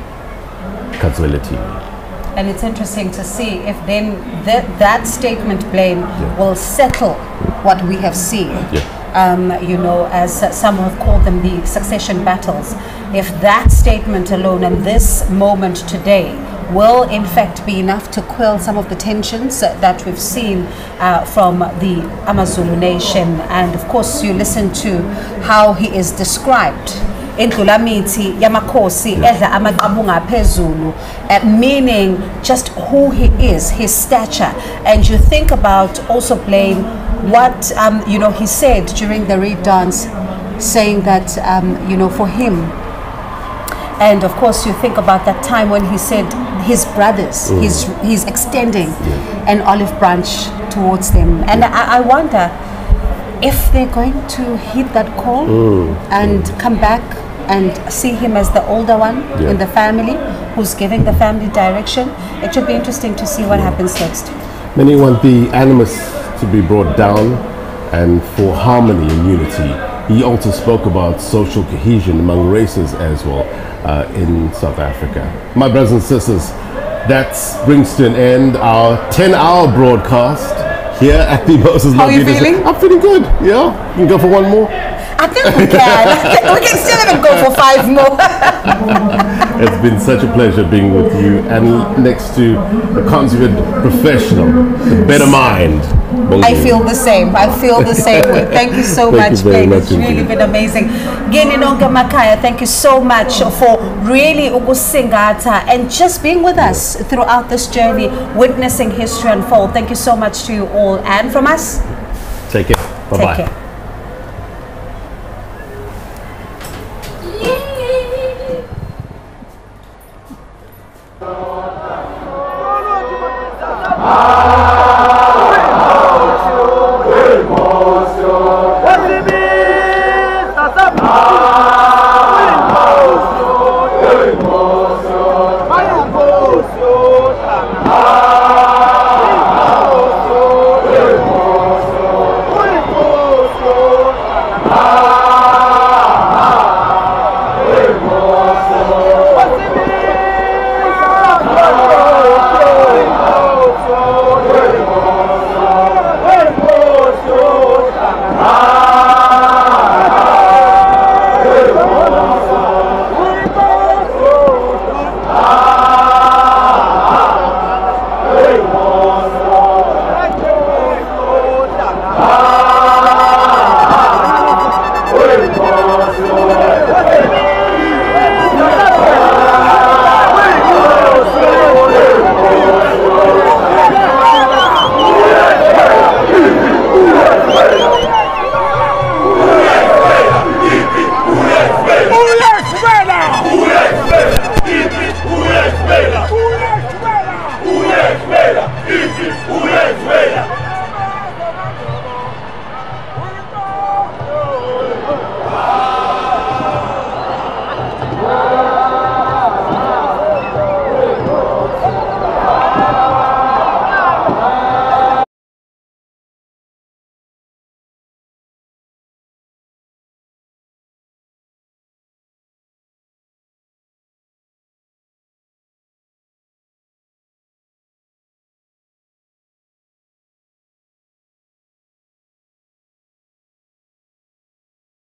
And it's interesting to see if then that, that statement blame will settle what we have seen. Um, you know, as uh, some have called them the succession battles. If that statement alone and this moment today will in fact be enough to quell some of the tensions that we've seen uh, from the Amazulu nation. And of course, you listen to how he is described. indlulamithi yamakhosi edla amaqabunga phezulu uh, meaning just who he is his stature and you think about also playing what um, you know he said during the reed dance saying that um, you know for him and of course, you think about that time when he said his brothers, Mm. he's, he's extending an olive branch towards them. And I, I wonder if they're going to heed that call Mm. and come back and see him as the older one Yeah. in the family who's giving the family direction. It should be interesting to see what happens next. Many want the animus to be brought down and for harmony and unity. He also spoke about social cohesion among races as well uh, in South Africa. My brothers and sisters, that brings to an end our 10 hour broadcast here at the Moses How are you feeling? I'm feeling good, yeah. We can go for one more. I think we can. Think we can still even go for five more. It's been such a pleasure being with you and next to a consummate professional, the better mind. I feel the same. I feel the same way. Thank you so Thank much, much It's really been amazing. Gini Nonke Makaya, thank you so much for really ukusingatha and just being with us throughout this journey, witnessing history unfold. Thank you so much to you all. And from us, Take care. Bye bye